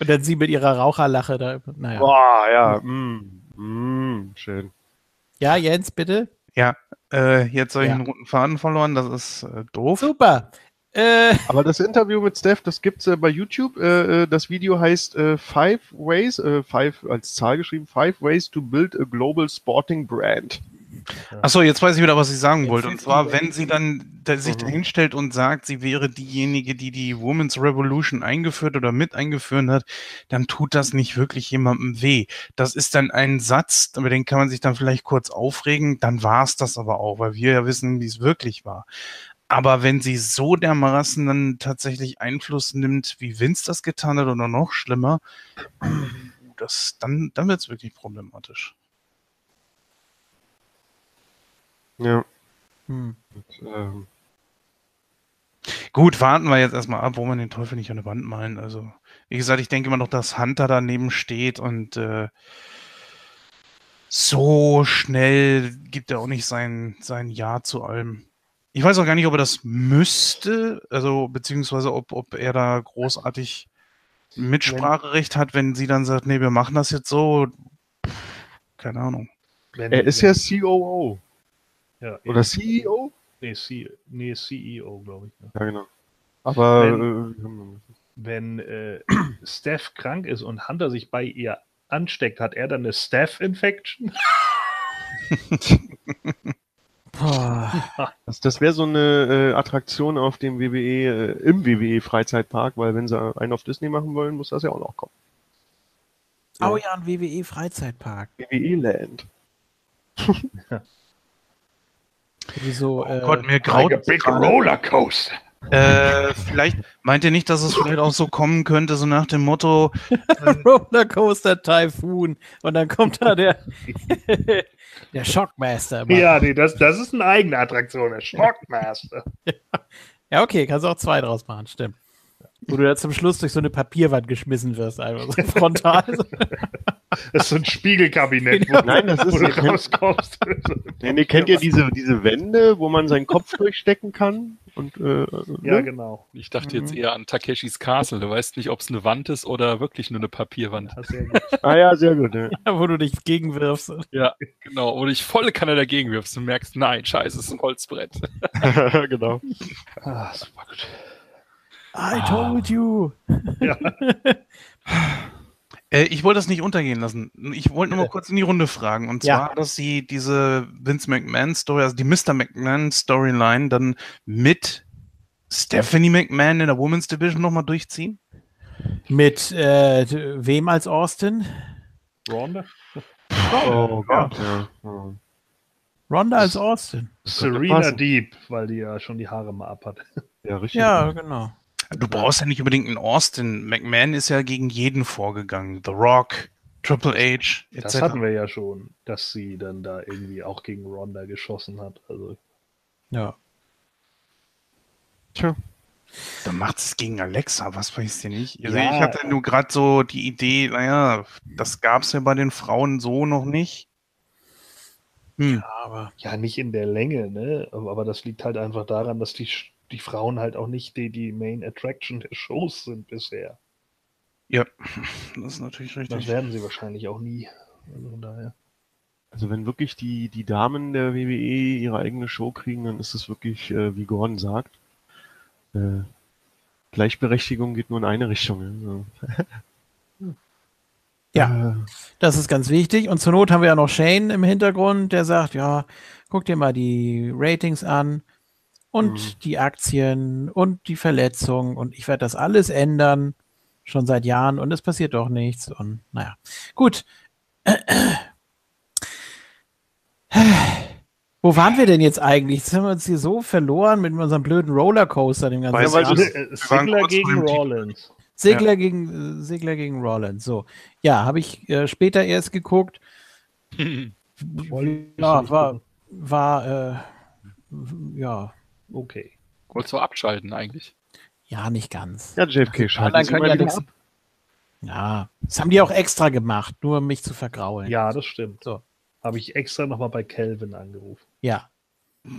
Und dann sie mit ihrer Raucherlache da. Naja. Boah, ja, mm, mm, schön. Ja, Jens, bitte. Äh, jetzt habe ich Ja. einen roten Faden verloren, das ist äh, doof. Super. Äh, Aber das Interview mit Steph, das gibt's äh, bei YouTube. Äh, äh, das Video heißt äh, Five Ways, äh, Five als Zahl geschrieben, Five Ways to Build a Global Sporting Brand. Achso, jetzt weiß ich wieder, was ich sagen wollte. Und zwar, wenn sie dann da, sich Mhm. dahinstellt und sagt, sie wäre diejenige, die die Women's Revolution eingeführt oder mit eingeführt hat, dann tut das nicht wirklich jemandem weh. Das ist dann ein Satz, über den kann man sich dann vielleicht kurz aufregen, dann war es das aber auch, weil wir ja wissen, wie es wirklich war. Aber wenn sie so dermaßen dann tatsächlich Einfluss nimmt, wie Vince das getan hat oder noch schlimmer, das, dann, dann wird es wirklich problematisch. Ja. hm. Und, ähm, Gut, warten wir jetzt erstmal ab, wo man den Teufel nicht an der Wand malen. Also, wie gesagt, ich denke immer noch, dass Hunter daneben steht und äh, so schnell gibt er auch nicht sein, sein Ja zu allem. Ich weiß auch gar nicht, ob er das müsste, also beziehungsweise ob, ob er da großartig Mitspracherecht hat, wenn sie dann sagt, nee, wir machen das jetzt so. Pff, Keine Ahnung. Er ist ja COO ja, oder CEO. nee, C, nee, CEO, glaube ich. Ne? Ja, genau. Aber Wenn- äh, Wenn äh, Steph krank ist und Hunter sich bei ihr ansteckt, hat er dann eine Staph-Infection? Boah. das, das wäre so eine äh, Attraktion auf dem WWE, äh, im WWE Freizeitpark, weil wenn sie einen auf Disney machen wollen, muss das ja auch noch kommen. Oh ja, ein WWE Freizeitpark. WWE Land. Wieso? Oh Gott, mir graut big Rollercoaster. Äh, vielleicht meint ihr nicht, dass es vielleicht auch so kommen könnte, so nach dem Motto, Rollercoaster Typhoon. Und dann kommt da der, der Shockmaster. immer. Ja, nee, das, das ist eine eigene Attraktion, der Shockmaster. ja, okay, kannst auch zwei draus machen, stimmt. Wo du da zum Schluss durch so eine Papierwand geschmissen wirst, einfach so frontal. Das ist so ein Spiegelkabinett, Genau. wo, Nein, das wo ist du rauskommst. Nee, nee, kennt ihr diese, diese Wände, wo man seinen Kopf durchstecken kann? Und, äh, Ja, ne? genau. Ich dachte jetzt Mhm. eher an Takeshis Castle. Du weißt nicht, ob es eine Wand ist oder wirklich nur eine Papierwand. Ja, sehr gut. Ah ja, sehr gut. Ja. wo du dich gegenwirfst. Ja, genau. Oder ich volle Kanne dagegen wirfst und merkst, nein, scheiße, es ist ein Holzbrett. genau. Ah, super gut. I told you. Äh, ich wollte das nicht untergehen lassen. Ich wollte nur mal kurz in die Runde fragen. Und Ja. zwar, dass sie diese Vince McMahon Story, also die Mr. McMahon Storyline, dann mit Stephanie McMahon in der Women's Division nochmal durchziehen? Mit äh, wem als Austin? Ronda? Oh Gott, ja. ja. Ronda als Austin. Serena. Deep, weil die ja schon die Haare mal abhat. Ja, richtig. Ja, genau. Du brauchst ja nicht unbedingt einen Austin. McMahon ist ja gegen jeden vorgegangen. The Rock, Triple H, etc. Das hatten wir ja schon, dass sie dann da irgendwie auch gegen Ronda geschossen hat. Also Ja. Tja. Dann macht es gegen Alexa, was weiß ich nicht. Also Ja. ich hatte nur gerade so die Idee, naja, das gab es ja bei den Frauen so noch nicht. Hm. Aber ja, nicht in der Länge, ne? Aber das liegt halt einfach daran, dass die, die Frauen halt auch nicht die, die Main Attraction der Shows sind bisher. Ja, das ist natürlich Das richtig. werden sie wahrscheinlich auch nie. Also von daher. Also wenn wirklich die, die Damen der WWE ihre eigene Show kriegen, dann ist es wirklich, äh, wie Gordon sagt, äh, Gleichberechtigung geht nur in eine Richtung. Ja. Ja. Das ist ganz wichtig. Und zur Not haben wir ja noch Shane im Hintergrund, der sagt, ja, guck dir mal die Ratings an und Mhm. die Aktien und die Verletzungen und ich werde das alles ändern, schon seit Jahren und es passiert doch nichts. Und naja, gut. Wo waren wir denn jetzt eigentlich? Jetzt haben wir uns hier so verloren mit unserem blöden Rollercoaster dem ganzen Ja, weil Ziggler kurz vor gegen. Rollins. Segler gegen äh, Segler gegen Rollins. So, ja, habe ich äh, später erst geguckt. Ja, war war äh, ja Okay. Wolltest du abschalten eigentlich? ja nicht ganz. ja, JFK Die schalten Sie können ja nichts. ab. Ja, das haben die auch extra gemacht, nur um mich zu vergraulen. Ja, das stimmt. So. Habe ich extra nochmal bei Calvin angerufen. Ja.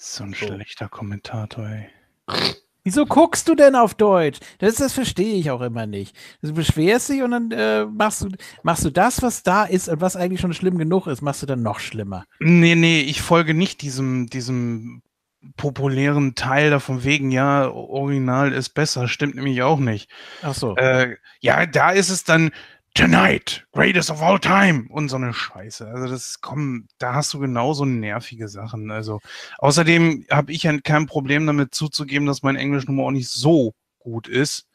So ein So. schlechter Kommentator, ey. Wieso guckst du denn auf Deutsch? Das, das verstehe ich auch immer nicht. Du beschwerst dich und dann äh, machst, du, machst du das, was da ist und was eigentlich schon schlimm genug ist, machst du dann noch schlimmer. Nee, nee, ich folge nicht diesem, diesem populären Teil davon wegen, ja, Original ist besser, stimmt nämlich auch nicht. Ach so. Äh, ja, da ist es dann Tonight, greatest of all time und so eine Scheiße. Also das komm, da hast du genauso nervige Sachen. Also außerdem habe ich ja kein Problem damit zuzugeben, dass mein Englisch nun mal auch nicht so gut ist.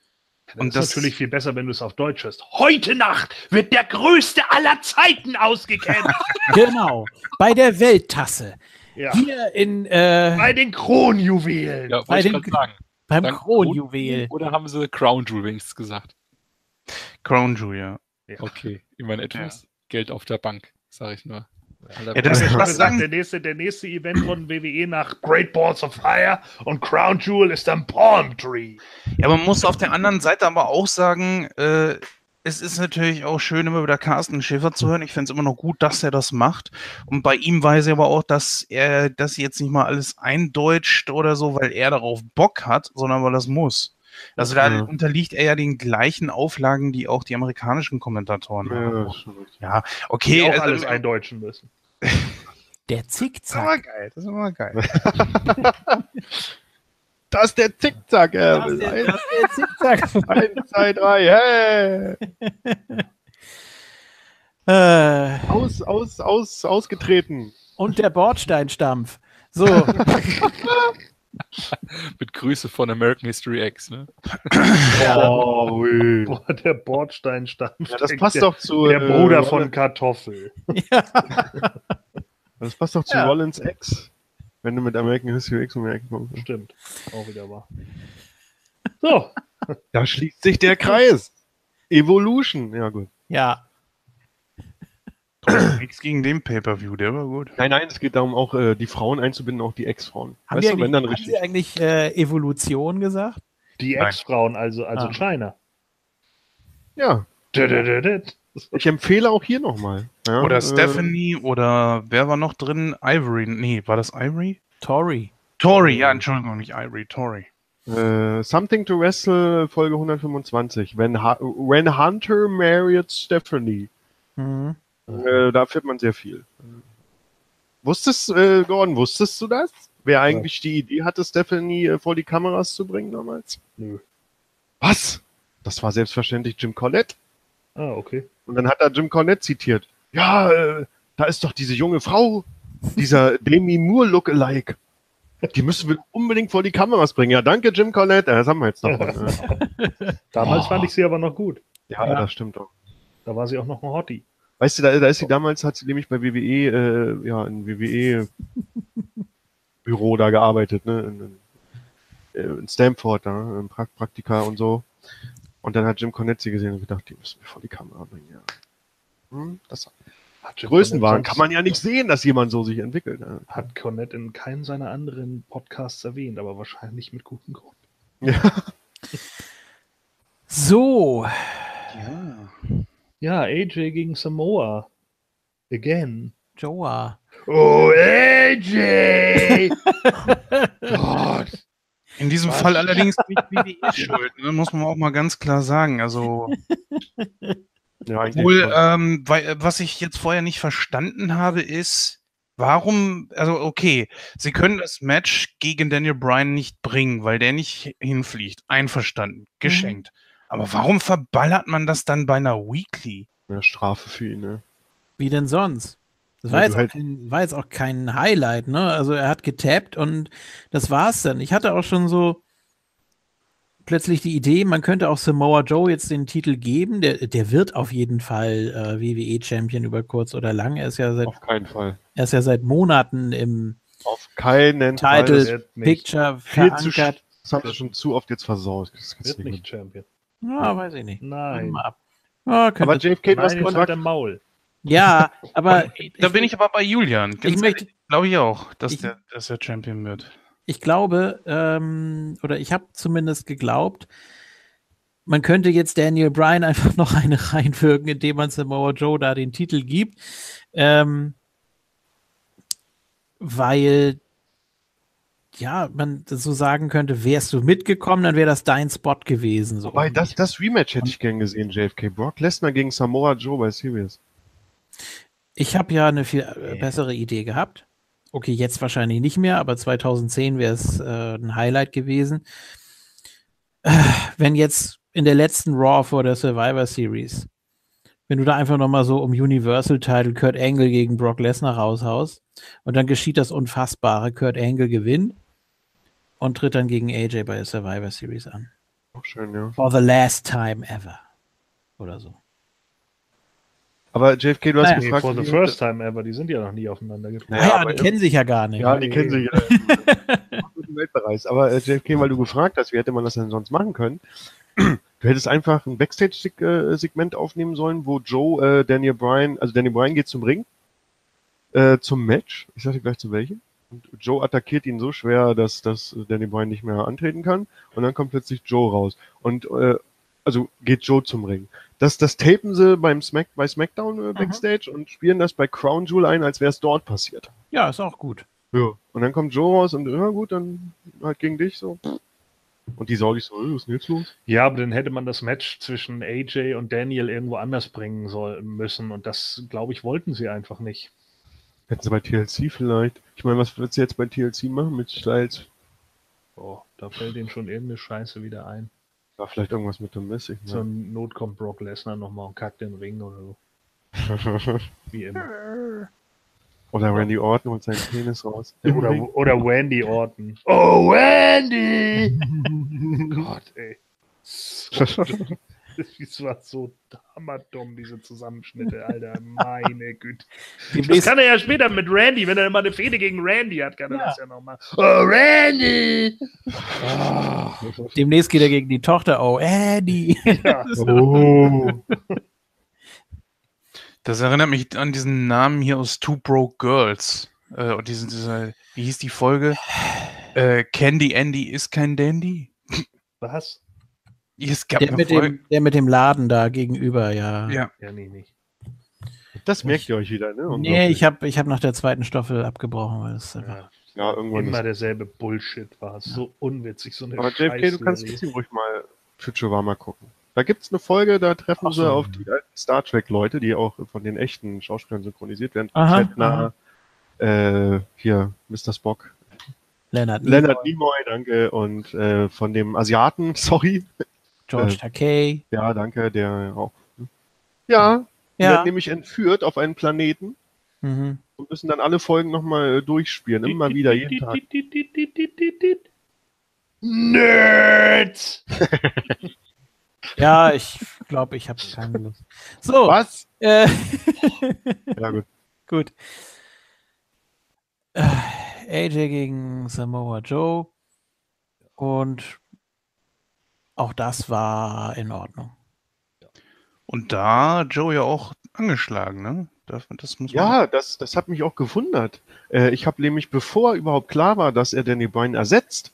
Das Und ist das- natürlich viel besser, wenn du es auf Deutsch hörst. Heute Nacht wird der größte aller Zeiten ausgekämpft. genau. Bei der Welttasse. ja. Hier in äh, Bei den Kronjuwelen. Ja, Bei gerade sagen. beim Kronjuwel. Oder haben sie Crown Jewel wenigstens gesagt? Crown Jewel. Okay, immerhin etwas Geld auf der Bank, sage ich nur. Ja, das- was habe gesagt, sagen- der nächste, der nächste Event von WWE nach Great Balls of Fire und Crown Jewel ist dann Palm Tree. Ja, man muss auf der anderen Seite aber auch sagen, äh, es ist natürlich auch schön, immer wieder Carsten Schäfer zu hören. Ich finde es immer noch gut, dass er das macht. Und bei ihm weiß ich aber auch, dass er das jetzt nicht mal alles eindeutscht oder so, weil er darauf Bock hat, sondern weil es muss. Also da Ja. unterliegt er ja den gleichen Auflagen, die auch die amerikanischen Kommentatoren haben. Ja, richtig. Ja, Die okay. auch also- alles eindeutschen müssen. Der das ist immer Zickzack. geil. Das ist immer geil. Das ist der Zickzack, äh, Das ist der, das ist der Zickzack. Eins, zwei, drei, hey! äh, Aus, aus, aus, ausgetreten. und der Bordsteinstampf. So, Mit Grüße von American History X, ne? Oh, ui. Boah, der Bordsteinstampf. Ja, das der- passt der, doch zu. Der äh, Bruder von Rollins- Kartoffel. Das passt doch zu Ja. Rollins X. Wenn du mit American History X um die Ecke kommst. Stimmt. Auch wieder wahr. So, Da schließt sich der Kreis. Evolution. Ja, gut. ja. Nichts gegen den Pay-Per-View, der war gut. Nein, nein, es geht darum, auch äh, die Frauen einzubinden, auch die Ex-Frauen. Haben Weißt die du, haben richtig. die eigentlich äh, Evolution gesagt? die. Ex-Frauen, also, also Ah. China. Ja, ich empfehle auch hier nochmal. Ja, Oder äh, Stephanie oder wer war noch drin? Ivory. Nee, war das Ivory? Tori. Tori, ja, Entschuldigung, nicht Ivory, Tori. Äh, Something to Wrestle, Folge 125. When, Hu- When Hunter married Stephanie. Mhm. Äh, da erfährt man sehr viel. Wusstest, äh, Gordon, wusstest du das? Wer eigentlich die Idee hatte, Stephanie äh, vor die Kameras zu bringen damals? Nö. Was? Das war selbstverständlich Jim Cornette. Ah, okay. Und dann hat er Jim Cornette zitiert. Ja, äh, da ist doch diese junge Frau, dieser Demi Moore Lookalike. Die müssen wir unbedingt vor die Kameras bringen. Ja, danke Jim Cornette. Das haben wir jetzt davon. äh. Damals Oh. fand ich sie aber noch gut. Ja, Ja. das stimmt auch. Da war sie auch noch ein Hottie. Weißt du, da, da ist sie damals, hat sie nämlich bei WWE, äh, ja, in WWE-Büro da gearbeitet, ne? In, in, äh, in Stamford, da, im pra Praktika und so. Und dann hat Jim Cornette sie gesehen und gedacht, die müssen wir vor die Kamera bringen, ja. Hm, das Hat Jim Größenwahn kann man ja nicht sehen, dass jemand so sich entwickelt. Ne? Hat Cornette in keinem seiner anderen Podcasts erwähnt, aber wahrscheinlich mit gutem Grund. Ja. So, Ja. Ja, AJ gegen Samoa. Again. Joa. Oh, AJ! Gott. In diesem Was? Fall allerdings nicht WWE schuld, ne? muss man auch mal ganz klar sagen. Also, Ja, obwohl, ähm, weil, was ich jetzt vorher nicht verstanden habe, ist, warum, also okay, sie können das Match gegen Daniel Bryan nicht bringen, weil der nicht hinfliegt. Einverstanden, geschenkt. Aber warum verballert man das dann bei einer Weekly? ja, Strafe für ihn, ne? Wie denn sonst? Das war, jetzt auch halt- kein, war jetzt auch kein Highlight, ne? Also er hat getappt und das war's dann. Ich hatte auch schon so plötzlich die Idee, man könnte auch Samoa Joe jetzt den Titel geben. Der, der wird auf jeden Fall äh, WWE-Champion über kurz oder lang. Er ist ja seit, Auf keinen Fall. er ist ja seit Monaten im Auf keinen Title- Fall. Picture viel zu, verankert. das haben sie schon zu oft jetzt versaut. Das wird nicht Champion. Ja, weiß ich nicht. Nein. wir ab. Ja, könnte, Aber JFK, hat gefragt, er Maul. ja, aber Da bin ich aber bei Julian. ich möchte, Glaube ich auch, dass, Ich- der, dass er Champion wird. ich glaube, ähm, oder ich habe zumindest geglaubt, man könnte jetzt Daniel Bryan einfach noch eine reinwirken, indem man Samoa Joe da den Titel gibt. Ähm, weil, ja, man so sagen könnte, wärst du mitgekommen, dann wäre das dein Spot gewesen. So. wobei das, das Rematch hätte ich gern gesehen, JFK. Brock Lesnar gegen Samoa Joe bei Serious. Ich habe ja eine viel äh, bessere Idee gehabt. Okay, jetzt wahrscheinlich nicht mehr, aber 2010 wäre es äh, ein Highlight gewesen. Äh, wenn jetzt in der letzten Raw vor der Survivor Series, wenn du da einfach nochmal so um Universal Title Kurt Angle gegen Brock Lesnar raushaust und dann geschieht das Unfassbare, Kurt Angle gewinnt und tritt dann gegen AJ bei der Survivor Series an. Auch schön, ja. For the last time ever. Oder so. Aber JFK, du hast Naja. Nee, gefragt. for the first time ever, die sind ja noch nie aufeinander getroffen. Naja, Ja, aber- die kennen sich ja gar nicht. Ja, die kennen sich. Äh, Weltbereich. Aber äh, JFK, weil du gefragt hast, wie hätte man das denn sonst machen können? Du hättest einfach ein Backstage-Segment aufnehmen sollen, wo Joe äh, Daniel Bryan, also Daniel Bryan geht zum Ring, äh, zum Match. Ich sag dir gleich zu welchem. Und Joe attackiert ihn so schwer, dass, dass Daniel Bryan nicht mehr antreten kann. Und dann kommt plötzlich Joe raus. Und äh, also geht Joe zum Ring. Das, das tapen sie beim Smack, bei SmackDown äh, Backstage und spielen das bei Crown Jewel ein, als wäre es dort passiert. Ja, ist auch gut. Ja. Und dann kommt Joe raus und, ja gut, dann halt gegen dich so. Und die Sorge ich so, äh, was ist denn jetzt los? Ja, aber dann hätte man das Match zwischen AJ und Daniel irgendwo anders bringen sollen müssen. Und das, glaube ich, wollten sie einfach nicht. Hätten sie bei TLC vielleicht. Ich meine, was wird sie jetzt bei TLC machen mit Styles? Oh, da fällt ihnen schon irgendeine Scheiße wieder ein. War vielleicht irgendwas mit dem Miss. Ich Zur. Not kommt Brock Lesnar nochmal und kackt den Ring oder so. Wie immer. Oder Randy Orton holt seinen Penis raus. Oder, oder Wendy Orton. Oh, Wendy! Gott, ey. So, das war so hammerdumm, diese Zusammenschnitte, Alter. Meine Güte. Das kann er ja später mit Randy, wenn er mal eine Fehde gegen Randy hat, kann er Ja. das ja nochmal. Oh, Randy! Ah, demnächst geht er gegen die Tochter. Oh, Eddie. ja. Oh. Das erinnert mich an diesen Namen hier aus Two Broke Girls. Äh, und diesen, dieser, wie hieß die Folge? Äh, Candy Andy ist kein Dandy. Was? Es gab Der mit, Folge. dem, der mit dem Laden da gegenüber, ja. Ja. Ja, nee, nicht. Das merkt ihr euch wieder, ne? Nee, ich habe ich hab nach der zweiten Staffel abgebrochen, weil es einfach. Ja. Ja, irgendwann Immer ist. derselbe Bullshit war. So unwitzig, so eine Aber JFK, du kannst trotzdem ruhig mal Futurama gucken. Da gibt's eine Folge, da treffen Ach sie so. auf die alten Star Trek-Leute, die auch von den echten Schauspielern synchronisiert werden. Aha, Shatner, äh, hier, Mr. Spock, Leonard, Leonard Nimoy, Nimoy, danke, und äh, von dem Asiaten, sorry, George äh, Takei. ja, danke, der auch. Ja, die Ja. werden nämlich entführt auf einen Planeten Mhm. und müssen dann alle Folgen nochmal durchspielen, immer wieder, jeden Tag. Ja, ich glaube, ich habe keine Lust. So, Was? äh, Ja, gut. gut. Äh, AJ gegen Samoa Joe. Und auch das war in Ordnung. Und da Joe ja auch angeschlagen, ne? Das, das muss man. Ja, das, das hat mich auch gewundert. Äh, ich habe nämlich, bevor überhaupt klar war, dass er Danny Bryan ersetzt,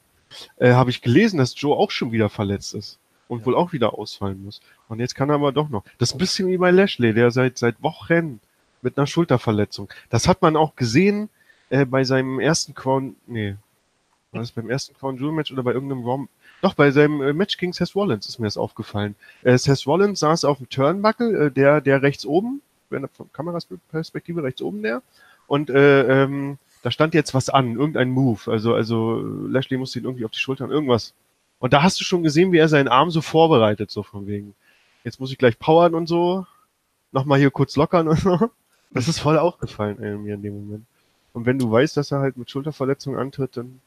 äh, habe ich gelesen, dass Joe auch schon wieder verletzt ist und wohl auch wieder ausfallen muss. Und jetzt kann er aber doch noch. Das ist ein bisschen wie bei Lashley, der seit, seit Wochen mit einer Schulterverletzung. Das hat man auch gesehen äh, bei seinem ersten Crown, nee, war das beim ersten Crown Jewel Match oder bei irgendeinem Raw, doch, bei seinem äh, Match gegen Seth Rollins ist mir das aufgefallen. Äh, Seth Rollins saß auf dem Turnbuckle, äh, der, der rechts oben, wenn von Kamerasperspektive rechts oben der, und äh, ähm, da stand jetzt was an, irgendein Move. Also, also Lashley musste ihn irgendwie auf die Schultern, irgendwas. Und da hast du schon gesehen, wie er seinen Arm so vorbereitet, so von wegen. Jetzt muss ich gleich powern und so. Nochmal hier kurz lockern und so. Das ist voll aufgefallen äh, mir in dem Moment. Und wenn du weißt, dass er halt mit Schulterverletzung antritt, dann.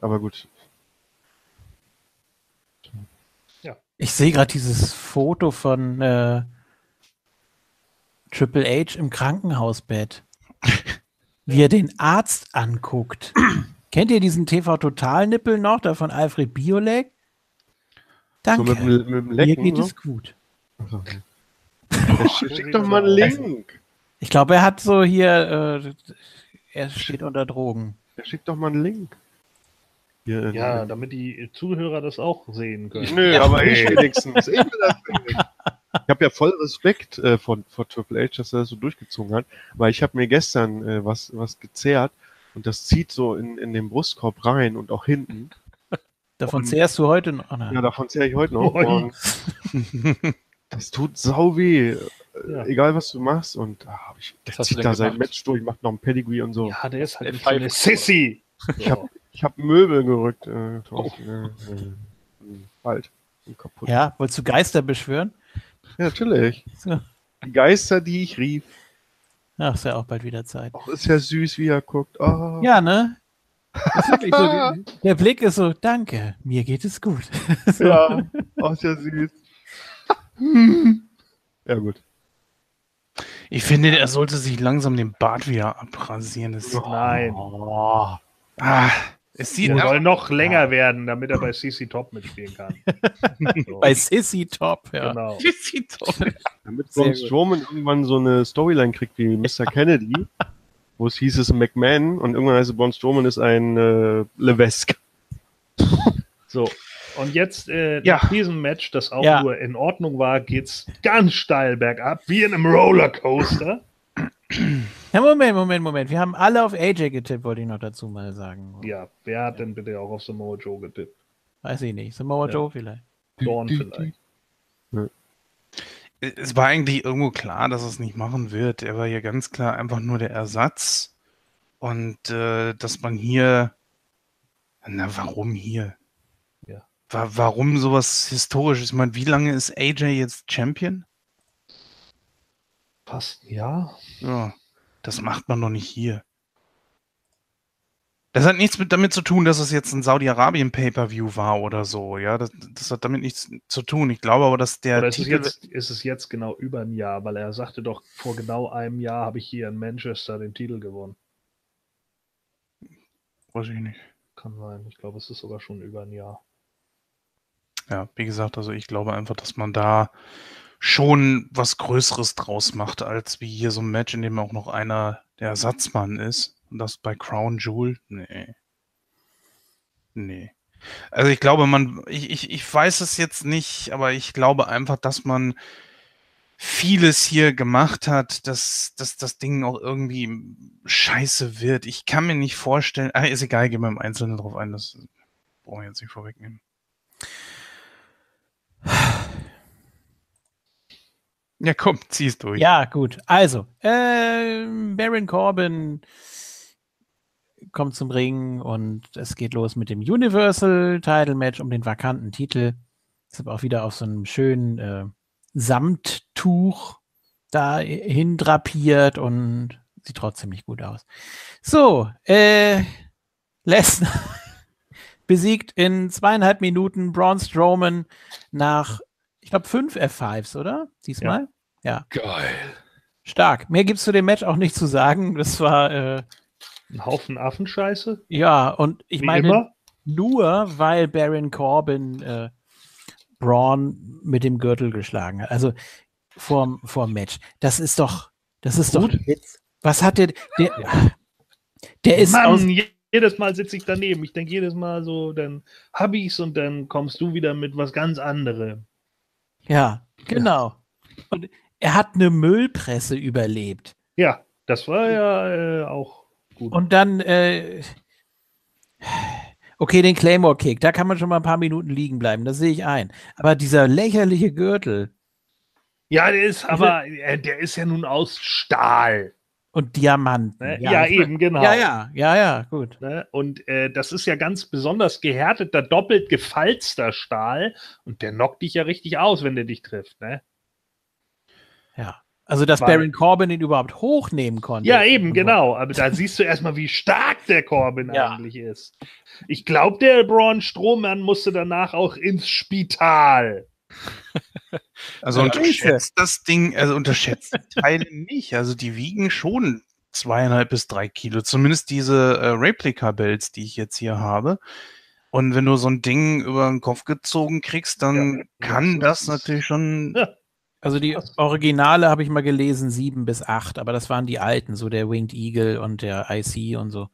Ja. Aber gut. Ich sehe gerade dieses Foto von äh, Triple H im Krankenhausbett. Wie er den Arzt anguckt. Kennt ihr diesen TV-Total-Nippel noch, da von Alfred Biolek? Danke. So mit, dem- mit dem Mir Lecken. geht so. es gut. Ja, Schick doch mal einen Link. Ich glaube, er hat so hier, äh, er steht unter Drogen. Ja, Schick doch mal einen Link. Hier, äh, Ja, damit die Zuhörer das auch sehen können. Nö, aber ich wenigstens. Ich, das ich habe ja voll Respekt äh, vor, vor Triple H, dass er das so durchgezogen hat, weil ich habe mir gestern äh, was, was gezehrt und das zieht so in, in den Brustkorb rein und auch hinten. Davon Und- zehrst du heute noch. Ah, Ja, davon zehre ich heute noch. Und das tut sau weh, äh, Ja. egal was du machst. Und ah, ich, der du zieht da sein gemacht? Match durch, macht noch ein Pedigree und so. Ja, der ist halt Der nicht so eine. Sissy. Ich hab, ich hab Möbel gerückt. Äh, äh, bald. Und kaputt. Ja, wolltest du Geister beschwören? Ja, natürlich. So. Die Geister, die ich rief. Ach, ist ja auch bald wieder Zeit. Ach, ist ja süß, wie er guckt. Oh. Ja, ne? So, der Blick ist so, danke, mir geht es gut. so. Ja, oh, ist ja süß. ja, gut. Ich finde, er sollte sich langsam den Bart wieder abrasieren. Das, Nein. ah, es sieht soll noch länger werden, damit er bei CC Top mitspielen kann. So, Bei Sissy Top, ja. genau. sieht toll. Damit Braun. Strowman irgendwann so eine Storyline kriegt wie Mr. Kennedy, wo es hieß es McMahon und irgendwann heißt es Braun Strowman ist ein äh, Levesque. So. Und jetzt, äh, Ja. nach diesem Match, das auch Ja. nur in Ordnung war, geht's ganz steil bergab, wie in einem Rollercoaster. Ja, Moment, Moment, Moment. Wir haben alle auf AJ getippt, wollte ich noch dazu mal sagen. Ja, wer hat denn bitte auch auf Samoa Joe getippt? Weiß ich nicht. Samoa Ja. Joe vielleicht. Dawn vielleicht. Es war eigentlich irgendwo klar, dass er es nicht machen wird. Er war ja ganz klar einfach nur der Ersatz. Und äh, dass man hier. Na, warum hier? Ja. Wa warum sowas Historisches? Ich meine, wie lange ist AJ jetzt Champion? Fast, ja. Ja, das macht man doch nicht hier. Das hat nichts mit, damit zu tun, dass es jetzt ein Saudi-Arabien Pay-Per-View war oder so. Ja, das, das hat damit nichts zu tun. Ich glaube aber, dass der Oder ist es, jetzt, ist es jetzt genau über ein Jahr, weil er sagte doch, vor genau einem Jahr habe ich hier in Manchester den Titel gewonnen. Weiß ich nicht. Kann sein. Ich glaube, es ist sogar schon über ein Jahr. Ja, wie gesagt, also ich glaube einfach, dass man da schon was Größeres draus macht, als wie hier so ein Match, in dem auch noch einer der Ersatzmann ist. Und das bei Crown Jewel? Nee. Nee. Also ich glaube, man, ich, ich, ich weiß es jetzt nicht, aber ich glaube einfach, dass man vieles hier gemacht hat, dass, dass das Ding auch irgendwie scheiße wird. Ich kann mir nicht vorstellen, ah, ist egal, gehen wir im Einzelnen drauf ein, das brauchen wir jetzt nicht vorwegnehmen. Ja, komm, zieh's durch. Ja, gut. Also, ähm, Baron Corbin kommt zum Ring und es geht los mit dem Universal Title Match um den vakanten Titel. Ist aber auch wieder auf so einem schönen äh, Samttuch da hindrapiert und sieht trotzdem nicht gut aus. So, äh, Lesnar. besiegt in zweieinhalb Minuten Braun Strowman nach, ich glaube, fünf F5s, oder? Diesmal? Ja. Geil. Stark. Mehr gibt's zu dem Match auch nicht zu sagen. Das war, äh, Ein Haufen Affenscheiße. ja, und ich Wie meine, immer. nur weil Baron Corbin äh, Braun mit dem Gürtel geschlagen hat. Also vorm, vorm Match. Das ist doch, das ist doch ein Witz. Was hat der, der, der ist aus, Mann, je- jedes Mal sitze ich daneben. Ich denke jedes Mal so, dann hab ich's und dann kommst du wieder mit was ganz anderem. Ja, genau. Und er hat eine Müllpresse überlebt. Ja, das war ja äh, auch gut. Und dann, äh, okay, den Claymore Kick, da kann man schon mal ein paar Minuten liegen bleiben, das sehe ich ein. Aber dieser lächerliche Gürtel ja, der ist aber, äh, der ist ja nun aus Stahl. Und Diamanten. Ne? Ja, ich- eben, genau. Ja, ja, ja, ja, gut. Ne? Und äh, das ist ja ganz besonders gehärteter, doppelt gefalzter Stahl. Und der knockt dich ja richtig aus, wenn der dich trifft. Ne? Ja. Also, dass War- Baron Corbin ihn überhaupt hochnehmen konnte. Ja, eben, genau. Aber da siehst du erstmal, wie stark der Corbin Ja. eigentlich ist. Ich glaube, der Braun Strowman musste danach auch ins Spital. Also Ja, unterschätzt das Ding, also unterschätzt die Teile nicht. Also die wiegen schon zweieinhalb bis drei Kilo. Zumindest diese äh, Replika-Belts, die ich jetzt hier habe. Und wenn du so ein Ding über den Kopf gezogen kriegst, dann Ja, kann das das natürlich schon. Ja. Also die Originale habe ich mal gelesen, sieben bis acht, aber das waren die alten, so der Winged Eagle und der IC und so.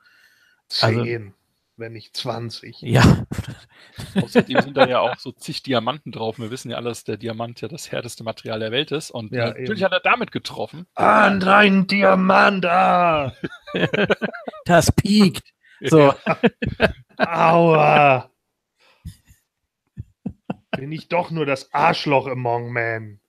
Also- Zehn, wenn nicht 20. Ja, Außerdem sind da ja auch so zig Diamanten drauf. Wir wissen ja alle, dass der Diamant ja das härteste Material der Welt ist. Und Ja, äh, natürlich eben. hat er damit getroffen. An dein Diamant! Ah! das piekt. So, Aua! Bin ich doch nur das Arschloch among men.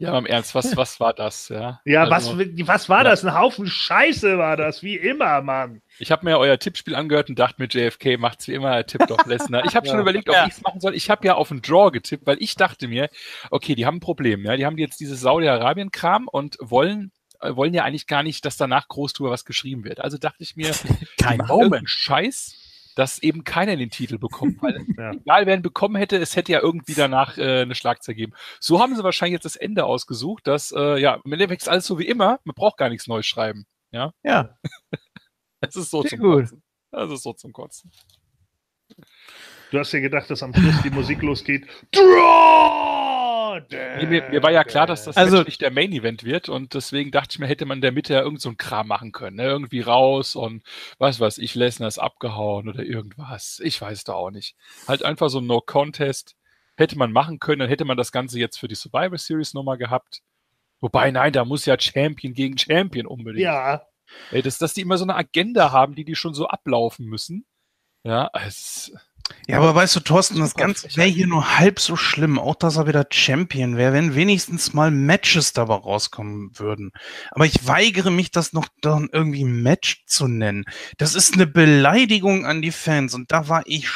Ja, im Ernst, was, was war das? Ja, Ja, Also, was, was war ja. das? Ein Haufen Scheiße war das, wie immer, Mann. Ich habe mir euer Tippspiel angehört und dachte mir, JFK macht's wie immer, er tippt auf Lesnar. Ich habe schon Ja. überlegt, ob Ja. ich's machen soll. Ich habe ja auf einen Draw getippt, weil ich dachte mir, okay, die haben ein Problem. Ja, die haben jetzt dieses Saudi-Arabien-Kram und wollen äh, wollen ja eigentlich gar nicht, dass danach groß drüber was geschrieben wird. Also dachte ich mir, kein Moment. Scheiß, dass eben keiner den Titel bekommt, weil Ja. egal wer ihn bekommen hätte, es hätte ja irgendwie danach äh, eine Schlagzeile gegeben. So haben sie wahrscheinlich jetzt das Ende ausgesucht, dass äh, ja, im Endeffekt ist alles so wie immer, man braucht gar nichts Neues schreiben. Ja, Es ist so Sehr zum gut. Kotzen. Das ist so zum Kotzen. Du hast ja gedacht, dass am Schluss die Musik losgeht. Draw! Nee, mir, mir war ja klar, dass das Also- nicht der Main Event wird und deswegen dachte ich mir, hätte man in der Mitte ja irgend so einen Kram machen können. Ne? Irgendwie raus und was weiß ich, Lesnar ist abgehauen oder irgendwas. Ich weiß da auch nicht. Halt einfach so ein No-Contest hätte man machen können, dann hätte man das Ganze jetzt für die Survivor Series nochmal gehabt. Wobei, nein, da muss ja Champion gegen Champion unbedingt. Ja, Ey, dass, dass die immer so eine Agenda haben, die die schon so ablaufen müssen. Ja, es, Ja, aber weißt du, Thorsten, das Ganze wäre hier nur halb so schlimm, auch dass er wieder Champion wäre, wenn wenigstens mal Matches dabei rauskommen würden. Aber ich weigere mich, das noch dann irgendwie Match zu nennen. Das ist eine Beleidigung an die Fans und da war ich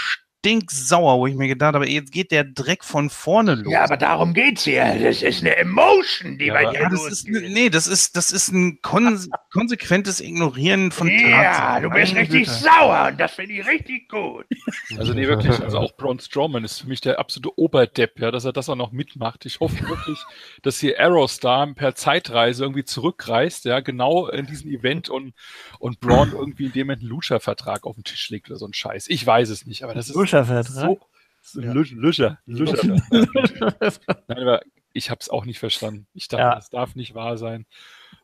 stinksauer, wo ich mir gedacht habe, jetzt geht der Dreck von vorne los. ja, aber darum geht's hier. Das ist eine Emotion, die Ja, bei dir Ja, das ist, losgeht. nee, das ist, das ist ein kon konsequentes Ignorieren von Ja, Tatsachen. du bist Meine richtig Güte. sauer und das finde ich richtig gut. Also nee, wirklich, also auch Braun Strowman ist für mich der absolute Oberdepp, ja, dass er das auch noch mitmacht. Ich hoffe wirklich, dass hier Aerostar per Zeitreise irgendwie zurückreist, ja, genau in diesem Event und, und Braun irgendwie in dem Moment einen Lucha-Vertrag auf den Tisch legt oder so ein Scheiß. Ich weiß es nicht, aber das ist Lucha-Vertrag? so, so Ja. Lucha, Lucha. Nein, aber ich habe es auch nicht verstanden. Ich dachte, Ja. das darf nicht wahr sein.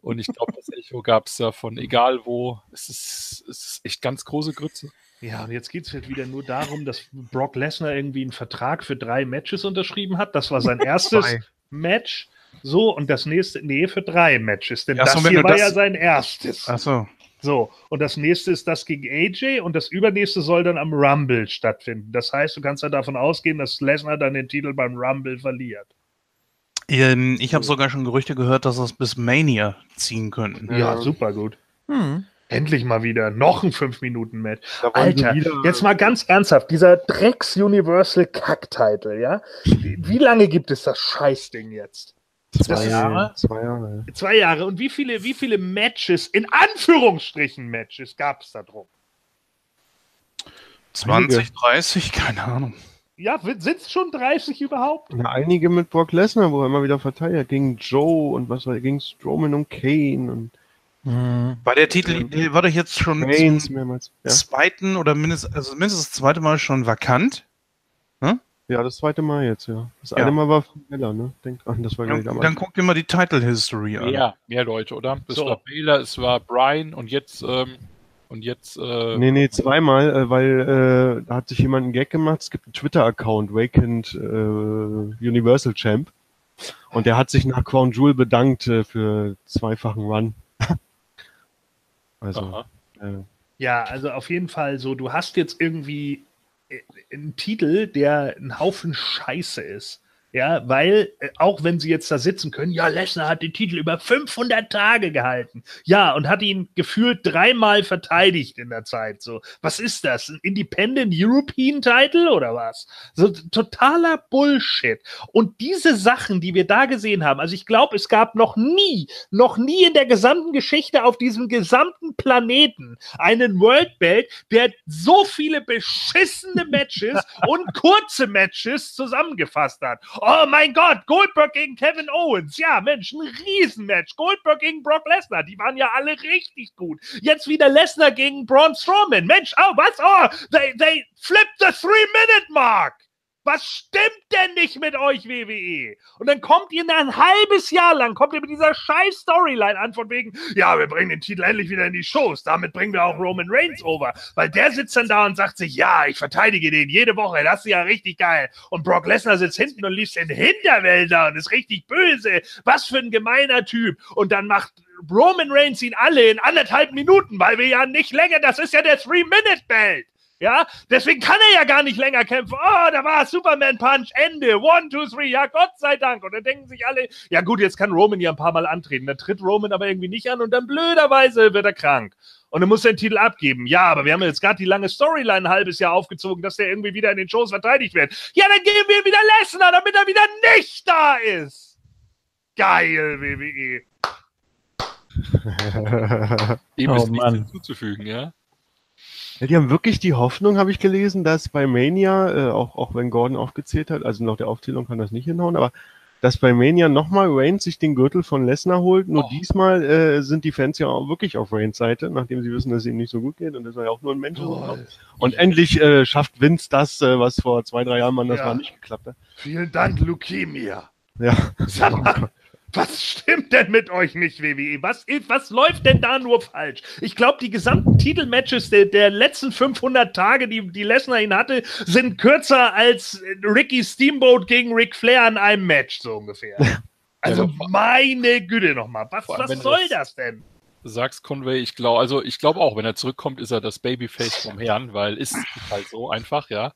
Und ich glaube, das Echo gab es ja von egal wo. Es ist, es ist echt ganz große Grütze. Ja, und jetzt geht es halt wieder nur darum, dass Brock Lesnar irgendwie einen Vertrag für drei Matches unterschrieben hat. Das war sein erstes. Match. So, und das nächste, nee, für drei Matches. Denn Ja, so, das wenn hier war das- ja sein erstes. Ach so. So, und das nächste ist das gegen AJ und das übernächste soll dann am Rumble stattfinden. Das heißt, du kannst ja davon ausgehen, dass Lesnar dann den Titel beim Rumble verliert. Ähm, ich habe sogar schon Gerüchte gehört, dass das bis Mania ziehen könnten. Ja, super gut. Hm. Endlich mal wieder noch ein 5-Minuten-Match. Da wollen sie Alter, jetzt mal ganz ernsthaft, dieser Drecks-Universal-Kack-Title, ja? Wie, wie lange gibt es das Scheißding jetzt? Zwei Jahre? Zwei Jahre. ja. Zwei Jahre. Und wie viele, wie viele Matches, in Anführungsstrichen Matches, gab es da drum? 20, 30, keine Ahnung. Ja, sitzt schon 30 überhaupt? Na, einige mit Brock Lesnar, wo er immer wieder verteilt gegen Joe und was war gegen Strowman und Kane und Mhm. War der Titel, war doch jetzt schon Reigns zum mehrmals. Ja. zweiten oder mindestens, also mindestens das zweite Mal schon vakant. Ja, das zweite Mal jetzt, ja. Das Ja. eine Mal war Fella, ne? Denk an, das war Dann, damals. dann guck dir mal die Title History an. Ja, mehr Leute, oder? Es So. war Baylor, es war Brian und jetzt, ähm, und jetzt, äh, Nee, nee, zweimal, äh, weil äh, da hat sich jemand einen Gag gemacht. Es gibt einen Twitter-Account, Vacant äh, Universal Champ. Und der hat sich nach Crown Jewel bedankt äh, für zweifachen Run. also, aha. äh, Ja, also auf jeden Fall so, du hast jetzt irgendwie äh, einen Titel, der ein Haufen Scheiße ist. Ja, weil, äh, auch wenn sie jetzt da sitzen können, ja, Lesnar hat den Titel über 500 Tage gehalten. Ja, und hat ihn gefühlt dreimal verteidigt in der Zeit. So, was ist das? Ein Independent European Title oder was? So totaler Bullshit. Und diese Sachen, die wir da gesehen haben, also ich glaube, es gab noch nie, noch nie in der gesamten Geschichte auf diesem gesamten Planeten einen World Belt, der so viele beschissene Matches und kurze Matches zusammengefasst hat. Oh mein Gott, Goldberg gegen Kevin Owens. Ja, Mensch, ein Riesenmatch. Goldberg gegen Brock Lesnar. Die waren ja alle richtig gut. Jetzt wieder Lesnar gegen Braun Strowman. Mensch, oh, was? Oh, they, they flipped the three-minute-mark. Was stimmt denn nicht mit euch, WWE? Und dann kommt ihr ein halbes Jahr lang, kommt ihr mit dieser scheiß Storyline an, von wegen, ja, wir bringen den Titel endlich wieder in die Shows. Damit bringen wir auch Roman Reigns over. Weil der sitzt dann da und sagt sich, ja, ich verteidige den jede Woche, das ist ja richtig geil. Und Brock Lesnar sitzt hinten und liest den Hinterwälder und ist richtig böse. Was für ein gemeiner Typ. Und dann macht Roman Reigns ihn alle in anderthalb Minuten, weil wir ja nicht länger, das ist ja der Three-Minute-Belt. Ja, deswegen kann er ja gar nicht länger kämpfen. Oh, da war Superman Punch, Ende. One, two, three. Ja, Gott sei Dank. Und dann denken sich alle, ja gut, jetzt kann Roman ja ein paar Mal antreten. Dann tritt Roman aber irgendwie nicht an und dann blöderweise wird er krank. Und dann muss er den Titel abgeben. Ja, aber wir haben jetzt gerade die lange Storyline ein halbes Jahr aufgezogen, dass der irgendwie wieder in den Shows verteidigt wird. Ja, dann geben wir wieder Lesnar, damit er wieder nicht da ist. Geil, WWE. Dem Oh ist nichts Mann. hinzuzufügen, ja. Ja, die haben wirklich die Hoffnung, habe ich gelesen, dass bei Mania, äh, auch, auch wenn Gordon aufgezählt hat, also nach der Aufzählung kann das nicht hinhauen, aber dass bei Mania nochmal Reigns sich den Gürtel von Lesnar holt. Nur Oh. diesmal äh, sind die Fans ja auch wirklich auf Reigns Seite, nachdem sie wissen, dass es ihm nicht so gut geht und dass er ja auch nur ein Mensch ist. Und endlich äh, schafft Vince das, äh, was vor zwei, drei Jahren man das Ja. war nicht geklappt hat. Vielen Dank, Leukemia. Ja. Sag mal, was stimmt denn mit euch nicht, WWE? Was, was läuft denn da nur falsch? Ich glaube, die gesamten Titelmatches der, der letzten 500 Tage, die, die Lesnar ihn hatte, sind kürzer als Ricky Steamboat gegen Ric Flair in einem Match, so ungefähr. Also, meine Güte nochmal. Was, was soll das- das denn? Sagst Conway, ich glaube, also ich glaube auch, wenn er zurückkommt, ist er das Babyface vom Herrn, weil ist halt so einfach, ja.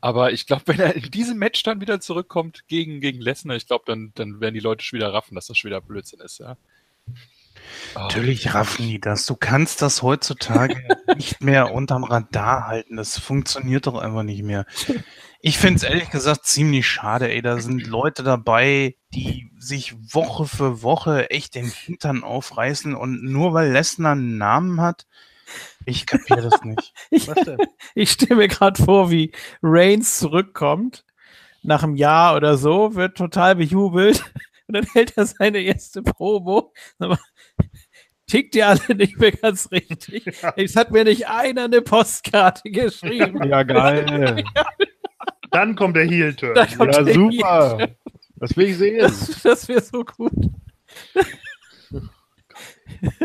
Aber ich glaube, wenn er in diesem Match dann wieder zurückkommt gegen, gegen Lesnar, ich glaube, dann, dann werden die Leute schon wieder raffen, dass das schon wieder Blödsinn ist, ja. Ah, Natürlich raffen die das. Du kannst das heutzutage nicht mehr unterm Radar halten. Das funktioniert doch einfach nicht mehr. Ich finde es ehrlich gesagt ziemlich schade, ey. Da sind Leute dabei, die sich Woche für Woche echt den Hintern aufreißen und nur weil Lesnar einen Namen hat, ich kapiere das nicht. Ich, ich stelle mir gerade vor, wie Reigns zurückkommt, nach einem Jahr oder so, wird total bejubelt und dann hält er seine erste Promo. Tickt ihr alle nicht mehr ganz richtig? Es hat mir nicht einer eine Postkarte geschrieben. Ja, geil. Dann kommt der Heel-Turn. Ja, der super. Das will ich sehen. Das, das wäre so gut.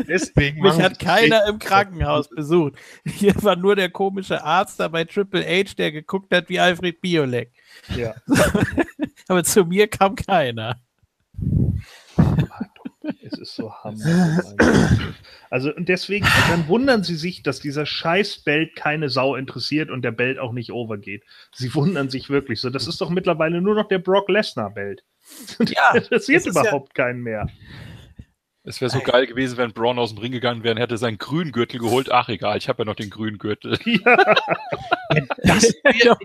Deswegen Mich hat keiner im Krankenhaus besucht. Hier war nur der komische Arzt da bei Triple H, der geguckt hat wie Alfred Biolek. Ja. Aber zu mir kam keiner. Ist so hammer. Also, und deswegen, dann wundern sie sich, dass dieser scheiß Belt keine Sau interessiert und der Belt auch nicht overgeht. Sie wundern sich wirklich so. Das ist doch mittlerweile nur noch der Brock Lesnar Belt. Ja, Das interessiert das ist ja- überhaupt keinen mehr. Es wäre so geil gewesen, wenn Braun aus dem Ring gegangen wäre und hätte seinen grünen Gürtel geholt. Ach egal, ich habe ja noch den grünen Gürtel. Das wäre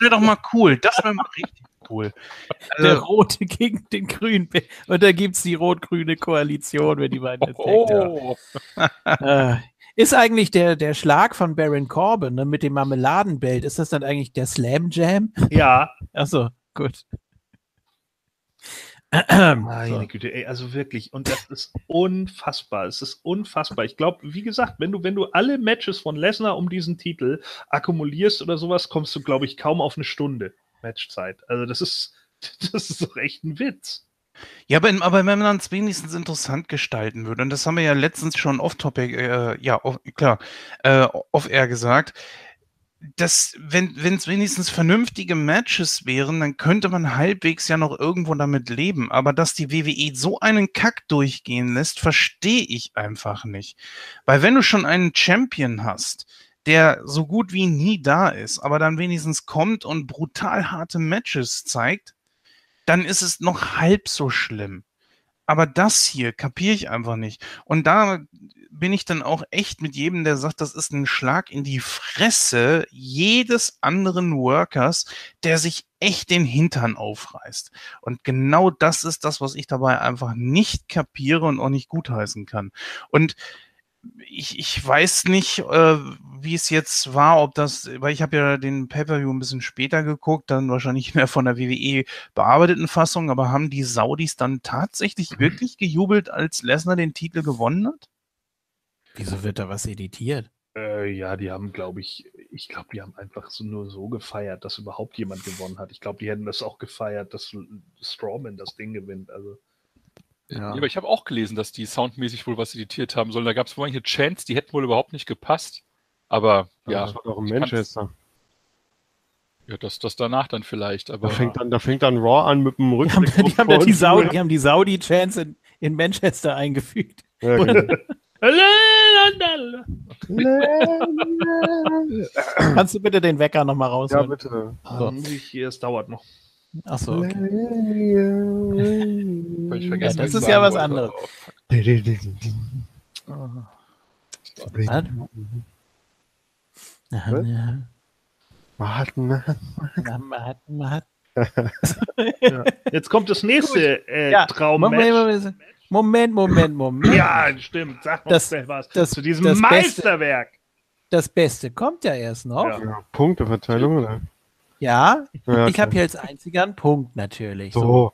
wär doch mal cool. Das wäre mal richtig cool. der Also, rote gegen den grünen. Und da gibt es die rot-grüne Koalition, wenn die beiden jetzt hängen. Oh, Äh, Ist eigentlich der, der Schlag von Baron Corbin ne, mit dem Marmeladenbelt, ist das dann eigentlich der Slam Jam? Ja. Achso, gut. Meine. Güte, ey, also wirklich, und das ist unfassbar. Es ist unfassbar. Ich glaube, wie gesagt, wenn du, wenn du alle Matches von Lesnar um diesen Titel akkumulierst oder sowas, kommst du, glaube ich, kaum auf eine Stunde Matchzeit. Also das ist, das ist doch echt ein Witz. Ja, aber, aber wenn man es wenigstens interessant gestalten würde, und das haben wir ja letztens schon off-topic, äh, ja, off, klar, äh, off-air gesagt, dass, wenn es wenigstens vernünftige Matches wären, dann könnte man halbwegs ja noch irgendwo damit leben. Aber dass die WWE so einen Kack durchgehen lässt, verstehe ich einfach nicht. Weil wenn du schon einen Champion hast, der so gut wie nie da ist, aber dann wenigstens kommt und brutal harte Matches zeigt, dann ist es noch halb so schlimm. Aber das hier kapiere ich einfach nicht. Und da bin ich dann auch echt mit jedem, der sagt, das ist ein Schlag in die Fresse jedes anderen Workers, der sich echt den Hintern aufreißt. Und genau das ist das, was ich dabei einfach nicht kapiere und auch nicht gutheißen kann. Und ich, ich weiß nicht, äh, wie es jetzt war, ob das, weil ich habe ja den Pay-Per-View ein bisschen später geguckt, dann wahrscheinlich mehr von der WWE bearbeiteten Fassung, aber haben die Saudis dann tatsächlich wirklich gejubelt, als Lesnar den Titel gewonnen hat? Wieso wird da was editiert? Äh, ja, die haben, glaube ich, ich glaube, die haben einfach so, nur so gefeiert, dass überhaupt jemand gewonnen hat. Ich glaube, die hätten das auch gefeiert, dass Strawman das Ding gewinnt. Also, Ja. aber ich habe auch gelesen, dass die soundmäßig wohl was editiert haben sollen. Da gab es wohl eine Chance, die hätten wohl überhaupt nicht gepasst. Aber ja, Das war doch in Manchester. ja das, das danach dann vielleicht. Aber Da fängt dann, da fängt dann Raw an mit dem Die haben, Rückblick. die haben, da die Saudi, die haben die Saudi-Chance in, in Manchester eingefügt. Ja, genau. Kannst du bitte den Wecker nochmal ja, rausholen? bitte. So. ich, es dauert noch. Achso, okay. Ja, das ist ja was anderes. Ja, ja. Ja. Jetzt kommt das nächste äh, Ja, Traummatch. Moment, Moment, Moment. Ja, stimmt. Sag mal Das- was das- zu diesem das Beste- Meisterwerk. Das Beste kommt ja erst noch. Ja. Ja, Punkteverteilung, oder? Ja, Ja, ich habe hier als einziger einen Punkt natürlich. So.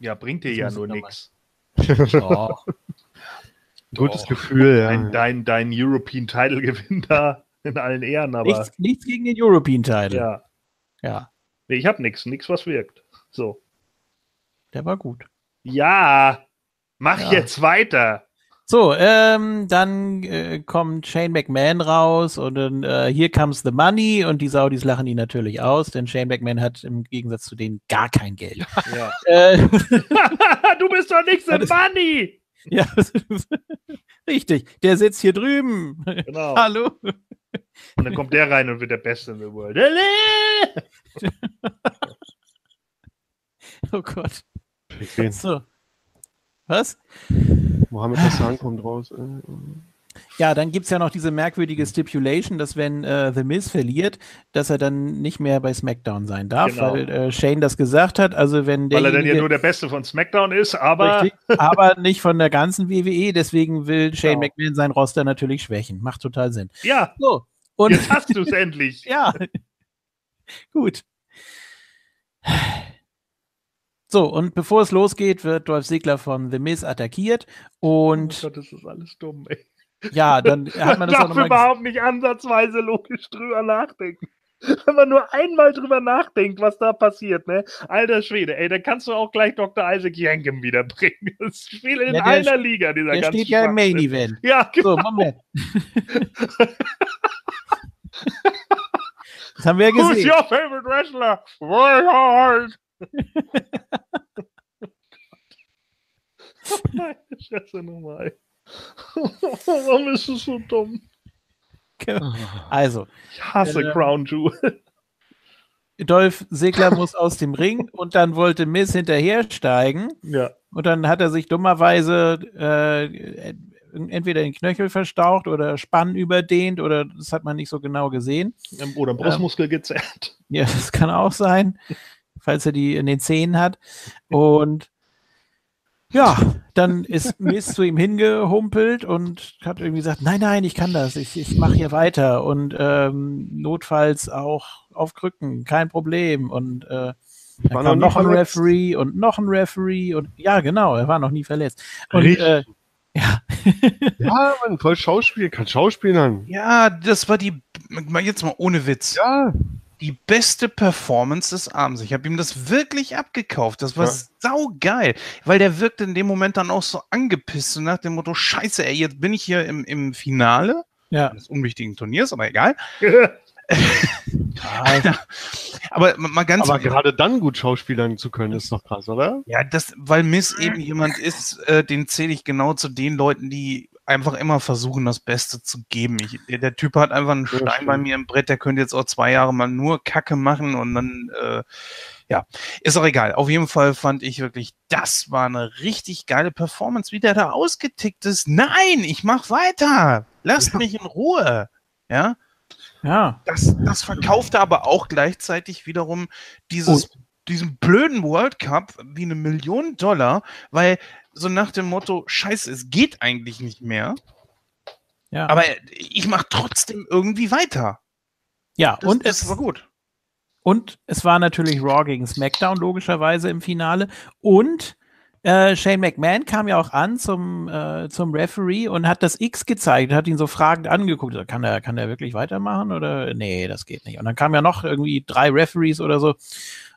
Ja, bringt dir Das ja nur nichts. Doch. Gutes Doch. Gefühl, ja. Dein, dein, dein European Title Gewinn da in allen Ehren, aber nichts, nichts gegen den European Title. ja. ja, Nee, ich habe nichts, nichts, was wirkt. So. der war gut. Ja, mach Ja. jetzt weiter. So, ähm, dann äh, kommt Shane McMahon raus und dann äh, Here Comes the Money und die Saudis lachen ihn natürlich aus, denn Shane McMahon hat im Gegensatz zu denen gar kein Geld. Ja. Äh, du bist doch im das- Money. ja, richtig. Der sitzt hier drüben. Genau. Hallo. Und dann kommt der rein und wird der Beste in the world. Oh Gott. So. Was? Mohammed Hassan kommt raus. äh, Ja, dann gibt's ja noch diese merkwürdige Stipulation, dass wenn äh, The Miz verliert, dass er dann nicht mehr bei SmackDown sein darf, Genau. weil äh, Shane das gesagt hat. Also wenn der Weil er dann ja nur der Beste von SmackDown ist, aber Richtig, aber nicht von der ganzen WWE, deswegen will Shane Genau. McMahon sein Roster natürlich schwächen. Macht total Sinn. ja, So, und jetzt hast du es endlich. ja, gut. So, und bevor es losgeht, wird Dolph Ziggler von The Miz attackiert Oh und Gott, das ist alles dumm, ey. ja, dann hat man das auch nochmal überhaupt nicht ansatzweise logisch drüber nachdenken. Wenn man nur einmal drüber nachdenkt, was da passiert, ne? Alter Schwede, ey, dann kannst du auch gleich Dr. Isaac Yankem wiederbringen. Das spielt in Ja, der einer st- Liga, dieser Der ganze steht ja im Main. Event. Ja, genau. So, Moment. Das haben wir ja Who's gesehen. your favorite wrestler? Roy Hart. Meine Scheiße nochmal. Warum ist es so dumm? Also, Ich hasse Ähm, Crown Jewel. Dolph Ziggler muss aus dem Ring und dann wollte Miz hinterhersteigen. Ja. Und dann hat er sich dummerweise äh, entweder den Knöchel verstaucht oder Spann überdehnt oder das hat man nicht so genau gesehen. Oder Brustmuskel gezerrt. Ja, das kann auch sein, falls er die in den Zähnen hat. Und ja, dann ist Miss zu ihm hingehumpelt und hat irgendwie gesagt, nein, nein, ich kann das, ich, ich mache hier weiter und ähm, notfalls auch auf Krücken, kein Problem. Und äh, dann War kam noch noch ein verletzt. Referee und noch ein Referee und ja, genau, er war noch nie verletzt. Und äh, ja, Ja, Mann, voll Schauspiel, kann Schauspielern. Ja, das war die, mal jetzt mal ohne Witz, Ja, die beste Performance des Abends. Ich habe ihm das wirklich abgekauft. Das war Ja. saugeil, weil der wirkte in dem Moment dann auch so angepisst und nach dem Motto, scheiße, ey, jetzt bin ich hier im, im Finale ja. eines unwichtigen Turniers, aber egal. Aber ma- mal ganz aber gerade dann gut Schauspielern zu können, ist doch krass, oder? Ja, das, weil Miss eben jemand ist, äh, den zähle ich genau zu den Leuten, die einfach immer versuchen, das Beste zu geben. Ich, der, der Typ hat einfach einen Ja, Stein bei stimmt. mir im Brett, der könnte jetzt auch zwei Jahre mal nur Kacke machen und dann, äh, ja, ist auch egal. Auf jeden Fall fand ich wirklich, das war eine richtig geile Performance, wie der da ausgetickt ist. Nein, ich mach weiter. Lasst mich in Ruhe. Ja, ja. das, das verkaufte aber auch gleichzeitig wiederum dieses, diesen blöden World Cup wie eine Million Dollar, weil so nach dem Motto, scheiße, es geht eigentlich nicht mehr, ja. aber ich mache trotzdem irgendwie weiter. ja, Das, und das es war gut. Und es war natürlich Raw gegen SmackDown logischerweise im Finale. Und äh, Shane McMahon kam ja auch an zum, äh, zum Referee und hat das X gezeigt, hat ihn so fragend angeguckt. Kann er, kann er wirklich weitermachen oder? Nee, das geht nicht. Und dann kamen ja noch irgendwie drei Referees oder so. Und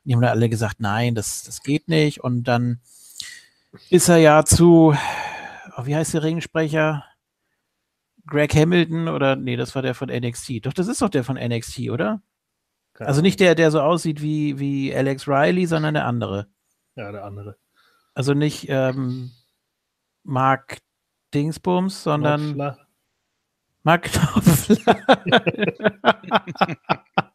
die haben dann alle gesagt, nein, das, das geht nicht. Und dann ist er ja zu, oh, wie heißt der Ringsprecher? Greg Hamilton oder nee, das war der von NXT. Doch, das ist doch der von NXT, oder? Also nicht der, der so aussieht wie, wie Alex Riley, sondern der andere. Ja, der andere. Also nicht ähm, Mark Dingsbums, sondern Knopfler. Mark Knopfler.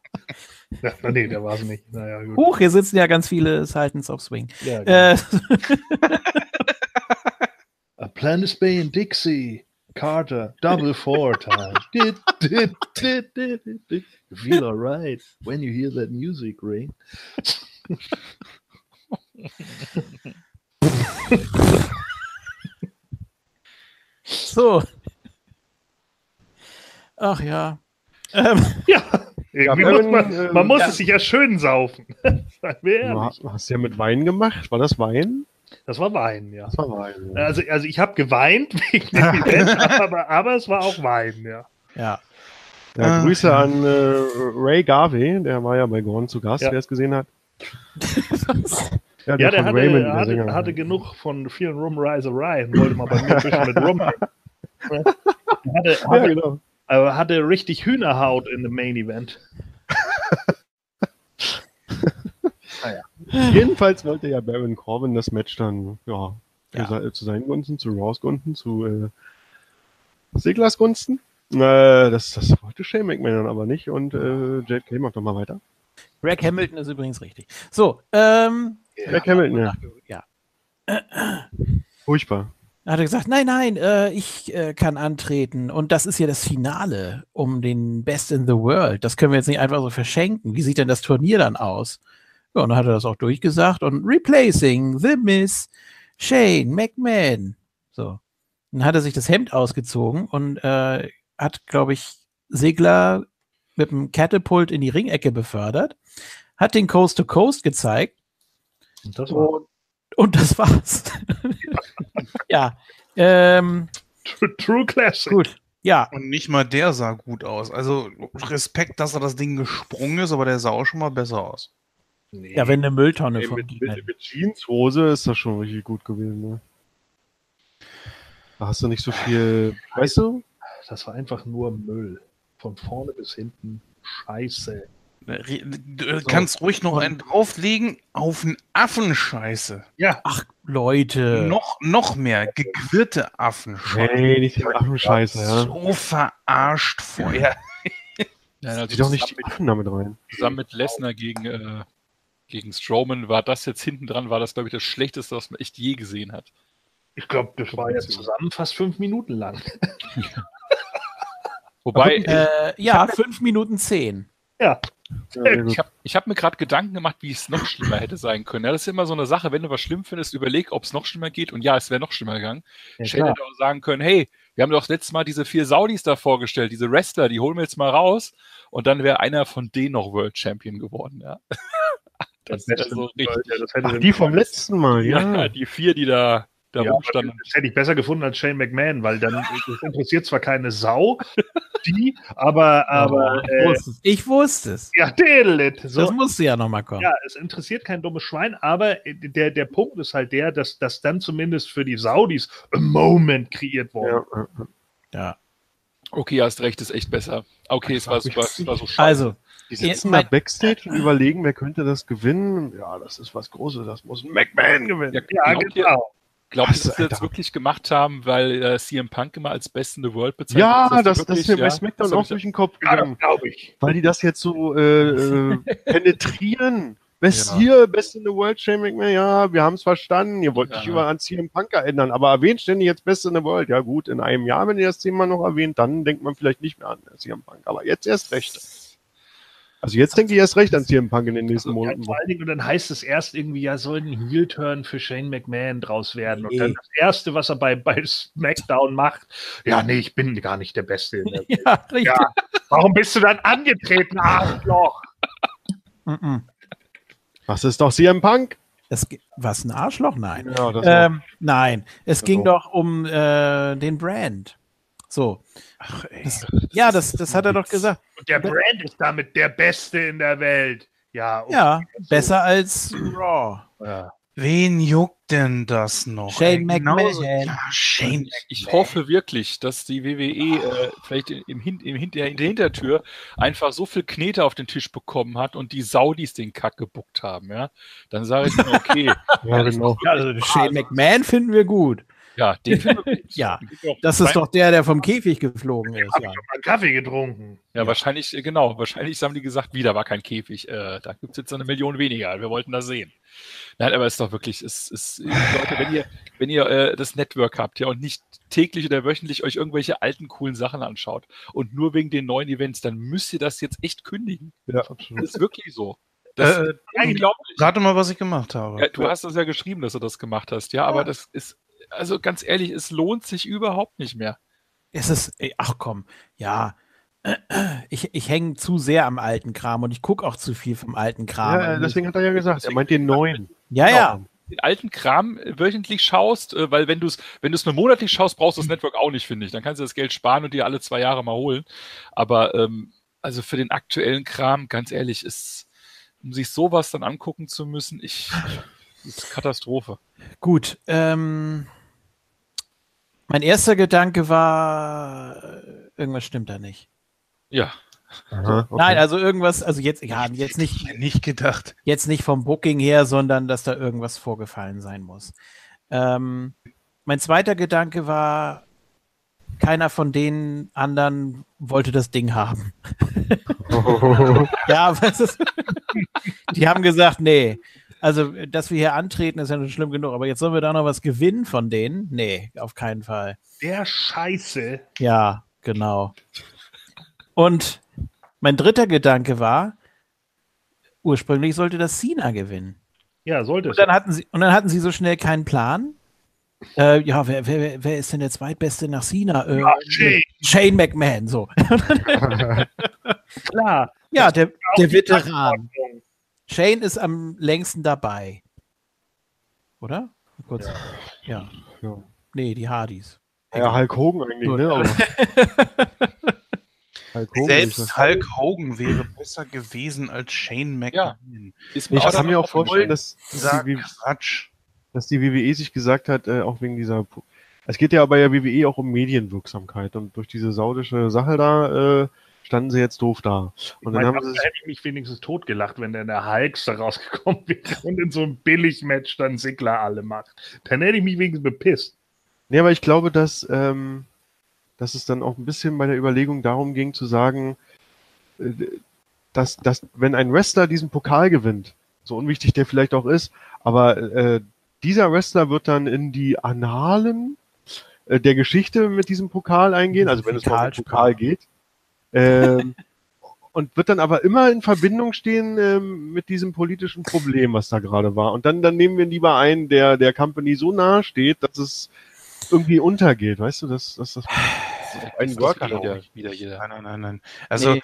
Ja, nee, der war es nicht. Naja, gut. Huch, hier sitzen ja ganz viele Titans of Swing. Ja, genau. Äh, A Planet Bay in Dixie. Carter, double four time. Did, did, did, did, did, did. You feel alright when you hear that music ring. so. Ach ja. Ähm, Ja, irgendwie Ja, muss man, äh, man muss ja. es sich ja schön saufen. Seien wir Du ehrlich. hast, hast ja mit Wein gemacht. War das Wein? Das war Wein, ja. Das war Wein. Ja. Also, also ich habe geweint wegen dem Event, aber, aber es war auch Wein, ja. ja. Ja, Ah. Grüße an äh, Ray Garvey, der war ja bei Gorn zu Gast, Ja. wer es gesehen hat. Ja, der von hatte, Raymond, der hatte, Sänger. hatte genug von vielen Rumreisereien und wollte mal bei mir ein bisschen mit rum. Ne? hatte, Ja, hatte, genau. Aber hatte richtig Hühnerhaut in dem Main Event. Jedenfalls wollte ja Baron Corbin das Match dann, ja, Ja. zu seinen Gunsten, zu Raws Gunsten, zu äh, Siglers Gunsten. Äh, das, das wollte Shane McMahon dann aber nicht und äh, Jade Kay macht doch mal weiter. Greg Hamilton ist übrigens richtig. So, ähm, Greg Hamilton, ja. ja. Furchtbar. Da hat er gesagt, nein, nein, äh, ich äh, kann antreten. Und das ist ja das Finale um den Best in the World. Das können wir jetzt nicht einfach so verschenken. Wie sieht denn das Turnier dann aus? Ja, und dann hat er das auch durchgesagt und replacing the Miss Shane McMahon. So. Dann hat er sich das Hemd ausgezogen und äh, hat, glaube ich, Segler mit dem Catapult in die Ringecke befördert, hat den Coast to Coast gezeigt Und das war und, das war's. ja. Ähm, True, True Classic. gut. Ja, Und nicht mal der sah gut aus. Also Respekt, dass er das Ding gesprungen ist, aber der sah auch schon mal besser aus. Nee. ja, wenn eine Mülltonne Ey, vom mit, mit, mit Jeanshose ist das schon richtig gut gewesen. Ne? Da hast du nicht so viel, weißt du? das war einfach nur Müll. Von vorne bis hinten. Scheiße. Du kannst ruhig noch einen drauflegen auf einen Affenscheiße. Ja, Ach, Leute. Noch, noch mehr gequirlte Affenscheiße. Nee, nicht die Affenscheiße, ja. So verarscht vorher. Ja, also doch nicht zusammen, die Affen damit rein. zusammen mit Lesnar gegen, äh, gegen Strowman war das jetzt hinten dran, war das, glaube ich, das Schlechteste, was man echt je gesehen hat. ich glaube, das war jetzt zusammen fast fünf Minuten lang. Wobei, Äh, ja, fünf Minuten zehn. Ja, Ja. Ich habe ich hab mir gerade Gedanken gemacht, wie es noch schlimmer hätte sein können. Ja, das ist immer so eine Sache, wenn du was schlimm findest, überleg, ob es noch schlimmer geht. Und ja, es wäre noch schlimmer gegangen. Ja, klar. hätte auch sagen können, hey, wir haben doch letztes Mal diese vier Saudis da vorgestellt, diese Wrestler, die holen wir jetzt mal raus. Und dann wäre einer von denen noch World Champion geworden. Ja. Das wäre so richtig. Ja, das hätte Ach, die vom letzten Mal, Ja, ja. die vier, die da, da Ja, rumstanden. das hätte ich besser gefunden als Shane McMahon, weil dann das interessiert zwar keine Sau, die, aber, aber ich, äh, wusste es. ich wusste es. ja, Dedelit. Das So, musste ja nochmal kommen. ja, es interessiert kein dummes Schwein, aber äh, der, der Punkt ist halt der, dass, dass dann zumindest für die Saudis a Moment kreiert worden. Ja, ja. Ja. Okay, hast recht, ist echt besser. Okay, es war, super, es war so scheiße. Also, Die sitzen da Backstage und überlegen, wer könnte das gewinnen. Ja, das ist was Großes, das muss ein McMahon gewinnen. Ja, glaubt ihr, genau. Ihr, Was, dass sie das wirklich gemacht haben, weil äh, CM Punk immer als Besten in the World bezeichnet Ja, wird? das, die das ist wirklich- mir bei SmackDown das auch durch den Kopf Ja, das gegangen. glaube ich. Weil die das jetzt so äh, äh, penetrieren. Best Ja. hier, Best in the World, Shane McMahon, ja, wir haben es verstanden. Ihr wollt Ja. nicht über an CM Punk erinnern, aber erwähnt ständig jetzt Best in the World. Ja gut, in einem Jahr, wenn ihr das Thema noch erwähnt, dann denkt man vielleicht nicht mehr an CM Punk. Aber jetzt erst recht. Also jetzt denke ich erst recht an CM Punk in den nächsten Ja, Monaten. vor allen Dingen, und dann heißt es erst irgendwie, ja, soll ein Heel-Turn für Shane McMahon draus werden. Und Nee. dann das Erste, was er bei, bei SmackDown macht, ja, nee, ich bin gar nicht der Beste. In der ja, richtig. Ja, warum bist du dann angetreten, Arschloch? Mhm. Was ist doch CM Punk? Es, was, ein Arschloch? Nein. Ja, Ähm, nein, es Also. ging doch um äh, den Brand. So. Ach, ey. Das, ja, das, das hat er doch gesagt. Und der Brand ist damit der Beste in der Welt. Ja, okay. Ja, besser als Raw. ja. Wen juckt denn das noch? Shane Ey, genauso- McMahon. Ja, Shane Ich hoffe wirklich, dass die WWE äh, vielleicht im, Hin im Hinter in der Hintertür einfach so viel Knete auf den Tisch bekommen hat und die Saudis den Kack gebuckt haben, ja. Dann sage ich mir, okay, ja, genau. Ja, also Shane McMahon finden wir gut. Ja, den. Ja, Das ist doch der, der vom Käfig geflogen ist. Hab Ja. ich schon mal Kaffee getrunken. Ja, wahrscheinlich, äh, genau, wahrscheinlich haben die gesagt, wieder war kein Käfig. Äh, da gibt es jetzt eine Million weniger. Wir wollten das sehen. Nein, aber es ist doch wirklich, es ist, Leute, wenn ihr, wenn ihr äh, das Network habt, ja, und nicht täglich oder wöchentlich euch irgendwelche alten, coolen Sachen anschaut und nur wegen den neuen Events, dann müsst ihr das jetzt echt kündigen. Ja, Das absolut. ist wirklich so. Das Äh, ist unglaublich. Rate mal, was ich gemacht habe. Ja, du hast das ja geschrieben, dass du das gemacht hast, ja, aber Ja. das ist, also ganz ehrlich, es lohnt sich überhaupt nicht mehr. Es ist, ey, ach komm, ja. Ich, ich hänge zu sehr am alten Kram und ich gucke auch zu viel vom alten Kram. Ja, deswegen hat er ja gesagt, er meint den neuen. ja, ja. den alten Kram äh, wöchentlich schaust, äh, weil wenn du es wenn du es nur monatlich schaust, brauchst du das Network auch nicht, finde ich. Dann kannst du das Geld sparen und dir alle zwei Jahre mal holen. Aber ähm, also für den aktuellen Kram, ganz ehrlich, ist, um sich sowas dann angucken zu müssen, ich das ist Katastrophe. Gut. Ähm, mein erster Gedanke war, äh, irgendwas stimmt da nicht. Ja. Aha, okay. Nein, also irgendwas, also jetzt, ja, jetzt nicht, nicht gedacht. jetzt nicht vom Booking her, sondern dass da irgendwas vorgefallen sein muss. Ähm, mein zweiter Gedanke war, keiner von den anderen wollte das Ding haben. Ja, was ist, die haben gesagt, nee. Also, dass wir hier antreten, ist ja schon schlimm genug, aber jetzt sollen wir da noch was gewinnen von denen? Nee, auf keinen Fall. Der Scheiße. Ja, genau. Und mein dritter Gedanke war, ursprünglich sollte das Cena gewinnen. Ja, sollte es. Und dann hatten sie, und dann hatten sie so schnell keinen Plan. Äh, ja, wer, wer, wer ist denn der zweitbeste nach Cena? Äh, Ja, Shane. Shane McMahon, so. Klar. Ja, der, der Veteran. Verantwortung. Shane ist am längsten dabei. Oder? Kurz. Ja. Ja. Nee, die Hardys. Ja, Hulk Hogan eigentlich, Gut. ne? Aber Hulk Hogan Selbst. Hulk Hogan wäre besser gewesen als Shane McMahon. Ist Ich kann mir auch vorstellen, dass, dass, die, W- Quatsch. dass die WWE sich gesagt hat, äh, auch wegen dieser. Es geht ja bei der WWE auch um Medienwirksamkeit und durch diese saudische Sache da äh, standen sie jetzt doof da. Und dann haben sie da sich, hätte ich mich wenigstens totgelacht, wenn der in der Hulks da rausgekommen wäre und in so einem Billig-Match dann Sigler alle macht. Dann hätte ich mich wenigstens bepisst. Nee, aber ich glaube, dass, ähm, dass es dann auch ein bisschen bei der Überlegung darum ging zu sagen, äh, dass, dass wenn ein Wrestler diesen Pokal gewinnt, so unwichtig der vielleicht auch ist, aber äh, dieser Wrestler wird dann in die Annalen äh, der Geschichte mit diesem Pokal eingehen, also wenn es mal um den. Pokal geht. Ähm, und wird dann aber immer in Verbindung stehen ähm, mit diesem politischen Problem, was da gerade war. Und dann, dann nehmen wir lieber einen, der der Company so nahe steht, dass es irgendwie untergeht. Weißt du, dass, dass das ein Das Worker kann auch wieder, wieder jeder. Nein, nein, nein, nein. Also Nee.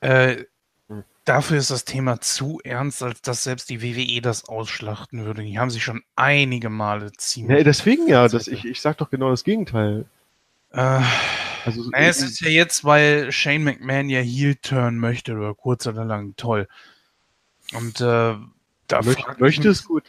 äh, Hm. dafür ist das Thema zu ernst, als dass selbst die WWE das ausschlachten würde. Die haben sich schon einige Male ziemlich. Ja, deswegen ja, das, ich, ich sag doch genau das Gegenteil. Äh, Also, naja, es ist ja jetzt, weil Shane McMahon ja Heel turn möchte, oder kurz oder lang, toll. Und äh, da möchte, es gut.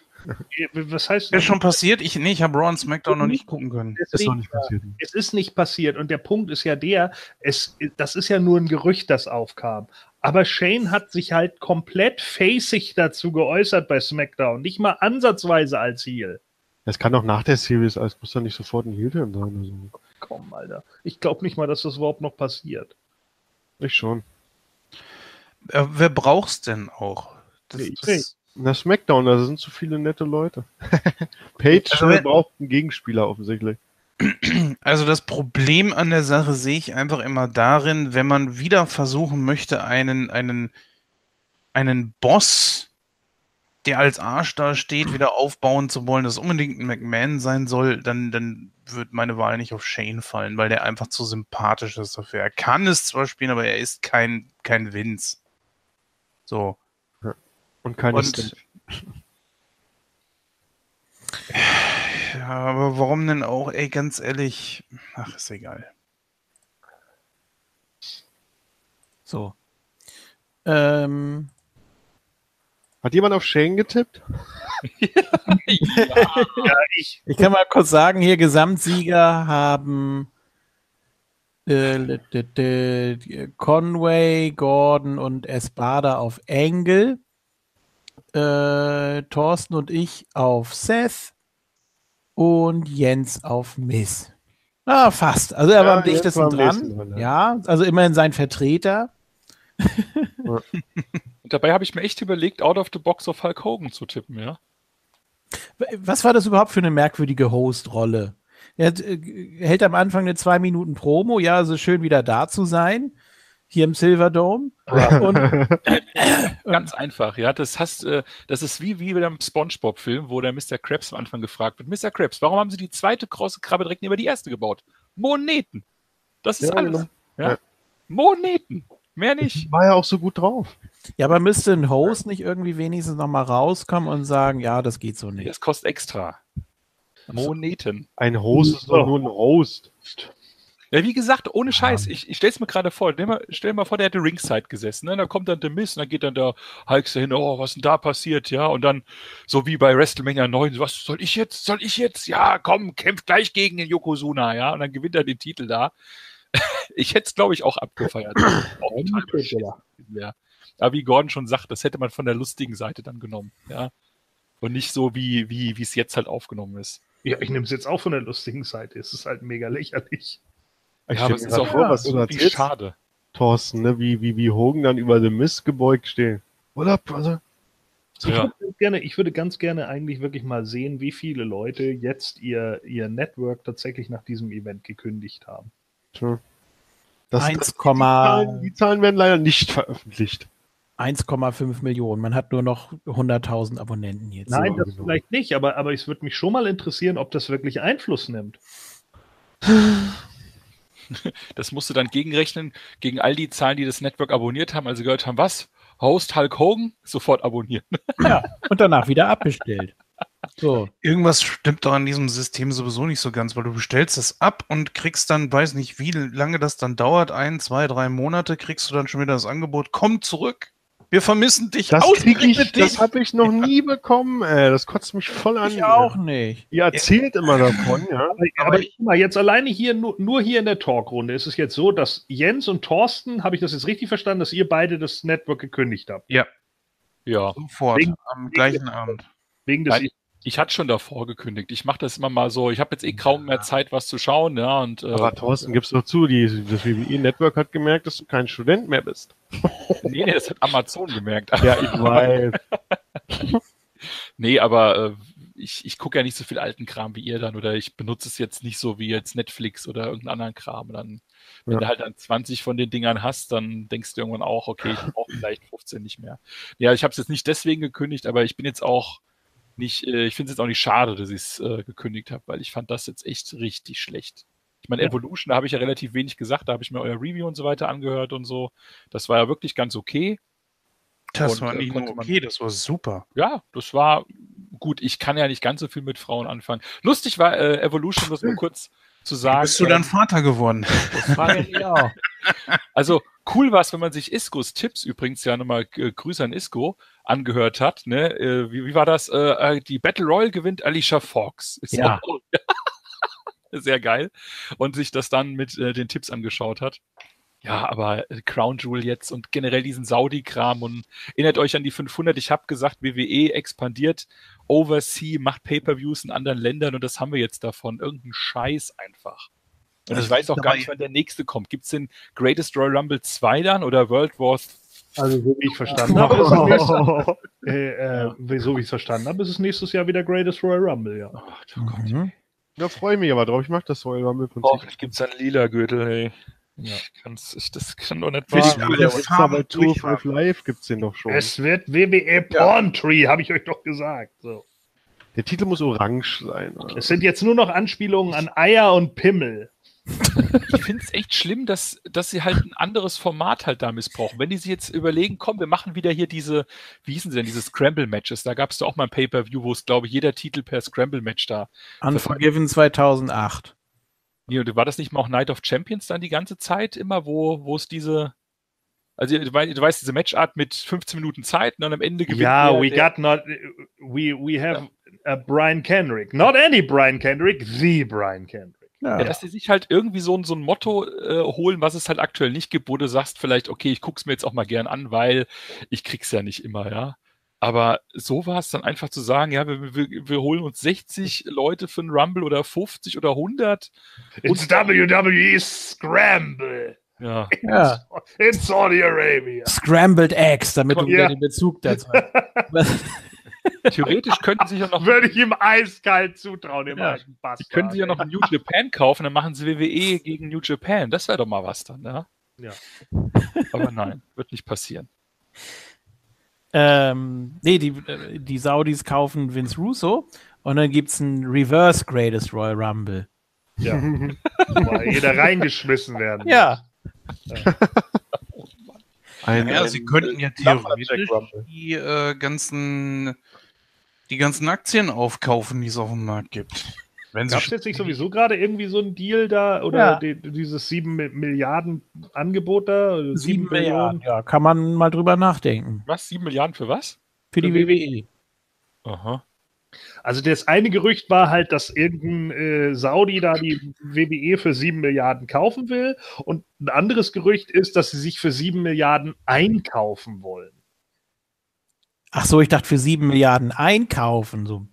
Was heißt Ist schon passiert? Ich, nee, ich habe Raw und SmackDown noch nicht gucken können. Ist noch nicht passiert. Es ist nicht passiert und der Punkt ist ja der, es, das ist ja nur ein Gerücht, das aufkam. Aber Shane hat sich halt komplett facig dazu geäußert bei SmackDown, nicht mal ansatzweise als Heel. Das kann auch nach der Series, als muss doch nicht sofort ein Heel-Turn sein. Also, Komm, Alter. Ich glaube nicht mal, dass das überhaupt noch passiert. ich schon. Äh, wer braucht's denn auch? Das, Nee, ich das, Na, Smackdown, da sind zu viele nette Leute. Page Also, braucht einen Gegenspieler offensichtlich. Also das Problem an der Sache sehe ich einfach immer darin, wenn man wieder versuchen möchte, einen, einen, einen Boss, der als Arsch da steht, wieder aufbauen zu wollen, das unbedingt ein McMahon sein soll, dann, dann wird meine Wahl nicht auf Shane fallen, weil der einfach zu sympathisch ist dafür. Er kann es zwar spielen, aber er ist kein, kein Vince. So. Und keine Und, Stimmt. ja, aber warum denn auch, ey, ganz ehrlich, ach, ist egal. So. Ähm, Hat jemand auf Shane getippt? Ja, ich. ich kann mal kurz sagen, hier Gesamtsieger haben äh, Conway, Gordon und Espada auf Angle. Äh, Thorsten und ich auf Seth und Jens auf Miss. Ah, fast. Also er Ja, war am dichtesten dran. ja, also immerhin sein Vertreter. Und dabei habe ich mir echt überlegt, out of the box auf Hulk Hogan zu tippen, ja. Was war das überhaupt für eine merkwürdige Host-Rolle? Er hat, äh, hält am Anfang eine zwei Minuten Promo, ja, also schön wieder da zu sein, hier im Silverdome. Und Ganz einfach, ja. Das hast, äh, das ist wie, wie bei dem Spongebob-Film, wo der Mr. Krabs am Anfang gefragt wird: Mr. Krabs, warum haben Sie die zweite große Krabbe direkt neben die erste gebaut? Moneten. Das ist Ja, alles. genau. Ja. Ja. Moneten. Mehr nicht. War ja auch so gut drauf. ja, aber müsste ein Host nicht irgendwie wenigstens noch mal rauskommen und sagen, ja, das geht so nicht. Das kostet extra. Moneten. Ein Host ist doch nur ein Roast. Ja, wie gesagt, ohne Scheiß. Ich, ich stell's mir gerade vor. Stell mal, stell mal vor, der hätte Ringside gesessen. Ne? Da kommt dann der Mist und dann geht dann der Hulk hin, oh, was ist denn da passiert, ja? Und dann, so wie bei WrestleMania 9, was soll ich jetzt? Soll ich jetzt? Ja, komm, kämpft gleich gegen den Yokozuna, ja? Und dann gewinnt er den Titel da. ich hätte es, glaube ich, auch abgefeiert. auch ja. Aber wie Gordon schon sagt, das hätte man von der lustigen Seite dann genommen, ja. Und nicht so, wie wie wie es jetzt halt aufgenommen ist. Ja, ich nehme es jetzt auch von der lustigen Seite. Es ist halt mega lächerlich. Ich ja, aber es ist auch vor, was du erzählst, schade. Thorsten, ne? wie, wie, wie Hogan dann über The Mist gebeugt steht. What up, brother? Ich, Ja. würde ganz gerne, ich würde ganz gerne eigentlich wirklich mal sehen, wie viele Leute jetzt ihr, ihr Network tatsächlich nach diesem Event gekündigt haben. Das, 1, das, die, Zahlen, die Zahlen werden leider nicht veröffentlicht. 1,5 Millionen. Man hat nur noch 100.000 Abonnenten jetzt. Nein, Ja, das vielleicht nicht, aber, aber es würde mich schon mal interessieren, ob das wirklich Einfluss nimmt. Das musst du dann gegenrechnen gegen all die Zahlen, die das Network abonniert haben, also gehört haben, was? Host Hulk Hogan? Sofort abonnieren. Ja, und danach wieder abbestellt. So. Irgendwas stimmt doch an diesem System sowieso nicht so ganz, weil du bestellst das ab und kriegst dann, weiß nicht, wie lange das dann dauert, ein, zwei, drei Monate, kriegst du dann schon wieder das Angebot, komm zurück, wir vermissen dich, Das ich, ausgerechnet das habe ich noch nie bekommen, ey. Das kotzt mich voll an. Ich auch nicht. Ihr erzählt immer davon, ja. Aber, aber guck mal, jetzt alleine hier, nur, nur hier in der Talkrunde ist es jetzt so, dass Jens und Thorsten, habe ich das jetzt richtig verstanden, dass ihr beide das Network gekündigt habt? Ja, Ja. sofort, Wegen- am gleichen Abend. Wegen des Nein, ich hatte schon davor gekündigt. Ich mache das immer mal so. Ich habe jetzt eh kaum mehr Zeit, was zu schauen, ja. Und äh, Aber Thorsten, gib's doch zu, die, das WWE-Network hat gemerkt, dass du kein Student mehr bist. nee, nee, das hat Amazon gemerkt. Ja, ich weiß. Nee, aber äh, ich, ich gucke ja nicht so viel alten Kram wie ihr dann oder ich benutze es jetzt nicht so wie jetzt Netflix oder irgendeinen anderen Kram. Dann, wenn Ja. du halt dann 20 von den Dingern hast, dann denkst du irgendwann auch, okay, ich brauche vielleicht 15 nicht mehr. Ja, ich habe es jetzt nicht deswegen gekündigt, aber ich bin jetzt auch nicht, äh, ich finde es jetzt auch nicht schade, dass ich es äh, gekündigt habe, weil ich fand das jetzt echt richtig schlecht. Ich meine, Ja. Evolution, da habe ich ja relativ wenig gesagt, da habe ich mir euer Review und so weiter angehört und so. Das war ja wirklich ganz okay. Das Und, war äh, nicht nur konnte man- okay, das war super. Ja, das war gut. Ich kann ja nicht ganz so viel mit Frauen anfangen. Lustig war äh, Evolution, das nur kurz zu sagen. Bist du dann ähm, Vater geworden? Das frage ich auch. Also cool war es, wenn man sich Iskos Tipps übrigens ja nochmal äh, Grüße an Isko angehört hat. Ne? Äh, wie, wie war das? Äh, äh, die Battle Royale gewinnt Alicia Fox. Ist Ja. auch- Sehr geil. Und sich das dann mit äh, den Tipps angeschaut hat. Ja, aber äh, Crown Jewel jetzt und generell diesen Saudi-Kram und erinnert euch an die 500. Ich habe gesagt, WWE expandiert Oversea, macht Pay-Per-Views in anderen Ländern und das haben wir jetzt davon. Irgendein Scheiß einfach. Und Das ich weiß auch gar nicht, wann der nächste kommt. Gibt es den Greatest Royal Rumble 2 dann oder World War Also, so wie ich verstanden habe, ist es nächstes, äh, äh, so wie ich es verstanden habe, ist es nächstes Jahr wieder Greatest Royal Rumble, ja. Oh, Gott. Mhm. Da freue ich mich aber drauf. Ich mag das Royal Rumble Oh, Prinzip. gibt es einen lila Gürtel, hey. Ja. Kann's, ich, das kann doch nicht wahr aber sein. gibt's Farbe aber Tour durchhaben. 5 Live gibt's den doch schon. Es wird WWE Porn Tree, habe ich euch doch gesagt. So. Der Titel muss orange sein. oder? Es sind jetzt nur noch Anspielungen an Eier und Pimmel. Ich finde es echt schlimm, dass, dass sie halt ein anderes Format halt da missbrauchen. Wenn die sich jetzt überlegen, komm, wir machen wieder hier diese, wie hießen sie denn, diese Scramble-Matches. Da gab es doch auch mal ein Pay-Per-View, wo es, glaube ich, jeder Titel per Scramble-Match da. Unforgiven 2008. Nee, und war das nicht mal auch Night of Champions dann die ganze Zeit immer, wo, wo es diese, also du weißt, du weißt diese Matchart mit 15 Minuten Zeit und dann am Ende gewinnt Ja, der, we got not, we, we have a Brian Kendrick. Not any Brian Kendrick, the Brian Kendrick. Ja. Ja, dass die sich halt irgendwie so, ein- so ein Motto äh, holen, was es halt aktuell nicht gibt, wo du sagst vielleicht, okay, ich guck's mir jetzt auch mal gern an, weil ich krieg's ja nicht immer, ja. Aber so war es dann einfach zu sagen, ja, wir, wir, wir holen uns 60 Leute für einen Rumble oder 50 oder 100. It's WWE Scramble. Ja, Ja. In Saudi Arabia. Scrambled Eggs, damit du Ja. wieder den Bezug dazu hast. theoretisch könnten sie ja noch, Würde ich ihm eiskalt zutrauen, dem Ja. alten Bastard. die können sie ja noch New Japan kaufen, dann machen sie WWE gegen New Japan. Das wäre doch mal was dann, ja. Ja. Aber nein, wird nicht passieren. ähm, nee, die, die Saudis kaufen Vince Russo und dann gibt es ein Reverse Greatest Royal Rumble. Ja. Wo jeder reingeschmissen werden. Ja. Ein, Ja, ein- sie könnten ja theoretisch die äh, ganzen die ganzen Aktien aufkaufen, die es auf dem Markt gibt. Wenn sie Gab es jetzt nicht sowieso gerade irgendwie so ein Deal da oder Ja. die, dieses 7 Milliarden Angebot da? Oder Sieben Billionen? Milliarden. Ja, kann man mal drüber nachdenken. Was? Sieben Milliarden für was? Für die Für WWE. Aha. Also das eine Gerücht war halt, dass irgendein äh, Saudi da die WWE für 7 Milliarden kaufen will und ein anderes Gerücht ist, dass sie sich für 7 Milliarden einkaufen wollen. Ach so, ich dachte für sieben Milliarden einkaufen. So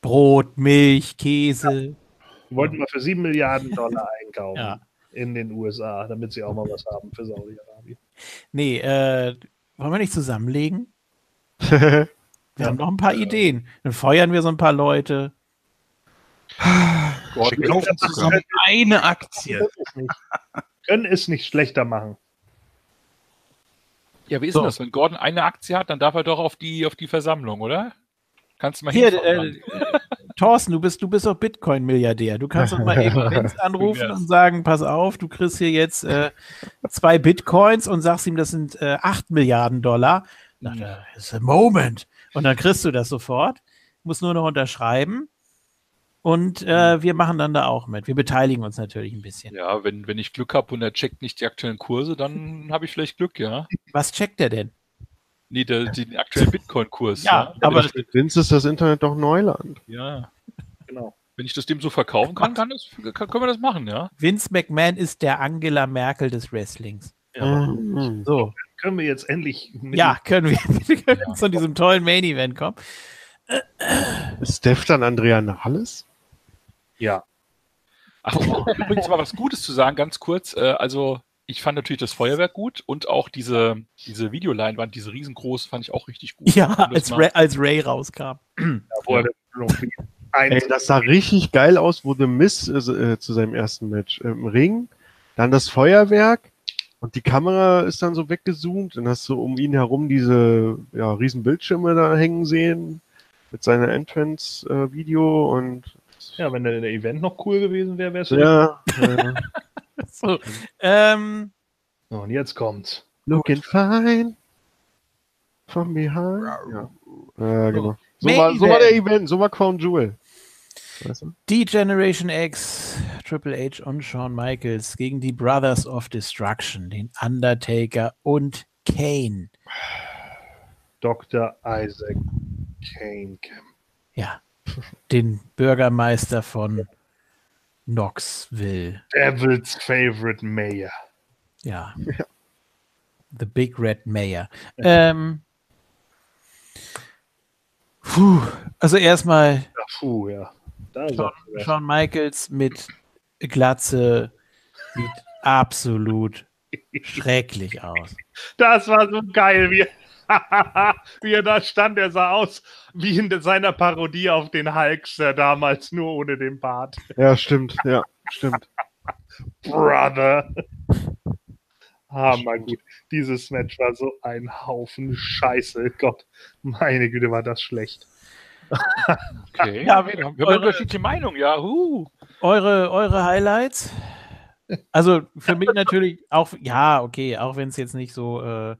Brot, Milch, Käse. Die wollten mal für 7 Milliarden Dollar einkaufen Ja. in den USA, damit sie auch mal was haben für Saudi-Arabien. Nee, äh, wollen wir nicht zusammenlegen? Wir haben noch ein paar Ideen. Dann feuern wir so ein paar Leute. wir kaufen zusammen eine Aktie. Können es nicht schlechter machen. Ja, wie ist So. denn das? Wenn Gordon eine Aktie hat, dann darf er doch auf die, auf die Versammlung, oder? Kannst du mal Hier, äh. Thorsten, du bist, du bist doch Bitcoin-Milliardär. Du kannst doch mal eben Vince anrufen und sagen, pass auf, du kriegst hier jetzt äh, zwei Bitcoins und sagst ihm, das sind äh, 8 Milliarden Dollar. Na, da ist a moment. Und dann kriegst du das sofort. Musst nur noch unterschreiben. Und äh, wir machen dann da auch mit. Wir beteiligen uns natürlich ein bisschen. Ja, wenn, wenn ich Glück habe und er checkt nicht die aktuellen Kurse, dann habe ich vielleicht Glück, ja. Was checkt er denn? Nee, der, den aktuellen Bitcoin-Kurs. Ja, aber Für Vince ist das Internet doch Neuland. ja. Genau. Wenn ich das dem so verkaufen kann, kann das, kann, können wir das machen, ja. Vince McMahon ist der Angela Merkel des Wrestlings. Mhm. So. Können wir jetzt endlich mit Ja, können wir, wir können zu diesem tollen Main Event kommen. Ist Steph dann Andrea Nahles? Ja. Ach, um übrigens mal was Gutes zu sagen, ganz kurz. Äh, also, ich fand natürlich das Feuerwerk gut und auch diese, diese Videoleinwand, diese riesengroß, fand ich auch richtig gut. Ja, als Ray, als Ray rauskam. Ey, das sah richtig geil aus, wo The Miz äh, äh, zu seinem ersten Match äh, im Ring, dann das Feuerwerk und die Kamera ist dann so weggezoomt und hast so um ihn herum diese ja, riesen Bildschirme da hängen sehen mit seiner Entrance-Video und Ja, wenn der, der Event noch cool gewesen wäre, wäre es ja, äh, So, ähm, So, und jetzt kommt's. looking fine from behind. Ja, äh, genau. So war, so war der. Event, so war Crown Jewel. Die Generation X, Triple H und Shawn Michaels gegen die Brothers of Destruction, den Undertaker und Kane. Dr. Isaac Kane. Ja, den Bürgermeister von Knoxville. Devil's Favorite Mayor. Ja. The Big Red Mayor. Ähm, puh, also erstmal Ja, puh, ja. Da Shawn. Shawn Michaels mit Glatze sieht absolut schrecklich aus. Das war so geil, wie, wie er da stand. Er sah aus wie in seiner Parodie auf den Hulkster damals, nur ohne den Bart. Ja, stimmt, ja, stimmt. Brother. Hammer gut. Dieses Match war so ein Haufen Scheiße. Gott, meine Güte, war das schlecht. Okay. Ja, wir haben, wir eure- haben unterschiedliche Meinungen, ja. Huh. Eure, eure Highlights? Also für mich natürlich auch, ja, okay, auch wenn es jetzt nicht so, äh,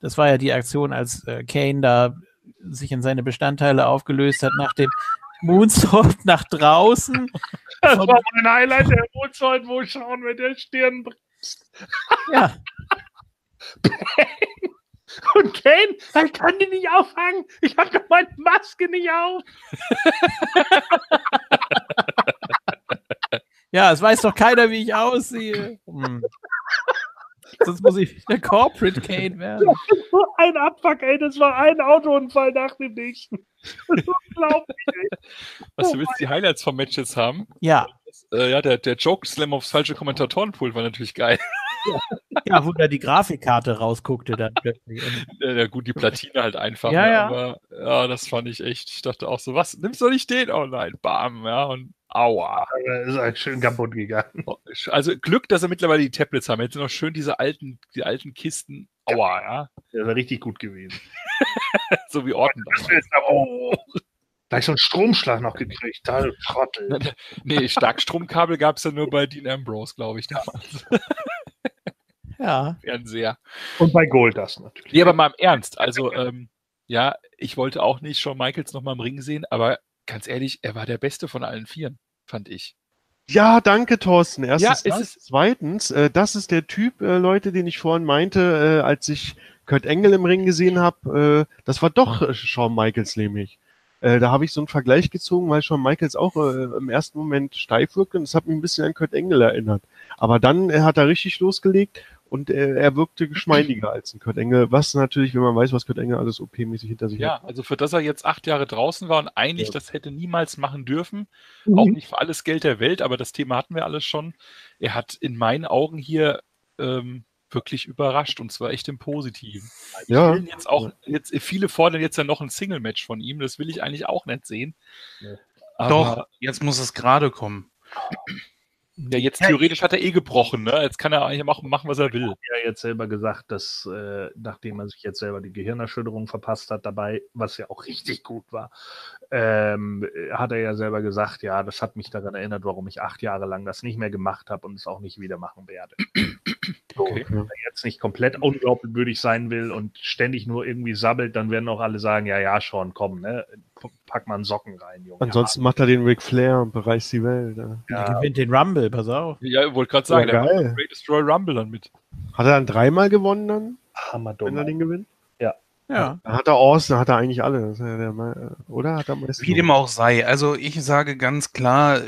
das war ja die Aktion, als äh, Kane da sich in seine Bestandteile aufgelöst hat nach dem Moonsault nach draußen. Das Von- war mein Highlight, der Mozart, wo schauen mit der Stirn bremst. Ja, Und Kane, ich kann die nicht auffangen. Ich habe doch meine Maske nicht auf. ja, es weiß doch keiner, wie ich aussehe. Hm. Sonst muss ich der Corporate Kane werden. So ein Abfuck, ey. Das war ein Autounfall nach dem nächsten. Das ist unglaublich. Was du willst, die Highlights vom Match jetzt haben? Ja, Äh, ja, der, der Joke-Slam aufs falsche Kommentatorenpool war natürlich geil. ja, wo da die Grafikkarte rausguckte dann plötzlich. Ja, ja, gut, die Platine halt einfach. Ja, ne, ja. Aber ja, das fand ich echt. Ich dachte auch so, was, nimmst du nicht den? Oh nein, bam, ja, und aua. Aber ist halt schön kaputt gegangen. Also Glück, dass er mittlerweile die Tablets haben. Jetzt sind noch schön diese alten, die alten Kisten. Aua, ja. Das war richtig gut gewesen. So wie Orton. damals. Oh. Gleich so einen Stromschlag noch gekriegt. Da, du Trottel. Nee, Starkstromkabel gab es ja nur bei Dean Ambrose, glaube ich, damals. ja, Fernseher. Und bei Goldust natürlich. Nee, aber mal im Ernst. Also, ähm, ja, ich wollte auch nicht Shawn Michaels noch mal im Ring sehen, aber ganz ehrlich, er war der Beste von allen Vieren, fand ich. Ja, danke, Thorsten. Erstens, Ja, ist das. es- zweitens, äh, das ist der Typ, äh, Leute, den ich vorhin meinte, äh, als ich Kurt Engel im Ring gesehen habe. Äh, das war doch äh, Shawn Michaels nämlich. Äh, da habe ich so einen Vergleich gezogen, weil Shawn Michaels auch äh, im ersten Moment steif wirkte und das hat mich ein bisschen an Kurt Engel erinnert. Aber dann äh, hat er richtig losgelegt und äh, er wirkte geschmeidiger als ein Kurt Engel, was natürlich, wenn man weiß, was Kurt Engel alles OP-mäßig hinter sich Ja, hat. also für das er jetzt acht Jahre draußen war und eigentlich Ja. das hätte niemals machen dürfen, Mhm. auch nicht für alles Geld der Welt, aber das Thema hatten wir alles schon. Er hat in meinen Augen hier ähm, wirklich überrascht und zwar echt im Positiven. Ich Ja. will jetzt auch, jetzt, viele fordern jetzt ja noch ein Single-Match von ihm, das will ich eigentlich auch nicht sehen. Aber Doch, jetzt muss es gerade kommen. Ja, jetzt theoretisch hat er eh gebrochen, ne? Jetzt kann er eigentlich machen, machen was er will. ja jetzt selber gesagt, dass äh, nachdem er sich jetzt selber die Gehirnerschütterung verpasst hat dabei, was ja auch richtig gut war, ähm, hat er ja selber gesagt, ja, das hat mich daran erinnert, warum ich acht Jahre lang das nicht mehr gemacht habe und es auch nicht wieder machen werde. Okay. Wenn er jetzt nicht komplett unglaubwürdig sein will und ständig nur irgendwie sabbelt, dann werden auch alle sagen, ja, ja, schon, komm, ne? Pack mal einen Socken rein, Junge. Ansonsten macht er den Ric Flair und bereist die Welt. Ja. der gewinnt den Rumble, pass auf. Ja, ich wollte gerade sagen, Ja, der geil. den Greatest Royal Rumble dann mit. Hat er dann dreimal gewonnen dann, Hammerdumm. wenn er den gewinnt? Ja. Dann hat er Austin, hat er eigentlich alle. Ja oder? Hat er meistens Wie dem auch sei. Also ich sage ganz klar,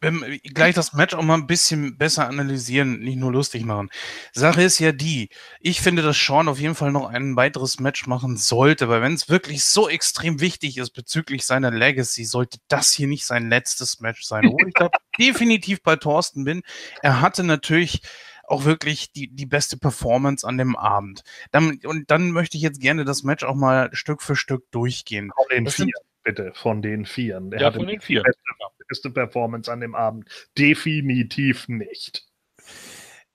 wenn, gleich das Match auch mal ein bisschen besser analysieren, nicht nur lustig machen. Sache ist ja die, ich finde, dass Sean auf jeden Fall noch ein weiteres Match machen sollte, weil wenn es wirklich so extrem wichtig ist bezüglich seiner Legacy, sollte das hier nicht sein letztes Match sein. Wo ich da definitiv bei Thorsten bin. Er hatte natürlich auch wirklich die, die beste Performance an dem Abend. Dann, und dann möchte ich jetzt gerne das Match auch mal Stück für Stück durchgehen. Das sind- bitte, von den Vieren. Der Ja, hatte von den die Vieren. beste, beste Performance an dem Abend. Definitiv nicht.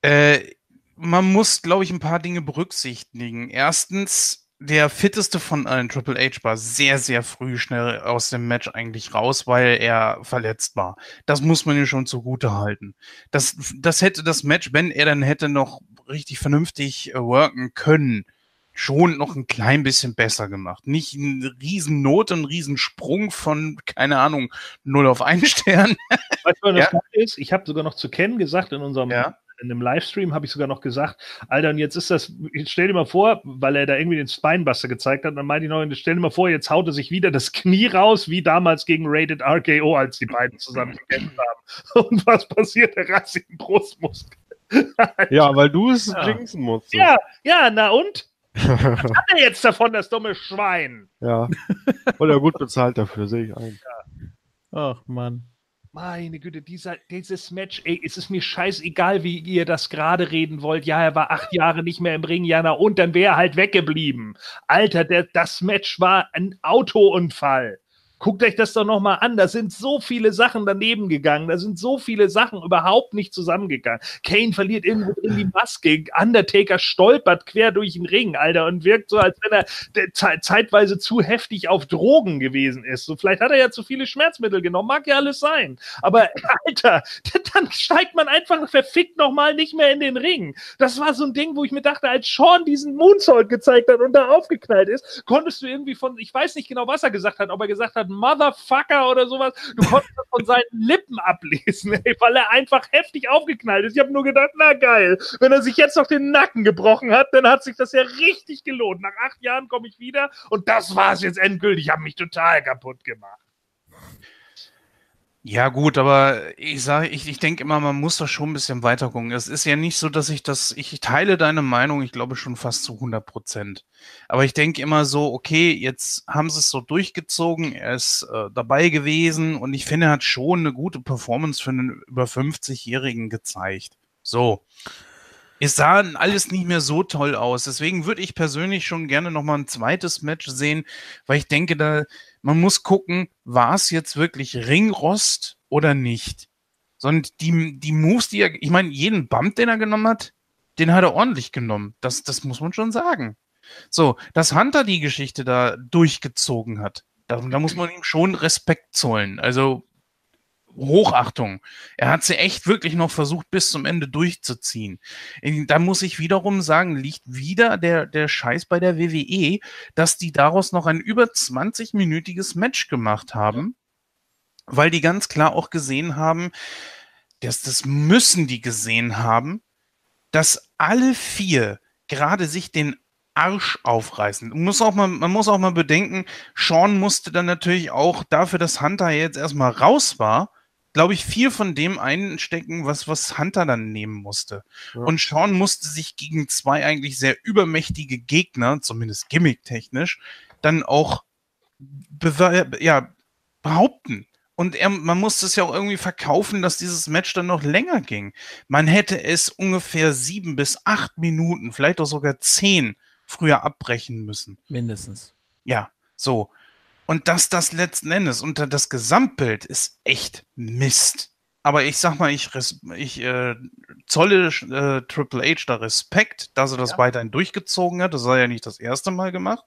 Äh, man muss, glaube ich, ein paar Dinge berücksichtigen. Erstens, der fitteste von allen Triple H war sehr, sehr früh schnell aus dem Match eigentlich raus, weil er verletzt war. Das muss man ihm schon zugute halten. Das, das hätte das Match, wenn er dann hätte noch richtig vernünftig äh, worken können, schon noch ein klein bisschen besser gemacht. Nicht eine Riesennot, ein Riesensprung von, keine Ahnung, 0 auf 1 Stern. Weißt du, was das Ja. Gute ist? Ich habe sogar noch zu Ken gesagt in unserem Ja. in einem Livestream habe ich sogar noch gesagt, Alter, und jetzt ist das, stell dir mal vor, weil er da irgendwie den Spinebuster gezeigt hat, dann meinte ich noch, stell dir mal vor, jetzt haut er sich wieder das Knie raus, wie damals gegen Rated RKO, als die beiden zusammen gekämpft haben. Und was passiert? Der reißt sich den Brustmuskel. Ja, weil du es Ja. jinxen musst. Ja, ja, na und? Was hat er jetzt davon, das dumme Schwein? ja. Und er gut bezahlt dafür, sehe ich ein. Ach Mann. Meine Güte, dieser, dieses Match, ey, es ist mir scheißegal, wie ihr das gerade reden wollt. Ja, er war acht Jahre nicht mehr im Ring, Jana, und dann wäre er halt weggeblieben. Alter, der, das Match war ein Autounfall. Guckt euch das doch nochmal an. Da sind so viele Sachen daneben gegangen. Da sind so viele Sachen überhaupt nicht zusammengegangen. Kane verliert irgendwo drin die Maske. Undertaker stolpert quer durch den Ring, Alter, und wirkt so, als wenn er zeitweise zu heftig auf Drogen gewesen ist. So, vielleicht hat er ja zu viele Schmerzmittel genommen. Mag ja alles sein. Aber, Alter, dann steigt man einfach verfickt nochmal nicht mehr in den Ring. Das war so ein Ding, wo ich mir dachte, als Sean diesen Moonsault gezeigt hat und da aufgeknallt ist, konntest du irgendwie von, ich weiß nicht genau, was er gesagt hat, ob er gesagt hat, Motherfucker oder sowas, du konntest das von seinen Lippen ablesen, ey, weil er einfach heftig aufgeknallt ist. Ich habe nur gedacht, na geil, wenn er sich jetzt noch den Nacken gebrochen hat, dann hat sich das ja richtig gelohnt. Nach acht Jahren komme ich wieder und das war's jetzt endgültig. Ich habe mich total kaputt gemacht. Ja, gut, aber ich sage, ich, ich denke immer, man muss da schon ein bisschen weiter gucken. Es ist ja nicht so, dass ich das, ich teile deine Meinung, ich glaube schon fast zu 100 Prozent. Aber ich denke immer so, okay, jetzt haben sie es so durchgezogen, er ist äh, dabei gewesen und ich finde, er hat schon eine gute Performance für einen über 50-Jährigen gezeigt. So. Es sah alles nicht mehr so toll aus. Deswegen würde ich persönlich schon gerne noch mal ein zweites Match sehen, weil ich denke, da man muss gucken, war es jetzt wirklich Ringrost oder nicht. Sondern die, die Moves, die er, ich meine, jeden Bump, den er genommen hat, den hat er ordentlich genommen. Das, das muss man schon sagen. So, dass Hunter die Geschichte da durchgezogen hat, da, da muss man ihm schon Respekt zollen. Also Hochachtung. Er hat sie echt wirklich noch versucht, bis zum Ende durchzuziehen. Da muss ich wiederum sagen, liegt wieder der, der Scheiß bei der WWE, dass die daraus noch ein über 20-minütiges Match gemacht haben, weil die ganz klar auch gesehen haben, dass das müssen die gesehen haben, dass alle vier gerade sich den Arsch aufreißen. Man muss auch mal, man muss auch mal bedenken, Sean musste dann natürlich auch dafür, dass Hunter jetzt erstmal raus war, glaube ich, viel von dem einstecken, was, was Hunter dann nehmen musste. Ja. Und Sean musste sich gegen zwei eigentlich sehr übermächtige Gegner, zumindest gimmicktechnisch, dann auch ja, behaupten. Und er, man musste es ja auch irgendwie verkaufen, dass dieses Match dann noch länger ging. Man hätte es ungefähr sieben bis acht Minuten, vielleicht auch sogar zehn früher abbrechen müssen. Mindestens. Ja, so. Und dass das letzten Endes unter das Gesamtbild ist echt Mist. Aber ich sag mal, ich, ich äh, zolle äh, Triple H da Respekt, dass er das Ja. weiterhin durchgezogen hat. Das er ja nicht das erste Mal gemacht.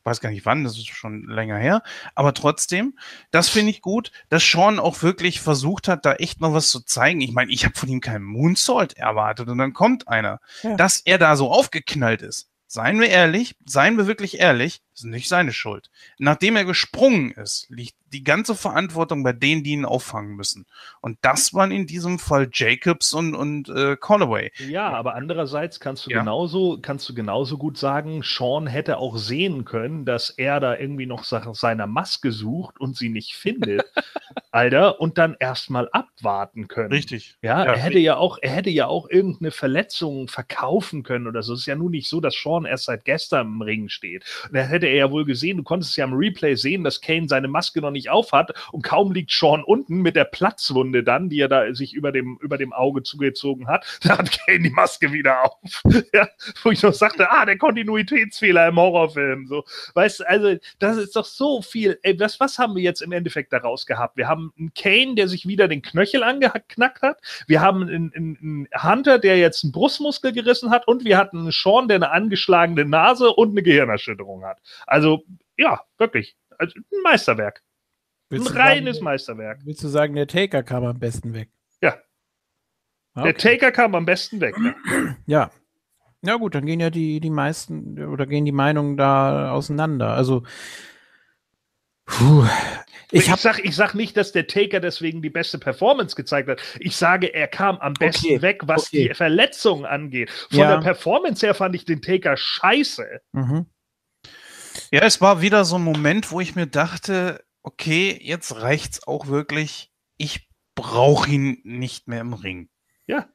Ich weiß gar nicht wann, das ist schon länger her. Aber trotzdem, das finde ich gut, dass Sean auch wirklich versucht hat, da echt noch was zu zeigen. Ich meine, ich habe von ihm keinen Moonsault erwartet und dann kommt einer. Ja. Dass er da so aufgeknallt ist, seien wir ehrlich, seien wir wirklich ehrlich, ist nicht seine Schuld. Nachdem er gesprungen ist, liegt die ganze Verantwortung bei denen, die ihn auffangen müssen. Und das waren in diesem Fall Jacobs und, und äh, Callaway. Ja, aber andererseits kannst du Ja. genauso, kannst du genauso gut sagen, Sean hätte auch sehen können, dass er da irgendwie noch seiner Maske sucht und sie nicht findet, Alter, und dann erstmal abwarten können. Richtig. Ja, Ja, er hätte ja auch, er hätte ja auch irgendeine Verletzung verkaufen können oder so. Es ist ja nun nicht so, dass Sean erst seit gestern im Ring steht. Und er hätte hätte er ja wohl gesehen, du konntest ja im Replay sehen, dass Kane seine Maske noch nicht aufhat und kaum liegt Sean unten mit der Platzwunde dann, die er da sich über dem, über dem Auge zugezogen hat, da hat Kane die Maske wieder auf. ja, wo ich noch sagte, ah, der Kontinuitätsfehler im Horrorfilm. So, weißt also das ist doch so viel. Ey, das, was haben wir jetzt im Endeffekt daraus gehabt? Wir haben einen Kane, der sich wieder den Knöchel angeknackt hat. Wir haben einen, einen, einen Hunter, der jetzt einen Brustmuskel gerissen hat und wir hatten einen Sean, der eine angeschlagene Nase und eine Gehirnerschütterung hat. Also, ja, wirklich. Also, ein Meisterwerk. Willst ein reines sagen, Meisterwerk. Willst du sagen, der Taker kam am besten weg? Ja. Ah, Der okay. Taker kam am besten weg. Ne? Ja. Ja gut, dann gehen ja die, die meisten oder gehen die Meinungen da auseinander. Also puh, Ich, ich habe sag, ich sag nicht, dass der Taker deswegen die beste Performance gezeigt hat. Ich sage, er kam am besten Okay, weg, was okay. die Verletzungen angeht. Von Ja. der Performance her fand ich den Taker scheiße. mhm. Ja, es war wieder so ein Moment, wo ich mir dachte, okay, jetzt reicht's auch wirklich. Ich brauche ihn nicht mehr im Ring. Ja.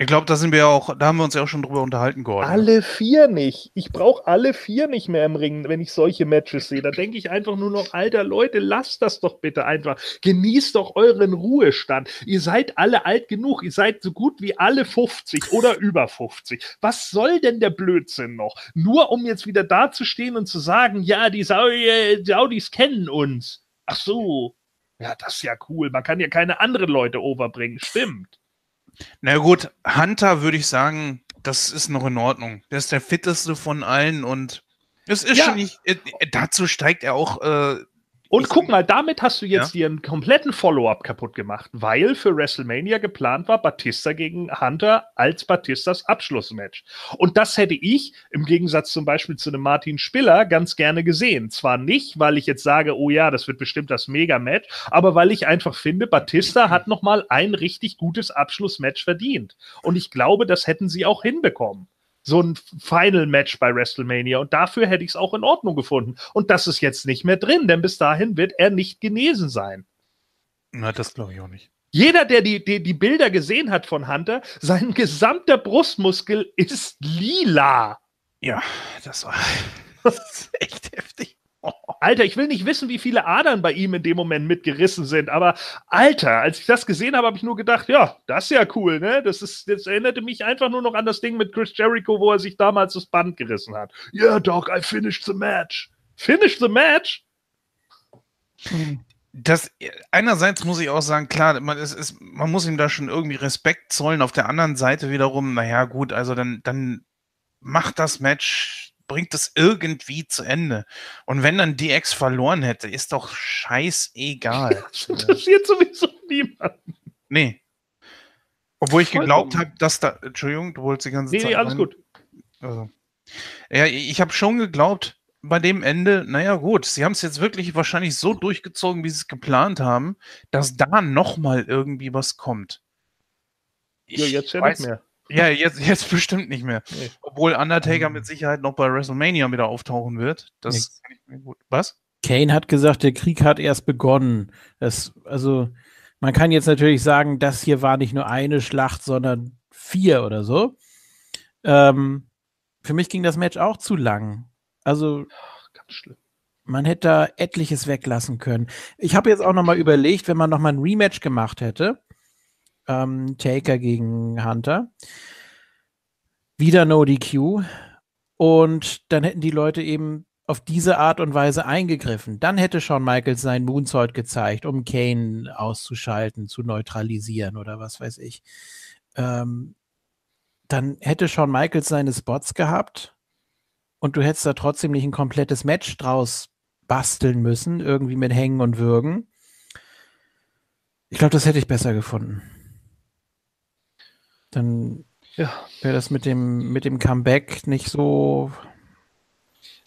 Ich glaube, da sind wir auch, da haben wir uns ja auch schon drüber unterhalten, Gordon. Alle vier nicht. Ich brauche alle vier nicht mehr im Ring, wenn ich solche Matches sehe. Da denke ich einfach nur noch, alter Leute, lasst das doch bitte einfach. Genießt doch euren Ruhestand. Ihr seid alle alt genug. Ihr seid so gut wie alle 50 oder über 50. Was soll denn der Blödsinn noch? Nur um jetzt wieder dazustehen und zu sagen, ja, die äh, Saudis kennen uns. Ach so. Ja, das ist ja cool. Man kann ja keine anderen Leute overbringen. Stimmt. Na gut, Hunter würde ich sagen, das ist noch in Ordnung. Der ist der fitteste von allen und es ist Ja. schon nicht, äh, dazu steigt er auch, äh, Und guck mal, damit hast du jetzt dir einen kompletten Follow-up kaputt gemacht, weil für WrestleMania geplant war Batista gegen Hunter als Batistas Abschlussmatch. Und das hätte ich im Gegensatz zum Beispiel zu einem Martin Spiller ganz gerne gesehen. Zwar nicht, weil ich jetzt sage, oh ja, das wird bestimmt das Mega-Match, aber weil ich einfach finde, Batista hat noch mal ein richtig gutes Abschlussmatch verdient. Und ich glaube, das hätten sie auch hinbekommen so ein Final-Match bei WrestleMania. Und dafür hätte ich es auch in Ordnung gefunden. Und das ist jetzt nicht mehr drin, denn bis dahin wird er nicht genesen sein. na, das glaube ich auch nicht. Jeder, der die, die, die Bilder gesehen hat von Hunter, sein gesamter Brustmuskel ist lila. Ja, das war das ist echt heftig. Alter, ich will nicht wissen, wie viele Adern bei ihm in dem Moment mitgerissen sind, aber Alter, als ich das gesehen habe, habe ich nur gedacht, ja, das ist ja cool, ne? Das, ist, das erinnerte mich einfach nur noch an das Ding mit Chris Jericho, wo er sich damals das Band gerissen hat. Yeah, Doc, I finished the match. Finished the match? Das, einerseits muss ich auch sagen, klar, man, es ist, man muss ihm da schon irgendwie Respekt zollen. Auf der anderen Seite wiederum, naja, gut, also dann, dann macht das Match, bringt es irgendwie zu Ende. Und wenn dann DX verloren hätte, ist doch scheißegal. Das interessiert sowieso niemand. nee. Obwohl ich geglaubt habe, dass da. Entschuldigung, du wolltest die ganze Nee, Zeit. nee, alles rein- gut. Also. Ja, ich habe schon geglaubt, bei dem Ende, naja, gut, sie haben es jetzt wirklich wahrscheinlich so durchgezogen, wie sie es geplant haben, dass da nochmal irgendwie was kommt. Ja, Ich jetzt ja weiß- nicht mehr. Ja, jetzt, jetzt bestimmt nicht mehr. Nee. Obwohl Undertaker Mhm. mit Sicherheit noch bei WrestleMania wieder auftauchen wird. Das kann ich mir gut. Was? Kane hat gesagt, der Krieg hat erst begonnen. Das, also, man kann jetzt natürlich sagen, das hier war nicht nur eine Schlacht, sondern vier oder so. Ähm, für mich ging das Match auch zu lang. Also, Ganz schlimm. man hätte da etliches weglassen können. Ich habe jetzt auch noch mal überlegt, wenn man noch mal ein Rematch gemacht hätte, ähm, Taker gegen Hunter, wieder No DQ und dann hätten die Leute eben auf diese Art und Weise eingegriffen. Dann hätte Shawn Michaels seinen Moonsault gezeigt, um Kane auszuschalten, zu neutralisieren oder was weiß ich. Ähm, dann hätte Shawn Michaels seine Spots gehabt und du hättest da trotzdem nicht ein komplettes Match draus basteln müssen, irgendwie mit Hängen und Würgen. Ich glaube, das hätte ich besser gefunden. Dann Ja. wäre das mit dem, mit dem Comeback nicht so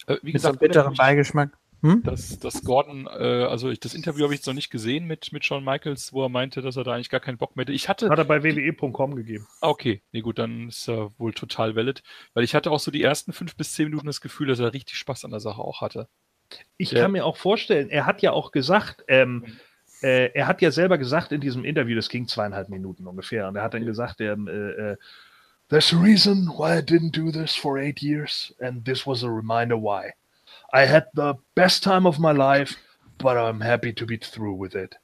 Äh, wie mit so gesagt, einem bitteren Beigeschmack. Hm? dass, dass Gordon, äh, also ich, das Interview habe ich jetzt noch nicht gesehen mit, mit Shawn Michaels, wo er meinte, dass er da eigentlich gar keinen Bock mehr hätte. Ich hatte, Hat er bei WWE.com gegeben. Ah, Okay, nee gut, dann ist er wohl total valid. Weil ich hatte auch so die ersten fünf bis zehn Minuten das Gefühl, dass er richtig Spaß an der Sache auch hatte. Ich Ja. kann mir auch vorstellen, er hat ja auch gesagt, ähm, äh, er hat ja selber gesagt in diesem Interview, das ging zweieinhalb Minuten ungefähr, und er hat dann gesagt, ähm, äh, äh, There's a reason why I didn't do this for eight years, and this was a reminder why. I had the best time of my life, but I'm happy to be through with it.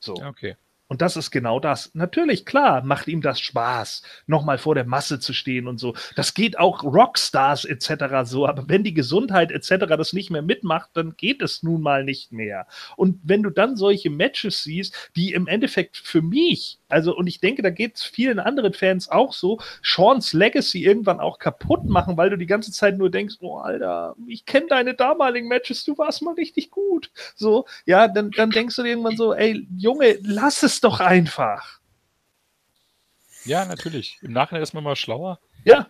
So. Okay. Und das ist genau das. Natürlich, klar, macht ihm das Spaß, nochmal vor der Masse zu stehen und so. Das geht auch Rockstars etc. so, aber wenn die Gesundheit etc. das nicht mehr mitmacht, dann geht es nun mal nicht mehr. Und wenn du dann solche Matches siehst, die im Endeffekt für mich, also und ich denke, da geht es vielen anderen Fans auch so, Sean's Legacy irgendwann auch kaputt machen, weil du die ganze Zeit nur denkst, oh Alter, ich kenne deine damaligen Matches, du warst mal richtig gut. So, ja, dann, dann denkst du irgendwann so, ey, Junge, lass es doch einfach. Ja, natürlich. Im Nachhinein ist man mal schlauer. Ja.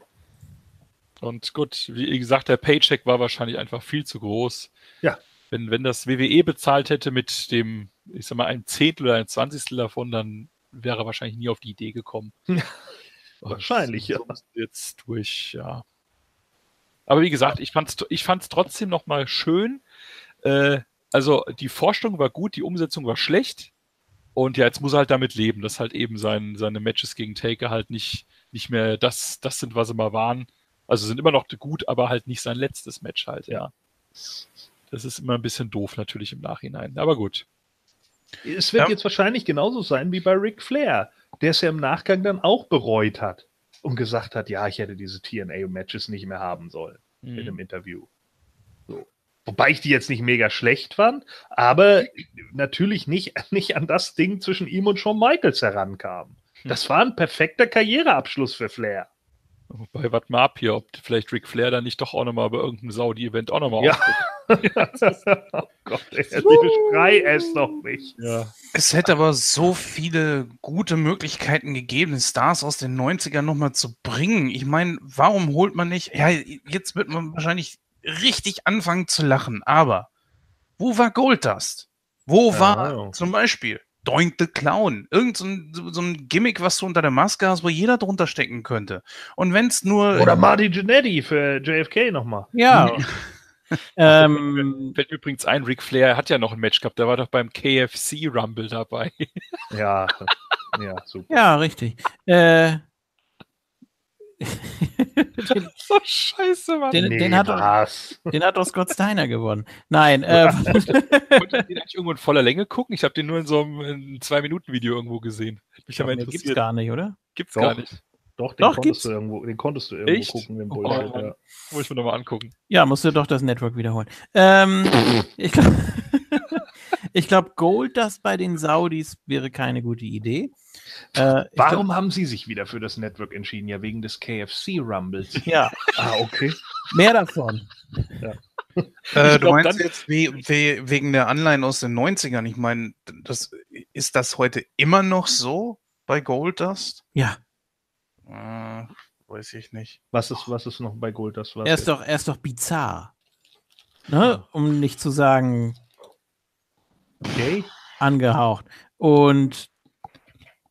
Und gut, wie gesagt, der Paycheck war wahrscheinlich einfach viel zu groß. Ja. Wenn, wenn das WWE bezahlt hätte mit dem, ich sag mal, ein Zehntel oder ein Zwanzigstel davon, dann wäre er wahrscheinlich nie auf die Idee gekommen. Wahrscheinlich, ja. so ist Jetzt durch, ja. Aber wie gesagt, ich fand es ich fand's trotzdem nochmal schön. Äh, also die Vorstellung war gut, die Umsetzung war schlecht. Und ja, jetzt muss er halt damit leben, dass halt eben sein, seine Matches gegen Taker halt nicht, nicht mehr das, das sind, was sie mal waren. Also sind immer noch gut, aber halt nicht sein letztes Match halt, ja. Das ist immer ein bisschen doof natürlich im Nachhinein. Aber gut. Es wird Ja. jetzt wahrscheinlich genauso sein wie bei Ric Flair, der es ja im Nachgang dann auch bereut hat und gesagt hat, ja, ich hätte diese TNA-Matches nicht mehr haben sollen in einem Interview. So. Wobei ich die jetzt nicht mega schlecht fand, aber natürlich nicht, nicht an das Ding zwischen ihm und Shawn Michaels herankam. Das war ein perfekter Karriereabschluss für Flair. Wobei, warte mal ab hier, ob vielleicht Ric Flair dann nicht doch auch nochmal bei irgendeinem Saudi-Event auch nochmal Ja. oh Gott, ey, beschrei es doch nicht. Ja. Es hätte aber so viele gute Möglichkeiten gegeben, Stars aus den 90ern nochmal zu bringen. Ich meine, warum holt man nicht? Ja, jetzt wird man wahrscheinlich richtig anfangen zu lachen, aber wo war Goldust? Wo Ja, war ja. zum Beispiel Doink the Clown? Irgend so ein, so ein Gimmick, was du unter der Maske hast, wo jeder drunter stecken könnte. Und wenn es nur. Oder Marty Jannetty für JFK nochmal. Ja. ähm, Fällt übrigens ein, Ric Flair hat ja noch ein Match gehabt, der war doch beim KFC Rumble dabei. Ja, ja, super. ja, richtig. Äh, so scheiße, Mann. den, den, hat doch, was? den hat doch Scott Steiner gewonnen. Nein, äh, Konnte ich den eigentlich irgendwo in voller Länge gucken? Ich habe den nur in so einem Zwei-Minuten-Video irgendwo gesehen. Hätte mich aber gibt's interessiert. gar nicht, oder? Gibt's Doch. gar nicht. Doch, den, Doch, konntest gibt's. du irgendwo, den konntest du irgendwo Echt? gucken, den Oh, Bullshit. Mann. ja. Muss ich mir nochmal angucken. Ja, musst du doch das Network wiederholen. Ähm, ich glaube, ich glaub, Gold das bei den Saudis wäre keine gute Idee. Äh, Warum haben sie sich wieder für das Network entschieden? Ja, wegen des KFC Rumbles. Glaub, ja, ah, okay. mehr davon. Äh, Ich du glaub, meinst jetzt we we wegen der Anleihen aus den 90ern? Ich meine, das, ist das heute immer noch so bei Goldust? Ja, Äh, weiß ich nicht. Was ist, was ist noch bei Gold das was? er ist doch, er ist doch bizarr. Ne? Um nicht zu sagen, okay. angehaucht. Und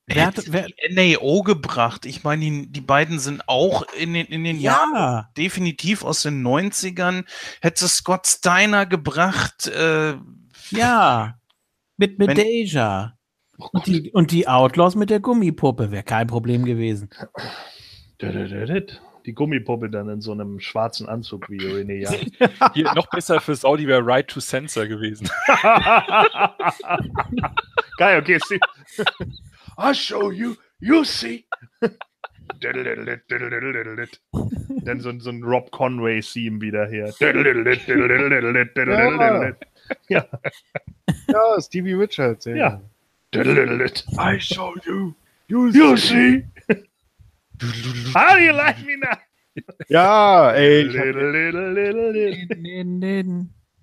wer hat, wer, NAO gebracht. Ich meine, die, die beiden sind auch in den, in den Jahren ja, definitiv aus den 90ern. Hätte Scott Steiner gebracht, äh, ja, mit Wenn- Medeja. Und die, und die Outlaws mit der Gummipuppe wäre kein Problem gewesen. Die Gummipuppe dann in so einem schwarzen Anzug wie René Young. Hier, noch besser für Saudi wäre Right to Censor gewesen. Geil, okay. See. I'll show you, you see. Dann so, ein- so ein Rob Conway-Theme wieder hier. Ja. Ja, Stevie Richards. ey. Ja. I show you. You, You see? How do you like me now? Ja, ey. Ja,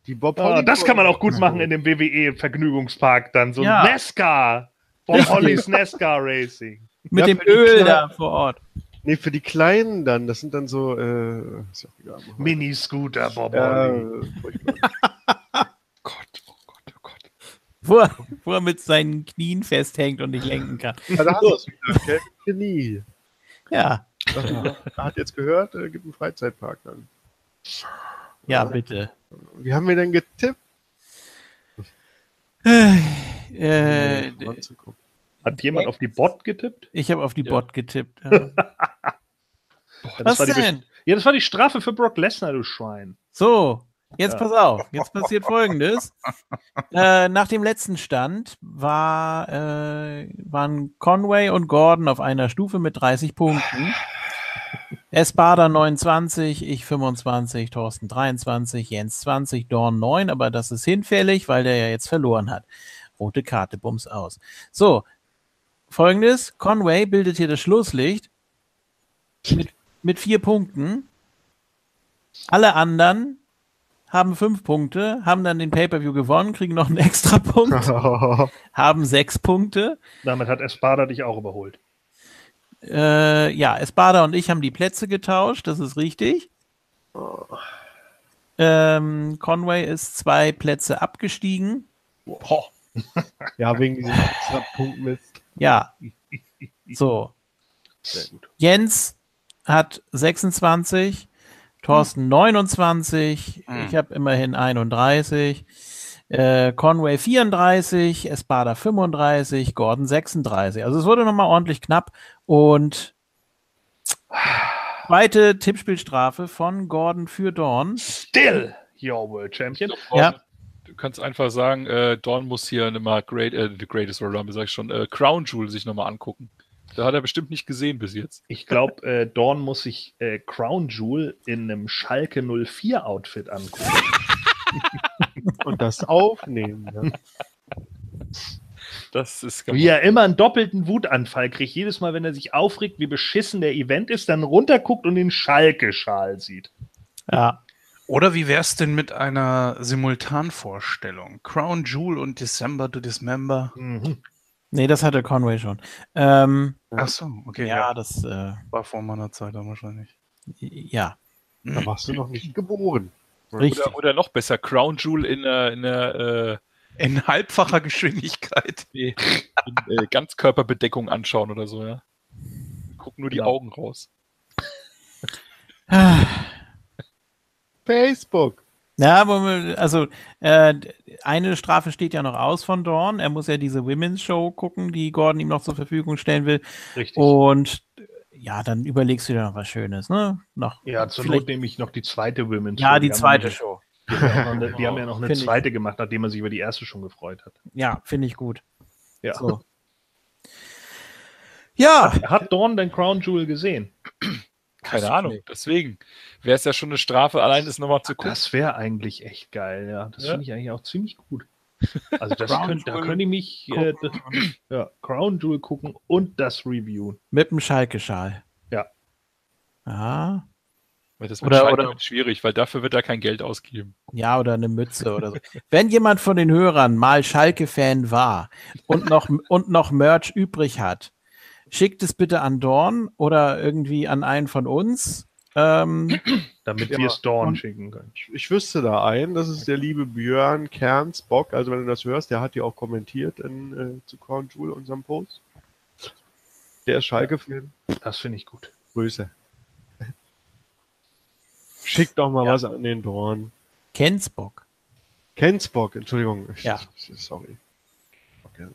die Bob Holly- das kann man auch gut machen in dem WWE-Vergnügungspark dann. So Ja. ein NASCAR. Von Hollys NASCAR Racing. Mit Ja, dem Öl da vor Ort. Nee, für die Kleinen dann. Das sind dann so, äh, ja. Mini-Scooter, Bob Ja, Holly. Gott, oh Gott, oh Gott. Wo er, wo er mit seinen Knien festhängt und nicht lenken kann. Ja, da hast du es wieder. Gell? Ja, Er hat jetzt gehört, äh, gibt einen Freizeitpark dann. ja, bitte. Wie haben wir denn getippt? Äh, Um zu gucken. Hat jemand auf die Bot getippt? ich habe auf die Ja. Bot getippt. Ja. Das Was war die Be- denn? Ja, das war die Strafe für Brock Lesnar, du Schwein. So, Jetzt Ja. pass auf, jetzt passiert folgendes. äh, nach dem letzten Stand war, äh, waren Conway und Gordon auf einer Stufe mit 30 Punkten. Espada 29, ich 25, Thorsten 23, Jens 20, Dorn 9, aber das ist hinfällig, weil der ja jetzt verloren hat. Rote Karte, Bums aus. So, folgendes: Conway bildet hier das Schlusslicht mit, mit vier Punkten. Alle anderen haben fünf Punkte, haben dann den Pay-Per-View gewonnen, kriegen noch einen extra Punkt, haben sechs Punkte. Damit hat Espada dich auch überholt. Äh, ja, Espada und ich haben die Plätze getauscht, das ist richtig. Ähm, Conway ist zwei Plätze abgestiegen. ja, wegen diesem extra Punktmist. Ja. So. Sehr gut. Jens hat 26, Thorsten 29, Hm. ich habe immerhin 31, äh, Conway 34, Espada 35, Gordon 36. Also es wurde nochmal ordentlich knapp und zweite Tippspielstrafe von Gordon für Dorn. Still your World Champion. Ja. Du kannst einfach sagen, äh, Dawn muss hier mal Great, äh, The Greatest Royal Rumble, sag ich schon, äh, Crown Jewel sich nochmal angucken. Da hat er bestimmt nicht gesehen bis jetzt. Ich glaube, äh, Dawn muss sich äh, Crown Jewel in einem Schalke 04 Outfit angucken. Und das aufnehmen. Ja. Das ist Wie er immer einen doppelten Wutanfall kriegt. Jedes Mal, wenn er sich aufregt, wie beschissen der Event ist, dann runterguckt und den Schalke-Schal sieht. Ja. Oder wie wär's denn mit einer Simultanvorstellung? Crown Jewel und December to Dismember. Mhm. Nee, das hatte Conway schon. Ähm, Ach so, okay. ja, Ja, das, äh, war vor meiner Zeit dann wahrscheinlich. ja, Da warst du noch nicht geboren. richtig. Oder, oder noch besser, Crown Jewel in der, in der äh, In halbfacher Geschwindigkeit. nee, in, äh, Ganzkörperbedeckung anschauen oder so, ja. Guck nur die Ja. Augen raus. Facebook. Ja, also äh, eine Strafe steht ja noch aus von Dorn. Er muss ja diese Women's Show gucken, die Gordon ihm noch zur Verfügung stellen will. Richtig. Und ja, dann überlegst du dir noch was Schönes, ne? Noch, ja, zur Not nehme ich noch die zweite Women's ja, Show. die haben zweite Show. Die haben, ja noch eine, die haben ja noch eine Finde ich- zweite gemacht, nachdem er sich über die erste schon gefreut hat. Ja, finde ich gut. Ja. So. Ja, Hat Dawn denn Crown Jewel gesehen? Keine Ach, Ahnung. Deswegen wäre es ja schon eine Strafe, allein das nochmal zu gucken. Das wäre eigentlich echt geil, ja. Das Ja. finde ich eigentlich auch ziemlich gut. Also das könnt, da könnte ich mich äh, das, ja, Crown Jewel gucken und das reviewen. mit dem Schalke-Schal. Ja. Ja. Weil das wird Oder- oder- wird schwierig, weil dafür wird er kein Geld ausgeben. Ja, oder eine Mütze oder so. Wenn jemand von den Hörern mal Schalke-Fan war und noch, und noch Merch übrig hat, schickt es bitte an Dorn oder irgendwie an einen von uns. Ähm, Damit Ja, wir es und- schicken können. Ich, ich wüsste da einen, das ist der liebe Björn Kernsbock. Also wenn du das hörst, der hat ja auch kommentiert in, äh, zu Crown Jewel, unserem Post. Der ist Schalke-Fan. Das finde ich gut. Grüße. Schick doch mal Ja. was an den Dorn. Kensbock. Kensbock, Entschuldigung. Ja. Sorry. Okay.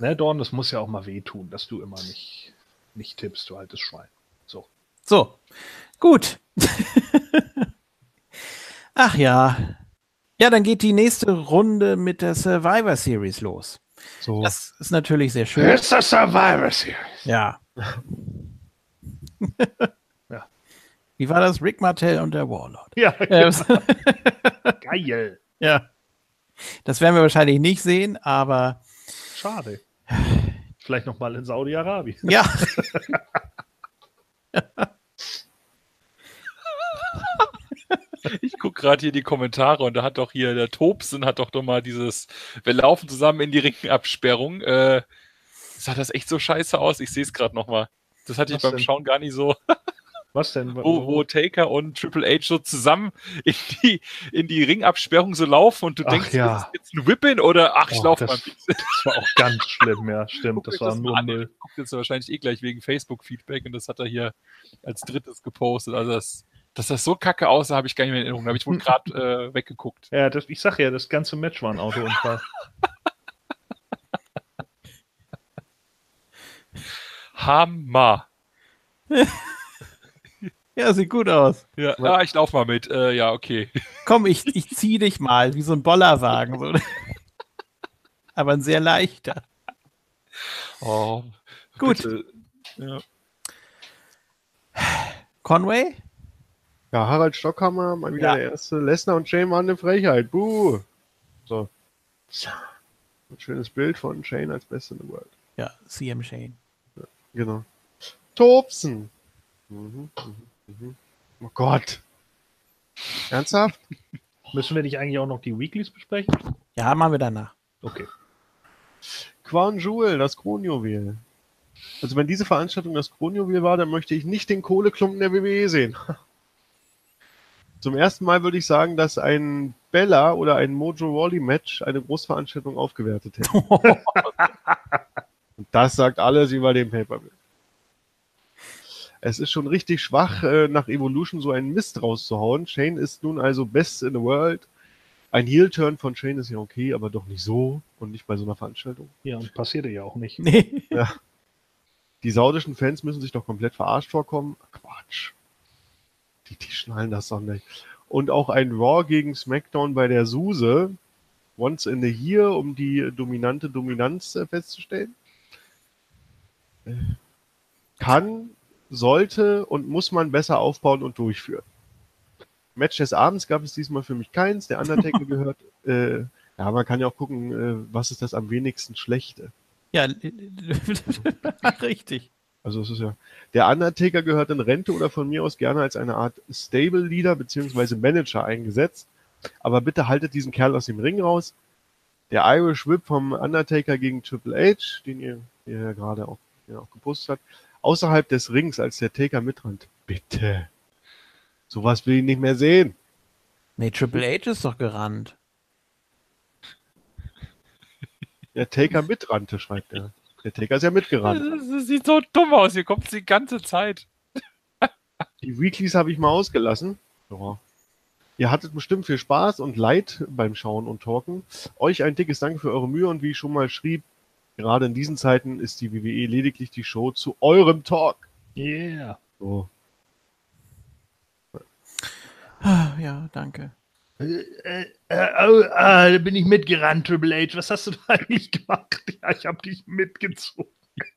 Ne, Dawn, das muss ja auch mal wehtun, dass du immer nicht, nicht tippst, du altes Schwein. So. So, gut. Ach ja. Ja, dann geht die nächste Runde mit der Survivor Series los. So. Das ist natürlich sehr schön. It's a Survivor Series. Ja. Ja. Wie war das? Rick Martell und der Warlord. Ja, Äh, geil. ja. Das werden wir wahrscheinlich nicht sehen, aber Schade. Vielleicht noch mal in Saudi-Arabien. ja. Ich gucke gerade hier die Kommentare und da hat doch hier der Tobsen hat doch doch mal dieses, wir laufen zusammen in die Ringabsperrung. Äh, sah das echt so scheiße aus? Ich sehe es gerade noch mal. Das hatte ich Was beim denn? Schauen gar nicht so, Was denn? wo, wo Taker und Triple H so zusammen in die, in die Ringabsperrung so laufen und du Ach denkst, ja. ist das jetzt ein Whippin oder ach, ich Oh, laufe das- mal ein bisschen. Das war auch ganz schlimm, ja, stimmt. Das war mal nur. Müll. Guckt jetzt wahrscheinlich eh gleich wegen Facebook-Feedback und das hat er hier als drittes gepostet. Also das, dass das so kacke aussah, habe ich gar nicht mehr in Erinnerung. Da habe ich wohl gerade äh, weggeguckt. Ja, das, ich sag ja, das ganze Match war ein Autounfall. Hammer. Ja, sieht gut aus. Ja, ja ich lauf mal mit. Äh, ja, okay. Komm, ich, ich zieh dich mal, wie so ein Bollerwagen. So. Aber ein sehr leichter. Oh, Gut. Ja. Conway? Ja, Harald Stockhammer, mal wieder Ja. der erste. Lesnar und Shane waren eine Frechheit. Buh. So. Ein schönes Bild von Shane als Beste in the World. Ja, CM Shane. Genau. Tobsen. Mhm, mhm, mhm. Oh Gott. Ernsthaft? Müssen wir nicht eigentlich auch noch die Weeklies besprechen? Ja, machen wir danach. Okay. Quan Jewel, das Kronjuwel. Also wenn diese Veranstaltung das Kronjuwel war, dann möchte ich nicht den Kohleklumpen der WWE sehen. Zum ersten Mal würde ich sagen, dass ein Bella oder ein Mojo Rawley Match eine Großveranstaltung aufgewertet hätte. Und das sagt alles über den Pay-Per-View. Es ist schon richtig schwach, äh, nach Evolution so einen Mist rauszuhauen. Shane ist nun also best in the world. Ein Heel-Turn von Shane ist ja okay, aber doch nicht so und nicht bei so einer Veranstaltung. Ja, und passierte ja auch nicht. Nee. Die saudischen Fans müssen sich doch komplett verarscht vorkommen. Quatsch. Die, die schnallen das doch nicht. Und auch ein Raw gegen SmackDown bei der Suse. Once in a year, um die dominante Dominanz äh, festzustellen. Äh, Kann, sollte und muss man besser aufbauen und durchführen. Match des Abends gab es diesmal für mich keins. Der Undertaker gehört. Äh, ja, man kann ja auch gucken, äh, was ist das am wenigsten Schlechte. Ja, richtig. Also es ist ja. Der Undertaker gehört in Rente oder von mir aus gerne als eine Art Stable Leader beziehungsweise Manager eingesetzt. Aber bitte haltet diesen Kerl aus dem Ring raus. Der Irish Whip vom Undertaker gegen Triple H, den ihr, ihr ja gerade auch, er auch gepostet hat, außerhalb des Rings, als der Taker mitrennt. Bitte. Sowas will ich nicht mehr sehen. Nee, Triple H ist doch gerannt. Der Taker mitrannte, schreibt er. Der Taker ist ja mitgerannt. Das, das sieht so dumm aus. Hier kommt die ganze Zeit. Die Weeklies habe ich mal ausgelassen. Ja. Ihr hattet bestimmt viel Spaß und Leid beim Schauen und Talken. Euch ein dickes Dank für eure Mühe und wie ich schon mal schrieb, gerade in diesen Zeiten ist die WWE lediglich die Show zu eurem Talk. Yeah. So. Ah, Ja, danke. Äh, äh, oh, ah, da bin ich mitgerannt, Triple H. Was hast du da eigentlich gemacht? Ja, ich habe dich mitgezogen.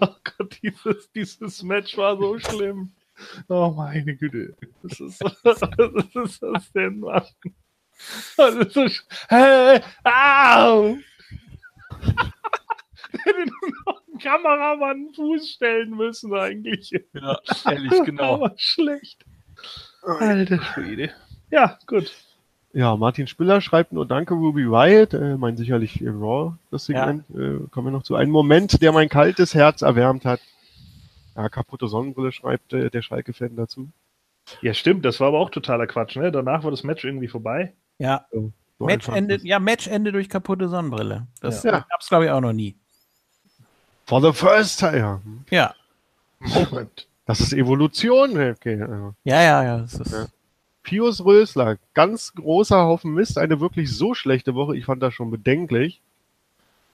oh Gott, dieses, dieses Match war so schlimm. Oh meine Güte. Was ist, was ist das denn, Mann? Das ist so sch- hey, au! Hätte noch einen Kameramann einen Fuß stellen müssen eigentlich. Ja, ehrlich, genau. Aber schlecht. Alter Schwede. Ja, gut. Ja, Martin Spiller schreibt nur Danke, Ruby Riot. Äh, mein sicherlich äh, Raw, das Segment. Äh, kommen wir noch zu. Ein Moment, der mein kaltes Herz erwärmt hat. Ja, kaputte Sonnenbrille schreibt äh, der Schalke-Fan dazu. Ja, stimmt, das war aber auch totaler Quatsch, ne? Danach war das Match irgendwie vorbei. Ja, So. Matchende, ja, Matchende durch kaputte Sonnenbrille. Das Ja. gab's, glaube ich, auch noch nie. For the first time. Ja. Ja, Moment. Das ist Evolution. Okay. ja. ja, ja, ja. Das ist, Ja. Pius Rösler, ganz großer Haufen Mist, eine wirklich so schlechte Woche, ich fand das schon bedenklich.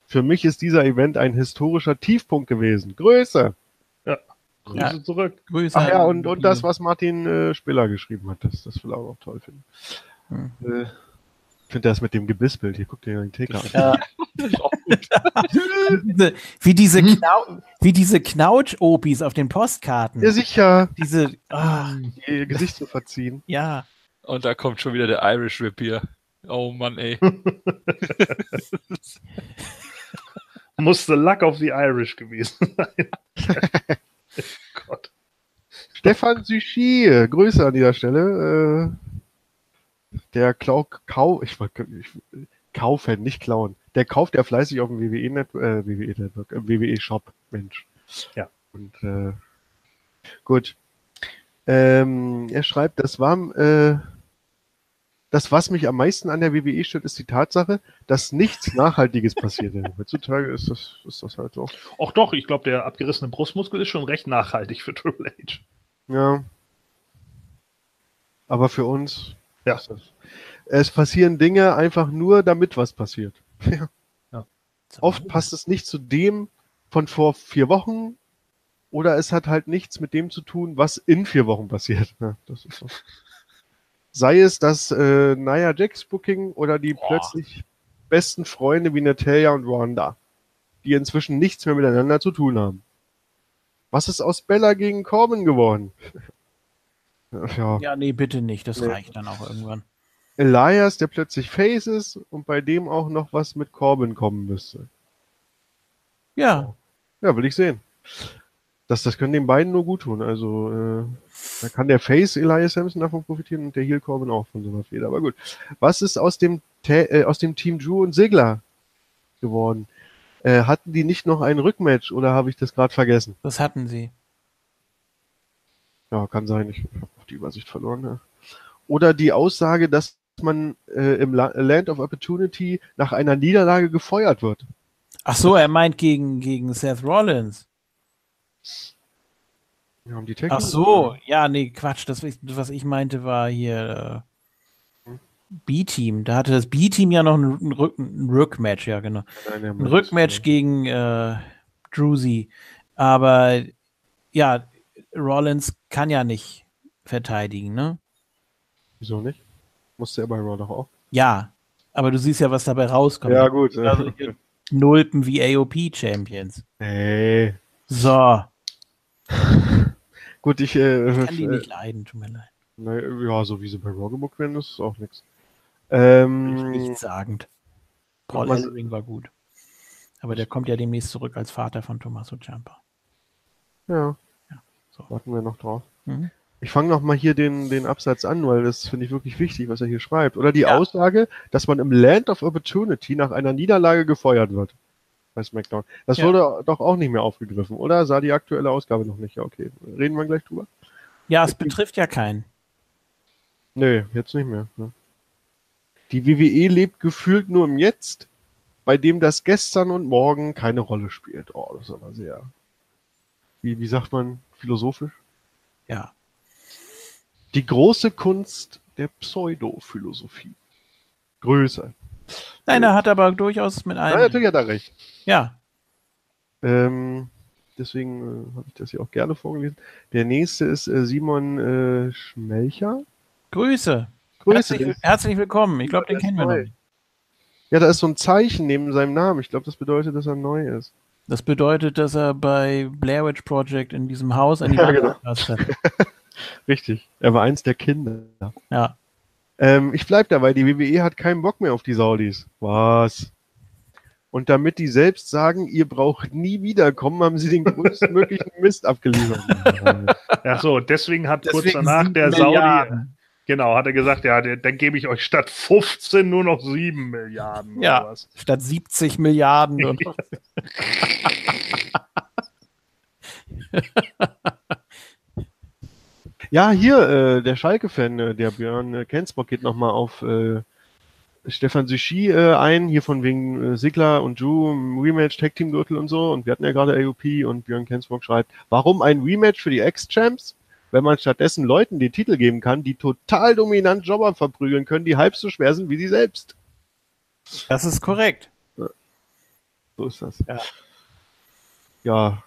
Für mich ist dieser Event ein historischer Tiefpunkt gewesen. Größe. Grüße Ja. zurück. Grüße. Ach ja, an und, und das, was Martin äh, Spiller geschrieben hat, das, das will ich auch noch toll finden. Hm. Äh, ich finde das mit dem Gebissbild, hier guckt ihr den Taker an. Ja. Wie diese, Knau wie diese Knautsch-Opis auf den Postkarten. Ja, sicher, Diese, ah, ihr Gesicht zu verziehen. ja. Und da kommt schon wieder der Irish Whip hier. Oh Mann, ey. Musste Luck of the Irish gewesen sein. Gott. Stefan Sushi, Grüße an dieser Stelle. Äh, der Klau Kau, ich ich, Kaufan, nicht klauen. Der kauft ja fleißig auf dem WWE Net, äh, WWE Network, äh, WWE Shop, Mensch. Ja. Und äh, gut. Ähm, er schreibt, das war äh, das, was mich am meisten an der WWE stört, ist die Tatsache, dass nichts Nachhaltiges passierte. Heutzutage ist das, ist das halt so. Auch doch, ich glaube, der abgerissene Brustmuskel ist schon recht nachhaltig für Triple H. Ja. Aber für uns. Ja. Es passieren Dinge einfach nur, damit was passiert. Ja. Oft passt es nicht zu dem von vor vier Wochen oder es hat halt nichts mit dem zu tun, was in vier Wochen passiert. Ja, ist so. Sei es das äh, Nia Jax Booking oder die Boah. plötzlich besten Freunde wie Natalia und Wanda, die inzwischen nichts mehr miteinander zu tun haben. Was ist aus Bella gegen Corbin geworden? Ja. Ja, nee, bitte nicht. Das Nee. reicht dann auch irgendwann. Elias, der plötzlich Face ist und bei dem auch noch was mit Corbin kommen müsste. Ja, Ja, will ich sehen. Das, das können den beiden nur gut tun. Also, äh, da kann der Face Elias Sampson davon profitieren und der Heel Corbin auch von so einer Fehler. Aber gut. Was ist aus dem, Tä- äh, aus dem Team Drew und Sigler geworden? Äh, hatten die nicht noch ein Rückmatch oder habe ich das gerade vergessen? das hatten sie. Ja, kann sein. Ich habe die Übersicht verloren. Ja. Oder die Aussage, dass man äh, im La Land of Opportunity nach einer Niederlage gefeuert wird. Ach so, er meint gegen, gegen Seth Rollins. Wir haben die Tag Ach so, ja, nee, Quatsch. Das, was ich meinte, war hier äh, B-Team. Da hatte das B-Team ja noch ein, Rück, ein Rückmatch, ja, genau. Nein, Ein Rückmatch gegen äh, Druzy. Aber ja, Rollins kann ja nicht verteidigen, ne? Wieso nicht? Musste er bei Raw doch auch. Ja, aber du siehst ja, was dabei rauskommt. Ja, gut. Also, Nulpen wie AOP-Champions. Nee. So, Gut, ich, äh, ich kann die äh, nicht leiden, tut mir leid. na, ja, so wie sie bei Raw gebuckt werden, das ist auch nix. Ähm, Nichts sagend. Paul Ellering war gut. Aber der kommt ja demnächst zurück als Vater von Tommaso Ciampa. ja. so. Warten wir noch drauf. Mhm. Ich fange noch mal hier den, den Absatz an, weil das finde ich wirklich wichtig, was er hier schreibt. Oder die Ja. Aussage, dass man im Land of Opportunity nach einer Niederlage gefeuert wird. Bei SmackDown. Das Ja. wurde doch auch nicht mehr aufgegriffen, oder? Sah die aktuelle Ausgabe noch nicht. Ja, okay. Reden wir gleich drüber? Ja, es betrifft ja keinen. Nö, jetzt nicht mehr. Ne? Die WWE lebt gefühlt nur im Jetzt, bei dem das Gestern und Morgen keine Rolle spielt. Oh, das ist aber sehr. Wie, wie sagt man philosophisch? Ja. Die große Kunst der Pseudophilosophie. Größer. Nein, er hat aber durchaus mit Ja, einem. natürlich hat er recht. Ja, Ähm, deswegen äh, habe ich das hier auch gerne vorgelesen. Der nächste ist äh, Simon äh, Schmelcher. Grüße. Grüße. Herzlich, herzlich willkommen. Ich glaube, den kennen wir noch neu. Ja, da ist so ein Zeichen neben seinem Namen. Ich glaube, das bedeutet, dass er neu ist. Das bedeutet, dass er bei Blair Witch Project in diesem Haus an die Ja, Wand genau. hat. Richtig. Er war eins der Kinder. Ja. Ähm, ich bleib dabei, die WWE hat keinen Bock mehr auf die Saudis. Was? Und damit die selbst sagen, ihr braucht nie wiederkommen, haben sie den größtmöglichen Mist abgeliefert. Ach so, deswegen hat kurz Deswegen danach sieben der Saudi, Milliarden. genau, hat er gesagt, ja, dann gebe ich euch statt 15 nur noch 7 Milliarden Ja. oder was. Statt 70 Milliarden. Und Ja, hier, äh, der Schalke-Fan, äh, der Björn äh, Kensbock geht nochmal auf äh, Stefan Sushi äh, ein, hier von wegen äh, Sigler und Drew, im Rematch, Tag Team Gürtel und so. Und wir hatten ja gerade AOP und Björn Kensbock schreibt, warum ein Rematch für die Ex-Champs, wenn man stattdessen Leuten den Titel geben kann, die total dominant Jobber verprügeln können, die halb so schwer sind wie sie selbst. das ist korrekt. So ist das. Ja. Ja.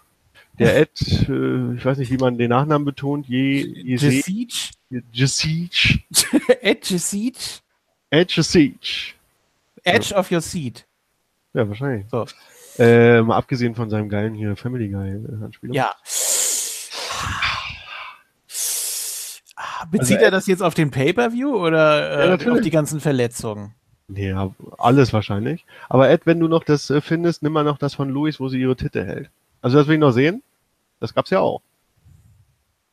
Der Ed, äh, ich weiß nicht, wie man den Nachnamen betont, je, je, Jesic? Jesic. Ed Jesic? Ed Jesic. Edge of your seat. Ja, wahrscheinlich. So. Äh, mal abgesehen von seinem geilen hier Family Guy äh, Anspielung. Ja. Bezieht Also, er das jetzt auf den Pay-Per-View oder äh, auf die ganzen Verletzungen? Nee, ja, alles wahrscheinlich. Aber Ed, wenn du noch das äh, findest, nimm mal noch das von Louis, wo sie ihre Titte hält. Also das will ich noch sehen. Das gab's ja auch.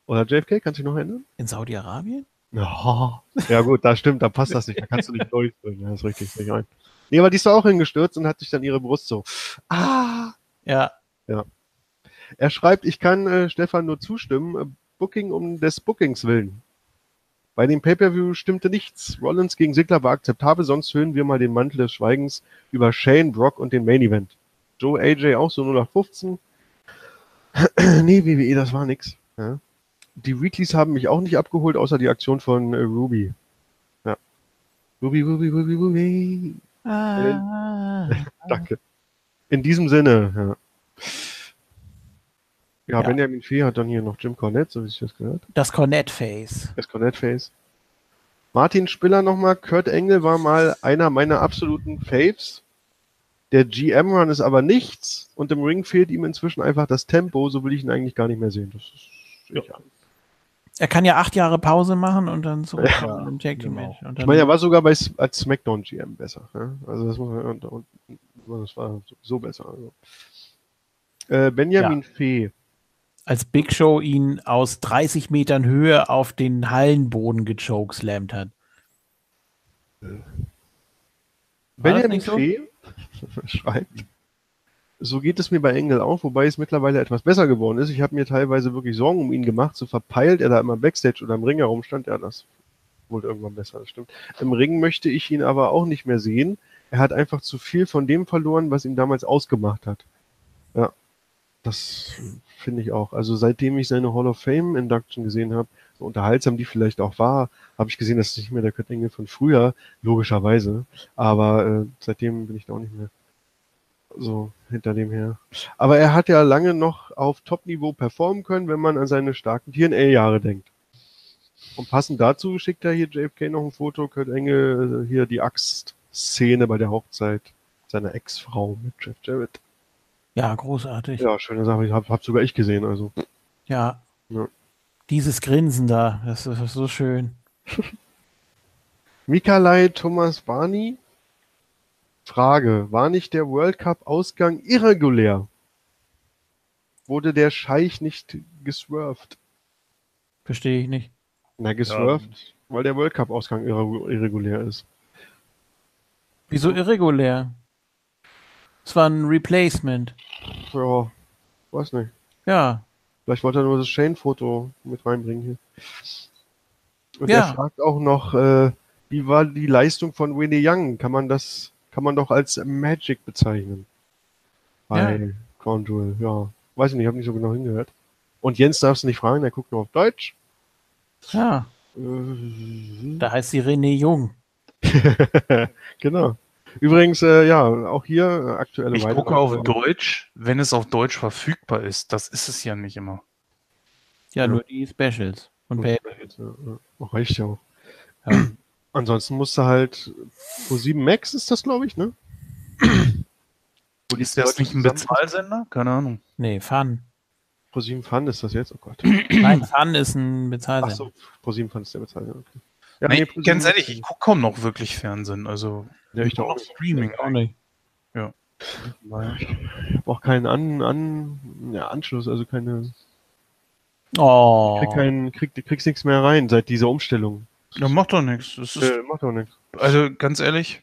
Oder JFK, kannst du dich noch erinnern? In Saudi-Arabien? Ja. ja gut, da stimmt, da passt das nicht. Da kannst du nicht durchbringen. Ja, ist richtig, ich ein. Nee, aber die ist auch hingestürzt und hat sich dann ihre Brust so. Ah! Ja. Er schreibt, ich kann äh, Stefan nur zustimmen, äh, Booking um des Bookings willen. Bei dem Pay-Per-View stimmte nichts. Rollins gegen Sigler war akzeptabel, sonst hören wir mal den Mantel des Schweigens über Shane, Brock und den Main Event. Joe AJ auch so 0815. nee, WWE, das war nix. Ja. Die Weeklies haben mich auch nicht abgeholt, außer die Aktion von äh, Ruby. Ja. Ruby, Ruby, Ruby, Ruby. Ah. Danke. In diesem Sinne, ja. Ja, Ja. Benjamin Fee hat dann hier noch Jim Cornette, so wie ich das gehört. Das Cornette-Face. Das Cornette Face. Martin Spiller nochmal. Kurt Engel war mal einer meiner absoluten Faves. Der GM-Run ist aber nichts und im Ring fehlt ihm inzwischen einfach das Tempo, so will ich ihn eigentlich gar nicht mehr sehen. Das ist Ja. ja. Er kann ja acht Jahre Pause machen und dann so Ja, im Tag Team genau. Match. Und Ich meine, er war sogar bei als SmackDown GM besser. Ja? Also das muss man, und, und, das war so besser. Also. Äh, Benjamin Fee. als Big Show ihn aus 30 Metern Höhe auf den Hallenboden gechokeslammt hat. Benjamin so? Fee schreibt, so geht es mir bei Engel auch, wobei es mittlerweile etwas besser geworden ist. Ich habe mir teilweise wirklich Sorgen um ihn gemacht. So verpeilt er da immer Backstage oder im Ring herumstand. Ja, das wohl irgendwann besser, das stimmt. Im Ring möchte ich ihn aber auch nicht mehr sehen. Er hat einfach zu viel von dem verloren, was ihn damals ausgemacht hat. Ja, das finde ich auch. Also seitdem ich seine Hall of Fame Induction gesehen habe, so unterhaltsam die vielleicht auch war, habe ich gesehen, dass es nicht mehr der Kurt Engel von früher, logischerweise. Aber äh, seitdem bin ich da auch nicht mehr so hinter dem her. Aber er hat ja lange noch auf Top-Niveau performen können, wenn man an seine starken TNA-Jahre denkt. Und passend dazu schickt er hier JFK noch ein Foto, Kurt Engel, äh, hier die Axt-Szene bei der Hochzeit seiner Ex-Frau mit Jeff Jarrett. Ja, großartig. Ja, schöne Sache. Ich hab, hab sogar ich gesehen, also. Ja. Ja. Dieses Grinsen da, das ist so schön. Mikalai Thomas Barney. Frage. War nicht der World Cup Ausgang irregulär? Wurde der Scheich nicht geswerft? Verstehe ich nicht. Na, geswerft, weil der World Cup Ausgang irre- irregulär ist. Wieso irregulär? Es war ein Replacement. Ja, weiß nicht. Ja. Vielleicht wollte er nur das Shane-Foto mit reinbringen hier. Und Ja. er fragt auch noch, äh, wie war die Leistung von Winnie Young? Kann man das, kann man doch als Magic bezeichnen? Bei Crown Jewel, ja. Weiß ich nicht, habe nicht so genau hingehört. Und Jens darfst du nicht fragen, der guckt nur auf Deutsch. Ja. Äh, Da heißt sie René Jung. genau. Übrigens, äh, ja, auch hier äh, aktuelle Ich gucke auf Deutsch, wenn es auf Deutsch verfügbar ist. Das ist es ja nicht immer. Ja, Ja. nur die Specials. Und Pay ja, reicht ja auch. Ja. Ansonsten musst du halt Pro 7 Max ist das, glaube ich, ne? Wo die Ist das nicht ein Bezahlsender? Keine Ahnung. Nee, Fun. Pro 7 Fun ist das jetzt? Oh Gott. Nein, Fun ist ein Bezahlsender. so, Pro 7 Fun ist der Bezahler. Okay. Ja, nee, Pro7 ganz ehrlich, ich gucke kaum noch wirklich Fernsehen. Also Ja, ich auch noch Streaming. Auch nicht. Ich habe auch keinen An, An, ja, Anschluss, also keine, Oh. krieg keinen, krieg, kriegst nichts mehr rein seit dieser Umstellung. Ja, macht doch nichts. Das ist, Äh, macht doch nichts. also ganz ehrlich.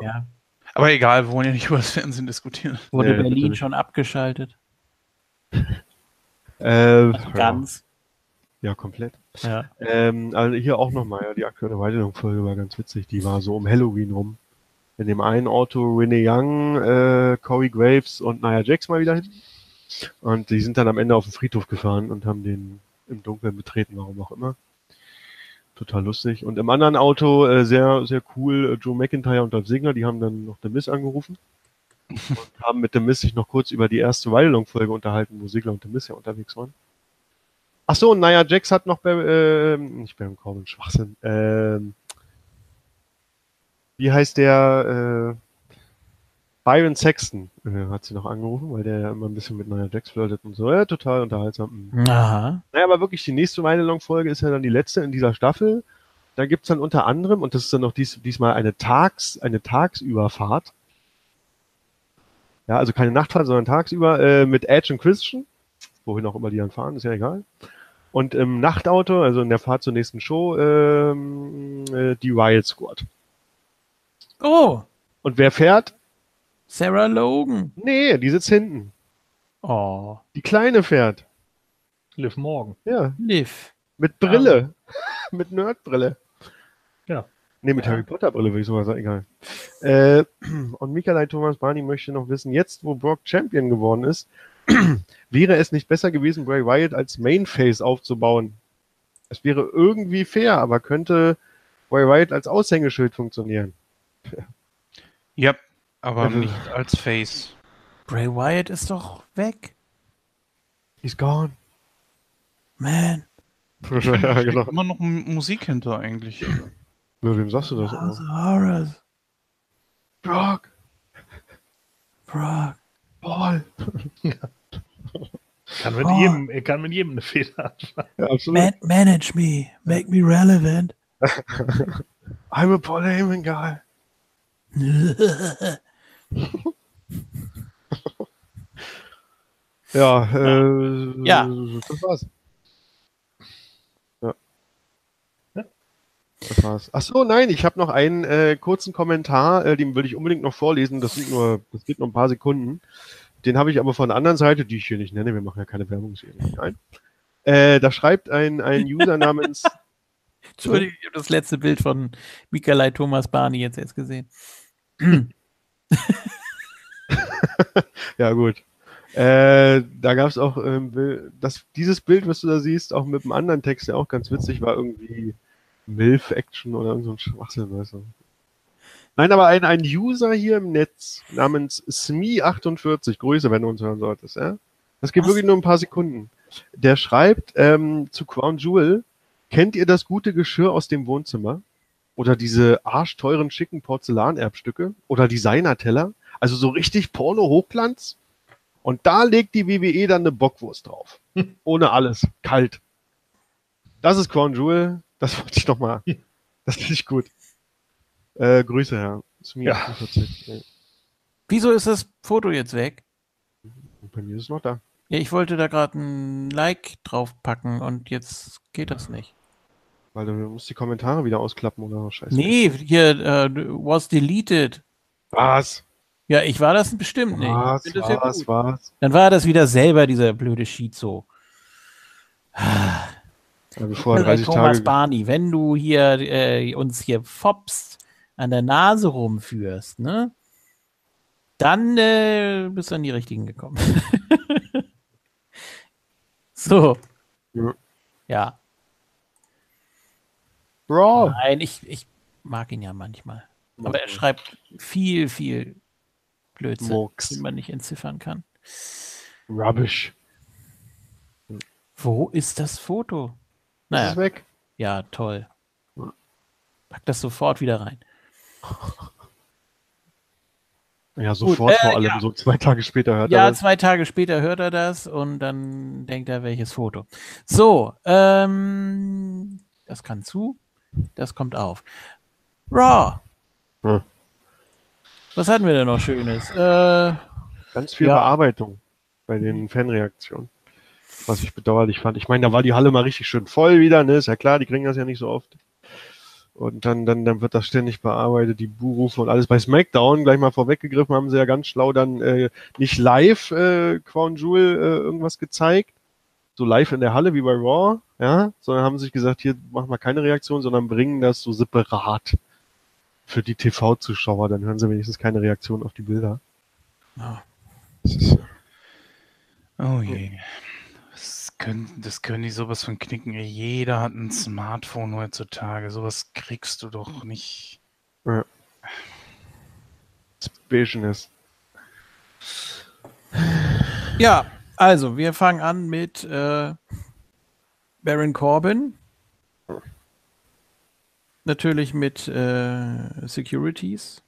Ja. Aber egal, wir wollen ja nicht über das Fernsehen diskutieren. Wurde Ja, ja, Berlin schon abgeschaltet? Äh, Ganz. Ja, komplett. Ja. Ähm, also hier auch nochmal, ja, die aktuelle Weiterbildungsfolge war ganz witzig. Die war so um Halloween rum. In dem einen Auto Renee Young, äh, Corey Graves und Nia Jax mal wieder hin. Und die sind dann am Ende auf den Friedhof gefahren und haben den im Dunkeln betreten, warum auch immer. Total lustig. Und im anderen Auto, äh, sehr, sehr cool, äh, Joe McIntyre und Dolph Ziggler, die haben dann noch The Miss angerufen. und haben mit The Miss sich noch kurz über die erste Weilung-Folge unterhalten, wo Ziggler und The Miss ja unterwegs waren. Ach so, und Nia Jax hat noch bei, ähm, nicht beim Corbin, Schwachsinn, ähm, wie heißt der, äh, Byron Sexton äh, hat sie noch angerufen, weil der ja immer ein bisschen mit Nia Jax flirtet und so, ja, total unterhaltsam. Mhm. Aha. Naja, aber wirklich, die nächste Weile-Long-Folge ist ja dann die letzte in dieser Staffel. Da gibt's dann unter anderem, und das ist dann noch dies, diesmal eine Tags, eine Tagsüberfahrt. Ja, also keine Nachtfahrt, sondern tagsüber, äh, mit Edge und Christian. Wohin auch immer die dann fahren, ist ja egal. Und im Nachtauto, also in der Fahrt zur nächsten Show, ähm, äh, die Riot Squad. Oh, Und wer fährt? Sarah Logan. Nee, die sitzt hinten. Oh, Die Kleine fährt. Liv Morgan. Ja, Liv. mit Brille. mit Nerdbrille. Ja. Nee, mit Ja. Harry Potter Brille würde ich sogar sagen, egal. Äh, und Michael Thomas Barney möchte noch wissen, jetzt wo Brock Champion geworden ist, wäre es nicht besser gewesen, Bray Wyatt als Mainface aufzubauen? Es wäre irgendwie fair, aber könnte Bray Wyatt als Aushängeschild funktionieren? Ja, aber Also- nicht als Face. Bray Wyatt ist doch weg. He's gone. Man, ja, genau. immer noch Musik hinter eigentlich. Mit wem sagst du das? House Horrors, Brock, Brock. Paul. Kann mit, Oh. jedem, er kann mit jedem eine Feder anfangen. Ja. Man manage me, make me relevant. I'm a Paul Heyman guy. Ja, äh, Ja. das war's. Ja. Das war's. Ach so, nein, ich habe noch einen äh, kurzen Kommentar, äh, den will ich unbedingt noch vorlesen. Das sind nur, das geht nur ein paar Sekunden. Den habe ich aber von der anderen Seite, die ich hier nicht nenne. Wir machen ja keine Werbung. Nein. Äh, da schreibt ein, ein User namens Entschuldigung, ich habe das letzte Bild von Mikalai Thomas Barney jetzt erst gesehen. Ja, gut. Äh, da gab es auch ähm, das, dieses Bild, was du da siehst, auch mit einem anderen Text, der auch ganz witzig war, irgendwie MILF-Action oder irgend so ein Schwachsinn, weißt du. Nein, aber ein, ein User hier im Netz namens SMI48, Grüße, wenn du uns hören solltest, ja? Das geht Was? wirklich nur ein paar Sekunden. Der schreibt ähm, zu Crown Jewel, kennt ihr das gute Geschirr aus dem Wohnzimmer? Oder diese arschteuren, schicken Porzellanerbstücke? Oder Designerteller? Also so richtig Porno-Hochglanz? Und da legt die WWE dann eine Bockwurst drauf. Ohne alles. Kalt. Das ist Crown Jewel. Das wollte ich noch mal. Das finde ich gut. Äh, Grüße, Herr. Ja. 48. Ja. Wieso ist das Foto jetzt weg? Bei mir ist es noch da. Ja, ich wollte da gerade ein Like draufpacken und jetzt geht das nicht. Weil du musst die Kommentare wieder ausklappen oder scheiße. Nee, hier äh, was deleted. Was? Ja, ich war das bestimmt nicht. Was? Das ja Was? gut. Was? Dann war das wieder selber dieser blöde Schizo. Ja, bevor er Mikalai 30 Thomas Tage. Barney, wenn du hier äh, uns hier fopst, an der Nase rumführst, ne? Dann äh, bist du an die richtigen gekommen. so. Ja. Ja. Bro. Nein, ich, ich mag ihn ja manchmal. Aber er schreibt viel, viel Blödsinn, Murks. den man nicht entziffern kann. Rubbish. Wo ist das Foto? Naja, ist weg. ja, toll. Pack das sofort wieder rein. Ja, sofort äh, vor allem. ja. So zwei Tage später hört Ja, er das. zwei Tage später hört er das und dann denkt er, welches Foto. So, ähm, das kann zu, das kommt auf. Raw. Hm. Was hatten wir denn noch Schönes? Äh, Ganz viel Ja. Bearbeitung bei den Fanreaktionen. Was ich bedauerlich fand. Ich meine, da war die Halle mal richtig schön voll wieder, ne? Ist ja klar, die kriegen das ja nicht so oft. Und dann, dann, dann wird das ständig bearbeitet, die Buhrufe und alles. Bei SmackDown, gleich mal vorweggegriffen, haben sie ja ganz schlau dann äh, nicht live äh, Crown Jewel äh, irgendwas gezeigt, so live in der Halle wie bei Raw, ja, sondern haben sich gesagt, hier machen wir keine Reaktion, sondern bringen das so separat für die TV-Zuschauer. Dann hören sie wenigstens keine Reaktion auf die Bilder. Ja. Das ist, Oh je. Das können, das können die sowas von knicken. Jeder hat ein Smartphone heutzutage. Sowas kriegst du doch nicht. Business. ja, also wir fangen an mit äh, Baron Corbin. Natürlich mit äh, Securities.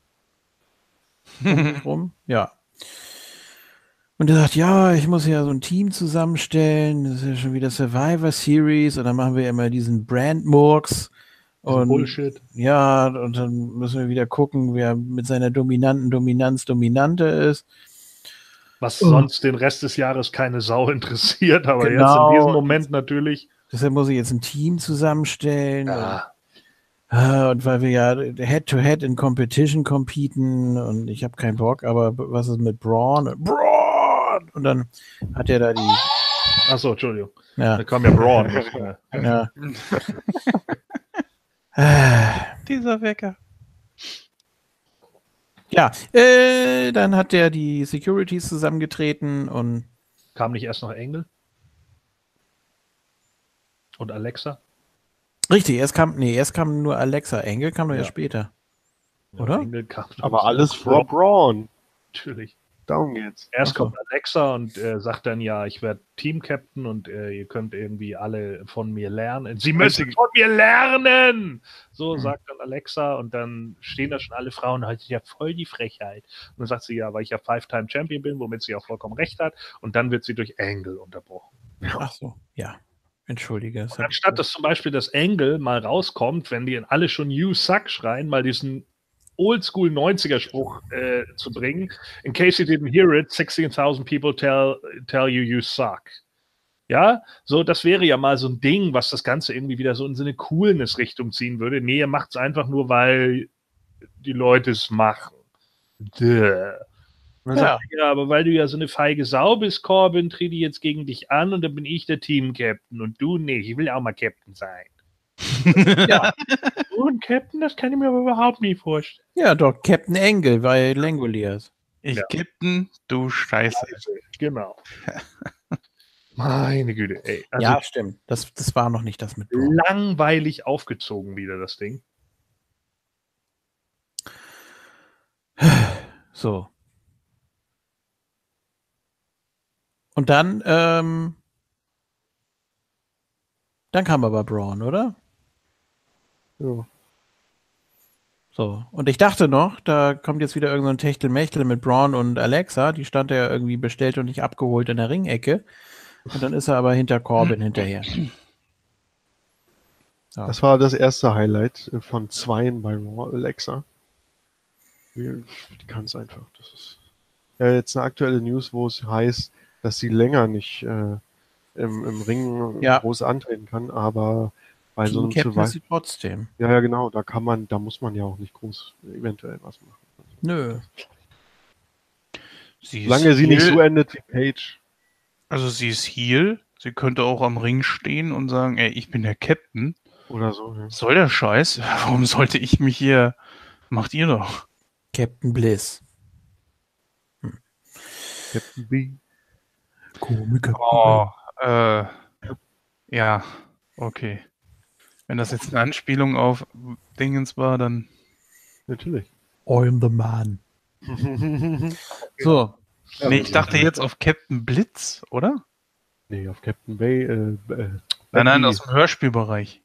rum. Ja. Und er sagt, ja, ich muss ja so ein Team zusammenstellen. Das ist ja schon wieder Survivor Series. Und dann machen wir immer diesen Brand Murks. Und Bullshit. ja, und dann müssen wir wieder gucken, wer mit seiner dominanten Dominanz dominanter ist. Was Oh. sonst den Rest des Jahres keine Sau interessiert, aber jetzt Genau. in diesem Moment natürlich. Deshalb muss ich jetzt ein Team zusammenstellen. Ja, Ah, Und weil wir ja Head-to-Head in Competition competen und ich habe keinen Bock, aber was ist mit Braun? Braun! Und dann hat er da die. achso, Entschuldigung. Ja, Da kam ja Braun. ja. Dieser Wecker. ja, äh, dann hat er die Securities zusammengetreten und Kam nicht erst noch Engel? Und Alexa? richtig, erst kam, nee, erst kam nur Alexa. Engel kam doch Ja. erst später. Ja, Oder? Engel kam Aber alles vor Braun. Natürlich. Darum geht's. Erst Ach so. kommt Alexa und äh, sagt dann ja, ich werde Team-Captain und äh, ihr könnt irgendwie alle von mir lernen. Sie müssen von mir lernen! So Hm. sagt dann Alexa und dann stehen da schon alle Frauen, halt ja voll die Frechheit. Und dann sagt sie ja, weil ich ja Five-Time-Champion bin, womit sie auch vollkommen recht hat. Und dann wird sie durch Angle unterbrochen. Ach so, ja. Entschuldige. anstatt dass zum Beispiel das Angle mal rauskommt, wenn die alle schon You suck schreien, mal diesen Oldschool 90er Spruch äh, zu bringen. In case you didn't hear it, 16,000 people tell, tell you you suck. Ja, so, das wäre ja mal so ein Ding, was das Ganze irgendwie wieder so in so eine Coolness-Richtung ziehen würde. Nee, ihr macht es einfach nur, weil die Leute es machen. Duh. Ja. sagt ja, aber weil du ja so eine feige Sau bist, Corbin, trete ich jetzt gegen dich an und dann bin ich der Team-Captain und du nicht. Ich will auch mal Captain sein. Ja. Und Captain, das kann ich mir aber überhaupt nicht vorstellen. ja, doch, Captain Engel bei Langoliers. Ich Ja. Captain, du Scheiße. Genau. Meine Güte, ey. Also ja, stimmt. Das, das war noch nicht das mit Braun. langweilig aufgezogen wieder, das Ding. So. Und dann, ähm, dann kam aber Braun, oder? Ja. So. Und ich dachte noch, da kommt jetzt wieder irgendein so ein Techtelmechtel mit Braun und Alexa. Die stand ja irgendwie bestellt und nicht abgeholt in der Ringecke. Und dann ist er aber hinter Corbin hinterher. Ja. Das war das erste Highlight von zweien bei Raw, Alexa. Die, die kann es einfach. Das ist ja jetzt eine aktuelle News, wo es heißt, dass sie länger nicht äh, im, im Ring Ja. groß antreten kann, aber bei so einem Captain sie trotzdem. Ja, ja, genau, da kann man, da muss man ja auch nicht groß eventuell was machen. Nö. Sie ist Solange sie nicht Heel, so endet wie Paige. Also sie ist Heal. Sie könnte auch am Ring stehen und sagen, ey, ich bin der Captain. Oder so. Ja. Was soll der Scheiß? Warum sollte ich mich hier... Macht ihr doch. Captain Bliss. Captain B. Komiker. Oh, äh, ja, okay. Wenn das jetzt eine Anspielung auf Dingens war, dann... Natürlich. I'm the man. So. nee, ich dachte jetzt auf Captain Blitz, oder? Nee, auf Captain Bay. Äh, äh, Nein, nein, aus dem Hörspielbereich.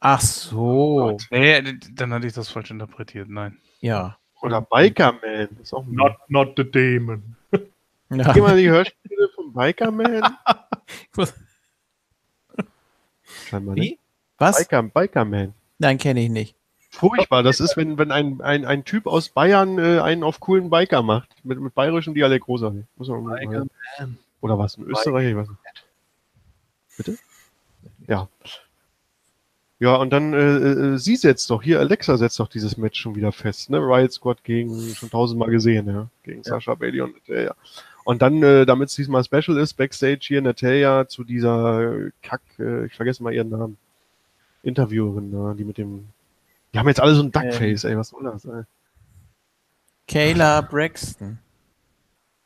Ach so. Nee, dann hatte ich das falsch interpretiert, nein. Ja. Oder Biker Man. Das ist auch Not, not the demon. ja. Geh mal die Hörspiele von Biker Man. Scheinbar nicht. Wie? Was? Biker, Biker Man. Nein, kenne ich nicht. Furchtbar. Das ist, wenn, wenn ein, ein, ein Typ aus Bayern äh, einen auf coolen Biker macht. Mit, mit bayerischem Dialekt großartig. Muss man mal- Biker Man. Oder was? In Österreich? Ich weiß nicht. Bitte? Ja. Ja, und dann, äh, äh, sie setzt doch, hier Alexa setzt doch dieses Match schon wieder fest, ne? Riot Squad gegen, schon tausendmal gesehen, ja. Gegen Sasha Bailey und Natalia. Und dann, äh, damit es diesmal special ist, Backstage hier Natalia zu dieser Kack, äh, ich vergesse mal ihren Namen. Interviewerin, ne? die mit dem, die haben jetzt alle so ein Duckface, ey, was soll das, ey? Kayla Braxton.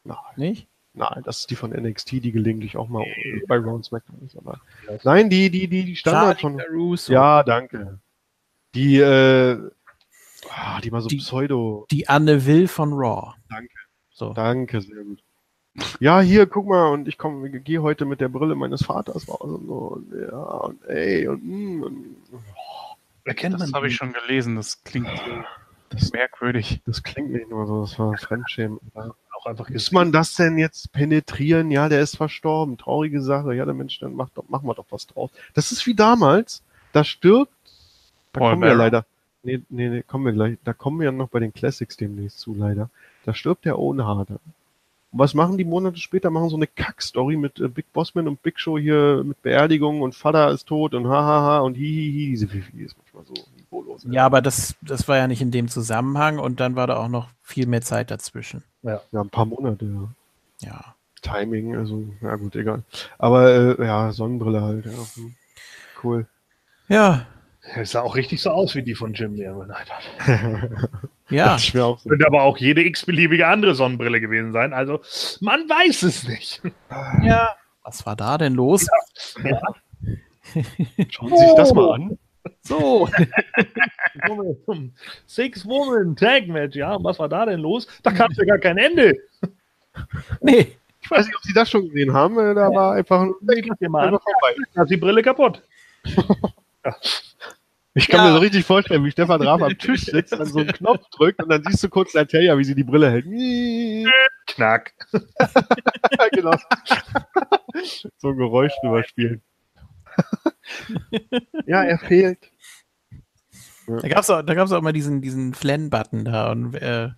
Nein. Nicht? Nein, das ist die von NXT, die gelegentlich auch mal bei Round SmackDown ist, aber. Nein, die, die, die, die Standard Charlie von. Caruso. Ja, danke. Die, äh, ah, die mal so Die- Pseudo. Die Anne Will von Raw. Danke. So. Danke, sehr gut. Ja, hier, guck mal, und ich komme, gehe heute mit der Brille meines Vaters raus und so, und ja, und ey, und, mm, und Erkennt Das habe ich schon gelesen, das klingt das, merkwürdig. das klingt nicht nur so, das war Fremdschämen. Ja. auch einfach Muss man das denn jetzt penetrieren? Ja, der ist verstorben. Traurige Sache. Ja, der Mensch, dann mach doch, machen wir doch was draus. Das ist wie damals. Da stirbt. Da Paul kommen wir Bearer. leider. Nee, nee, nee, kommen wir gleich. Da kommen wir ja noch bei den Classics demnächst zu, leider. Da stirbt der Owen Harder. Und was machen die Monate später? Machen so eine Kack-Story mit äh, Big Bossman und Big Show hier mit Beerdigung und Vater ist tot und hahaha und hihihi. Diese Fifi ist manchmal so niveaulos. Ja, aber das, das war ja nicht in dem Zusammenhang und dann war da auch noch viel mehr Zeit dazwischen. Ja, ein paar Monate, ja. Ja. Timing, also, ja gut, egal. Aber äh, ja, Sonnenbrille halt, ja. Cool. Ja. Es sah auch richtig so aus wie die von Jim hat. Ja. Ich mir auch so. Könnte aber auch jede x-beliebige andere Sonnenbrille gewesen sein. Also, man weiß es nicht. ja. Was war da denn los? Schauen Sie sich das mal an. So. Six Woman Tag Match, ja. Und was war da denn los? Da gab es ja gar kein Ende. Nee. Ich weiß nicht, ob Sie das schon gesehen haben. äh, Da war einfach ein. Da ist die Brille kaputt. Ich kann Ja. mir so richtig vorstellen, wie Stefan Raab am Tisch sitzt, dann so einen Knopf drückt und dann siehst du kurz Natalia, wie sie die Brille hält. Knack. genau. so ein Geräusch drüber spielen. ja, er fehlt. Da gab es auch, da gab's auch immer diesen, diesen Flan-Button da und äh,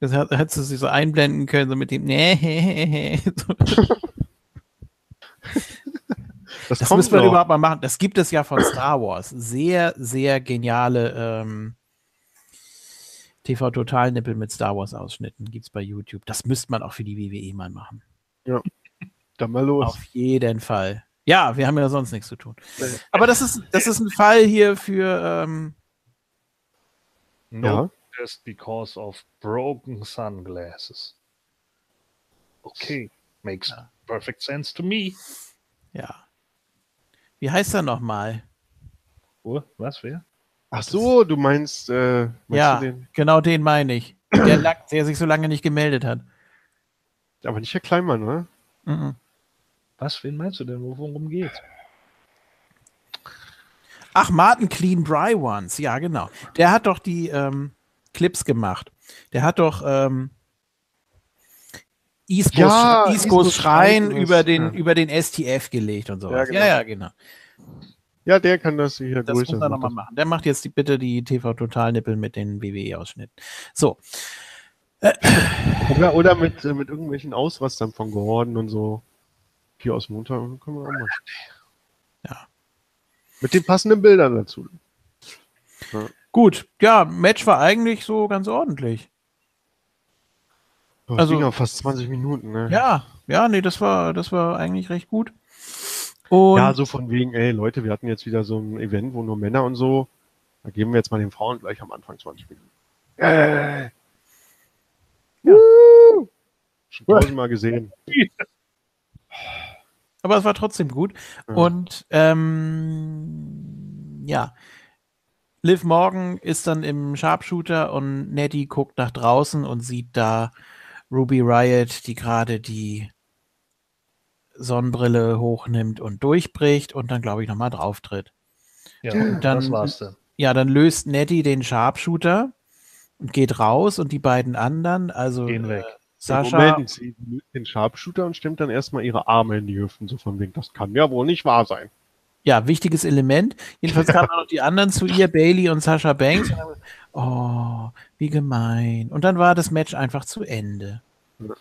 das hat, hättest du sich so einblenden können, so mit dem Nee. So, Das, Das müssen wir noch. überhaupt mal machen. Das gibt es ja von Star Wars. Sehr, sehr geniale ähm, TV-Total-Nippel mit Star Wars-Ausschnitten gibt es bei YouTube. Das müsste man auch für die WWE mal machen. Dann mal los. Auf jeden Fall. Ja, wir haben ja sonst nichts zu tun. Aber das ist, das ist ein Fall hier für, ähm, No just because of broken sunglasses. Okay, makes Ja. perfect sense to me. ja. Wie heißt er nochmal? Oh, was, wer? Ach so, du meinst, äh, meinst Ja, du den? genau den meine ich. Der, lang- der sich so lange nicht gemeldet hat. Aber nicht Herr Kleinmann, oder? Mhm. Was, wen meinst du denn? Worum geht's? Ach, Martin Clean Bry Ones. Ja, genau. Der hat doch die ähm, Clips gemacht. Der hat doch ähm, Iskos, Ja, Iskos Iskos Schrein Schrein, über den, ja. über den STF gelegt und sowas. Ja, Ja, genau. ja, genau. Ja, der kann das hier Das muss er nochmal machen. Der macht jetzt die, bitte die TV-Total-Nippel mit den WWE-Ausschnitten. So. Oder, oder mit, äh, mit irgendwelchen Ausrastern von Gordon und so. Hier aus dem Unter können wir auch mal. Ja. Mit den passenden Bildern dazu. Gut, ja, Match war eigentlich so ganz ordentlich. Oh, Also- ging auch fast 20 Minuten, ne? Ja, ja, nee, das war, das war eigentlich recht gut. Und Ja, so von wegen, ey Leute, wir hatten jetzt wieder so ein Event, wo nur Männer und so. Da geben wir jetzt mal den Frauen gleich am Anfang 20 Minuten. Äh. Ja. Woo! Schon tausendmal gesehen. aber es war trotzdem gut. Ja. Und ähm, ja, Liv Morgan ist dann im Sharpshooter und Nettie guckt nach draußen und sieht da Ruby Riot, die gerade die Sonnenbrille hochnimmt und durchbricht und dann, glaube ich, nochmal drauftritt. Ja, Und dann- das war's dann. Ja, dann löst Nettie den Sharpshooter und geht raus und die beiden anderen, also Gehen weg. Äh, Sascha, Moment, sie löst den Sharpshooter und stimmt dann erstmal ihre Arme in die Hüften, so von wegen, das kann ja wohl nicht wahr sein. ja, wichtiges Element. Jedenfalls kamen dann noch die anderen zu ihr, Bailey und Sascha Banks. Oh, wie gemein. Und dann war das Match einfach zu Ende.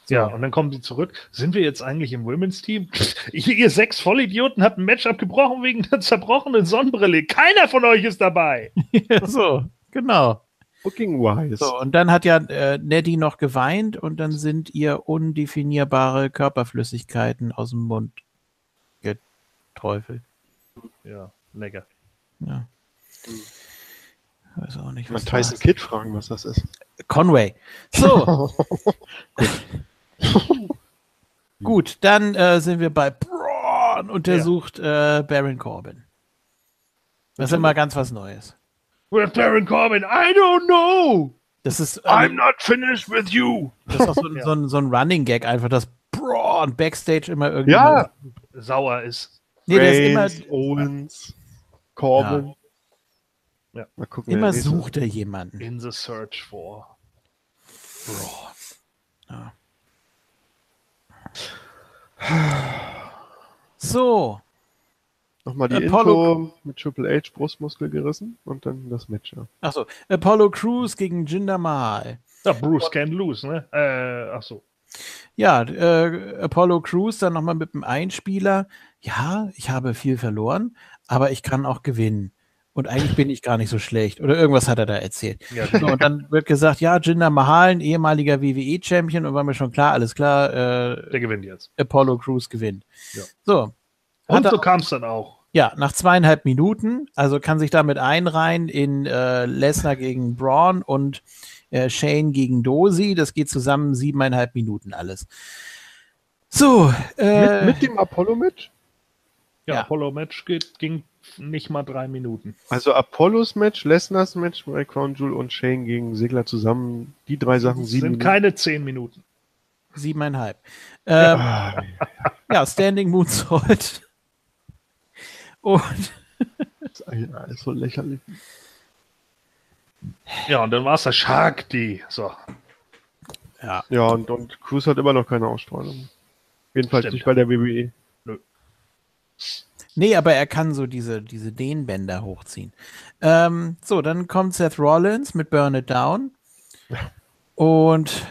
Ja, und dann kommen sie zurück. Sind wir jetzt eigentlich im Women's Team? Ihr, ihr sechs Vollidioten habt ein Match abgebrochen wegen der zerbrochenen Sonnenbrille. Keiner von euch ist dabei. so, genau. Booking wise. So, und dann hat ja äh, Nettie noch geweint und dann sind ihr undefinierbare Körperflüssigkeiten aus dem Mund geträufelt. Ja, lecker. Ja. Weiß auch nicht, was Tyson Kidd fragen, was das ist. Conway. So. Gut, dann äh, sind wir bei Braun untersucht äh, Baron Corbin. Das ist immer ganz was Neues. Where's Baron Corbin? I don't know. Das ist, I'm ähm, not finished with you. das ist auch so, ein, so, ein, so ein Running Gag einfach, dass Braun Backstage immer irgendwie. Ja, Sauer ist. nee, der ist Reigns, immer, Owens, Corbin. Ja. Mal gucken, immer sucht er jemanden. In the search for. Braun. Ja. So, Nochmal die Apollo- Intro mit Triple H Brustmuskel gerissen und dann das Match. Ja. achso, Apollo Crews gegen Jinder Mahal. Ja, Bruce can lose, ne? Äh, ach so. Ja, äh, Apollo Crews dann nochmal mit dem Einspieler. Ja, ich habe viel verloren, aber ich kann auch gewinnen. Und eigentlich bin ich gar nicht so schlecht. Oder irgendwas hat er da erzählt. Ja, So, und dann wird gesagt, ja, Jinder Mahal, ein ehemaliger WWE-Champion, und war mir schon klar, alles klar, äh, der gewinnt jetzt. Apollo Crews gewinnt. Ja. So. Und so kam es dann auch. Ja, nach zweieinhalb Minuten, also kann sich damit einreihen in äh, Lesnar gegen Braun und äh, Shane gegen Dosi. Das geht zusammen siebeneinhalb Minuten alles. So, äh, Mit, mit dem Apollo-Match? Ja, Ja. Apollo-Match geht- ging nicht mal drei Minuten. Also Apollos Match, Lesners Match bei Crown Jewel und Shane gegen Segler zusammen. Die drei Sachen Das sieben sind Minuten. keine zehn Minuten. Siebeneinhalb. Ähm, Ah, ja, Standing Moonsault. Und das ist eigentlich alles so lächerlich. Ja, und dann war es der Shakti. So. ja, Ja, und, und Cruz hat immer noch keine Ausstrahlung. Jedenfalls Stimmt. nicht bei der. WWE. Nee, aber er kann so diese, diese Dehnbänder hochziehen. Ähm, so, dann kommt Seth Rollins mit Burn It Down und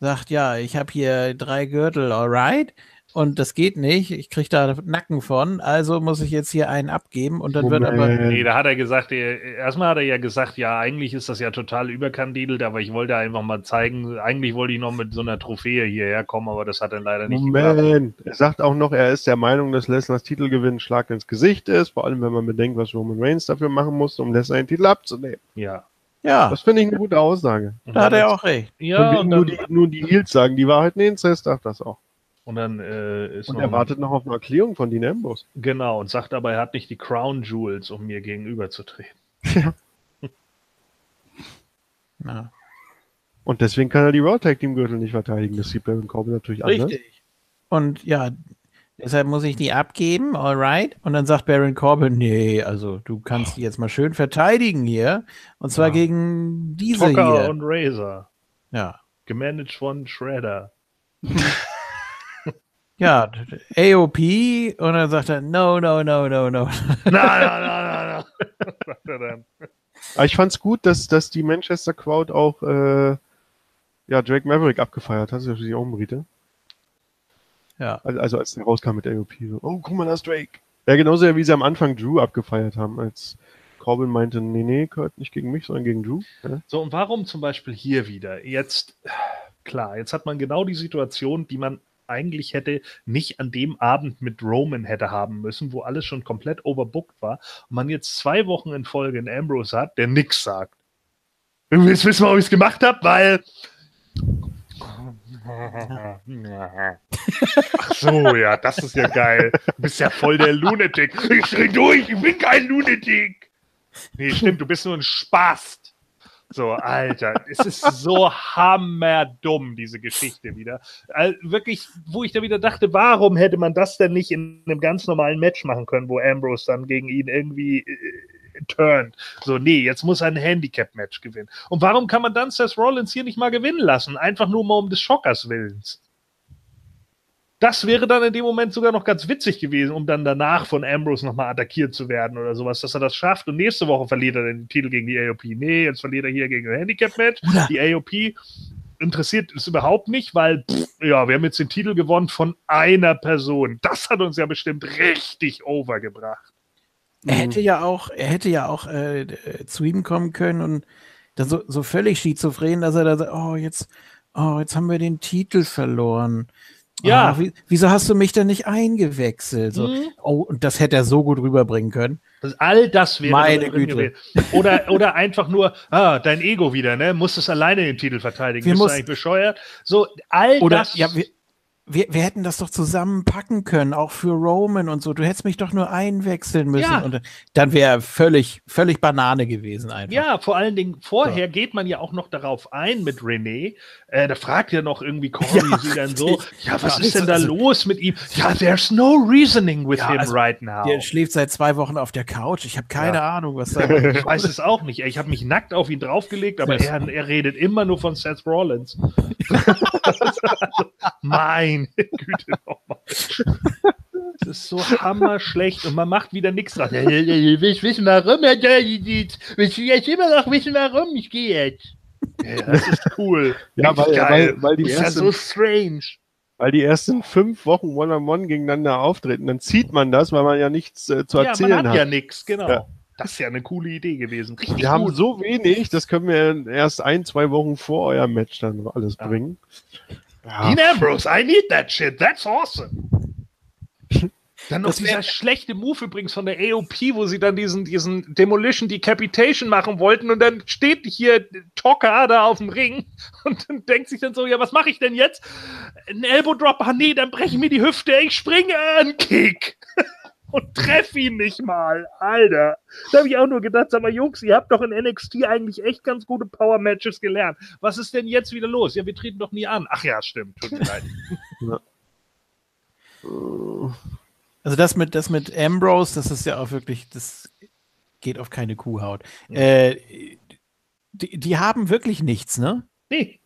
sagt, ja, ich habe hier drei Gürtel, alright? Und das geht nicht, ich kriege da Nacken von, also muss ich jetzt hier einen abgeben und dann wird aber. Nee, da hat er gesagt, er, erstmal hat er ja gesagt, ja, eigentlich ist das ja total überkandidelt, aber ich wollte einfach mal zeigen, eigentlich wollte ich noch mit so einer Trophäe hierher kommen, aber das hat dann leider nicht geklappt. Moment. Er sagt auch noch, er ist der Meinung, dass Lesners Titelgewinn ein Schlag ins Gesicht ist, vor allem wenn man bedenkt, was Roman Reigns dafür machen musste, um Lesnar den Titel abzunehmen. Ja. ja, Das finde ich eine gute Aussage. Da hat er auch recht. Ja, nur, dann, die, nur die Heels sagen die Wahrheit. Nee, Cest darf das auch. Und dann äh, ist Und noch er wartet noch auf eine Erklärung von Dean Ambrose. Genau, und sagt aber, er hat nicht die Crown Jewels, um mir gegenüberzutreten. Ja. Und deswegen kann er die Raw Tag Team Gürtel nicht verteidigen. Das sieht Baron Corbin natürlich anders. Richtig. Und ja, deshalb muss ich die abgeben, alright. Und dann sagt Baron Corbin, nee, also du kannst die jetzt mal schön verteidigen hier. Und zwar Ja. gegen diese Tucker hier. und Razor, Ja. gemanagt von Shredder. Ja, AOP und dann sagt er, no, no, no, no, no. Na, na, na, na, na. sagt er dann. Aber ich fand's gut, dass, dass die Manchester Crowd auch äh, ja, Drake Maverick abgefeiert hat. Das ist schließlich auch ein Brite. Ja. Also, also als der rauskam mit AOP. So, oh, guck mal, das ist Drake. Ja, genauso wie sie am Anfang Drew abgefeiert haben, als Corbin meinte, nee, nee, Kurt, nicht gegen mich, sondern gegen Drew. Ja? So, und warum zum Beispiel hier wieder? Jetzt, klar, jetzt hat man genau die Situation, die man eigentlich hätte nicht an dem Abend mit Roman hätte haben müssen, wo alles schon komplett overbooked war und man jetzt zwei Wochen in Folge einen Ambrose hat, der nichts sagt. Willst wissen, warum ich es gemacht habe? Weil. Ach so, ja, das ist ja geil. Du bist ja voll der Lunatic. Ich dreh durch, ich bin kein Lunatic. Nee, stimmt, du bist nur ein Spast. So, Alter, es ist so hammerdumm, diese Geschichte wieder. Also wirklich, wo ich da wieder dachte, warum hätte man das denn nicht in einem ganz normalen Match machen können, wo Ambrose dann gegen ihn irgendwie äh, turnt? So, nee, jetzt muss er ein Handicap-Match gewinnen. Und warum kann man dann Seth Rollins hier nicht mal gewinnen lassen? Einfach nur mal um des Schockers Willens. Das wäre dann in dem Moment sogar noch ganz witzig gewesen, um dann danach von Ambrose nochmal attackiert zu werden oder sowas, dass er das schafft. Und nächste Woche verliert er den Titel gegen die AOP. Nee, jetzt verliert er hier gegen ein Handicap-Match. Die AOP interessiert es überhaupt nicht, weil, pff, ja, wir haben jetzt den Titel gewonnen von einer Person. Das hat uns ja bestimmt richtig overgebracht. Er hätte ja auch, er hätte ja auch äh, zu ihm kommen können und dann so, so völlig schizophren, dass er da sagt, oh, jetzt, oh, jetzt haben wir den Titel verloren. Ja. Ah, wie, wieso hast du mich denn nicht eingewechselt? So, Mhm. Oh, und das hätte er so gut rüberbringen können. Das, all das wäre Meine Güte. Oder, oder einfach nur, ah, dein Ego wieder, ne? Musstest alleine den Titel verteidigen. Wir Bist du eigentlich bescheuert? So, all Oder das. ja, wir, wir, wir hätten das doch zusammen packen können, auch für Roman und so. Du hättest mich doch nur einwechseln müssen. Ja. Und dann wäre völlig, völlig Banane gewesen einfach. Ja, vor allen Dingen, vorher geht man ja auch noch darauf ein mit René. Äh, da fragt ja noch irgendwie Corey Ja, sie dann so, ja, was ist denn da also- los mit ihm? Ja, there's no reasoning with Ja, him also, right now. Der schläft seit zwei Wochen auf der Couch. Ich habe keine Ja. Ahnung, was da. Ich weiß es auch nicht. Ich habe mich nackt auf ihn draufgelegt, aber er, er redet immer nur von Seth Rollins. Meine Güte nochmal. Das ist so hammerschlecht und man macht wieder nichts dran. Willst wissen, warum er da? Willst du jetzt immer noch wissen, warum? Ich gehe jetzt. Ja, das ist cool. Ja, weil, geil. weil, weil, die Das ist ja ersten, so strange. weil die ersten fünf Wochen One-on-One gegeneinander auftreten, dann zieht man das, weil man ja nichts äh, zu Ja, erzählen man hat, hat. ja nichts, genau. Ja. Das ist ja eine coole Idee gewesen. Richtig Wir haben gut. so wenig, das können wir erst ein, zwei Wochen vor eurem Match dann alles Ja. bringen. Ja, Dean Ambrose, I need that shit. That's awesome. Dann noch Das dieser schlechte Move übrigens von der AOP, wo sie dann diesen, diesen Demolition Decapitation machen wollten und dann steht hier Tocker da auf dem Ring und dann denkt sich dann so, ja, was mache ich denn jetzt? Ein Elbow Drop, ah nee, dann breche ich mir die Hüfte, ich springe, ein Kick. und treff ihn nicht mal. Alter. Da habe ich auch nur gedacht, sag mal, Jungs, ihr habt doch in NXT eigentlich echt ganz gute Power-Matches gelernt. Was ist denn jetzt wieder los? Ja, wir treten doch nie an. Ach ja, stimmt. Tut mir leid. Also das mit, das mit Ambrose, das ist ja auch wirklich, das geht auf keine Kuhhaut. Äh, die, die haben wirklich nichts, ne? Nee.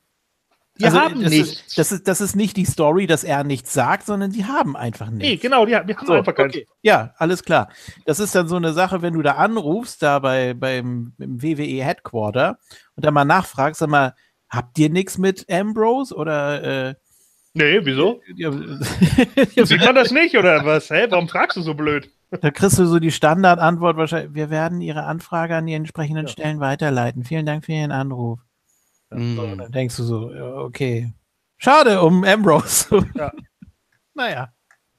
Die Also, haben das nichts. Ist, das, ist, das ist nicht die Story, dass er nichts sagt, sondern die haben einfach nichts. nee, genau, die, haben- die haben So, einfach kein okay. Ja, alles klar. Das ist dann so eine Sache, wenn du da anrufst, da bei, beim im WWE Headquarter und dann mal nachfragst, sag mal, habt ihr nichts mit Ambrose oder äh, Nee, wieso? ja, Sieht man das nicht oder was? Hä, warum fragst du so blöd? da kriegst du so die Standardantwort wahrscheinlich, wir werden Ihre Anfrage an die entsprechenden Stellen weiterleiten. Vielen Dank für Ihren Anruf. Und Mhm. dann denkst du so, okay. Schade um Ambrose. Ja. naja.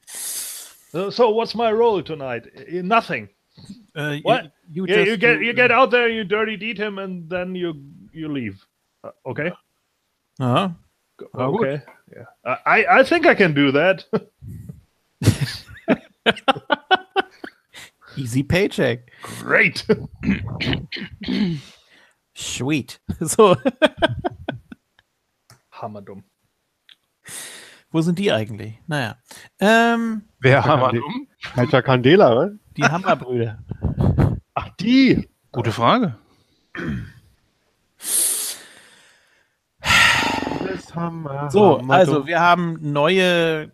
So, what's my role tonight? Uh, Nothing. Äh, What? You, you Yeah, just you get you get out there, you dirty deed him, and then you you leave. Uh, okay. Ah, gut. Okay. Yeah. Uh, I I think I can do that. Easy paycheck. Great. Sweet. So, Hammerdumm. wo sind die eigentlich? Naja. Ähm, Wer haben die- wir um? Alter Candela, was? die Hammerbrüder. Ach, die! Gute Frage. Das Hammer, So, Hammer, also wir haben neue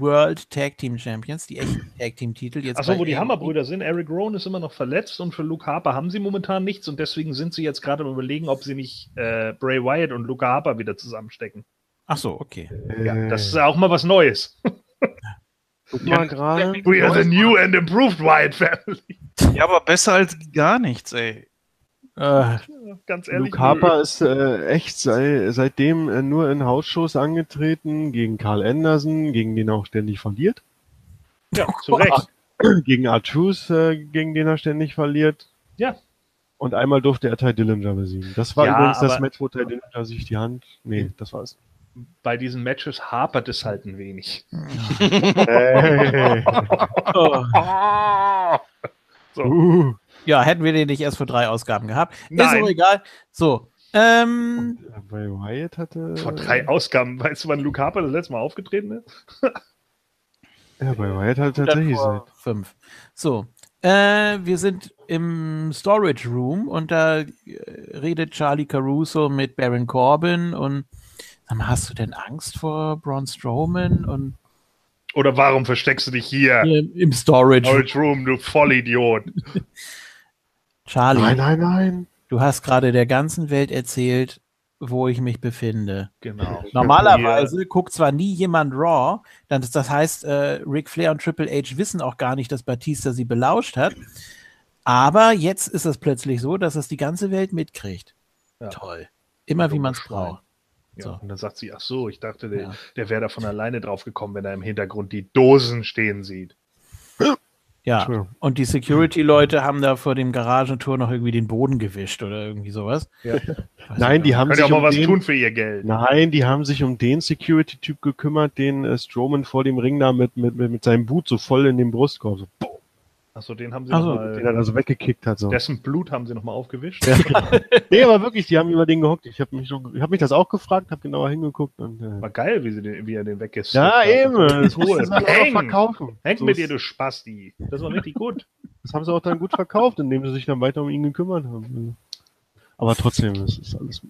World Tag Team Champions, die echten Tag Team Titel jetzt. Achso, wo die. Hammerbrüder sind. Eric Rowan ist immer noch verletzt und für Luke Harper haben sie momentan nichts und deswegen sind sie jetzt gerade am überlegen, ob sie nicht äh, Bray Wyatt und Luke Harper wieder zusammenstecken. Ach so, okay. Ja, das ist ja auch mal was Neues. Guck mal gerade. We are the new and improved Wyatt Family. Ja, aber besser als gar nichts, ey. Äh, Ganz ehrlich. Luke Harper ist äh, echt sei, seitdem äh, nur in Hausshows angetreten, gegen Carl Anderson, gegen den er auch ständig verliert. Ja, zu Recht. gegen Artus, äh, gegen den er ständig verliert. Ja. Und einmal durfte er Ty Dillinger besiegen. Das war Ja, übrigens das Match, wo Ty Dillinger sich die Hand. Nee, das war's. Bei diesen Matches hapert es halt ein wenig. Hey. So. uh. Ja, hätten wir den nicht erst vor drei Ausgaben gehabt. Ist Nein. auch egal. So. Ähm, Bray Wyatt hatte. Vor drei Ausgaben. Weißt du, wann Luke Harper das letzte Mal aufgetreten ist? Ja, Bray Wyatt hatte tatsächlich seit. fünf. So. Äh, wir sind im Storage Room und da äh, redet Charlie Caruso mit Baron Corbin und sag mal, hast du denn Angst vor Braun Strowman und Oder warum versteckst du dich hier? hier im Storage Room? Orange Room, du Vollidiot. Charlie, Nein, nein, nein. du hast gerade der ganzen Welt erzählt, wo ich mich befinde. Genau. Normalerweise guckt zwar nie jemand Raw, dann das, das heißt, äh, Ric Flair und Triple H wissen auch gar nicht, dass Batista sie belauscht hat. Aber jetzt ist es plötzlich so, dass es die ganze Welt mitkriegt. Ja. Toll. Immer wie man es braucht. Ja, So. Und dann sagt sie, ach so, ich dachte, der, Ja. der wäre da von alleine drauf gekommen, wenn er im Hintergrund die Dosen stehen sieht. Ja. Und die Security-Leute haben da vor dem Garagentor noch irgendwie den Boden gewischt oder irgendwie sowas. Ja. Nein, die haben Könnt sich um was den, tun für ihr Geld. Nein, die haben sich um den Security-Typ gekümmert, den äh, Strowman vor dem Ring da mit, mit, mit, mit seinem Boot so voll in den Brustkorb. So, boom, Achso, den haben sie Ach noch so, mal, den er da so weggekickt hat. So. dessen Blut haben sie nochmal aufgewischt. Nee, aber wirklich, die haben über den gehockt. Ich habe mich, so- ich hab mich das auch gefragt, habe genauer hingeguckt. Und, äh, War geil, wie, sie den, wie er den weggesetzt ja, eben. Das Cool. Hängen. verkaufen. Hängt So mit ist- dir, du Spasti. Das war richtig gut. Das haben sie auch dann gut verkauft, indem sie sich dann weiter um ihn gekümmert haben. Aber trotzdem, das ist alles.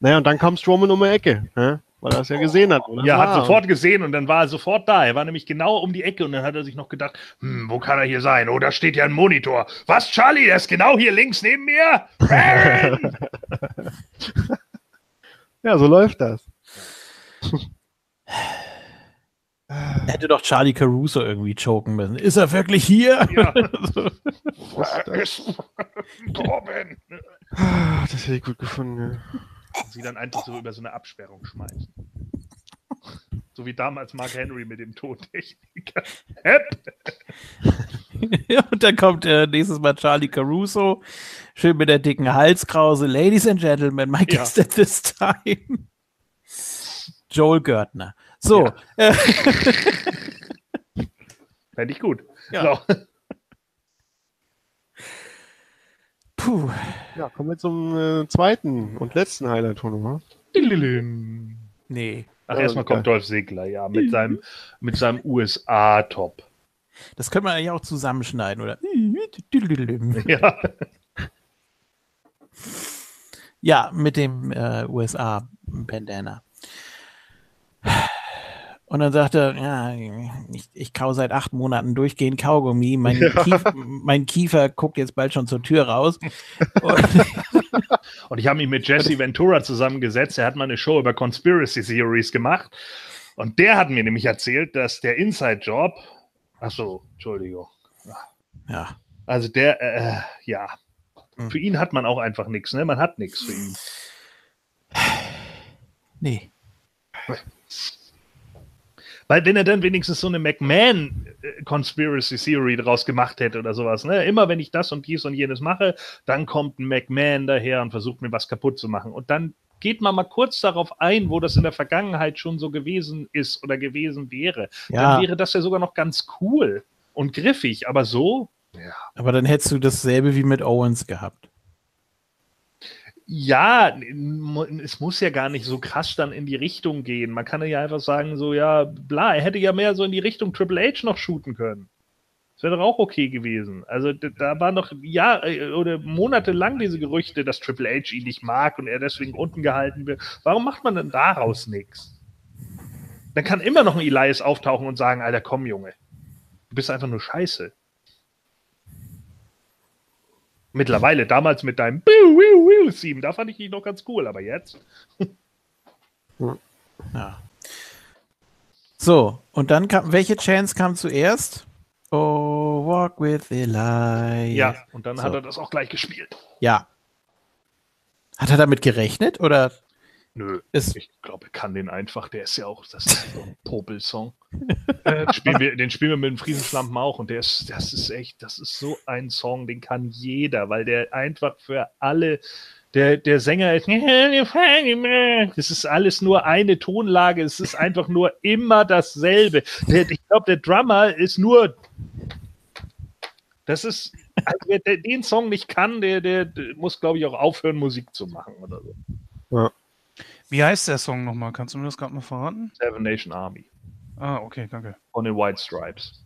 Naja, und dann kam Strowman um die Ecke, hä? Weil er es ja gesehen hat. Oder? Ja, hat Ah, sofort gesehen und dann war er sofort da. Er war nämlich genau um die Ecke und dann hat er sich noch gedacht, hm, wo kann er hier sein? Oh, da steht ja ein Monitor. Was, Charlie? Der ist genau hier links neben mir? Ja, so läuft das. Hätte doch Charlie Caruso irgendwie choken müssen. Ist er wirklich hier? ja. Corbin? Ah, Das hätte ich gut gefunden. Und sie dann einfach so über so eine Absperrung schmeißen. So wie damals Mark Henry mit dem Tontechniker. Ja, und dann kommt äh, nächstes Mal Charlie Caruso, schön mit der dicken Halskrause. Ladies and Gentlemen, my Ja. guest at this time. Joel Görtner. So, äh, Fände ich gut. Ja. So. Puh. Ja, kommen wir zum äh, zweiten und letzten Highlight uns. Nee. Ach, Ja, erstmal kommt Dolph Ziggler, ja, mit seinem, mit seinem USA-Top. Das könnte man eigentlich auch zusammenschneiden, oder? Ja. Ja, mit dem äh, USA-Bandana. Und dann sagte er, ja, ich, ich kau seit acht Monaten durchgehend Kaugummi. Mein, Kief, mein Kiefer guckt jetzt bald schon zur Tür raus. Und, Und ich habe mich mit Jesse Ventura zusammengesetzt. Er hat mal eine Show über Conspiracy Theories gemacht. Und der hat mir nämlich erzählt, dass der Inside-Job, ach so, Entschuldigung. ja, Also der, äh, ja, Hm. für ihn hat man auch einfach nichts, ne? Man hat nichts für ihn. nee. Weil wenn er dann wenigstens so eine McMahon äh, Conspiracy Theory draus gemacht hätte oder sowas, ne? Immer wenn ich das und dies und jenes mache, dann kommt ein McMahon daher und versucht mir was kaputt zu machen. Und dann geht man mal kurz darauf ein, wo das in der Vergangenheit schon so gewesen ist oder gewesen wäre. Ja, Dann wäre das ja sogar noch ganz cool und griffig, aber so, ja. aber dann hättest du dasselbe wie mit Owens gehabt. Ja, es muss ja gar nicht so krass dann in die Richtung gehen. Man kann ja einfach sagen, so, ja, bla, er hätte ja mehr so in die Richtung Triple H noch shooten können. Das wäre doch auch okay gewesen. Also da waren doch Jahre äh, oder monatelang diese Gerüchte, dass Triple H ihn nicht mag und er deswegen unten gehalten wird. Warum macht man denn daraus nichts? Dann kann immer noch ein Elias auftauchen und sagen, Alter, komm, Junge. Du bist einfach nur scheiße. Mittlerweile, damals mit deinem Theme, da fand ich dich noch ganz cool, aber jetzt. Ja. So, und dann kam, welche Chance kam zuerst? Oh, walk with Eli. Ja, und dann So. hat er das auch gleich gespielt. Ja. Hat er damit gerechnet oder Nö, ist, ich glaube, er kann den einfach. Der ist ja auch, das ist so ein Popel-Song. den, spielen wir, den spielen wir mit dem Friesenschlampen auch und der ist, das ist echt, das ist so ein Song, den kann jeder, weil der einfach für alle, der, der Sänger ist, das ist alles nur eine Tonlage, es ist einfach nur immer dasselbe. Der, ich glaube, der Drummer ist nur, das ist, also wer der den Song nicht kann, der, der, der muss, glaube ich, auch aufhören, Musik zu machen oder so. Wie heißt der Song nochmal? Kannst du mir das gerade mal verraten? Seven Nation Army Ah, okay, danke. von den White Stripes.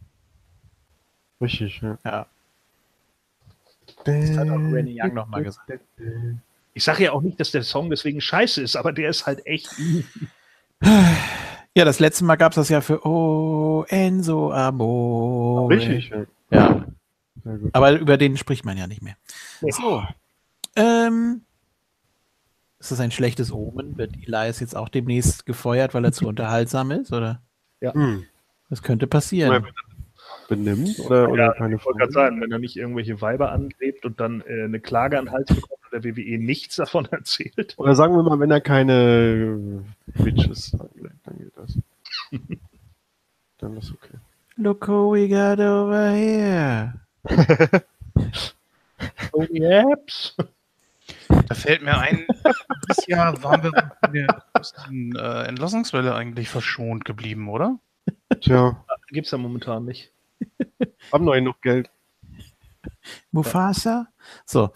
Richtig, ja. ja, das hat auch Rennie Young nochmal gesagt. Ich sage ja auch nicht, dass der Song deswegen scheiße ist, aber der ist halt echt. Ja, das letzte Mal gab es das ja für Oh, Enzo Amore. Richtig, ja. Ja, Sehr gut. aber über den spricht man ja nicht mehr. So. Ähm, ist das ein schlechtes Omen? Wird Elias jetzt auch demnächst gefeuert, weil er zu unterhaltsam ist? Oder Hm. das könnte passieren? Benimmt oder, oder Ja, keine Ich wollte gerade sagen, wenn er nicht irgendwelche Weiber angrebt und dann äh, eine Klage an den Hals bekommt und der WWE nichts davon erzählt. Oder sagen wir mal, wenn er keine äh, Bitches anlegt, dann geht das. dann ist okay. Look who we got over here. Oh, Yaps. Da fällt mir ein, dieses Jahr waren wir von der größten äh, Entlassungswelle eigentlich verschont geblieben, oder? Tja, Gibt's ja momentan nicht. haben noch genug Geld. Mufasa? So,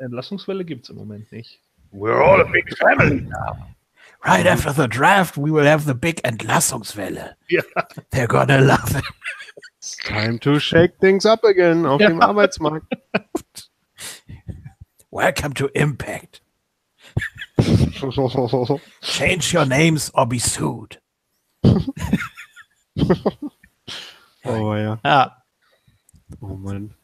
Entlassungswelle gibt's im Moment nicht. We're all a big family now. right after the draft, we will have the big Entlassungswelle. Ja. They're gonna love it. It's time to shake things up again auf dem Arbeitsmarkt. Welcome to Impact. Change your names or be sued. oh ja. Ja, Oh Mann.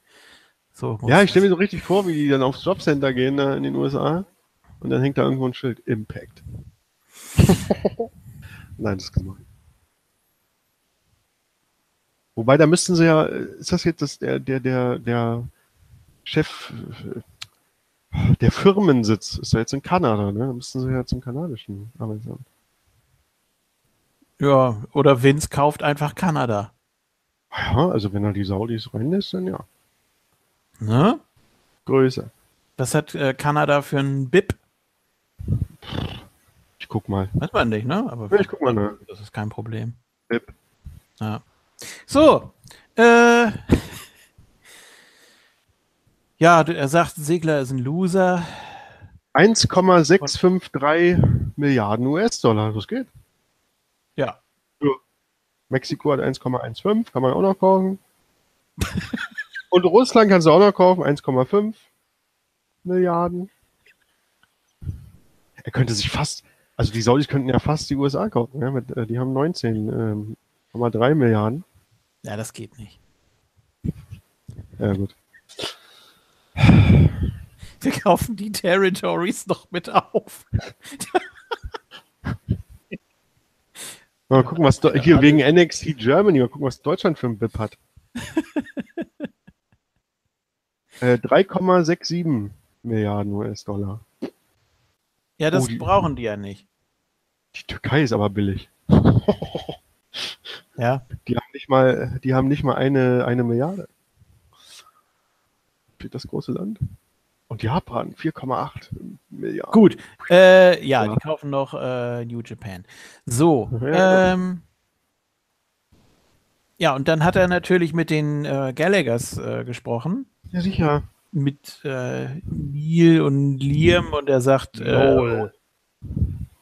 so Ja, ich stelle mir so richtig vor, wie die dann aufs Jobcenter gehen in den USA und dann hängt da irgendwo ein Schild Impact. Nein, das ist gemein. Wobei, da müssten sie ja, ist das jetzt das, der, der, der, der Chef, der Firmensitz ist ja jetzt in Kanada, ne? Da müssten sie ja zum kanadischen Arbeitsamt. Ja, oder Vince kauft einfach Kanada. Ja, also wenn er die Saudis reinlässt, dann ja. Ne? Größer. Was hat äh, Kanada für ein BIP? Ich guck mal. Weiß man nicht, ne? Aber Ja, ich guck mal nach. das ist kein Problem. BIP. Ja. So, äh, ja, er sagt, Segler ist ein Loser. 1,653 Milliarden US-Dollar. Das geht. Ja. Mexiko hat 1,15, kann man auch noch kaufen. Und Russland kannst du auch noch kaufen, 1,5 Milliarden. Er könnte sich fast, also die Saudis könnten ja fast die USA kaufen. Ja, mit, äh, die haben 19,3 Milliarden. Ja, das geht nicht. Ja, gut. Wir kaufen die Territories noch mit auf. Mal gucken, was Do- hier wegen NXT Germany, mal gucken, was Deutschland für ein BIP hat. äh, 3,67 Milliarden US-Dollar. Ja, das Oh, die- brauchen die ja nicht. Die Türkei ist aber billig. Ja. Die haben nicht mal, die haben nicht mal eine, eine Milliarde. Für das große Land. Und Japan 4,8 Milliarden. Gut. Äh, ja, Ja. die kaufen noch äh, New Japan. So. Ja. Ähm, ja, und dann hat er natürlich mit den äh, Gallaghers äh, gesprochen. Ja, sicher. Mit äh, Neil und Liam und er sagt, äh.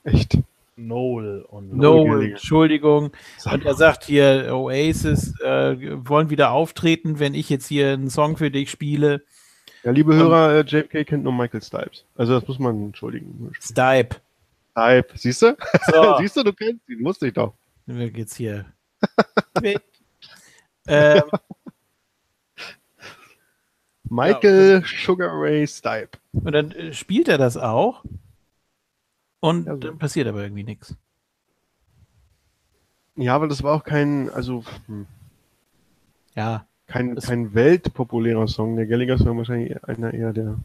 Echt. Noel und no, Gallagher. Entschuldigung. Und er sagt hier, Oasis äh, wollen wieder auftreten, wenn ich jetzt hier einen Song für dich spiele. Ja, liebe Hörer, äh, JFK kennt nur Michael Stipes. Also das muss man entschuldigen. Stipe. Stipe, siehst du? So, siehst du, du kennst ihn, wusste ich doch. mir geht's hier ähm, Michael Sugar Ray Stipe. und dann äh, spielt er das auch. Und Ja, dann passiert aber irgendwie nichts. Ja, aber das war auch kein, also hm, Ja, kein, kein weltpopulärer Song. Der Gallagher war wahrscheinlich einer eher der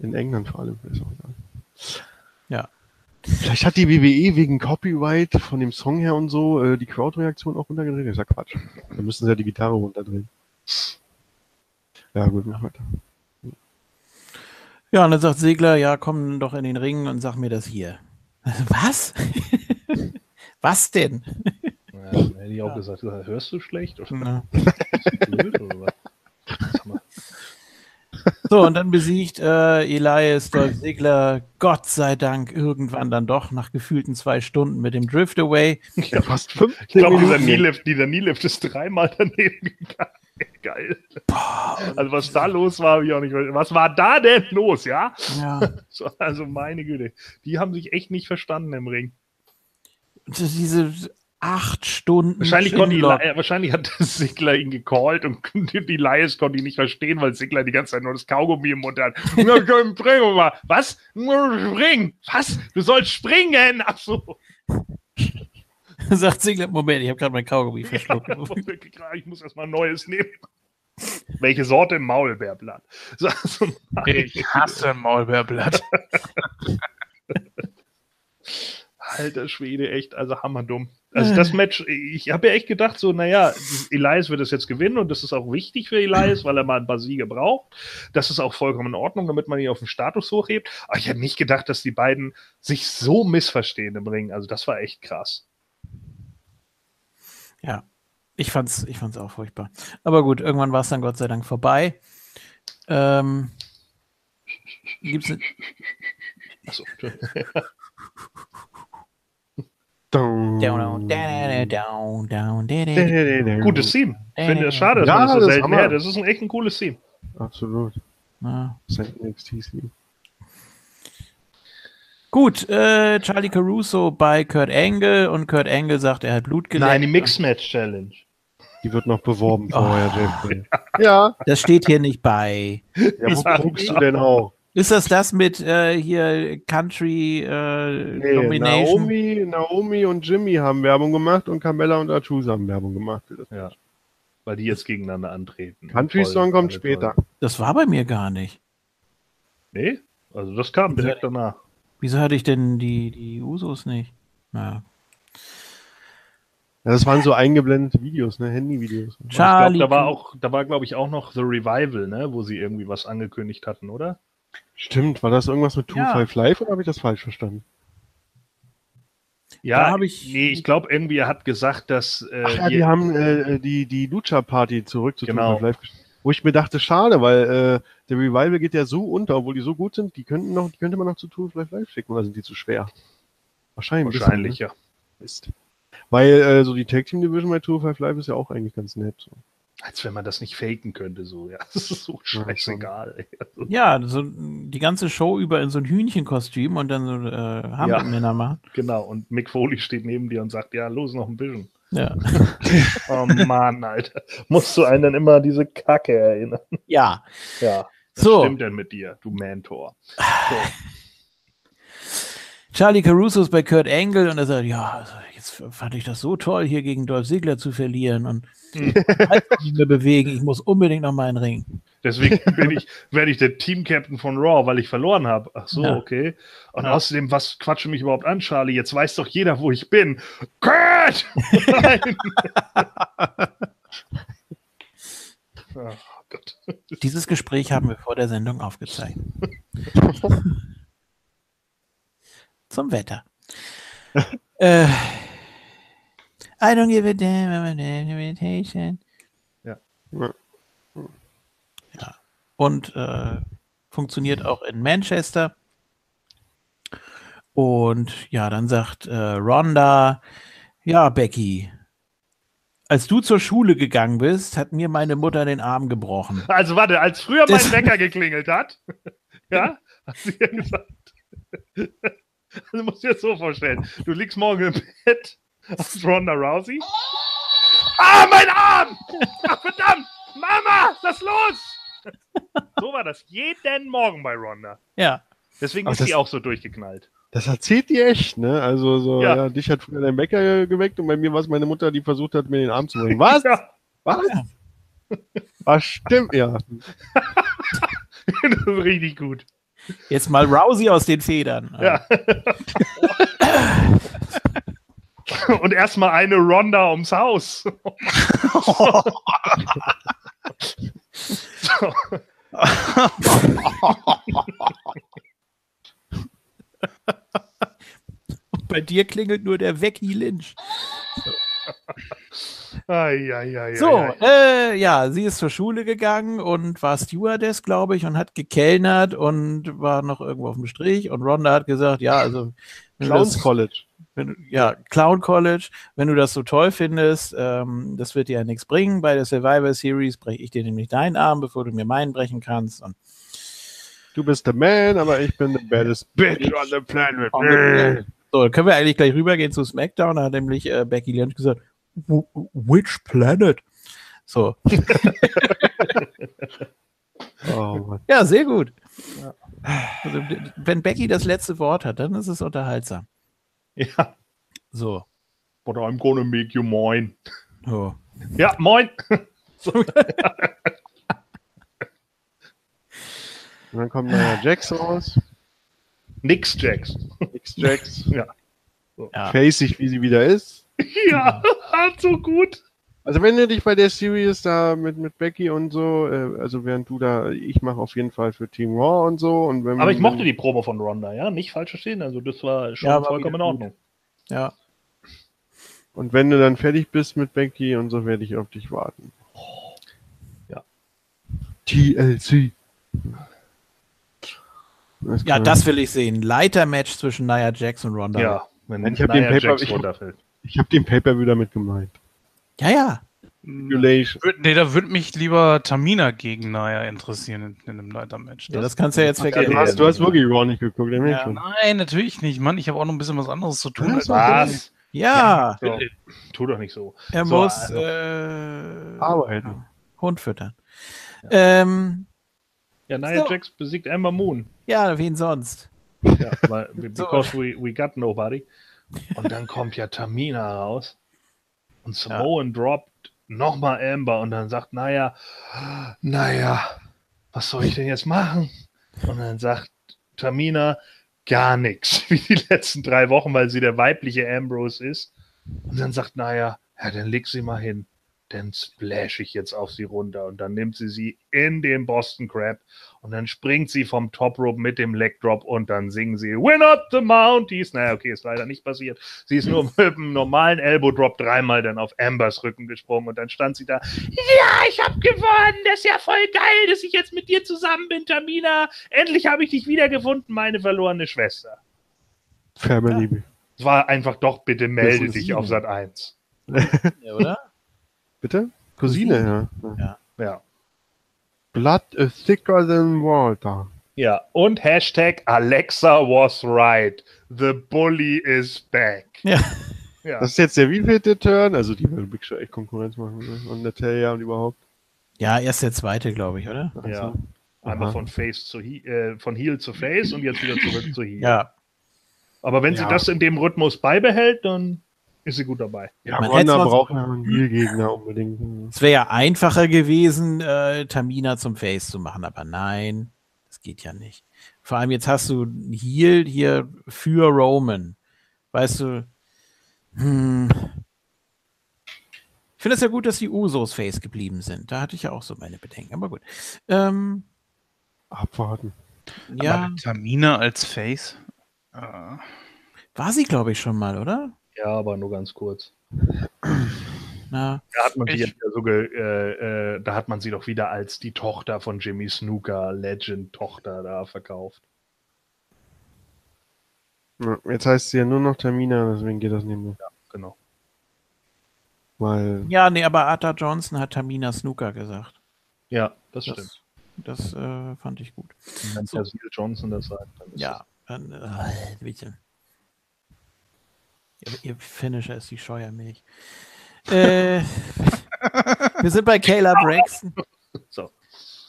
in England vor allem. Ist. Ja. Vielleicht hat die WWE wegen Copyright von dem Song her und so äh, die Crowd-Reaktion auch runtergedreht. Das ist ja Quatsch. Da müssen sie ja die Gitarre runterdrehen. Ja, gut, mach weiter. Ja, und dann sagt Segler, ja, komm doch in den Ring und sag mir das hier. Was? Was denn? Ja, dann hätte ich auch gesagt, hörst du schlecht oder blöd oder was? So, und dann besiegt äh, Elias Dolph Ziggler, Gott sei Dank, irgendwann dann doch nach gefühlten zwei Stunden mit dem Drift Away. Ja, fast fünf. Ich glaube, dieser Kneelift, dieser Kneelift ist dreimal daneben gegangen. Geil. Also was da los war, habe ich auch nicht. Was war da denn los, ja? Ja, So, also meine Güte, die haben sich echt nicht verstanden im Ring. diese acht Stunden. Wahrscheinlich, konnte. Eli- wahrscheinlich hat Sigler ihn gecallt und die Elias konnte ihn nicht verstehen, weil Sigler die ganze Zeit nur das Kaugummi im Mund hat. Was? Spring. Was? Du sollst springen. Ach so. sagt Ziggler, Moment, ich habe gerade mein Kaugummi verschluckt. ich muss erstmal Neues nehmen. Welche Sorte? Maulbeerblatt. So, Ich hasse Maulbeerblatt. Alter Schwede, echt, also hammerdumm. Also das Match, ich habe ja echt gedacht, so, naja, Elias wird es jetzt gewinnen und das ist auch wichtig für Elias, weil er mal ein paar Siege braucht. Das ist auch vollkommen in Ordnung, damit man ihn auf den Status hochhebt. Aber ich hätte nicht gedacht, dass die beiden sich so missverstehen im Ring. Also das war echt krass. Ja, ich fand's, ich fand's auch furchtbar. Aber gut, irgendwann war es dann Gott sei Dank vorbei. Ähm, gibt's, Achso, down, down, down, down, down, down. gutes Team. Ich finde es schade, dass Ja, man das so das ist selten hört. Das ist ein echt ein cooles Team. Absolut. Ja. Sein NXT-Team. Gut, äh, Charlie Caruso bei Kurt Angle und Kurt Angle sagt, er hat Blut geleckt. Nein, die Mixed Match Challenge. Die wird noch beworben vorher, Oh. JFK. Ja, Das steht hier nicht bei. ja wo guckst du denn auch? Ist das das mit äh, hier Country äh, Nee, Domination? Naomi, Naomi und Jimmy haben Werbung gemacht und Carmella und Artusa haben Werbung gemacht. Ja. Weil die jetzt gegeneinander antreten. Country Song kommt später. toll. Das war bei mir gar nicht. Nee, also das kam direkt danach. Wieso hatte ich denn die, die Usos nicht? Na, Ja, das waren so eingeblendete Videos, ne? Handyvideos. Ich Charlie. glaube, da war auch, da war, glaube ich, auch noch The Revival, ne, wo sie irgendwie was angekündigt hatten, oder? Stimmt, war das irgendwas mit Two Ja. Five Live oder habe ich das falsch verstanden? Ja, Da hab ich- nee, ich glaube irgendwie, er hat gesagt, dass äh, Ach ja, die haben äh, die, die Lucha-Party zurück zu Genau. Two Live gesch- Wo ich mir dachte, schade, weil äh, der Revival geht ja so unter, obwohl die so gut sind, die könnten noch, die könnte man noch zu Two Live Live schicken, oder sind die zu schwer? Wahrscheinlich. wahrscheinlich, ja. ne? Mist. Weil äh, so die Tag Team Division bei Two Live Live ist ja auch eigentlich ganz nett. So. Als wenn man das nicht faken könnte, so, ja. Das ist so scheißegal, ey. Also, Ja, so die ganze Show über in so ein Hühnchenkostüm und dann so äh, Hamburg-Männer machen. genau. Und Mick Foley steht neben dir und sagt, ja, los, noch ein bisschen. Ja. Oh Mann, Alter. Musst du einen dann immer an diese Kacke erinnern. ja. Ja. Was So. stimmt denn mit dir, du Mentor? So. Charlie Caruso ist bei Kurt Angle und er sagt, ja, also jetzt fand ich das so toll, hier gegen Dolph Ziggler zu verlieren und Hm. halt nicht mehr bewegen. Ich muss unbedingt noch mal in den Ring. Deswegen bin ich, werde ich der Team-Captain von Raw, weil ich verloren habe. Ach so, Ja. okay. Und Ja. außerdem, was quatsche mich überhaupt an, Charlie? Jetzt weiß doch jeder, wo ich bin. Kurt! Nein! oh Gott. Dieses Gespräch haben wir vor der Sendung aufgezeichnet. Zum Wetter. äh, I don't give a damn about an invitation. Ja. Ja. Und äh, funktioniert auch in Manchester. Und ja, dann sagt äh, Rhonda, ja, Becky, als du zur Schule gegangen bist, hat mir meine Mutter den Arm gebrochen. Also warte, als früher mein Wecker geklingelt hat, ja, hat sie ja gesagt. Also musst du dir das so vorstellen. Du liegst morgen im Bett auf Ronda Rousey. Ah, mein Arm! Ach, verdammt! Mama, lass los! So war das jeden Morgen bei Ronda. Ja. Deswegen ist das- sie auch so durchgeknallt. Das erzählt die echt, ne? Also so, Ja. ja. dich hat früher dein Bäcker geweckt und bei mir war es meine Mutter, die versucht hat, mir den Arm zu bringen. Was? Ja, Was? Was stimmt, ja. das ist richtig gut. Jetzt mal Rousey aus den Federn. Ja. Und erstmal eine Ronda ums Haus. so. Bei dir klingelt nur der Wecky Lynch. Ai, ai, ai, So, äh, ja, sie ist zur Schule gegangen und war Stewardess, glaube ich, und hat gekellnert und war noch irgendwo auf dem Strich. Und Rhonda hat gesagt, ja, also Clowns College. wenn, ja, Clown College, wenn du das so toll findest, ähm, das wird dir ja nichts bringen. Bei der Survivor Series breche ich dir nämlich deinen Arm, bevor du mir meinen brechen kannst. Und Du bist der Man, aber ich bin the baddest bitch on the planet. So, dann können wir eigentlich gleich rübergehen zu SmackDown. Da hat nämlich äh, Becky Lynch gesagt, "Wh- which planet? So, Oh. Ja, sehr gut. Also, d- wenn Becky das letzte Wort hat, dann ist es unterhaltsam. Ja. So. But I'm gonna make you moin. so. Ja, moin. Und dann kommt neuer Jax raus. Nix, Jax. X Jax. Ja. Ja. Facig, wie sie wieder ist. Ja, so gut. Also wenn du dich bei der Series da mit, mit Becky und so, äh, also während du da, ich mache auf jeden Fall für Team Raw und so. Und wenn, Aber ich mochte die Promo von Ronda, ja, nicht falsch verstehen. Also das war schon Ja, war vollkommen in gut. Ordnung. ja. Und wenn du dann fertig bist mit Becky und so, werde ich auf dich warten. Ja. TLC. Das Ja, das will ich sehen. Leitermatch zwischen Nia Jax und Ronda. Ja, wenn Ich hab Nia den Paper- Jax ich runterfällt. Ich habe den Pay-Per-View damit gemeint. ja. ja. Nee, da würde mich lieber Tamina gegen Naya interessieren in, in einem Leitermatch. Ja, das kannst du ja jetzt Ja, vergessen. du, hast, du hast wirklich Raw nicht geguckt, Ja. schon. Nein, natürlich nicht, Mann. Ich habe auch noch ein bisschen was anderes zu tun. Was? Was? Ja, So, tu doch nicht so. er So, muss also. äh, Arbeiten. Hund füttern. Ähm, Ja, Nia So. Jax besiegt Amber Moon. Ja, wen sonst? Ja, weil, because we, we got nobody. Und dann kommt ja Tamina raus. Und Samoan droppt nochmal Amber und dann sagt, naja, naja, was soll ich denn jetzt machen? Und dann sagt Tamina gar nichts, wie die letzten drei Wochen, weil sie der weibliche Ambrose ist. Und dann sagt, naja, ja, dann leg sie mal hin. Dann splash ich jetzt auf sie runter. Und dann nimmt sie sie in den Boston Crab und dann springt sie vom Top Rope mit dem Leg Drop und dann singen sie Win up the Mounties. Naja, okay, ist leider nicht passiert. Sie ist nur mit einem normalen Elbow Drop dreimal dann auf Ambers Rücken gesprungen und dann stand sie da. Ja, ich hab gewonnen. Das ist ja voll geil, dass ich jetzt mit dir zusammen bin, Tamina. Endlich habe ich dich wiedergefunden, meine verlorene Schwester. Family. Es war einfach doch, bitte melde dich auf Sat 1. Ja, oder? Bitte? Cousine, ja. Ja. Blood is thicker than water. Ja, und Hashtag Alexa was right. The bully is back. Ja. Ja, Das ist jetzt der wievielte Turn? Also die will Big Show echt Konkurrenz machen. ne? Und Natalia und überhaupt. Ja, erst der zweite, glaube ich, oder? ja. Also, Einmal von Face zu He äh, von Heel zu Face und jetzt wieder zurück zu Heel. Ja. Aber wenn sie Ja. das in dem Rhythmus beibehält, dann ist sie gut dabei. Ja, Man Ronda braucht ja einen Heal-Gegner unbedingt. Es wäre ja einfacher gewesen, äh, Tamina zum Face zu machen, aber nein, das geht ja nicht. Vor allem jetzt hast du einen Heal hier für Roman. Weißt du, hm. Ich finde es ja gut, dass die Usos Face geblieben sind. Da hatte ich ja auch so meine Bedenken, aber gut. Ähm, Abwarten. ja, Aber Tamina als Face. Äh, war sie, glaube ich, schon mal, oder? Ja, aber nur ganz kurz. Na, Da hat man sie Ich- ja so äh, äh, da hat man sie doch wieder als die Tochter von Jimmy Snooker, Legend-Tochter da verkauft. Ja, Jetzt heißt sie ja nur noch Termina, deswegen geht das nicht mehr. Genau. Weil, ja, nee, aber Arthur Johnson hat Tamina Snooker gesagt. Ja, das stimmt. Das, das äh, fand ich gut. Und wenn so. Johnson das sagt, dann ist Ja, dann, äh, bitte. Ihr, ihr Finisher ist die Scheuermilch. äh, wir sind bei Kayla Braxton so.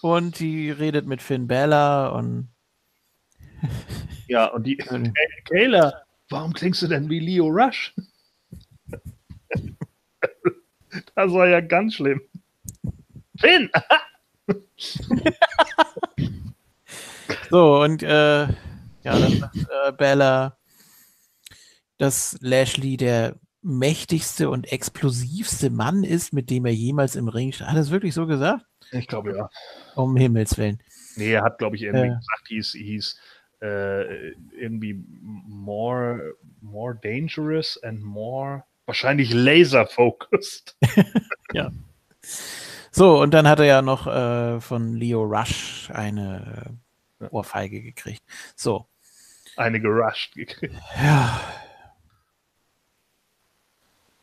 und die redet mit Finn Bella und Ja, und die Kayla, warum klingst du denn wie Leo Rush? das war ja ganz schlimm. Finn! so und äh, ja, dann sagt äh, Bella, dass Lashley der mächtigste und explosivste Mann ist, mit dem er jemals im Ring stand. Hat er es wirklich so gesagt? Ich glaube ja. Um Himmels Willen. Nee, er hat, glaube ich, irgendwie Ja. gesagt, hieß, hieß äh, irgendwie more, more dangerous and more wahrscheinlich laser focused. So, und dann hat er ja noch äh, von Leo Rush eine äh, Ohrfeige gekriegt. So. Eine gerusht gekriegt. Ja,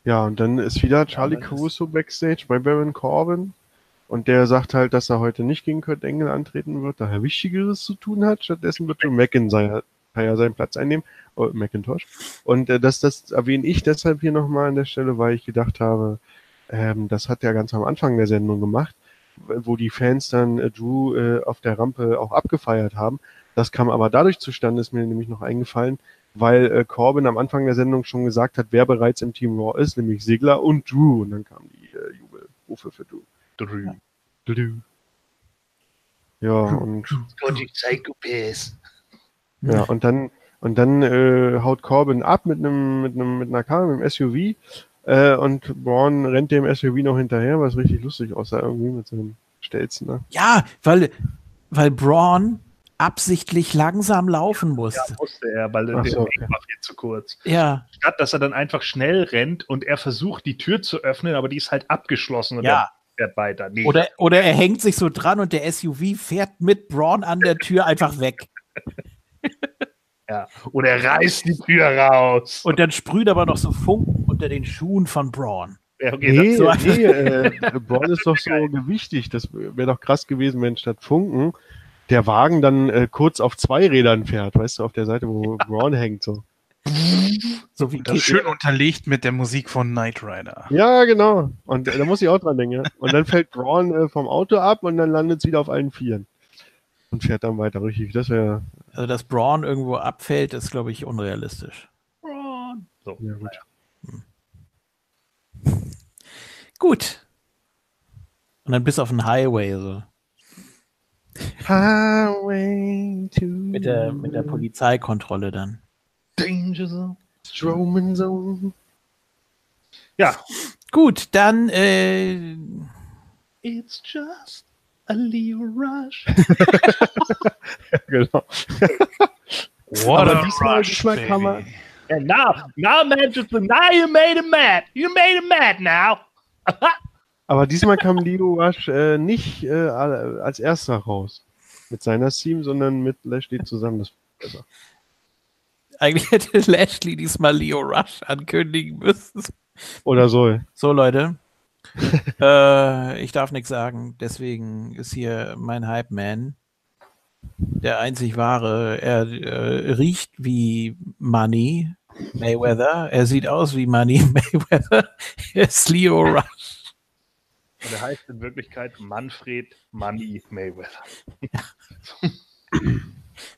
ja, und dann ist wieder Charlie ist- Caruso backstage bei Baron Corbin. Und der sagt halt, dass er heute nicht gegen Kurt Engel antreten wird, da er Wichtigeres zu tun hat. Stattdessen wird Drew McIntyre ja seinen Platz einnehmen. Oh, McIntosh. Und äh, das, das erwähne ich deshalb hier nochmal an der Stelle, weil ich gedacht habe, ähm, das hat er ganz am Anfang der Sendung gemacht, wo die Fans dann äh, Drew äh, auf der Rampe auch abgefeiert haben. Das kam aber dadurch zustande, ist mir nämlich noch eingefallen, weil äh, Corbin am Anfang der Sendung schon gesagt hat, wer bereits im Team Raw ist, nämlich Sigler und Drew. Und dann kamen die äh, Jubelrufe für Drew. Drü. Drew. Ja, und Psychopath. Ja, und dann, und dann äh, haut Corbin ab mit einem, mit einem, mit einer Karre, mit einem SUV. Äh, und Braun rennt dem SUV noch hinterher, was richtig lustig aussah irgendwie mit seinem Stelzen. Ne? ja weil, weil Braun absichtlich langsam laufen musste. Musste er, weil Ach der so, Weg okay. war viel zu kurz. Ja, Statt dass er dann einfach schnell rennt und er versucht, die Tür zu öffnen, aber die ist halt abgeschlossen und ja. er fährt weiter. Nee. Oder, oder er hängt sich so dran und der SUV fährt mit Braun an der Tür einfach weg. ja. Oder er reißt die Tür raus. Und dann sprüht aber noch so Funken unter den Schuhen von Braun. Ja, okay, Nee, so- nee äh, Braun ist doch so gewichtig. Das wäre doch krass gewesen, wenn statt Funken der Wagen dann äh, kurz auf zwei Rädern fährt, weißt du, auf der Seite, wo Braun hängt. So. So wie das schön unterlegt mit der Musik von Knight Rider. Ja, genau. Und äh, da muss ich auch dran denken. Ja. Und dann fällt Braun äh, vom Auto ab und dann landet es wieder auf allen Vieren. Und fährt dann weiter, richtig. Das wäre Also, dass Braun irgendwo abfällt, ist, glaube ich, unrealistisch. So. ja gut. Gut. Und dann bis auf den Highway, so. Highway to Mit der, mit der Polizeikontrolle dann. Danger Zone. Strowman Zone. Ja, Gut, dann äh, It's just a Leo Rush. genau. What Aber a diesmal- rush, diesmal kann man- baby. And now, now Manchester, now you made him mad. You made him mad now. Aber diesmal kam Lilo Rush äh, nicht äh, als erster raus. Mit seiner Theme, sondern mit Lashley zusammen. Das besser. eigentlich hätte Lashley diesmal Leo Rush ankündigen müssen. Oder soll. So, Leute. äh, ich darf nichts sagen, deswegen ist hier mein Hype Man. Der einzig wahre. Er äh, riecht wie Money Mayweather. Er sieht aus wie Money Mayweather. Er ist Leo Rush. Und er heißt in Wirklichkeit Manfred Money Mayweather.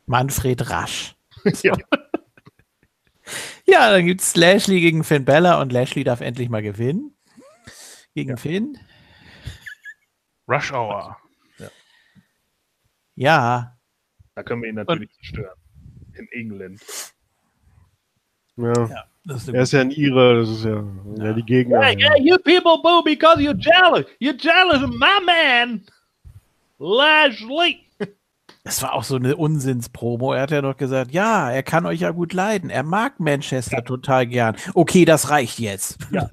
Manfred Rasch. ja. Ja, dann gibt es Lashley gegen Finn Bella und Lashley darf endlich mal gewinnen. Gegen Finn. Rush Hour. Ja, Da können wir ihn natürlich zerstören. In England. Ja. ja. Ist Er ist ja ein Ire, das ist ja, ja. die Gegner. Hey, ja. yeah, you people boo because you're jealous. You're jealous of my man, Lashley. Das war auch so eine Unsinnspromo. Er hat ja noch gesagt, ja, er kann euch ja gut leiden. Er mag Manchester total gern. Okay, das reicht jetzt. Ja.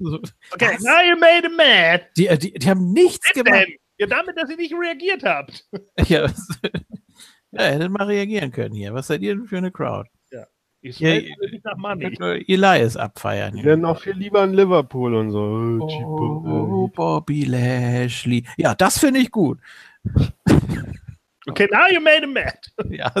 Okay, Was? now you made him mad. Die, die, die haben nichts gemacht. Denn, ja, damit, dass ihr nicht reagiert habt. Ja, ja, hättet mal reagieren können hier. Was seid ihr denn für eine Crowd? Ich Ja, nach Money. Könnt nur Elias abfeiern. Die werden auch viel lieber in Liverpool und so. Äh, Oh, cheap, äh, Bobby Lashley. Ja, das finde ich gut. Okay, now you made him mad. Ja.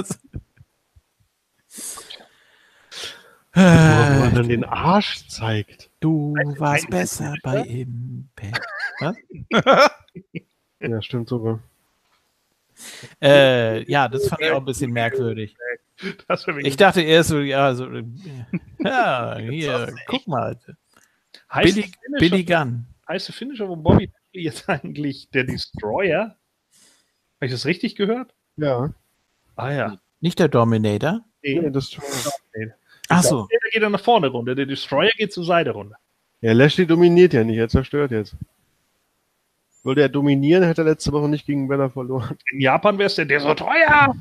Wo man Äh, dann den Arsch zeigt. du warst ein- besser bei Impact. Ja, stimmt sogar. Äh, ja, das fand ich auch ein bisschen merkwürdig. Ich dachte erst so, ja, so, äh, ja, hier, guck mal. heißt, Billy, der Finisher, Billy Gunn. heißt der Finisher von Bobby Lashley jetzt eigentlich der Destroyer? Habe ich das richtig gehört? Ja. Ah ja. Nicht der Dominator. Nee, Nee, das schon. Ach so. Der geht dann nach vorne runter. Der Destroyer geht zur Seite runter. Ja, Lashley dominiert ja nicht, er zerstört jetzt. Würde er dominieren, hätte er letzte Woche nicht gegen Bella verloren. In Japan wäre es der Destroyer.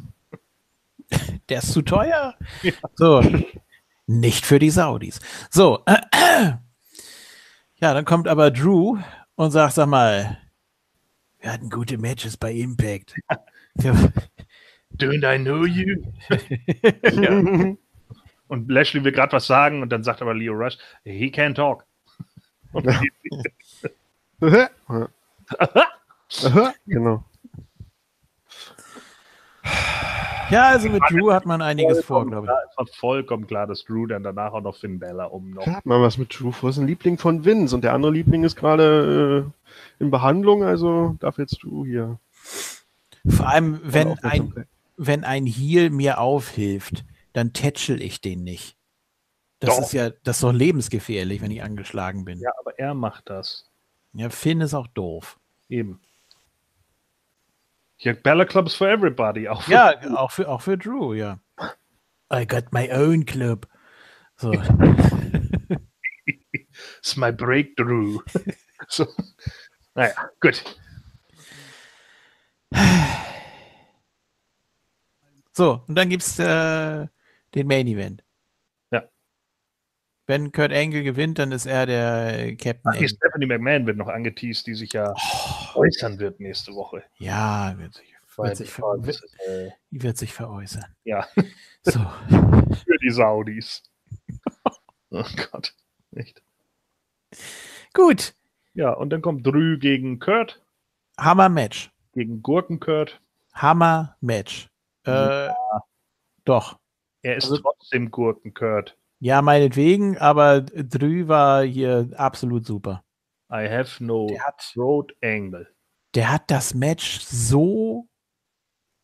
Der ist zu teuer. So. Nicht für die Saudis. So. Ja, dann kommt aber Drew und sagt, sag mal, wir hatten gute Matches bei Impact. Ja, Don't I know you? Und Lashley will gerade was sagen und dann sagt aber Leo Rush, he can't talk. Und Ja. Aha, genau. Ja, also mit Drew hat man einiges vor, glaube ich. Es war vollkommen klar, dass Drew dann danach auch noch Finn Bella um noch. Da hat man was mit Drew vor. ist ein Liebling von Vince und der andere Liebling ist gerade äh, in Behandlung, also darf jetzt Drew hier. Vor allem, wenn ein, Aufmerksamkeit. wenn ein Heal mir aufhilft, dann tätschel ich den nicht. Das Doch. ist ja, das ist doch lebensgefährlich, wenn ich angeschlagen bin. Ja, aber er macht das. Ja, Finn ist auch doof. Eben. Hier Bella Clubs for everybody. Auch für Ja, auch für, auch für Drew, ja. I got my own club. So. It's my breakthrough. so. Naja, gut. so, und dann gibt es äh, den Main Event. Ja. Wenn Kurt Angle gewinnt, dann ist er der äh, Captain Ach, die. Stephanie McMahon wird noch angeteased, die sich ja äußern wird nächste Woche. Ja, wird sich, wird sich, ver wird, äh, wird sich veräußern. ja, So. für die Saudis. oh Gott. Echt. Gut. Ja, und dann kommt Drü gegen Kurt, Hammer Match. gegen Gurken Kurt. Hammer Match. Äh, Doch. Er ist Also- trotzdem Gurken Kurt. Ja, meinetwegen, aber Drü war hier absolut super. I have no Der hat, throat angle. der hat das Match so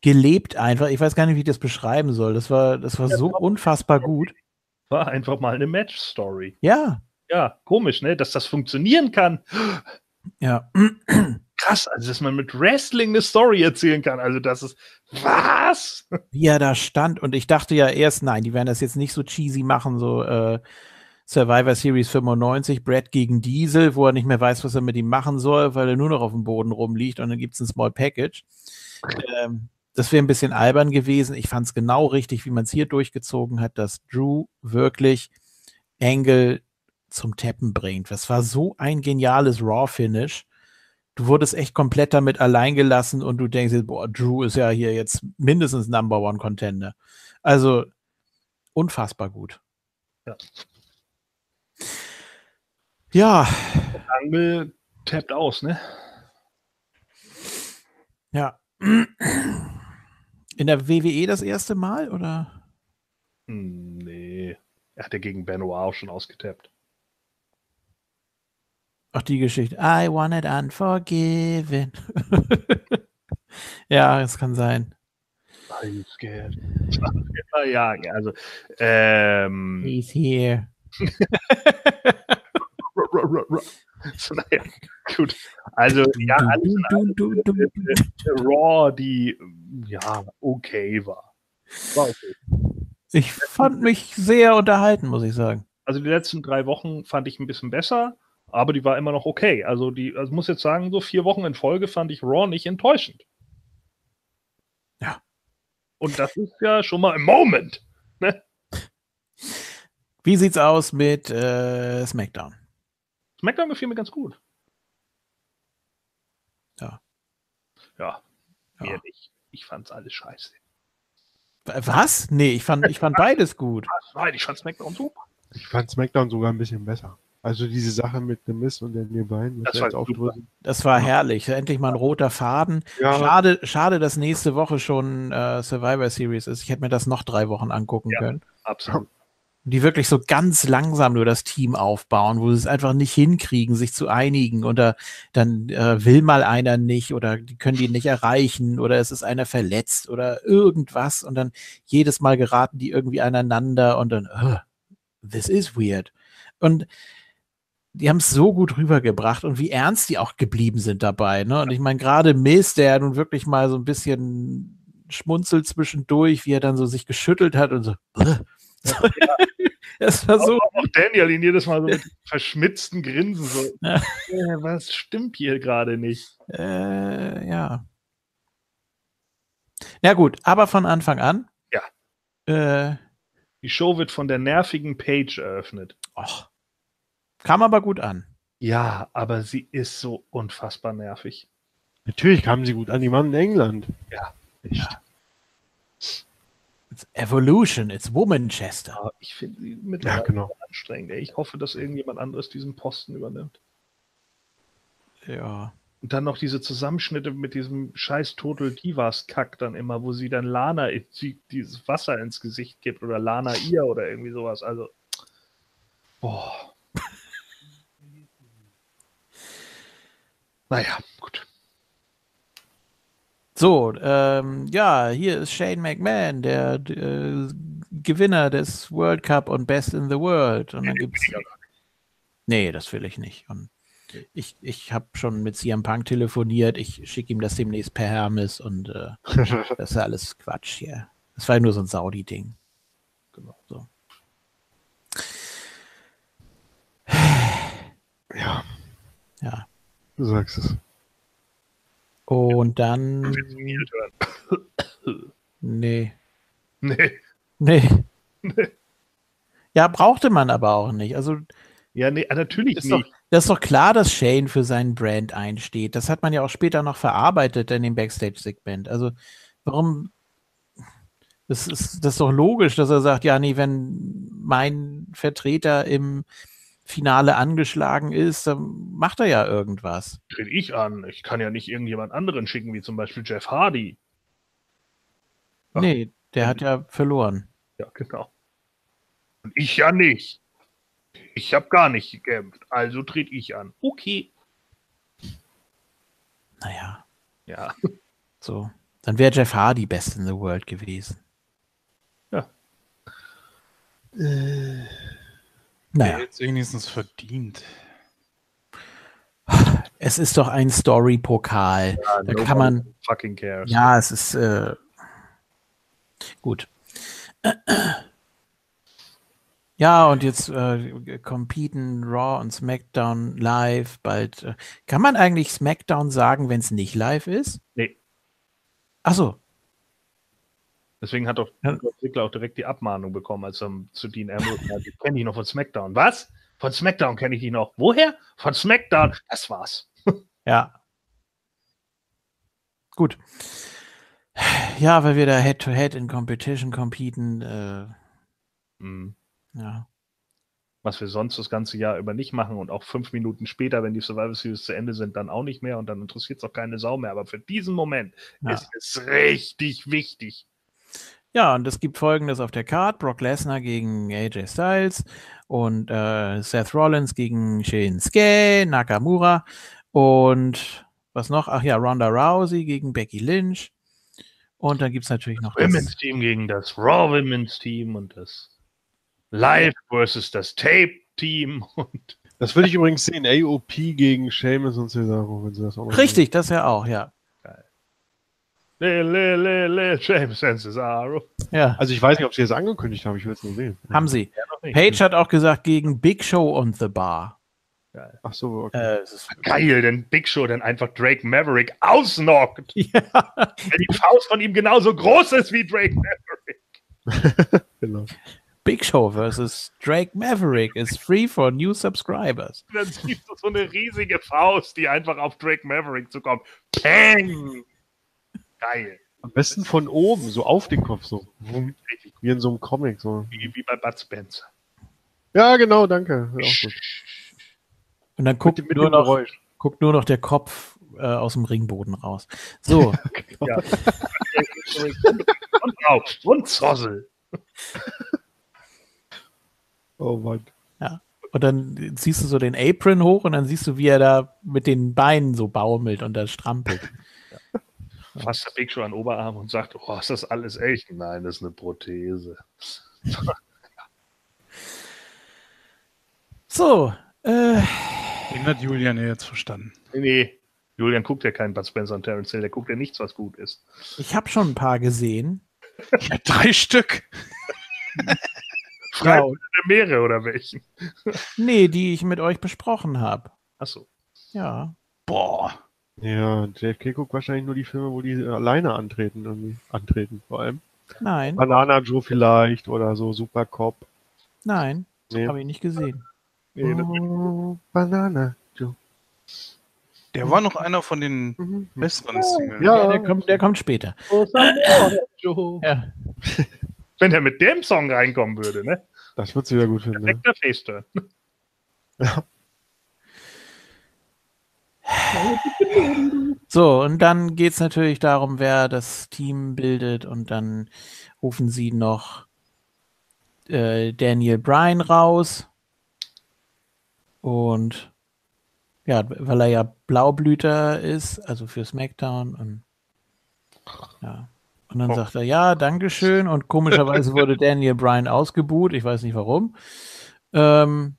gelebt einfach. Ich weiß gar nicht, wie ich das beschreiben soll. Das war, das war so unfassbar gut. War einfach mal eine Match-Story. Ja, Ja, komisch, ne? Dass das funktionieren kann. Ja. Krass, also dass man mit Wrestling eine Story erzählen kann. Also das ist. Was? Wie er da stand. Und ich dachte ja erst, nein, die werden das jetzt nicht so cheesy machen, so, äh, Survivor Series 95, Brad gegen Diesel, wo er nicht mehr weiß, was er mit ihm machen soll, weil er nur noch auf dem Boden rumliegt und dann gibt es ein Small Package. Ähm, das wäre ein bisschen albern gewesen. Ich fand es genau richtig, wie man es hier durchgezogen hat, dass Drew wirklich Angle zum Tappen bringt. Das war so ein geniales Raw-Finish. Du wurdest echt komplett damit allein gelassen und du denkst, boah, Drew ist ja hier jetzt mindestens Number One Contender. Also unfassbar gut. Ja. Ja. Angle tappt aus, ne? Ja. In der WWE das erste Mal oder? Hm, nee. Er hat ja gegen Benoit auch schon ausgetappt. Ach, die Geschichte. I want it unforgiven. ja, es kann sein. You scared? ja, also, ähm, He's here. so, naja, gut. Also, ja, alles in allem, du. äh, Raw, die, ja, okay war. War okay. Ich fand mich sehr unterhalten, muss ich sagen. Also, die letzten drei Wochen fand ich ein bisschen besser, aber die war immer noch okay. Also, die, also muss jetzt sagen, so vier Wochen in Folge fand ich Raw nicht enttäuschend. Ja. Und das ist ja schon mal im Moment. Ne? Wie sieht's aus mit äh, SmackDown? SmackDown gefiel mir ganz gut. Ja. Ja, mir Ja. nicht. Ich fand's alles scheiße. Was? Nee, ich fand, ich fand beides gut. Ich fand SmackDown super. Ich fand SmackDown sogar ein bisschen besser. Also diese Sache mit The Miz und den Beinen, Das was war. Das war herrlich. Endlich mal ein roter Faden. Ja, Schade, schade, dass nächste Woche schon äh, Survivor Series ist. Ich hätte mir das noch drei Wochen angucken Ja. können. Absolut. Die wirklich so ganz langsam nur das Team aufbauen, wo sie es einfach nicht hinkriegen, sich zu einigen oder dann äh, will mal einer nicht oder die können die nicht erreichen oder es ist einer verletzt oder irgendwas und dann jedes Mal geraten die irgendwie aneinander und dann, uh, this is weird. Und die haben es so gut rübergebracht und wie ernst die auch geblieben sind dabei. Ne? Und ich meine, gerade Miss, der nun wirklich mal so ein bisschen schmunzelt zwischendurch, wie er dann so sich geschüttelt hat und so. "Ugh." Das war so. Auch, auch Daniel ihn jedes Mal so mit verschmitzten Grinsen so. Ja. Äh, was stimmt hier gerade nicht? Äh, ja. Ja, gut, aber von Anfang an. Ja. Äh, Die Show wird von der nervigen Paige eröffnet. och, kam aber gut an. Ja, aber sie ist so unfassbar nervig. natürlich kamen sie gut an, die waren in England. Echt. It's Evolution, it's Womanchester. Ich finde sie Ja, mittlerweile genau. anstrengend. ey. Ich hoffe, dass irgendjemand anderes diesen Posten übernimmt. Ja. Und dann noch diese Zusammenschnitte mit diesem scheiß Total Divas Kack dann immer, wo sie dann Lana sie dieses Wasser ins Gesicht gibt oder Lana ihr oder irgendwie sowas. Also, boah. Naja, gut. So, ähm, ja, hier ist Shane McMahon, der äh, Gewinner des World Cup und Best in the World. Und dann gibt's. Nee, das will ich nicht. Und ich, ich habe schon mit CM Punk telefoniert. Ich schicke ihm das demnächst per Hermes und äh, das ist alles Quatsch hier. Das war ja nur so ein Saudi-Ding. Genau. So. Ja, Ja. Du sagst es. Und dann. Nee. Nee. Nee. Ja, brauchte man aber auch nicht. Also, Ja, nee, natürlich Ist doch, nicht. das ist doch klar, dass Shane für seinen Brand einsteht. Das hat man ja auch später noch verarbeitet in dem Backstage-Segment. Also, warum? Das ist, das ist doch logisch, dass er sagt, ja, nee, wenn mein Vertreter im Finale angeschlagen ist, dann macht er ja irgendwas. Tritt ich an. Ich kann ja nicht irgendjemand anderen schicken, wie zum Beispiel Jeff Hardy. Ach. Nee, der hat ja verloren. Ja, genau. Und ich ja nicht. Ich habe gar nicht gekämpft. Also tritt ich an. Okay. Naja, Ja. so. Dann wäre Jeff Hardy Best in the World gewesen. Ja. Naja. Jetzt wenigstens verdient. Es ist doch ein Story-Pokal. Da kann man, fucking cares. ja, es ist äh, gut. Ja, und jetzt äh, competen Raw und SmackDown live bald. Äh, kann man eigentlich SmackDown sagen, wenn es nicht live ist? Nee. Achso, Deswegen hat doch Ja. der Entwickler auch direkt die Abmahnung bekommen, als er zu Dean Ambrose sagte, ich kenne dich noch von SmackDown. Was? Von SmackDown kenne ich dich noch. Woher? Von SmackDown. Das war's. ja. Gut. Ja, weil wir da Head-to-Head in Competition competen. Äh, Mhm. ja. Was wir sonst das ganze Jahr über nicht machen und auch fünf Minuten später, wenn die Survival Series zu Ende sind, dann auch nicht mehr und dann interessiert es auch keine Sau mehr. Aber für diesen Moment Ja. ist es richtig wichtig. Ja, und es gibt folgendes auf der Card: Brock Lesnar gegen AJ Styles und äh, Seth Rollins gegen Shinsuke Nakamura und was noch? Ach ja, Ronda Rousey gegen Becky Lynch. Und dann gibt es natürlich noch Women's das, Team gegen das Raw Women's Team und das Live versus das Tape Team und Das würde ich übrigens sehen. AOP gegen Seamus und Cesaro, wenn sie das auch noch Richtig, das ja auch, ja. Le, le, le, le, James and Cesaro. Ja, Also ich weiß nicht, ob sie das angekündigt haben, ich will es nur sehen. haben sie. Nicht. Page hat auch gesagt gegen Big Show on the Bar. Ach so, okay. Äh, es ist, Geil, denn Big Show dann einfach Drake Maverick ausnockt. ja. Weil die Faust von ihm genauso groß ist wie Drake Maverick. Genau. Big Show versus Drake Maverick is free for new subscribers. Und dann siehst du so eine riesige Faust, die einfach auf Drake Maverick zukommt. Peng! Geil. Am besten von oben, so auf den Kopf, so. Richtig Wie in so einem Comic, so. wie, wie bei Bud Spencer. Ja, genau, danke. Ja, auch gut. Und dann Mit, guckt dem- mit nur noch, guckt nur noch der Kopf äh, aus dem Ringboden raus. So, Ja. und drauf. Und Zossel. Oh Mann. und dann ziehst du so den Apron hoch und dann siehst du, wie er da mit den Beinen so baumelt und da strampelt. Fasst der Big Show an den Oberarm und sagt, oh, ist das alles echt? Nein, das ist eine Prothese. So, äh, Den hat Julian ja jetzt verstanden. Nee, nee. Julian guckt ja keinen Bud Spencer und Terence Hill, der guckt ja nichts, was gut ist. ich habe schon ein paar gesehen. Ja, drei Stück. Frei Ja, oder welchen? nee, die ich mit euch besprochen habe. Achso. Ja. Boah. Ja, JFK guckt wahrscheinlich nur die Filme, wo die äh, alleine antreten, irgendwie. Antreten, vor allem. Nein, Banana Joe vielleicht oder so Super Cop. nein, Nee. habe ich nicht gesehen. Nee, Oh, Banana Joe. Der war noch einer von den Mhm. besseren Singles. Ja. Ja, der kommt, der kommt später. Joe. Ja. Wenn er mit dem Song reinkommen würde, ne? Das wird sie wieder gut finden. Perfekter Face-Turn. So, und dann geht es natürlich darum, wer das Team bildet und dann rufen sie noch äh, Daniel Bryan raus. Und ja, weil er ja Blaublüter ist, also für SmackDown und ja. Und dann Oh. sagt er, ja, Dankeschön. Und komischerweise wurde Daniel Bryan ausgebuht. Ich weiß nicht warum. Ähm,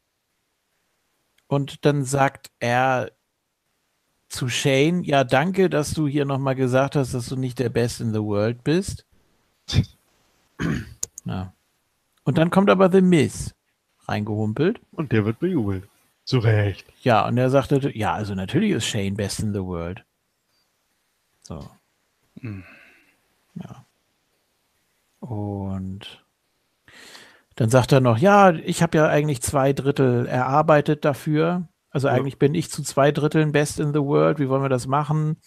und dann sagt er zu Shane, ja, danke, dass du hier nochmal gesagt hast, dass du nicht der Best in the World bist. Ja. Und dann kommt aber The Miz reingehumpelt. Und der wird bejubelt. Zu Recht. Ja, und er sagte, ja, also natürlich ist Shane Best in the World. So. Hm. Ja. Und dann sagt er noch, ja, ich habe ja eigentlich zwei Drittel erarbeitet dafür. Also Ja. eigentlich bin ich zu zwei Dritteln Best in the World. Wie wollen wir das machen?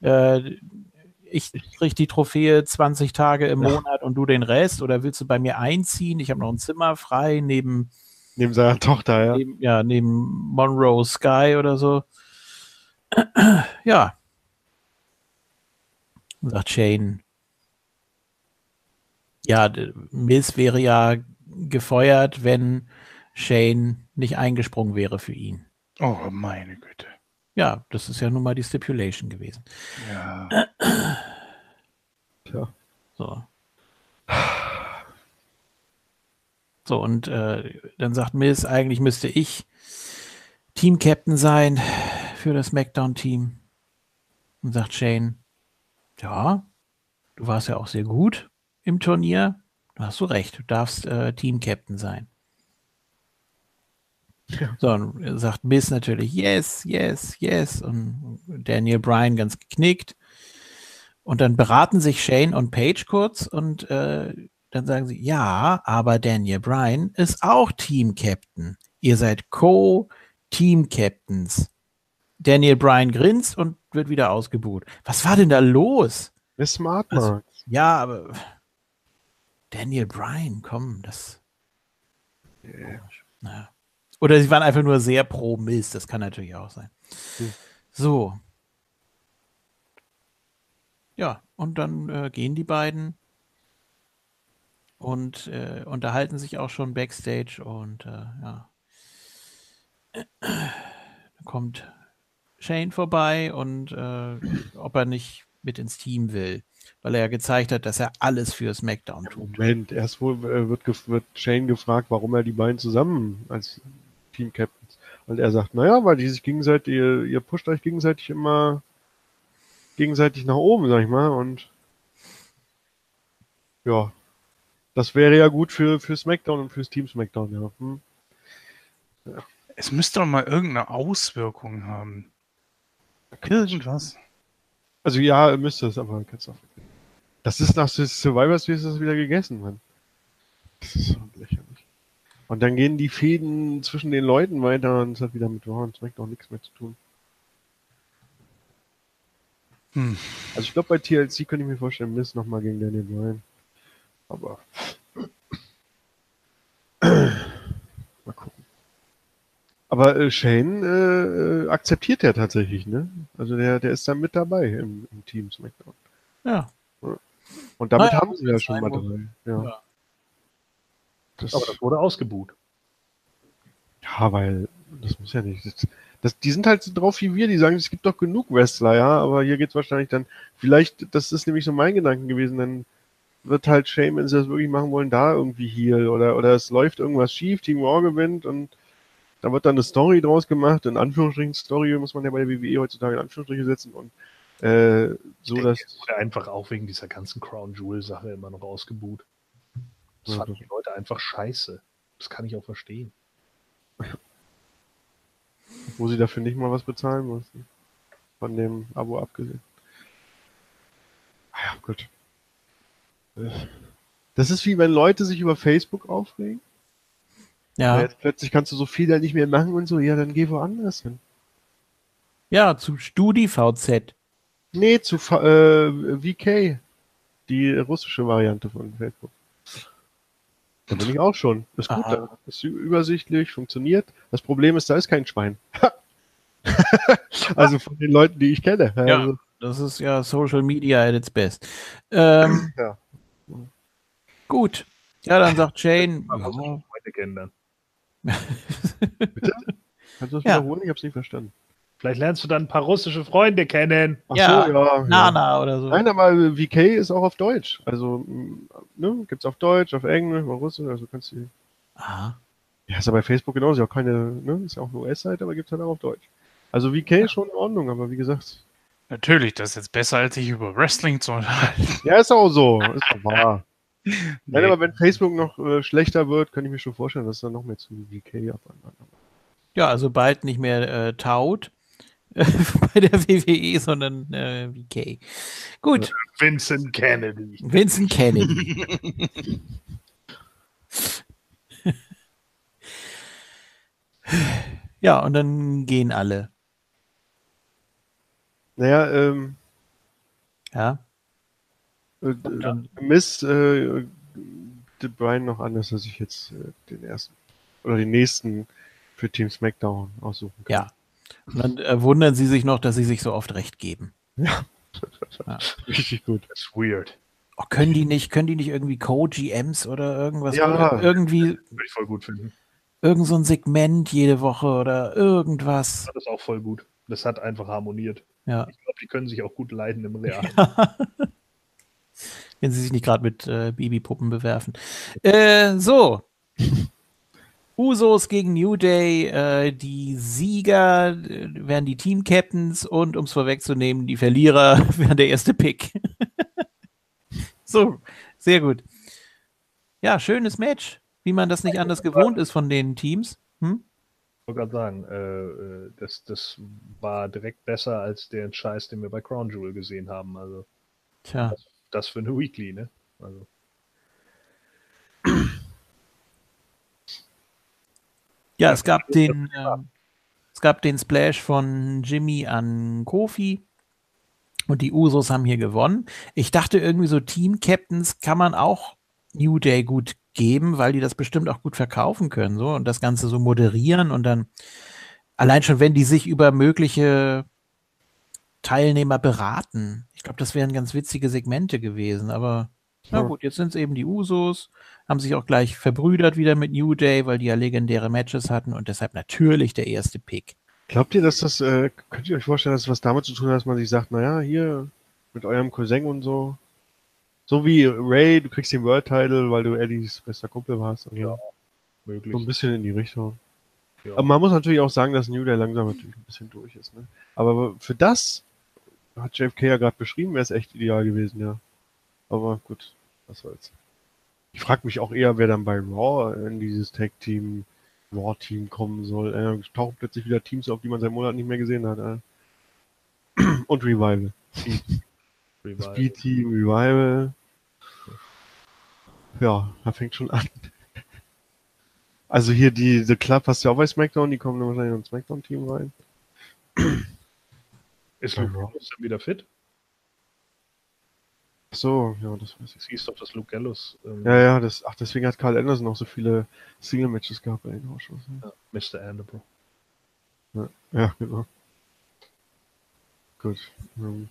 Äh, ich kriege die Trophäe 20 Tage im Ja. Monat und du den Rest. Oder willst du bei mir einziehen? Ich habe noch ein Zimmer frei neben Neben seiner Tochter, ja. neben, ja, neben Monroe Sky oder so. ja. Sagt Shane. Ja, Miz wäre ja gefeuert, wenn Shane nicht eingesprungen wäre für ihn. Oh, meine Güte. Ja, das ist ja nun mal die Stipulation gewesen. Ja. Tja. So. So, und äh, dann sagt Miz, eigentlich müsste ich Team-Captain sein für das SmackDown-Team. Und sagt Shane, ja, du warst ja auch sehr gut im Turnier. Da hast du recht, du darfst äh, Team-Captain sein. So, und sagt Miss natürlich, yes, yes, yes. Und Daniel Bryan ganz geknickt. Und dann beraten sich Shane und Paige kurz und äh, dann sagen sie, ja, aber Daniel Bryan ist auch Team-Captain. Ihr seid Co-Team-Captains. Daniel Bryan grinst und wird wieder ausgebuht. Was war denn da los? Wer smart, Also-. Ja, aber Daniel Bryan, komm, das. Naja. Oder sie waren einfach nur sehr pro Miss, das kann natürlich auch sein. So. Ja, und dann äh, gehen die beiden und äh, unterhalten sich auch schon backstage und äh, ja. Dann kommt Shane vorbei und äh, ob er nicht mit ins Team will, weil er ja gezeigt hat, dass er alles für SmackDown tut. Moment, erst wohl äh, wird, wird Shane gefragt, warum er die beiden zusammen als Team-Captains. Und er sagt, naja, weil die sich gegenseitig, ihr, ihr pusht euch gegenseitig immer gegenseitig nach oben, sag ich mal. Und ja, das wäre ja gut für, für SmackDown und fürs Team SmackDown, ja. Hm. Es müsste doch mal irgendeine Auswirkung haben. Irgendwas. Also ja, müsste es, aber kannst du auch. Das ist nach Survivor Series ist das wieder gegessen, Mann. Das ist so lächerlich. Und dann gehen die Fäden zwischen den Leuten weiter und es hat wieder mit Raw und SmackDown nichts mehr zu tun. Hm. Also ich glaube bei TLC könnte ich mir vorstellen, Miss nochmal gegen Daniel Bryan. Aber mal gucken. Aber äh, Shane äh, äh, akzeptiert er tatsächlich, ne? Also der, der ist da mit dabei im, im Team SmackDown. Ja. Und damit Naja, haben sie ja schon mal drei. Ja. Ja. Das, Aber das wurde ausgebuht. ja, weil das muss ja nicht. Das, das, die sind halt so drauf wie wir, die sagen, es gibt doch genug Wrestler, ja, aber hier geht's wahrscheinlich dann, vielleicht, das ist nämlich so mein Gedanken gewesen, dann wird halt Shane, wenn sie das wirklich machen wollen, da irgendwie Heal oder, oder es läuft irgendwas schief, Team Raw gewinnt und da wird dann eine Story draus gemacht, in Anführungsstrichen Story muss man ja bei der WWE heutzutage in Anführungsstriche setzen und äh, so, dass Es wurde einfach auch wegen dieser ganzen Crown Jewel Sache immer noch ausgebuht. Das fanden das- die Leute einfach scheiße. Das kann ich auch verstehen. wo sie dafür nicht mal was bezahlen mussten. Von dem Abo abgesehen. Ah ja, gut. Das ist wie wenn Leute sich über Facebook aufregen. Ja, Jetzt plötzlich kannst du so viel da nicht mehr machen und so, ja, dann geh woanders hin. ja zu StudiVZ. Nee, zu äh, VK. Die russische Variante von Facebook. Da bin ich auch schon. Ist gut, da. ist übersichtlich, funktioniert. Das Problem ist, da ist kein Schwein. also von den Leuten, die ich kenne. Ja. Also, Das ist ja Social Media at its best. Ähm, Ja. Gut. Ja, dann sagt Shane, Man muss ja, schon Freunde kennenlernen. Kannst du das Ja. wiederholen? Ich hab's nicht verstanden. Vielleicht lernst du dann ein paar russische Freunde kennen. Ach Ja, so, ja. Nana oder so. Nein, aber VK ist auch auf Deutsch. Also, m, ne, gibt's auf Deutsch, auf Englisch, auf Russisch, also kannst du. Aha. Ja, ist ja bei Facebook genauso, ist ja auch keine, ne, ist ja auch eine US-Seite, aber gibt's halt auch auf Deutsch. Also VK ist schon in Ordnung, aber wie gesagt. Natürlich, das ist jetzt besser, als sich über Wrestling zu unterhalten. Ja, ist auch so, ist doch wahr. Nein, Nee. aber wenn Facebook noch äh, schlechter wird, kann ich mir schon vorstellen, dass dann noch mehr zu VK abwandert. Ja, also bald nicht mehr äh, Taut bei der WWE, sondern äh, VK. Gut, Vincent Kennedy. Vincent Kennedy. ja, und dann gehen alle. Naja, ähm, Ja, äh, dann- Miss äh, die Brian noch an, dass er sich jetzt äh, den ersten oder den nächsten für Team SmackDown aussuchen kann. ja. Und dann äh, wundern sie sich noch, dass sie sich so oft recht geben. Richtig gut. Das ist weird. Oh, können die nicht, können die nicht irgendwie Co-GMs oder irgendwas? Ja. Oder irgendwie Würde ich voll gut finden. irgend so ein Segment jede Woche oder irgendwas. Das ist auch voll gut. Das hat einfach harmoniert. Ja. Ich glaube, die können sich auch gut leiden im Real. Wenn sie sich nicht gerade mit äh, Babypuppen bewerfen. Äh, so. Usos gegen New Day. Äh, die Sieger äh, werden die Team-Captains und, um es vorwegzunehmen, die Verlierer werden der erste Pick. so, sehr gut. Ja, schönes Match. Wie man das nicht anders gewohnt ist von den Teams. Hm? wollte gerade sagen, äh, äh, das, das war direkt besser als der Scheiß, den wir bei Crown Jewel gesehen haben. Also Tja. das für eine Weekly, ne? Also Ja, es gab den, äh, es gab den Splash von Jimmy an Kofi und die Usos haben hier gewonnen. Ich dachte irgendwie so Team-Captains kann man auch New Day gut geben, weil die das bestimmt auch gut verkaufen können so und das Ganze so moderieren und dann allein schon, wenn die sich über mögliche Teilnehmer beraten. Ich glaube, das wären ganz witzige Segmente gewesen, aber na gut, jetzt sind es eben die Usos, haben sich auch gleich verbrüdert wieder mit New Day, weil die ja legendäre Matches hatten und deshalb natürlich der erste Pick. Glaubt ihr, dass das, äh, könnt ihr euch vorstellen, dass das was damit zu tun hat, dass man sich sagt, naja, hier mit eurem Cousin und so. So wie Ray, du kriegst den World Title, weil du Eddies bester Kumpel warst. Also Ja, So möglich. ein bisschen in die Richtung. Ja. Aber man muss natürlich auch sagen, dass New Day langsam natürlich ein bisschen durch ist. Ne? Aber für das hat JFK ja gerade beschrieben, wäre es echt ideal gewesen, ja. Aber gut, was soll's. Ich frage mich auch eher, wer dann bei Raw in dieses Tag-Team, Raw-Team kommen soll. Äh, tauchen plötzlich wieder Teams auf, die man seit Monaten nicht mehr gesehen hat. Äh. Und Revival. Revival. Speed-Team, Revival. Ja, da fängt schon an. Also hier die The Club hast du ja auch bei SmackDown, die kommen dann wahrscheinlich ins SmackDown-Team rein. Ist. Luke Gallows dann wieder fit? Ach so, ja, das weiß ich. Es hieß doch, dass Luke Gallows ähm, Ja, ja, das, ach, deswegen hat Carl Anderson auch so viele Single-Matches gehabt bei den Ausschuss. ja, Mr. Annable. Ja, genau. Gut. Ähm.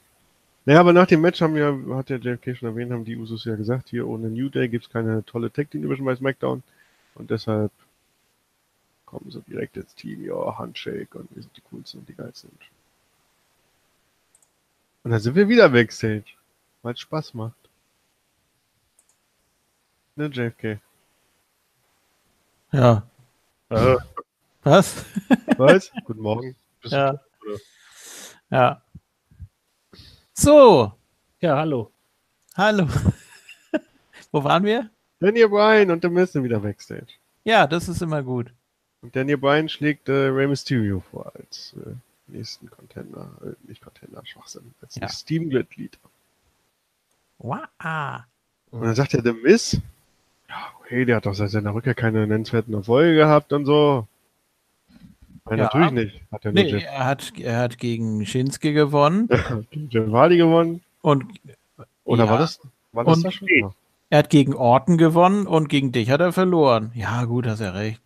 Naja, aber nach dem Match haben ja, hat der JFK schon erwähnt, haben die Usos ja gesagt, hier ohne New Day gibt's keine tolle Tag Team Division bei SmackDown. Und deshalb kommen sie direkt ins Team, ja, Handshake und wir sind die coolsten und die geilsten. Und dann sind wir wieder Backstage, weil es Spaß macht. Ne, JFK? Ja. Äh, Was? Was? Guten Morgen. bist Ja. du? Ja. So, ja, hallo. hallo. Wo waren wir? Daniel Bryan und der Miz wieder Backstage. Ja, das ist immer gut. Und Daniel Bryan schlägt äh, Rey Mysterio vor als äh, nächsten Contender, äh, nicht Contender, Schwachsinn, als Ja. Steam-Glied. Wow. Und dann sagt er The Miz, ja, okay, der hat doch seit seiner Rückkehr keine nennenswerten Erfolge gehabt und so. Nein, Ja. natürlich nicht. Hat er Nee, Jeff, er hat, er hat gegen Shinsuke gewonnen Jeff Hardy gewonnen. und Oder Ja. war das, war das Und- da schon? Er hat gegen Orton gewonnen und gegen dich hat er verloren. Ja, gut, hast ja recht.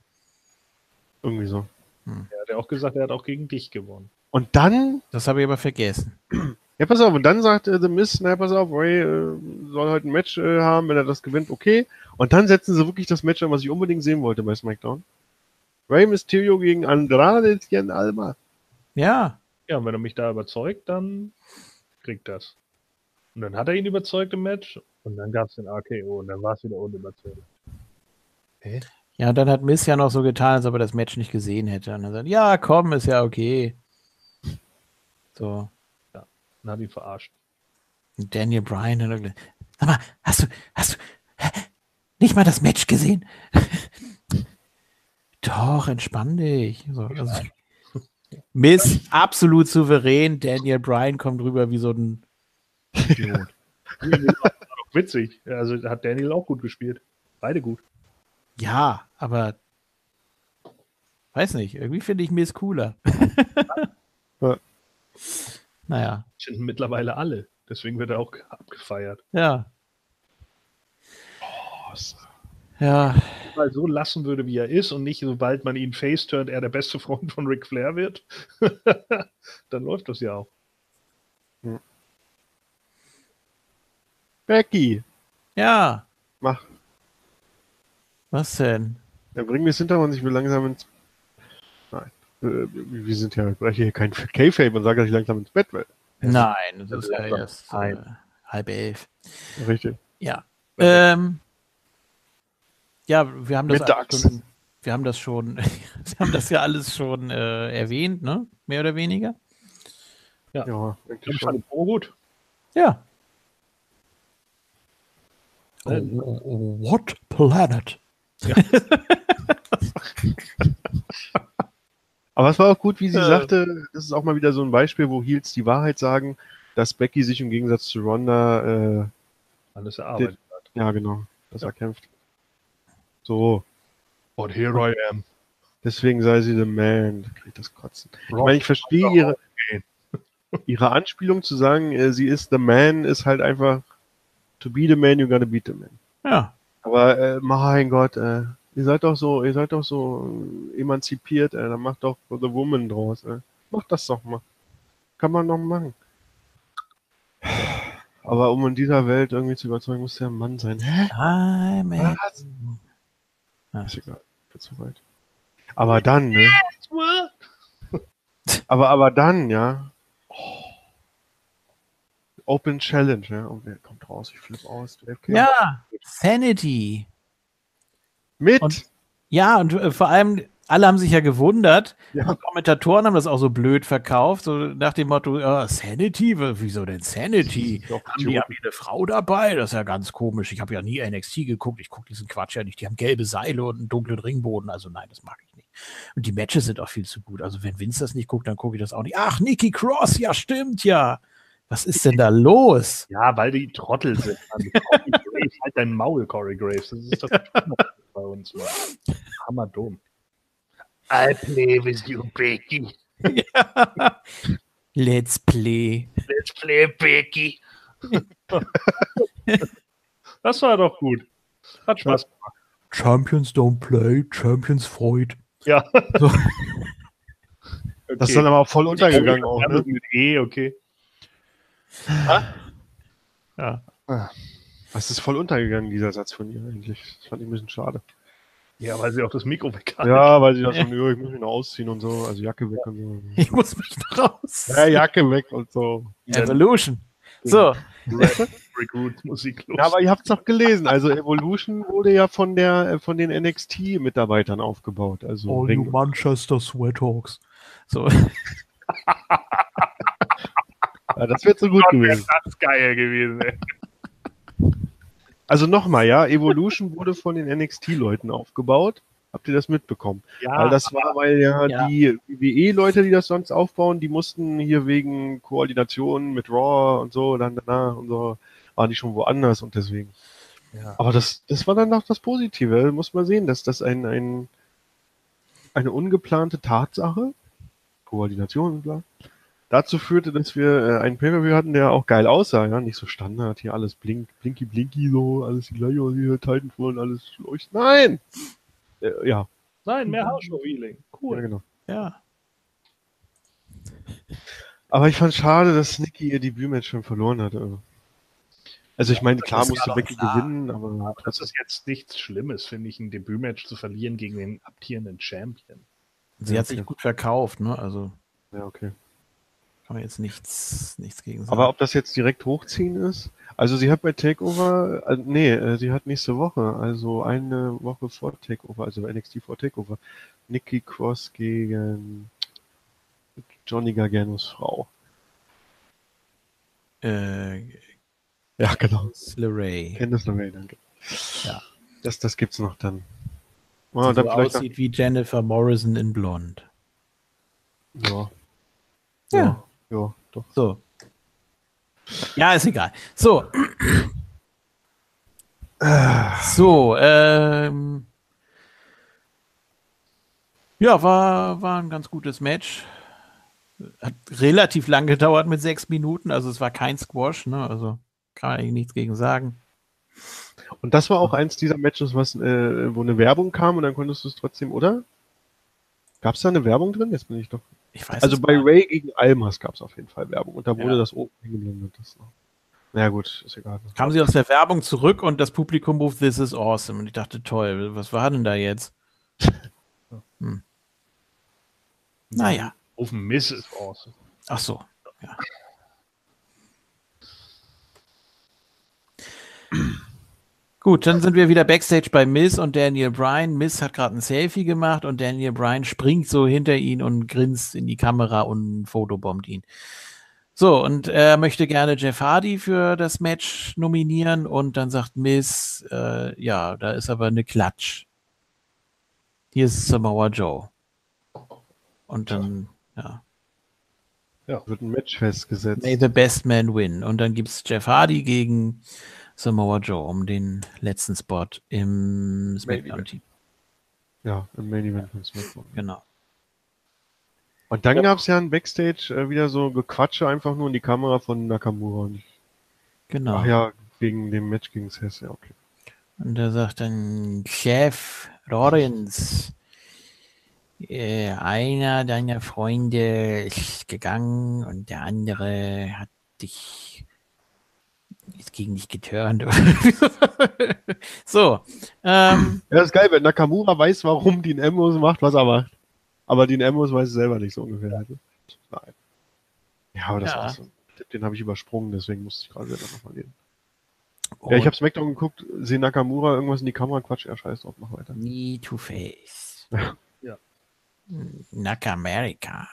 Irgendwie so. Er hat ja auch gesagt, er hat auch gegen dich gewonnen. Und dann, Das habe ich aber vergessen. ja pass auf, und dann sagt äh, The Miz, na pass auf, Ray äh, soll heute ein Match äh, haben, wenn er das gewinnt, okay. Und dann setzen sie wirklich das Match an, was ich unbedingt sehen wollte bei SmackDown. Ray Mysterio gegen Andrade Cien Alma. Ja, Ja, und wenn er mich da überzeugt, dann kriegt das. Und dann hat er ihn überzeugt im Match und dann gab es den AKO und dann war es wieder unüberzeugt. ja, und dann hat Miss ja noch so getan, als ob er das Match nicht gesehen hätte. Und dann sagt, ja, komm, ist ja okay. So. Und hat ihn verarscht. Daniel Bryan hat gesagt, sag mal, hast du, hast du hä? nicht mal das Match gesehen? Doch, entspann dich. So, also, Miss absolut souverän, Daniel Bryan kommt rüber wie so ein Idiot. Witzig. Also hat Daniel auch gut gespielt. Beide gut. Ja, aber weiß nicht, irgendwie finde ich Miss cooler. Ja. Naja, Sind mittlerweile alle. Deswegen wird er auch abgefeiert. ja. Ja, Mal so lassen würde, wie er ist und nicht, sobald man ihn face-turnt, er der beste Freund von Ric Flair wird, dann läuft das ja auch. Becky, ja. mach. Was denn? Ja, bringen wir es hinter uns, ich will langsam ins. Äh, wir sind ja, ich breche hier kein K-Fape und sage, dass ich langsam ins Bett will. Nein, das das ist ja erst äh, ein. halb elf. Richtig. Ja. Ähm, ja, wir haben das schon, wir haben das schon, wir haben das ja alles schon äh, erwähnt, ne? Mehr oder weniger. Ja, Ich eigentlich fand schon. gut. Ja. Äh, Oh, what planet? Aber es war auch gut, wie sie Äh. sagte, das ist auch mal wieder so ein Beispiel, wo Heels die Wahrheit sagen, dass Becky sich im Gegensatz zu Ronda, äh, Alles erarbeitet hat. ja genau, dass er kämpft. So, But here I am. deswegen sei sie the man. Da krieg ich das Kotzen. Ich meine, ich verstehe ihre, ihre Anspielung zu sagen, äh, sie ist the man, ist halt einfach to be the man, you gotta beat the man. Ja. Aber äh, mein Gott, äh, ihr seid doch so, ihr seid doch so emanzipiert, äh, dann macht doch the woman draus. Äh. Macht das doch mal. Kann man doch machen. Aber um in dieser Welt irgendwie zu überzeugen, muss der Mann sein. Hä? I'm Was? Ja. Ist egal, wird zu weit. Aber dann, ne? Aber, aber dann, ja. Oh. Open Challenge, ja. Und wer kommt raus? Ich flippe aus. Ja, Sanity. Mit! Und- Ja, und äh, vor allem, alle haben sich ja gewundert. Ja. Die Kommentatoren haben das auch so blöd verkauft, so nach dem Motto, ja, Sanity, wieso denn Sanity? Doch, Haben die haben hier eine Frau dabei? Das ist ja ganz komisch. Ich habe ja nie NXT geguckt. Ich gucke diesen Quatsch ja nicht. Die haben gelbe Seile und einen dunklen Ringboden. Also nein, das mag ich nicht. Und die Matches sind auch viel zu gut. Also wenn Vince das nicht guckt, dann gucke ich das auch nicht. Ach, Nikki Cross, ja, stimmt ja. Was ist denn da los? Ja, weil die Trottel sind. Also, halt dein Maul, Corey Graves. Das ist das bei uns. Hammerdumm. I play with you, Becky. Let's play. Let's play, Becky. das war doch gut. Hat Spaß gemacht. Champions don't play, Champions freud. Ja. So. Das ist dann aber auch voll untergegangen auch, ne? Mit E, okay. Ja. Das ist voll untergegangen, dieser Satz von ihr eigentlich. Das fand ich ein bisschen schade. Ja, weil sie auch das Mikro weg hat. Ja, weil sie das schon, ja, ich muss mich noch ausziehen und so, also Jacke weg und so. Ich muss mich noch raus. Ja, Jacke weg und so. Evolution. So, Recruit Musik los. Ja, aber ihr habt es doch gelesen. Also Evolution wurde ja von der äh, von den NXT-Mitarbeitern aufgebaut. Also All you Ring- Manchester Sweathawks. So, ja, das wird so gut gewesen. das ist geil gewesen. Ey. Also nochmal, ja, Evolution wurde von den NXT-Leuten aufgebaut. Habt ihr das mitbekommen? Ja, weil das war, weil ja, Ja. die WWE-Leute, die das sonst aufbauen, die mussten hier wegen Koordination mit Raw und so, dann danach und so, waren die schon woanders und deswegen. Ja. Aber das, das war dann noch das Positive. Muss man sehen, dass das ein, ein, eine ungeplante Tatsache, Koordination und bla, dazu führte, dass wir äh, einen Pay-Per-View hatten, der auch geil aussah, ja, nicht so Standard, hier alles blink, blinky blinky so, alles gleich aus, hier Titanfall und alles leuchtet. Nein! Äh, ja, Nein, mehr Hausshow-Healing. ja, Cool. genau. ja. Aber ich fand schade, dass Nikki ihr Debütmatch schon verloren hat. Also ich meine, klar musste Becky klar. gewinnen, aber Aber das ist jetzt nichts Schlimmes, finde ich, ein Debütmatch zu verlieren gegen den amtierenden Champion. Sie Ja, hat sich okay. gut verkauft, ne? Also ja, okay. Kann man jetzt nichts, nichts gegen sagen. Aber ob das jetzt direkt hochziehen ist? Also sie hat bei Takeover, äh, nee, äh, sie hat nächste Woche, also eine Woche vor Takeover, also NXT vor Takeover, Nikki Cross gegen Johnny Garganos Frau. äh, Ja, genau. LeRae. Candice LeRae, danke. Ja. Das, das gibt's noch dann. Oh, dann so aussieht wie Jennifer Morrison in Blond. Ja. ja. Ja, ja, doch. So. Ja, ist egal. So. So, ähm. Ja, war, war ein ganz gutes Match. Hat relativ lang gedauert mit sechs Minuten, also es war kein Squash, ne? Also kann man eigentlich nichts gegen sagen. Und das war auch eins dieser Matches, was, äh, wo eine Werbung kam und dann konntest du es trotzdem, oder? Gab's da eine Werbung drin? Jetzt bin ich doch. Ich weiß Also es bei. Ray gegen Almas gab's auf jeden Fall Werbung und da wurde Ja. das oben hingeblendet. Das. Na gut, ist egal. kam sie aus der Werbung zurück und das Publikum ruft This is awesome. Und ich dachte, toll, was war denn da jetzt? Hm. Naja, Rufen Miss ist awesome. ach so. Ja. Gut, dann sind wir wieder backstage bei Miss und Daniel Bryan. Miss hat gerade ein Selfie gemacht und Daniel Bryan springt so hinter ihn und grinst in die Kamera und fotobombt ihn. So, und er möchte gerne Jeff Hardy für das Match nominieren und dann sagt Miss, äh, ja, da ist aber eine Klatsch. Hier ist Samoa Joe. Und dann, ja. Wird ein Match festgesetzt. May the best man win. Und dann gibt's Jeff Hardy gegen Samoa Joe um den letzten Spot im SmackDown-Team. Ja, im Main Event von SmackDown. Genau. Und dann Ja. gab's ja ein Backstage äh, wieder so Gequatsche einfach nur in die Kamera von Nakamura. Genau. Ach ja, wegen dem Match gegen Seth, ja, okay. Und er sagt dann, Chef Lorenz, äh, einer deiner Freunde ist gegangen und der andere hat dich ist gegen dich geturnt. so, ähm, Ja, das ist geil, wenn Nakamura weiß, warum Dean Ambrose macht, was er macht. Aber Dean Ambrose weiß es selber nicht so ungefähr. Ne? Nein. Ja, aber das Ja. war so. Den habe ich übersprungen, deswegen musste ich gerade selber nochmal lesen. und Ja, ich habe Smackdown geguckt, sehe Nakamura irgendwas in die Kamera, Quatsch, er scheiß drauf, mach weiter. Me to Face. Ja. Nakamerica.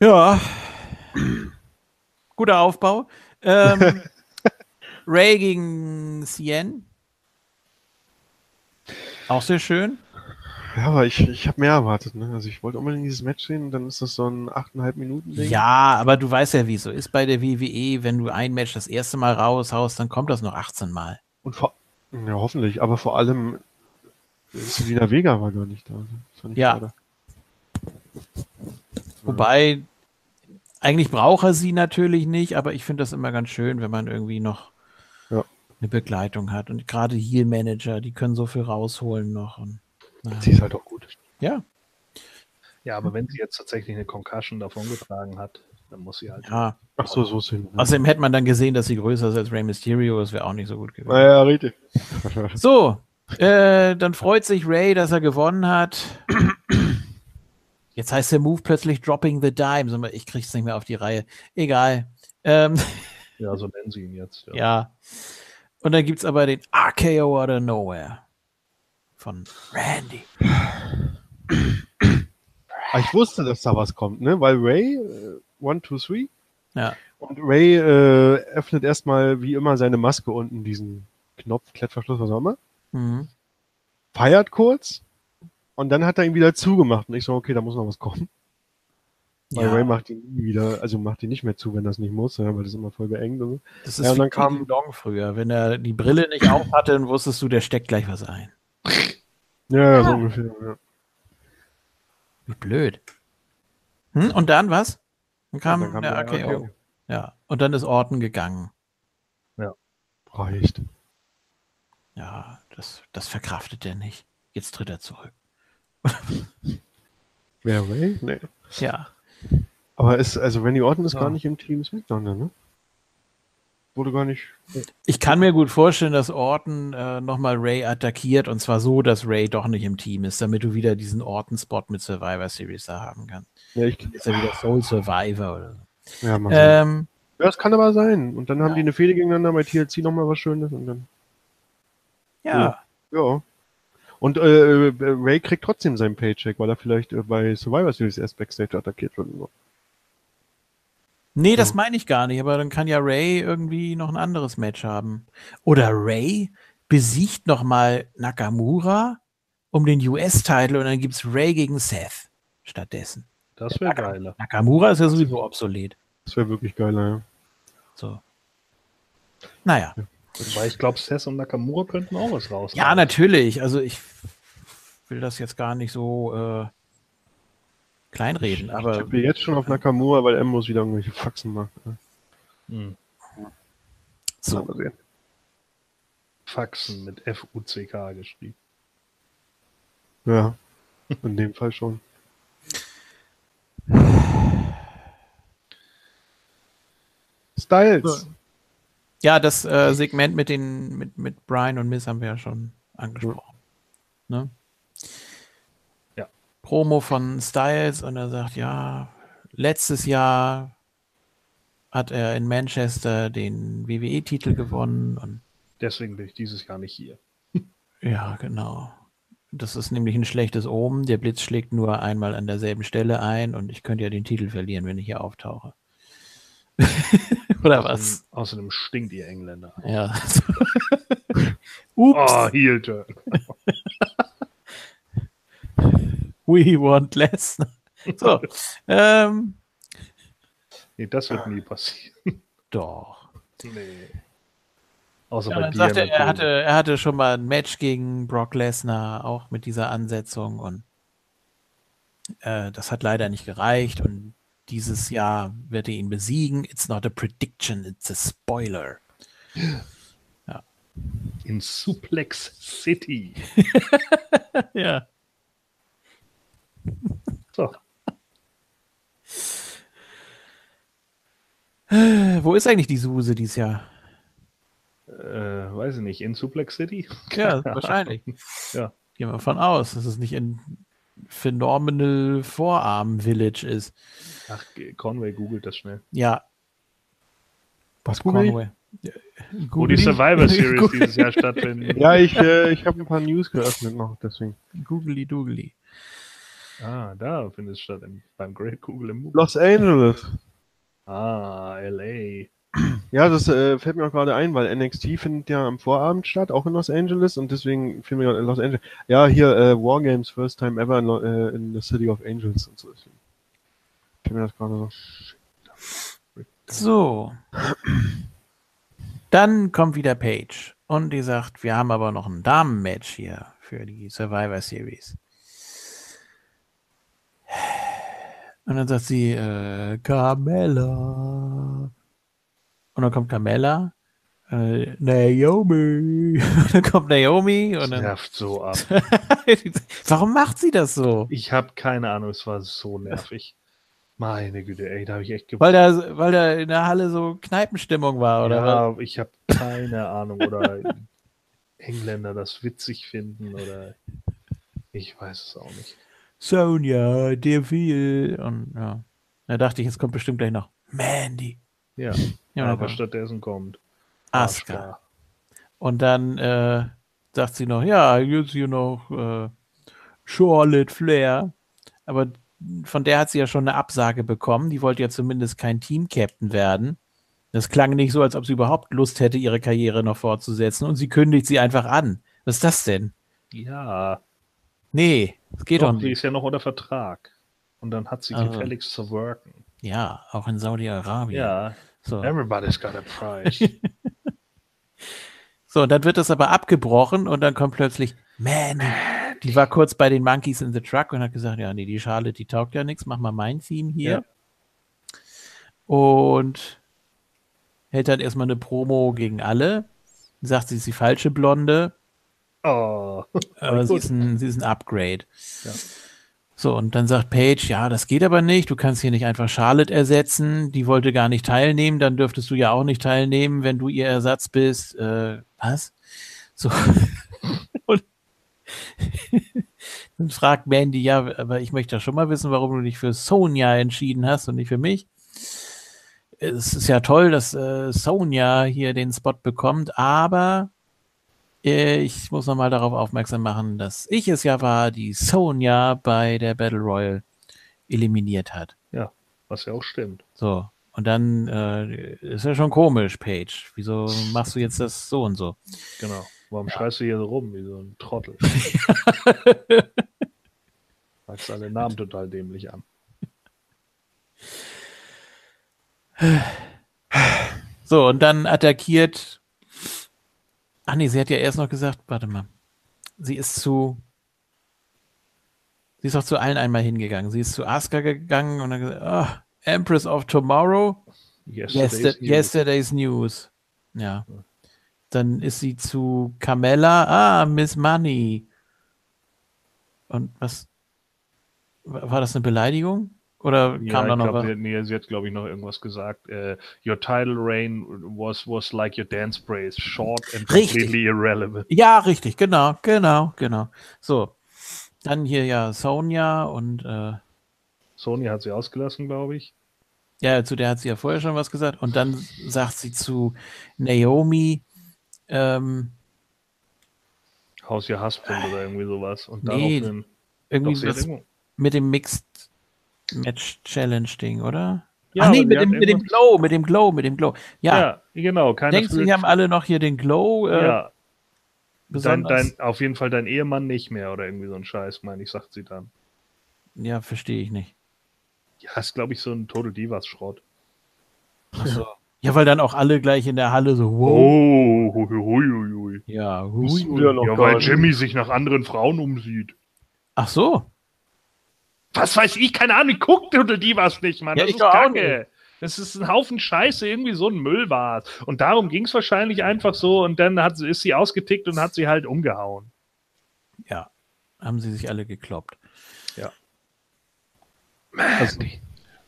Ja. Guter Aufbau. Ähm, Ray gegen Cien. Auch sehr schön. Ja, aber ich, ich habe mehr erwartet, ne? Also ich wollte unbedingt dieses Match sehen, dann ist das so ein 8,5 Minuten Ding. Ja, aber du weißt ja, wie es so ist bei der WWE. Wenn du ein Match das erste Mal raushaust, dann kommt das noch 18 Mal. Und vor, ja, hoffentlich, aber vor allem Selina Vega war gar nicht da. Ja. schade. Wobei, eigentlich braucht er sie natürlich nicht, aber ich finde das immer ganz schön, wenn man irgendwie noch Ja. eine Begleitung hat. Und gerade Heal-Manager, die können so viel rausholen noch. Und, naja. Sie ist halt auch gut. ja, Ja, aber wenn sie jetzt tatsächlich eine Concussion davongetragen hat, dann muss sie halt. ja. Ach so, so sind. Außerdem hätte man dann gesehen, dass sie größer ist als Rey Mysterio. Das wäre auch nicht so gut gewesen. Naja, richtig. So, äh, dann freut sich Ray, dass er gewonnen hat. Jetzt heißt der Move plötzlich Dropping the Dime. Ich krieg's nicht mehr auf die Reihe. Egal. Ähm, Ja, so nennen sie ihn jetzt. Ja. ja. Und dann gibt's aber den RKO out of nowhere von Randy. Ich wusste, dass da was kommt, ne? Weil Ray, äh, one, two, three. Ja. Und Ray äh, öffnet erstmal wie immer seine Maske unten, diesen Knopf, Klettverschluss, was auch immer. Mhm. Feiert kurz. Und dann hat er ihn wieder zugemacht. Und ich so, okay, da muss noch was kommen. Weil Ja, Ray macht ihn nie wieder, also macht ihn nicht mehr zu, wenn das nicht muss, ja, weil das ist immer voll beengt. Und so. das ja, ist und wie dann kam- Dong früher. Wenn er die Brille nicht auf hatte, dann wusstest du, der steckt gleich was ein. Ja, ja, so ungefähr. Ja. Wie blöd. Hm? Und dann was? Dann kam, dann kam der der RKO. RKO. Ja. Und dann ist Orton gegangen. Reicht. Ja, das, das verkraftet er nicht. Jetzt tritt er zurück. Wer Ray? Nee. Ja. Aber ist, also Randy Orton ist Ja. gar nicht im Team SmackDown, ne? Wurde gar nicht. Ich kann mir gut vorstellen, dass Orton äh, nochmal Ray attackiert und zwar so, dass Ray doch nicht im Team ist, damit du wieder diesen Orton-Spot mit Survivor Series da haben kannst. Ja, ich, Ist er wieder Soul Survivor oder so. ja. Ähm, ja, das kann aber sein. Und dann haben ja. die eine Fehde gegeneinander bei TLC nochmal was Schönes und dann. ja. Ja. Und äh, Ray kriegt trotzdem seinen Paycheck, weil er vielleicht äh, bei Survivor Series erst Backstage attackiert wird. so. Nee, das meine ich gar nicht, aber dann kann ja Ray irgendwie noch ein anderes Match haben. Oder Ray besiegt nochmal Nakamura um den US-Title und dann gibt's Ray gegen Seth stattdessen. Das wäre geiler. Nakamura ist ja sowieso obsolet. Das wäre wirklich geil, ja. So. Naja. Wobei ich glaube, Seth und Nakamura könnten auch was raus. Ja, natürlich. Also ich will das jetzt gar nicht so äh, kleinreden, Ich aber tippe jetzt schon auf Nakamura, weil Emos wieder irgendwelche Faxen macht. ne? Hm. so. Mal sehen. Faxen mit F-U-C-K geschrieben. Ja, in dem Fall schon. Styles. Ja, das äh, Segment mit den mit, mit Brian und Miss haben wir ja schon angesprochen. Ne? Ja. Promo von Styles und er sagt, ja, letztes Jahr hat er in Manchester den WWE-Titel gewonnen und Deswegen bin ich dieses Jahr nicht hier. ja, genau. Das ist nämlich ein schlechtes Omen. Der Blitz schlägt nur einmal an derselben Stelle ein und ich könnte ja den Titel verlieren, wenn ich hier auftauche. Oder was? Außerdem, stinkt ihr Engländer. Ja. Ups. Oh, Heel Turn. We want Lesnar. So, ähm, Nee, das wird nie passieren. doch. Nee. Außer Ja, bei dann dir. sagte er, er hatte, er hatte schon mal ein Match gegen Brock Lesnar, auch mit dieser Ansetzung und äh, das hat leider nicht gereicht und dieses Jahr wird er ihn besiegen. It's not a prediction, it's a spoiler. In Suplex City. ja. So. Wo ist eigentlich die Suse dieses Jahr? Äh, weiß ich nicht. In Suplex City? Ja, wahrscheinlich. Ja. Gehen wir von aus, dass es nicht in Phenomenal Forearm Village ist. Ach, Conway googelt das schnell. Ja, Was Google? Conway. Ja, Wo die? Survivor Series dieses Jahr stattfindet. Ja, ich, äh, ich habe ein paar News geöffnet noch, deswegen. Googly Doogly. Ah, da findet es statt. Im, beim Great Google im Move. Los Angeles. Ah, L.A. Ja, das äh, fällt mir auch gerade ein, weil NXT findet ja am Vorabend statt, auch in Los Angeles, und deswegen gerade in Los Angeles. Ja, hier äh, Wargames, first time ever in, äh, in the City of Angels und so. Deswegen fällt mir das gerade so. So. Dann kommt wieder Paige und die sagt, wir haben aber noch ein Damenmatch hier für die Survivor Series. Und dann sagt sie, äh, Carmella. Und dann kommt Carmella, äh, Naomi. Und dann kommt Naomi und Das dann. nervt so ab. Warum macht sie das so? Ich habe keine Ahnung, es war so nervig. Meine Güte, ey, da habe ich echt ge Weil da, weil da in der Halle so Kneipenstimmung war, oder was? Ja, ich habe keine Ahnung. Oder Engländer das witzig finden oder ich weiß es auch nicht. Sonja, dir viel. Und ja. Da dachte ich, jetzt kommt bestimmt gleich noch Mandy. Ja, Ja, aber stattdessen kommt Asuka. Und dann äh, sagt sie noch, ja, jetzt hier noch äh, Charlotte Flair. Aber von der hat sie ja schon eine Absage bekommen. Die wollte ja zumindest kein Team-Captain werden. Das klang nicht so, als ob sie überhaupt Lust hätte, ihre Karriere noch fortzusetzen. Und sie kündigt sie einfach an. Was ist das denn? Ja, Nee, das geht doch, doch, sie nicht. ist ja noch unter Vertrag. Und dann hat sie Also. gefälligst zu worken. Ja, auch in Saudi-Arabien. Ja, So. everybody's got a price. So, und dann wird das aber abgebrochen und dann kommt plötzlich Mandy. Die war kurz bei den Monkeys in the Truck und hat gesagt, ja, nee, die Charlotte, die taugt ja nichts, mach mal mein Theme hier. Und hält dann erstmal eine Promo gegen alle. Sagt, sie ist die falsche Blonde, oh, aber sie ist, ein, sie ist ein Upgrade. Ja. So, und dann sagt Paige, ja, das geht aber nicht, du kannst hier nicht einfach Charlotte ersetzen, die wollte gar nicht teilnehmen, dann dürftest du ja auch nicht teilnehmen, wenn du ihr Ersatz bist. Äh, was? So. und dann fragt Mandy, ja, aber ich möchte ja schon mal wissen, warum du dich für Sonja entschieden hast und nicht für mich. Es ist ja toll, dass äh, Sonja hier den Spot bekommt, aber ich muss nochmal darauf aufmerksam machen, dass ich es ja war, die Sonja bei der Battle Royale eliminiert hat. was ja auch stimmt. So. Und dann äh, ist ja schon komisch, Paige. Wieso machst du jetzt das so und so? Genau. Warum schreist du hier so rum wie so ein Trottel? Sagst alle Namen total dämlich an. So, und dann attackiert. Ach nee, sie hat ja erst noch gesagt, warte mal. Sie ist zu. Sie ist auch zu allen einmal hingegangen. Sie ist zu Asuka gegangen und dann gesagt, ah, Empress of Tomorrow, Yesterday's Yester News. yesterday's News. Ja. Dann ist sie zu Carmella, ah, Miss Money. Und was? War war das eine Beleidigung? Oder Ja, kam da noch glaub, was? sie, nee, sie hat, glaube ich, noch irgendwas gesagt. Äh, your title reign was, was like your dance praise, short and Richtig. completely irrelevant. Ja, richtig, genau, genau, genau. So. Dann hier ja Sonja und äh, Sony hat sie ausgelassen, glaube ich. ja, zu der hat sie ja vorher schon was gesagt. Und dann sagt sie zu Naomi, ähm, How's your husband oder irgendwie sowas. Und Nee, daraufhin. irgendwie was mit dem Mixed Match Challenge Ding, oder? Ja, Ach nee, mit dem, mit dem Glow, mit dem Glow, mit dem Glow. Ja, Ja, genau. Keine denkst du, die haben alle noch hier den Glow? Äh, ja, dein, besonders? dein, auf jeden Fall dein Ehemann nicht mehr oder irgendwie so ein Scheiß, meine ich, sagt sie dann. Ja, verstehe ich nicht. Ja, ist, glaube ich, so ein Total Divas-Schrott. Achso. Ja, weil dann auch alle gleich in der Halle so, wow. Oh, hui, hui, hui, hui. Ja, hui. noch Ja, weil. Jimmy sich nach anderen Frauen umsieht. Ach so. Was weiß ich, keine Ahnung, ich guck Total Divas nicht, Mann. Ja, das ich ist kacke. Das ist ein Haufen Scheiße, irgendwie so ein Müll war es. Und darum ging es wahrscheinlich einfach so und dann hat, sie- ist sie ausgetickt und hat sie halt umgehauen. Ja. Haben sie sich alle gekloppt. Also,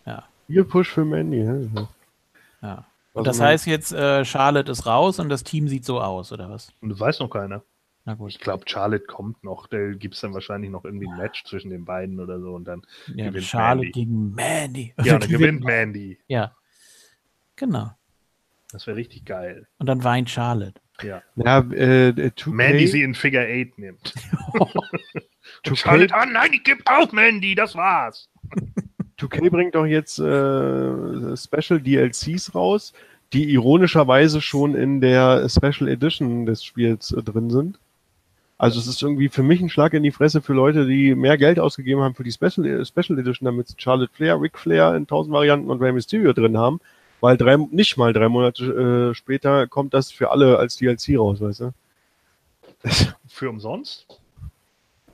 Ja. Hier Push für Mandy. hä? Ja. Also Und das heißt jetzt, äh, Charlotte ist raus und das Team sieht so aus, oder was? Und das weiß noch keiner. Na gut. Ich glaube, Charlotte kommt noch. Da gibt es dann wahrscheinlich noch irgendwie ein Match zwischen den beiden oder so und dann, Ja, gewinnt Charlotte Mandy. gegen Mandy. ja, dann gewinnt Mandy. Ja. Genau. Das wäre richtig geil. Und dann weint Charlotte. Ja. Ja, äh, 2K, Mandy sie in Figure 8 nimmt. 2K, Charlotte, ah nein, ich gebe auf, Mandy, das war's. 2K bringt doch jetzt äh, Special DLCs raus, die ironischerweise schon in der Special Edition des Spiels äh, drin sind. Also es ist irgendwie für mich ein Schlag in die Fresse für Leute, die mehr Geld ausgegeben haben für die Special, äh, Special Edition, damit Charlotte Flair, Ric Flair in tausend Varianten und Rey Mysterio drin haben, weil drei, nicht mal drei Monate äh, später kommt das für alle als DLC raus, weißt du? Für umsonst?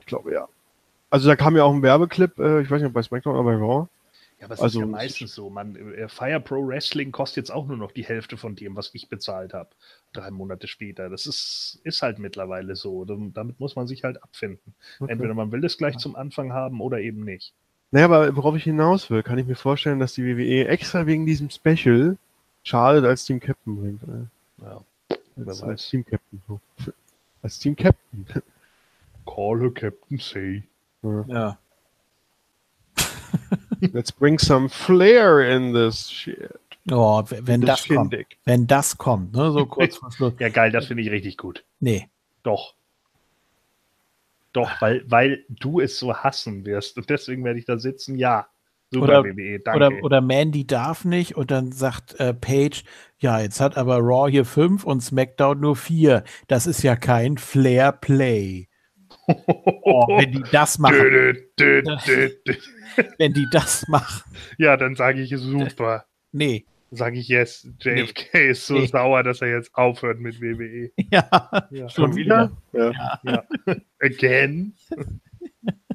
Ich glaube ja. Also da kam ja auch ein Werbeclip, äh, ich weiß nicht, ob bei SmackDown oder bei Raw. Ja, aber es Also- ist ja meistens so. Man, äh, Fire Pro Wrestling kostet jetzt auch nur noch die Hälfte von dem, was ich bezahlt habe. Drei Monate später. Das ist, ist halt mittlerweile so. Dam- Damit muss man sich halt abfinden. Okay. Entweder man will es gleich zum Anfang haben oder eben nicht. Naja, aber worauf ich hinaus will, kann ich mir vorstellen, dass die WWE extra wegen diesem Special Charlotte als Team Captain bringt. Ja, Als, als. Team Captain. so. Als Team Captain. Call her Captain. Ja. Ja. Let's bring some flair in this shit. Oh, wenn Das das kommt. Wenn das kommt, ne? So kurz vor Schluss. Ja, geil, das finde ich richtig gut. Nee. Doch. Doch, weil, weil du es so hassen wirst. Und deswegen werde ich da sitzen. Ja. Super, Oder- WWE, danke. Oder, oder Mandy darf nicht und dann sagt äh, Paige, ja, jetzt hat aber Raw hier fünf und SmackDown nur vier. Das ist ja kein Flair Play. Oh, wenn die das machen, wenn die das machen. Ja, dann sage ich super. Nee. Sage ich yes. JFK ist so Nee. sauer, dass er jetzt aufhört mit WWE. Ja, Ja. schon wieder. Ja. ja. Again.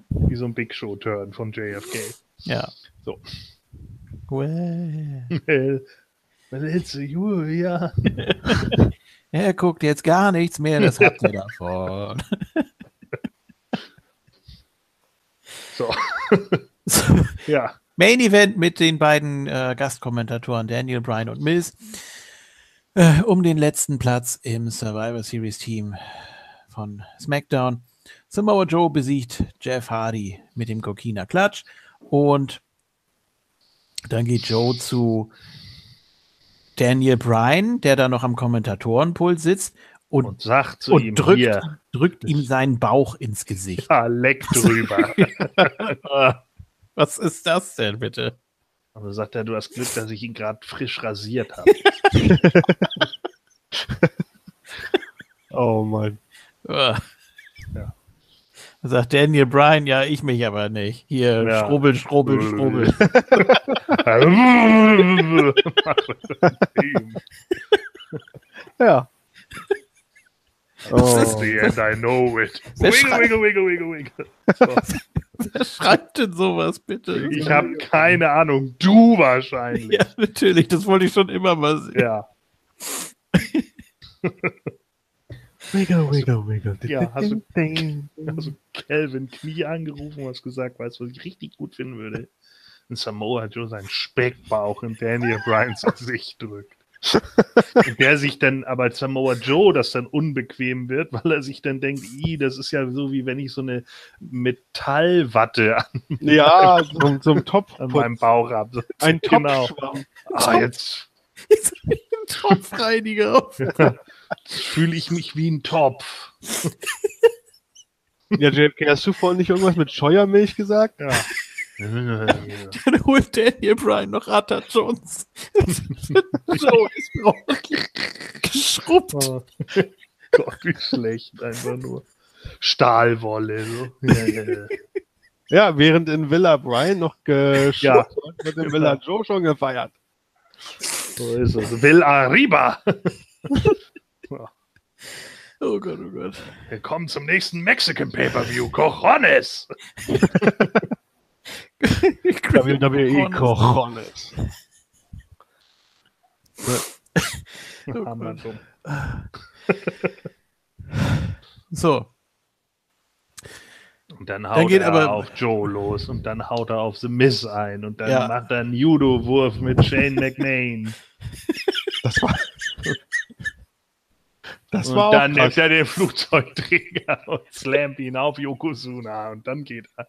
Wie so ein Big Show-Turn von JFK. Ja. So. Well. Well, well, it's you, ja. Er guckt jetzt gar nichts mehr, das habt ihr davon. So, So, ja. Main Event mit den beiden äh, Gastkommentatoren Daniel Bryan und Miz äh, um den letzten Platz im Survivor Series Team von SmackDown. Samoa Joe besiegt Jeff Hardy mit dem Kokina Klatsch und dann geht Joe zu Daniel Bryan, der da noch am Kommentatorenpult sitzt und, Und sagt zu und ihm drückt, hier, drückt ihm seinen Bauch ins Gesicht. ja, leck drüber. Was ist das denn bitte? Und dann sagt er, du hast Glück, dass ich ihn gerade frisch rasiert habe. Oh Mann. Ja. Sagt Daniel Bryan, ja, ich mich aber nicht. Hier, Ja. schrubbel, schrubbel, schrubbel. Ja. Das ist Oh. the end, I know it. Wiggle, wiggle, wiggle, wiggle, wiggle. So. Wer schreibt denn sowas, bitte? Ich habe keine Ahnung. Du wahrscheinlich. Ja, natürlich, das wollte ich schon immer mal sehen. Ja. Wiggle, wiggle, wiggle. Ja, hast du- Calvin Knie angerufen und hast gesagt, weißt du, was ich richtig gut finden würde? Ein Samoa Joe seinen Speckbauch in Daniel Bryans Gesicht drückt. Und der sich dann, aber Samoa Joe das dann unbequem wird, weil er sich dann denkt, i, das ist ja so wie wenn ich so eine Metallwatte an, Ja, zum, zum Top. an meinem Bauch habe. Ein Genau. Topfschwamm. Ah, jetzt, Jetzt bin ich ein Topfreiniger auf. jetzt fühle ich mich wie ein Topf. Ja, JFK, hast du vorhin nicht irgendwas mit Scheuermilch gesagt? Ja. Dann holt Daniel Bryan noch Atta Jones. Joe ist geschrubbt. Oh. Gott, wie schlecht, einfach nur. Stahlwolle. So. Ja, ja, ja. Ja, während in Villa Brian noch geschult Ja. wird, wird in Villa Joe schon gefeiert. So ist es. Will Arriba. Oh Gott, oh Gott. Willkommen zum nächsten Mexican Pay-Per-View. Cojones. WWE Cojones. Oh. So, Und dann haut geht er aber- auf Joe los und dann haut er auf The Miz ein und dann Ja. macht er einen Judo-Wurf mit Shane McMahon. Das war. Das und war dann auch nimmt krass. er den Flugzeugträger und slammt ihn auf Yokozuna und dann geht er.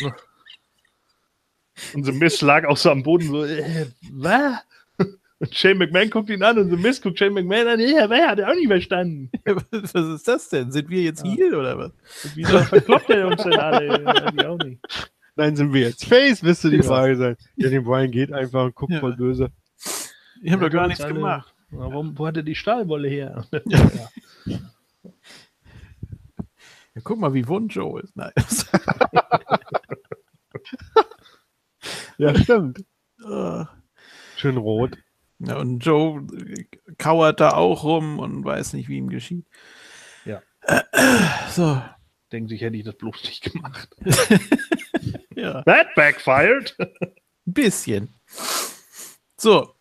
Und The Miz lag auch so am Boden so, äh, was? Und Shane McMahon guckt ihn an und The Miz guckt Shane McMahon an, ja, wer hat er auch nicht verstanden. was ist das denn? Sind wir jetzt Ja. hier oder was? Und wieso verkloppt er uns denn alle? Weiß auch nicht. Nein, sind wir jetzt Face, müsste die Ja. Frage sein. Ja, den Brian geht einfach und guckt Ja. voll böse. Ich habe Ja, doch gar nichts alle- gemacht. Warum, wo hat er die Stahlwolle her? Ja. Ja, guck mal, wie wund Joe ist. Nein. Ja, stimmt. Schön rot. ja, und Joe kauert da auch rum und weiß nicht, wie ihm geschieht. Ja. So, Denken sich, hätte ich das bloß nicht gemacht. ja, That backfired. ein bisschen. So.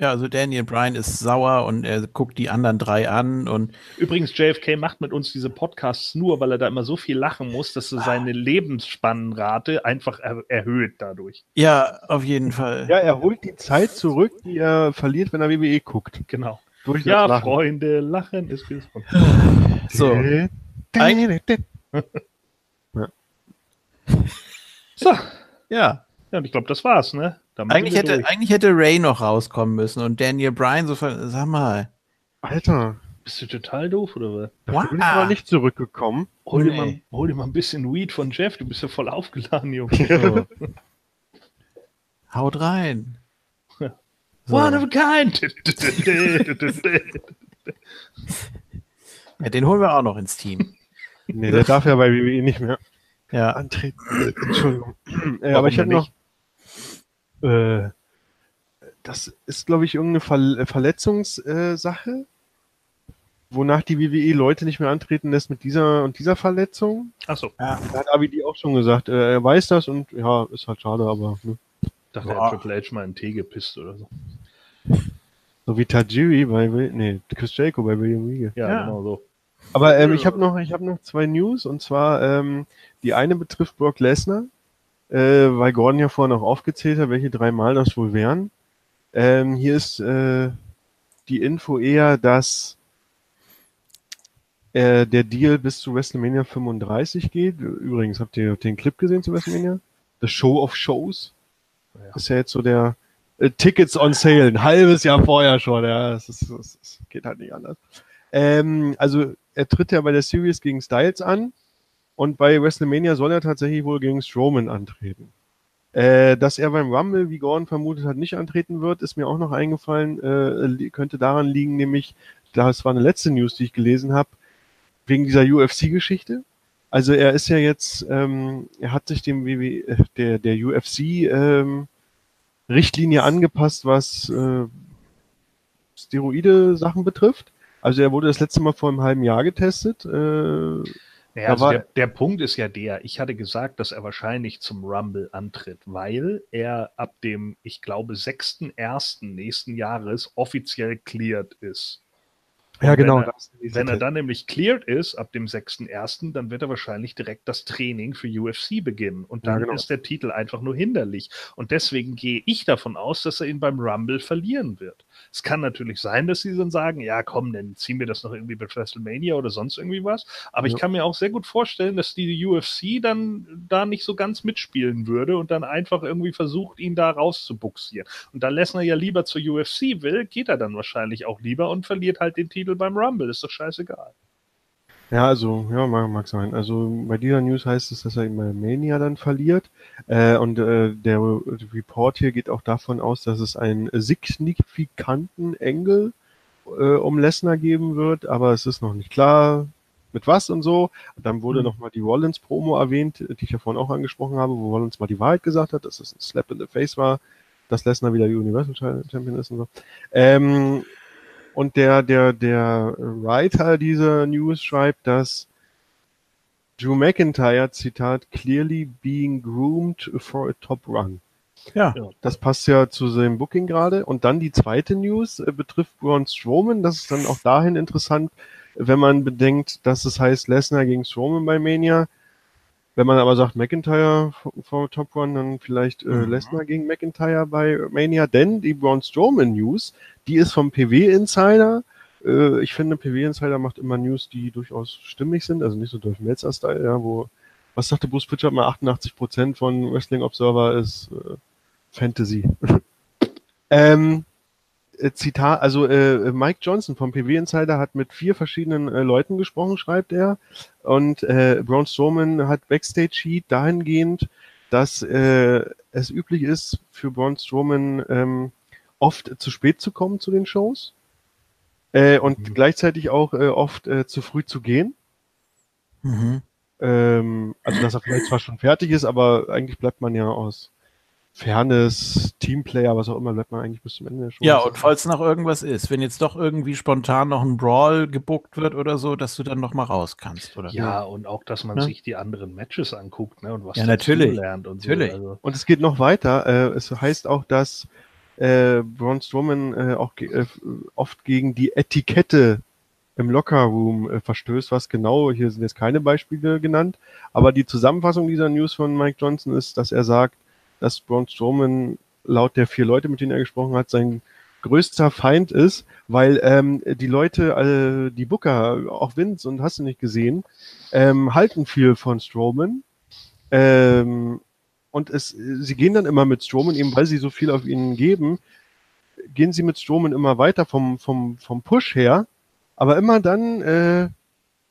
Ja, also Daniel Bryan ist sauer und er guckt die anderen drei an und Übrigens, JFK macht mit uns diese Podcasts nur, weil er da immer so viel lachen muss, dass er seine Lebensspannenrate einfach er erhöht dadurch. ja, auf jeden Fall. Ja, er holt die Zeit zurück, die er verliert, wenn er WWE guckt. Genau. Durch das Ja, Lachen. Freunde, Lachen ist gesund. So, So, ja. ja, und ich glaube, das war's, ne? Damit Eigentlich hätte, durch. eigentlich hätte Ray noch rauskommen müssen und Daniel Bryan so, ver- sag mal, Alter, Bist du total doof, oder was? dafür bin ich aber nicht zurückgekommen. Hol dir, mal, hol dir mal ein bisschen Weed von Jeff, du bist ja voll aufgeladen, Junge. so. haut rein. So. One of a kind. Ja, den holen wir auch noch ins Team. Nee, der darf ja bei WWE nicht mehr Ja, antreten. Entschuldigung. Äh, aber ich habe denn noch. Äh, das ist, glaube ich, irgendeine Ver Verletzungssache, äh, wonach die WWE Leute nicht mehr antreten lässt mit dieser und dieser Verletzung. Achso, Da hat ABD auch schon gesagt, äh, er weiß das und ja, ist halt schade, aber ne. dachte er hat Triple H mal einen Tee gepisst oder so. so wie Tajiri bei nee, Chris Jericho bei William Regal. Ja, Ja. genau so. Aber ähm, ich habe noch, ich habe noch zwei News und zwar ähm, die eine betrifft Brock Lesnar, äh, weil Gordon ja vorhin auch aufgezählt hat, welche drei Mal das wohl wären. Ähm, hier ist äh, die Info eher, dass äh, der Deal bis zu WrestleMania 35 geht. Übrigens, habt ihr den Clip gesehen zu WrestleMania? The Show of Shows. Ja. Ist ja jetzt so der äh, Tickets on Sale, ein halbes Jahr vorher schon. Ja, das, ist, das, das geht halt nicht anders. Ähm, also er tritt ja bei der Series gegen Styles an und bei WrestleMania soll er tatsächlich wohl gegen Strowman antreten. Äh, dass er beim Rumble, wie Gordon vermutet hat, nicht antreten wird, ist mir auch noch eingefallen, äh, könnte daran liegen, nämlich, das war eine letzte News, die ich gelesen habe, wegen dieser UFC-Geschichte. Also er ist ja jetzt, ähm, er hat sich dem WWE, äh, der, der UFC ähm, Richtlinie angepasst, was äh, Steroide-Sachen betrifft. Also er wurde das letzte Mal vor einem halben Jahr getestet. Äh, Ja, Da also der, der Punkt ist ja der, ich hatte gesagt, dass er wahrscheinlich zum Rumble antritt, weil er ab dem, ich glaube, 6.1. nächsten Jahres offiziell cleared ist. Ja, wenn genau. er- das- Wenn er dann nämlich cleared ist ab dem 6.1., dann wird er wahrscheinlich direkt das Training für UFC beginnen. Und Ja, dann genau. ist der Titel einfach nur hinderlich. Und deswegen gehe ich davon aus, dass er ihn beim Rumble verlieren wird. Es kann natürlich sein, dass sie dann sagen, ja komm, dann ziehen wir das noch irgendwie bei WrestleMania oder sonst irgendwie was. Aber ich Ja. kann mir auch sehr gut vorstellen, dass die UFC dann da nicht so ganz mitspielen würde und dann einfach irgendwie versucht, ihn da rauszubuxieren. Und da Lesnar ja lieber zur UFC will, geht er dann wahrscheinlich auch lieber und verliert halt den Titel beim Rumble. Ist doch scheißegal. Ja, also, ja, mag, mag sein. Also bei dieser News heißt es, dass er bei Mania dann verliert. Äh, und äh, der Report hier geht auch davon aus, dass es einen signifikanten Engel äh, um Lesnar geben wird, aber es ist noch nicht klar. mit was und so. Dann wurde Mhm. nochmal die Rollins-Promo erwähnt, die ich ja vorhin auch angesprochen habe, wo Rollins mal die Wahrheit gesagt hat, dass es ein Slap in the Face war, dass Lesnar wieder die Universal Champion ist und so. Ähm, und der, der, der Writer dieser News schreibt, dass Drew McIntyre, Zitat, clearly being groomed for a top run. Ja. Das passt ja zu seinem Booking gerade. Und dann die zweite News äh, betrifft Braun Strowman. Das ist dann auch dahin interessant, wenn man bedenkt, dass es heißt Lesnar gegen Strowman bei Mania. Wenn man aber sagt McIntyre vor- Top One, dann vielleicht äh, Mhm. Lesnar gegen McIntyre bei Mania. Denn die Braun Strowman News, die ist vom PW Insider. Äh, ich finde, PW Insider macht immer News, die durchaus stimmig sind. Also nicht so durch Melzer-Style, ja, wo, was sagte Bruce Pritchard mal, 88% von Wrestling Observer ist äh, Fantasy. ähm, äh, Zitat, also äh, Mike Johnson vom PW Insider hat mit vier verschiedenen äh, Leuten gesprochen, schreibt er. Und äh, Braun Strowman hat Backstage Heat dahingehend, dass äh, es üblich ist, für Braun Strowman ähm, oft zu spät zu kommen zu den Shows äh, und Mhm. gleichzeitig auch äh, oft äh, zu früh zu gehen. Mhm. Ähm, also dass er vielleicht zwar schon fertig ist, aber eigentlich bleibt man ja aus Fairness, Teamplayer, was auch immer, bleibt man eigentlich bis zum Ende der Show. Ja, und falls noch irgendwas ist, wenn jetzt doch irgendwie spontan noch ein Brawl gebuckt wird oder so, dass du dann noch mal raus kannst, oder? Ja, und auch, dass man Ja. sich die anderen Matches anguckt ne, und was Ja, natürlich. lernt und Natürlich. so. Also, Und es geht noch weiter. Äh, es heißt auch, dass äh, Braun Strowman äh, auch ge äh, oft gegen die Etikette im Lockerroom äh, verstößt. Was genau, hier sind jetzt keine Beispiele genannt, aber die Zusammenfassung dieser News von Mike Johnson ist, dass er sagt, dass Braun Strowman laut der vier Leute, mit denen er gesprochen hat, sein größter Feind ist, weil ähm, die Leute, äh, die Booker, auch Vince und hast du nicht gesehen, ähm, halten viel von Strowman. Ähm, und es, sie gehen dann immer mit Strowman, eben weil sie so viel auf ihn geben, gehen sie mit Strowman immer weiter vom, vom, vom Push her, aber immer dann, äh,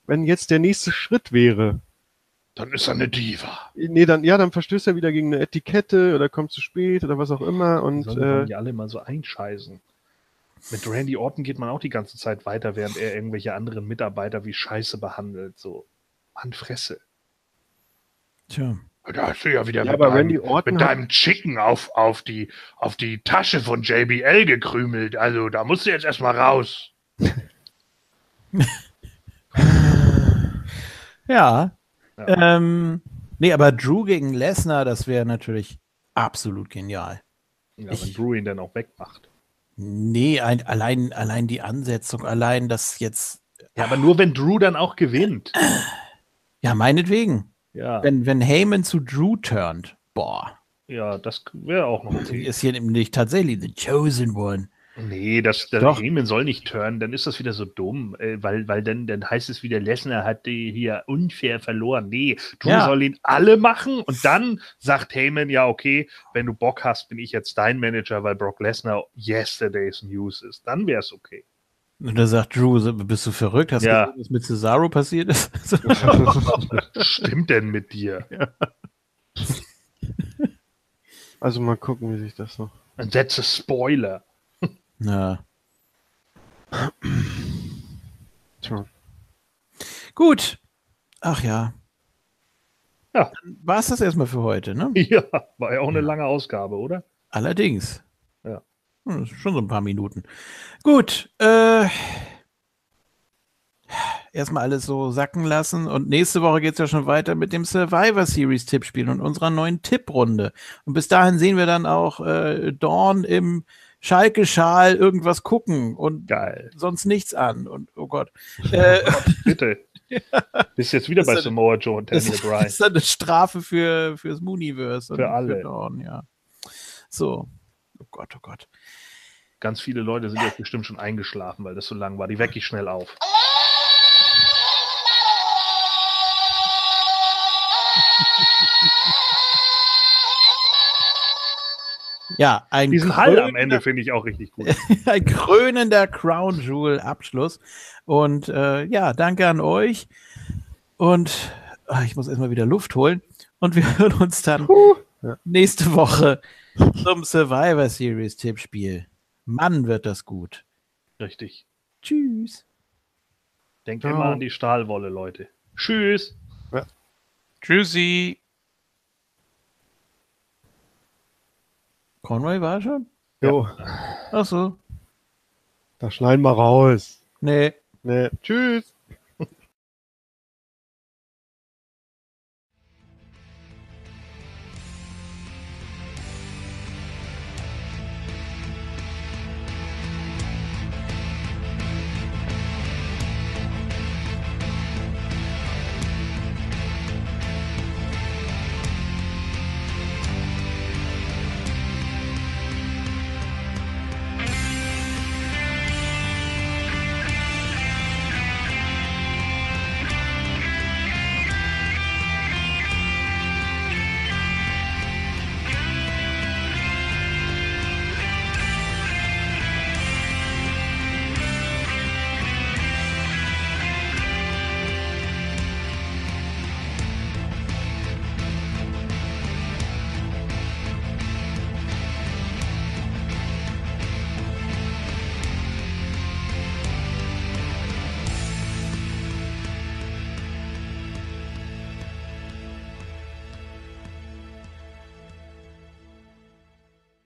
wenn jetzt der nächste Schritt wäre, dann ist er eine Diva. nee, dann, ja, dann verstößt er wieder gegen eine Etikette oder kommt zu spät oder was auch immer und, Sollen äh, die alle mal so einscheißen. Mit Randy Orton geht man auch die ganze Zeit weiter, während er irgendwelche anderen Mitarbeiter wie Scheiße behandelt. So, Mann, Fresse. Tja. Da hast du ja wieder ja, mit, aber deinem, mit deinem Chicken auf, auf, die, auf die Tasche von JBL gekrümelt. Also, da musst du jetzt erstmal raus. Ja. Ja. Ähm, nee, aber Drew gegen Lesnar, das wäre natürlich absolut genial. Ja, wenn Ich- Drew ihn dann auch wegmacht. Nee, ein, allein, allein die Ansetzung, allein das jetzt, Ja, aber nur wenn Drew dann auch gewinnt. ja, meinetwegen. Ja, Wenn, wenn Heyman zu Drew turnt, boah, ja das wäre auch noch okay. ist hier nämlich tatsächlich the chosen one. Nee, das, der Doch. Heyman soll nicht turnen, dann ist das wieder so dumm, äh, weil, weil dann, dann heißt es wieder, Lesnar hat die hier unfair verloren. Nee, Drew Ja. soll ihn alle machen und dann sagt Heyman, ja, okay, wenn du Bock hast, bin ich jetzt dein Manager, weil Brock Lesnar yesterday's News ist. Dann wäre es okay. Und da sagt Drew, bist du verrückt? Hast du Ja. gesehen, was mit Cesaro passiert ist? Stimmt denn mit dir? also mal gucken, wie sich das noch. Und setze Spoiler. Ja. Tja. Gut. Ach ja. Ja. War es das erstmal für heute, ne? Ja, war ja auch eine lange Ausgabe, oder? Allerdings. Ja. Hm, schon so ein paar Minuten. Gut. Äh, erstmal alles so sacken lassen. Und nächste Woche geht es ja schon weiter mit dem Survivor Series Tippspiel und unserer neuen Tipprunde. Und bis dahin sehen wir dann auch äh, Dawn im Schalke-Schal irgendwas gucken und Geil. sonst nichts an. Und oh Gott. Äh, Bitte. Bist jetzt wieder Das bei ist eine- Samoa Joe und Das Daniel Bryan. ist dann eine Strafe für, fürs Mooniverse. und Für alle. Dawn, ja. So. Oh Gott, oh Gott. Ganz viele Leute sind jetzt bestimmt schon eingeschlafen, weil das so lang war. Die wecke ich schnell auf. Ja, ein, Diesen Hall am krönender- Ende finde ich auch richtig gut. ein krönender Crown Jewel Abschluss. Und äh, ja, danke an euch. Und ah, ich muss erstmal wieder Luft holen. Und wir hören uns dann Ja. nächste Woche zum Survivor Series Tippspiel. Mann, wird das gut. Richtig. Tschüss. Denkt Ciao. immer an die Stahlwolle, Leute. Tschüss. Tschüssi. Conway war schon? Jo, Ach so. da schneiden wir raus. Nee. Nee. Tschüss.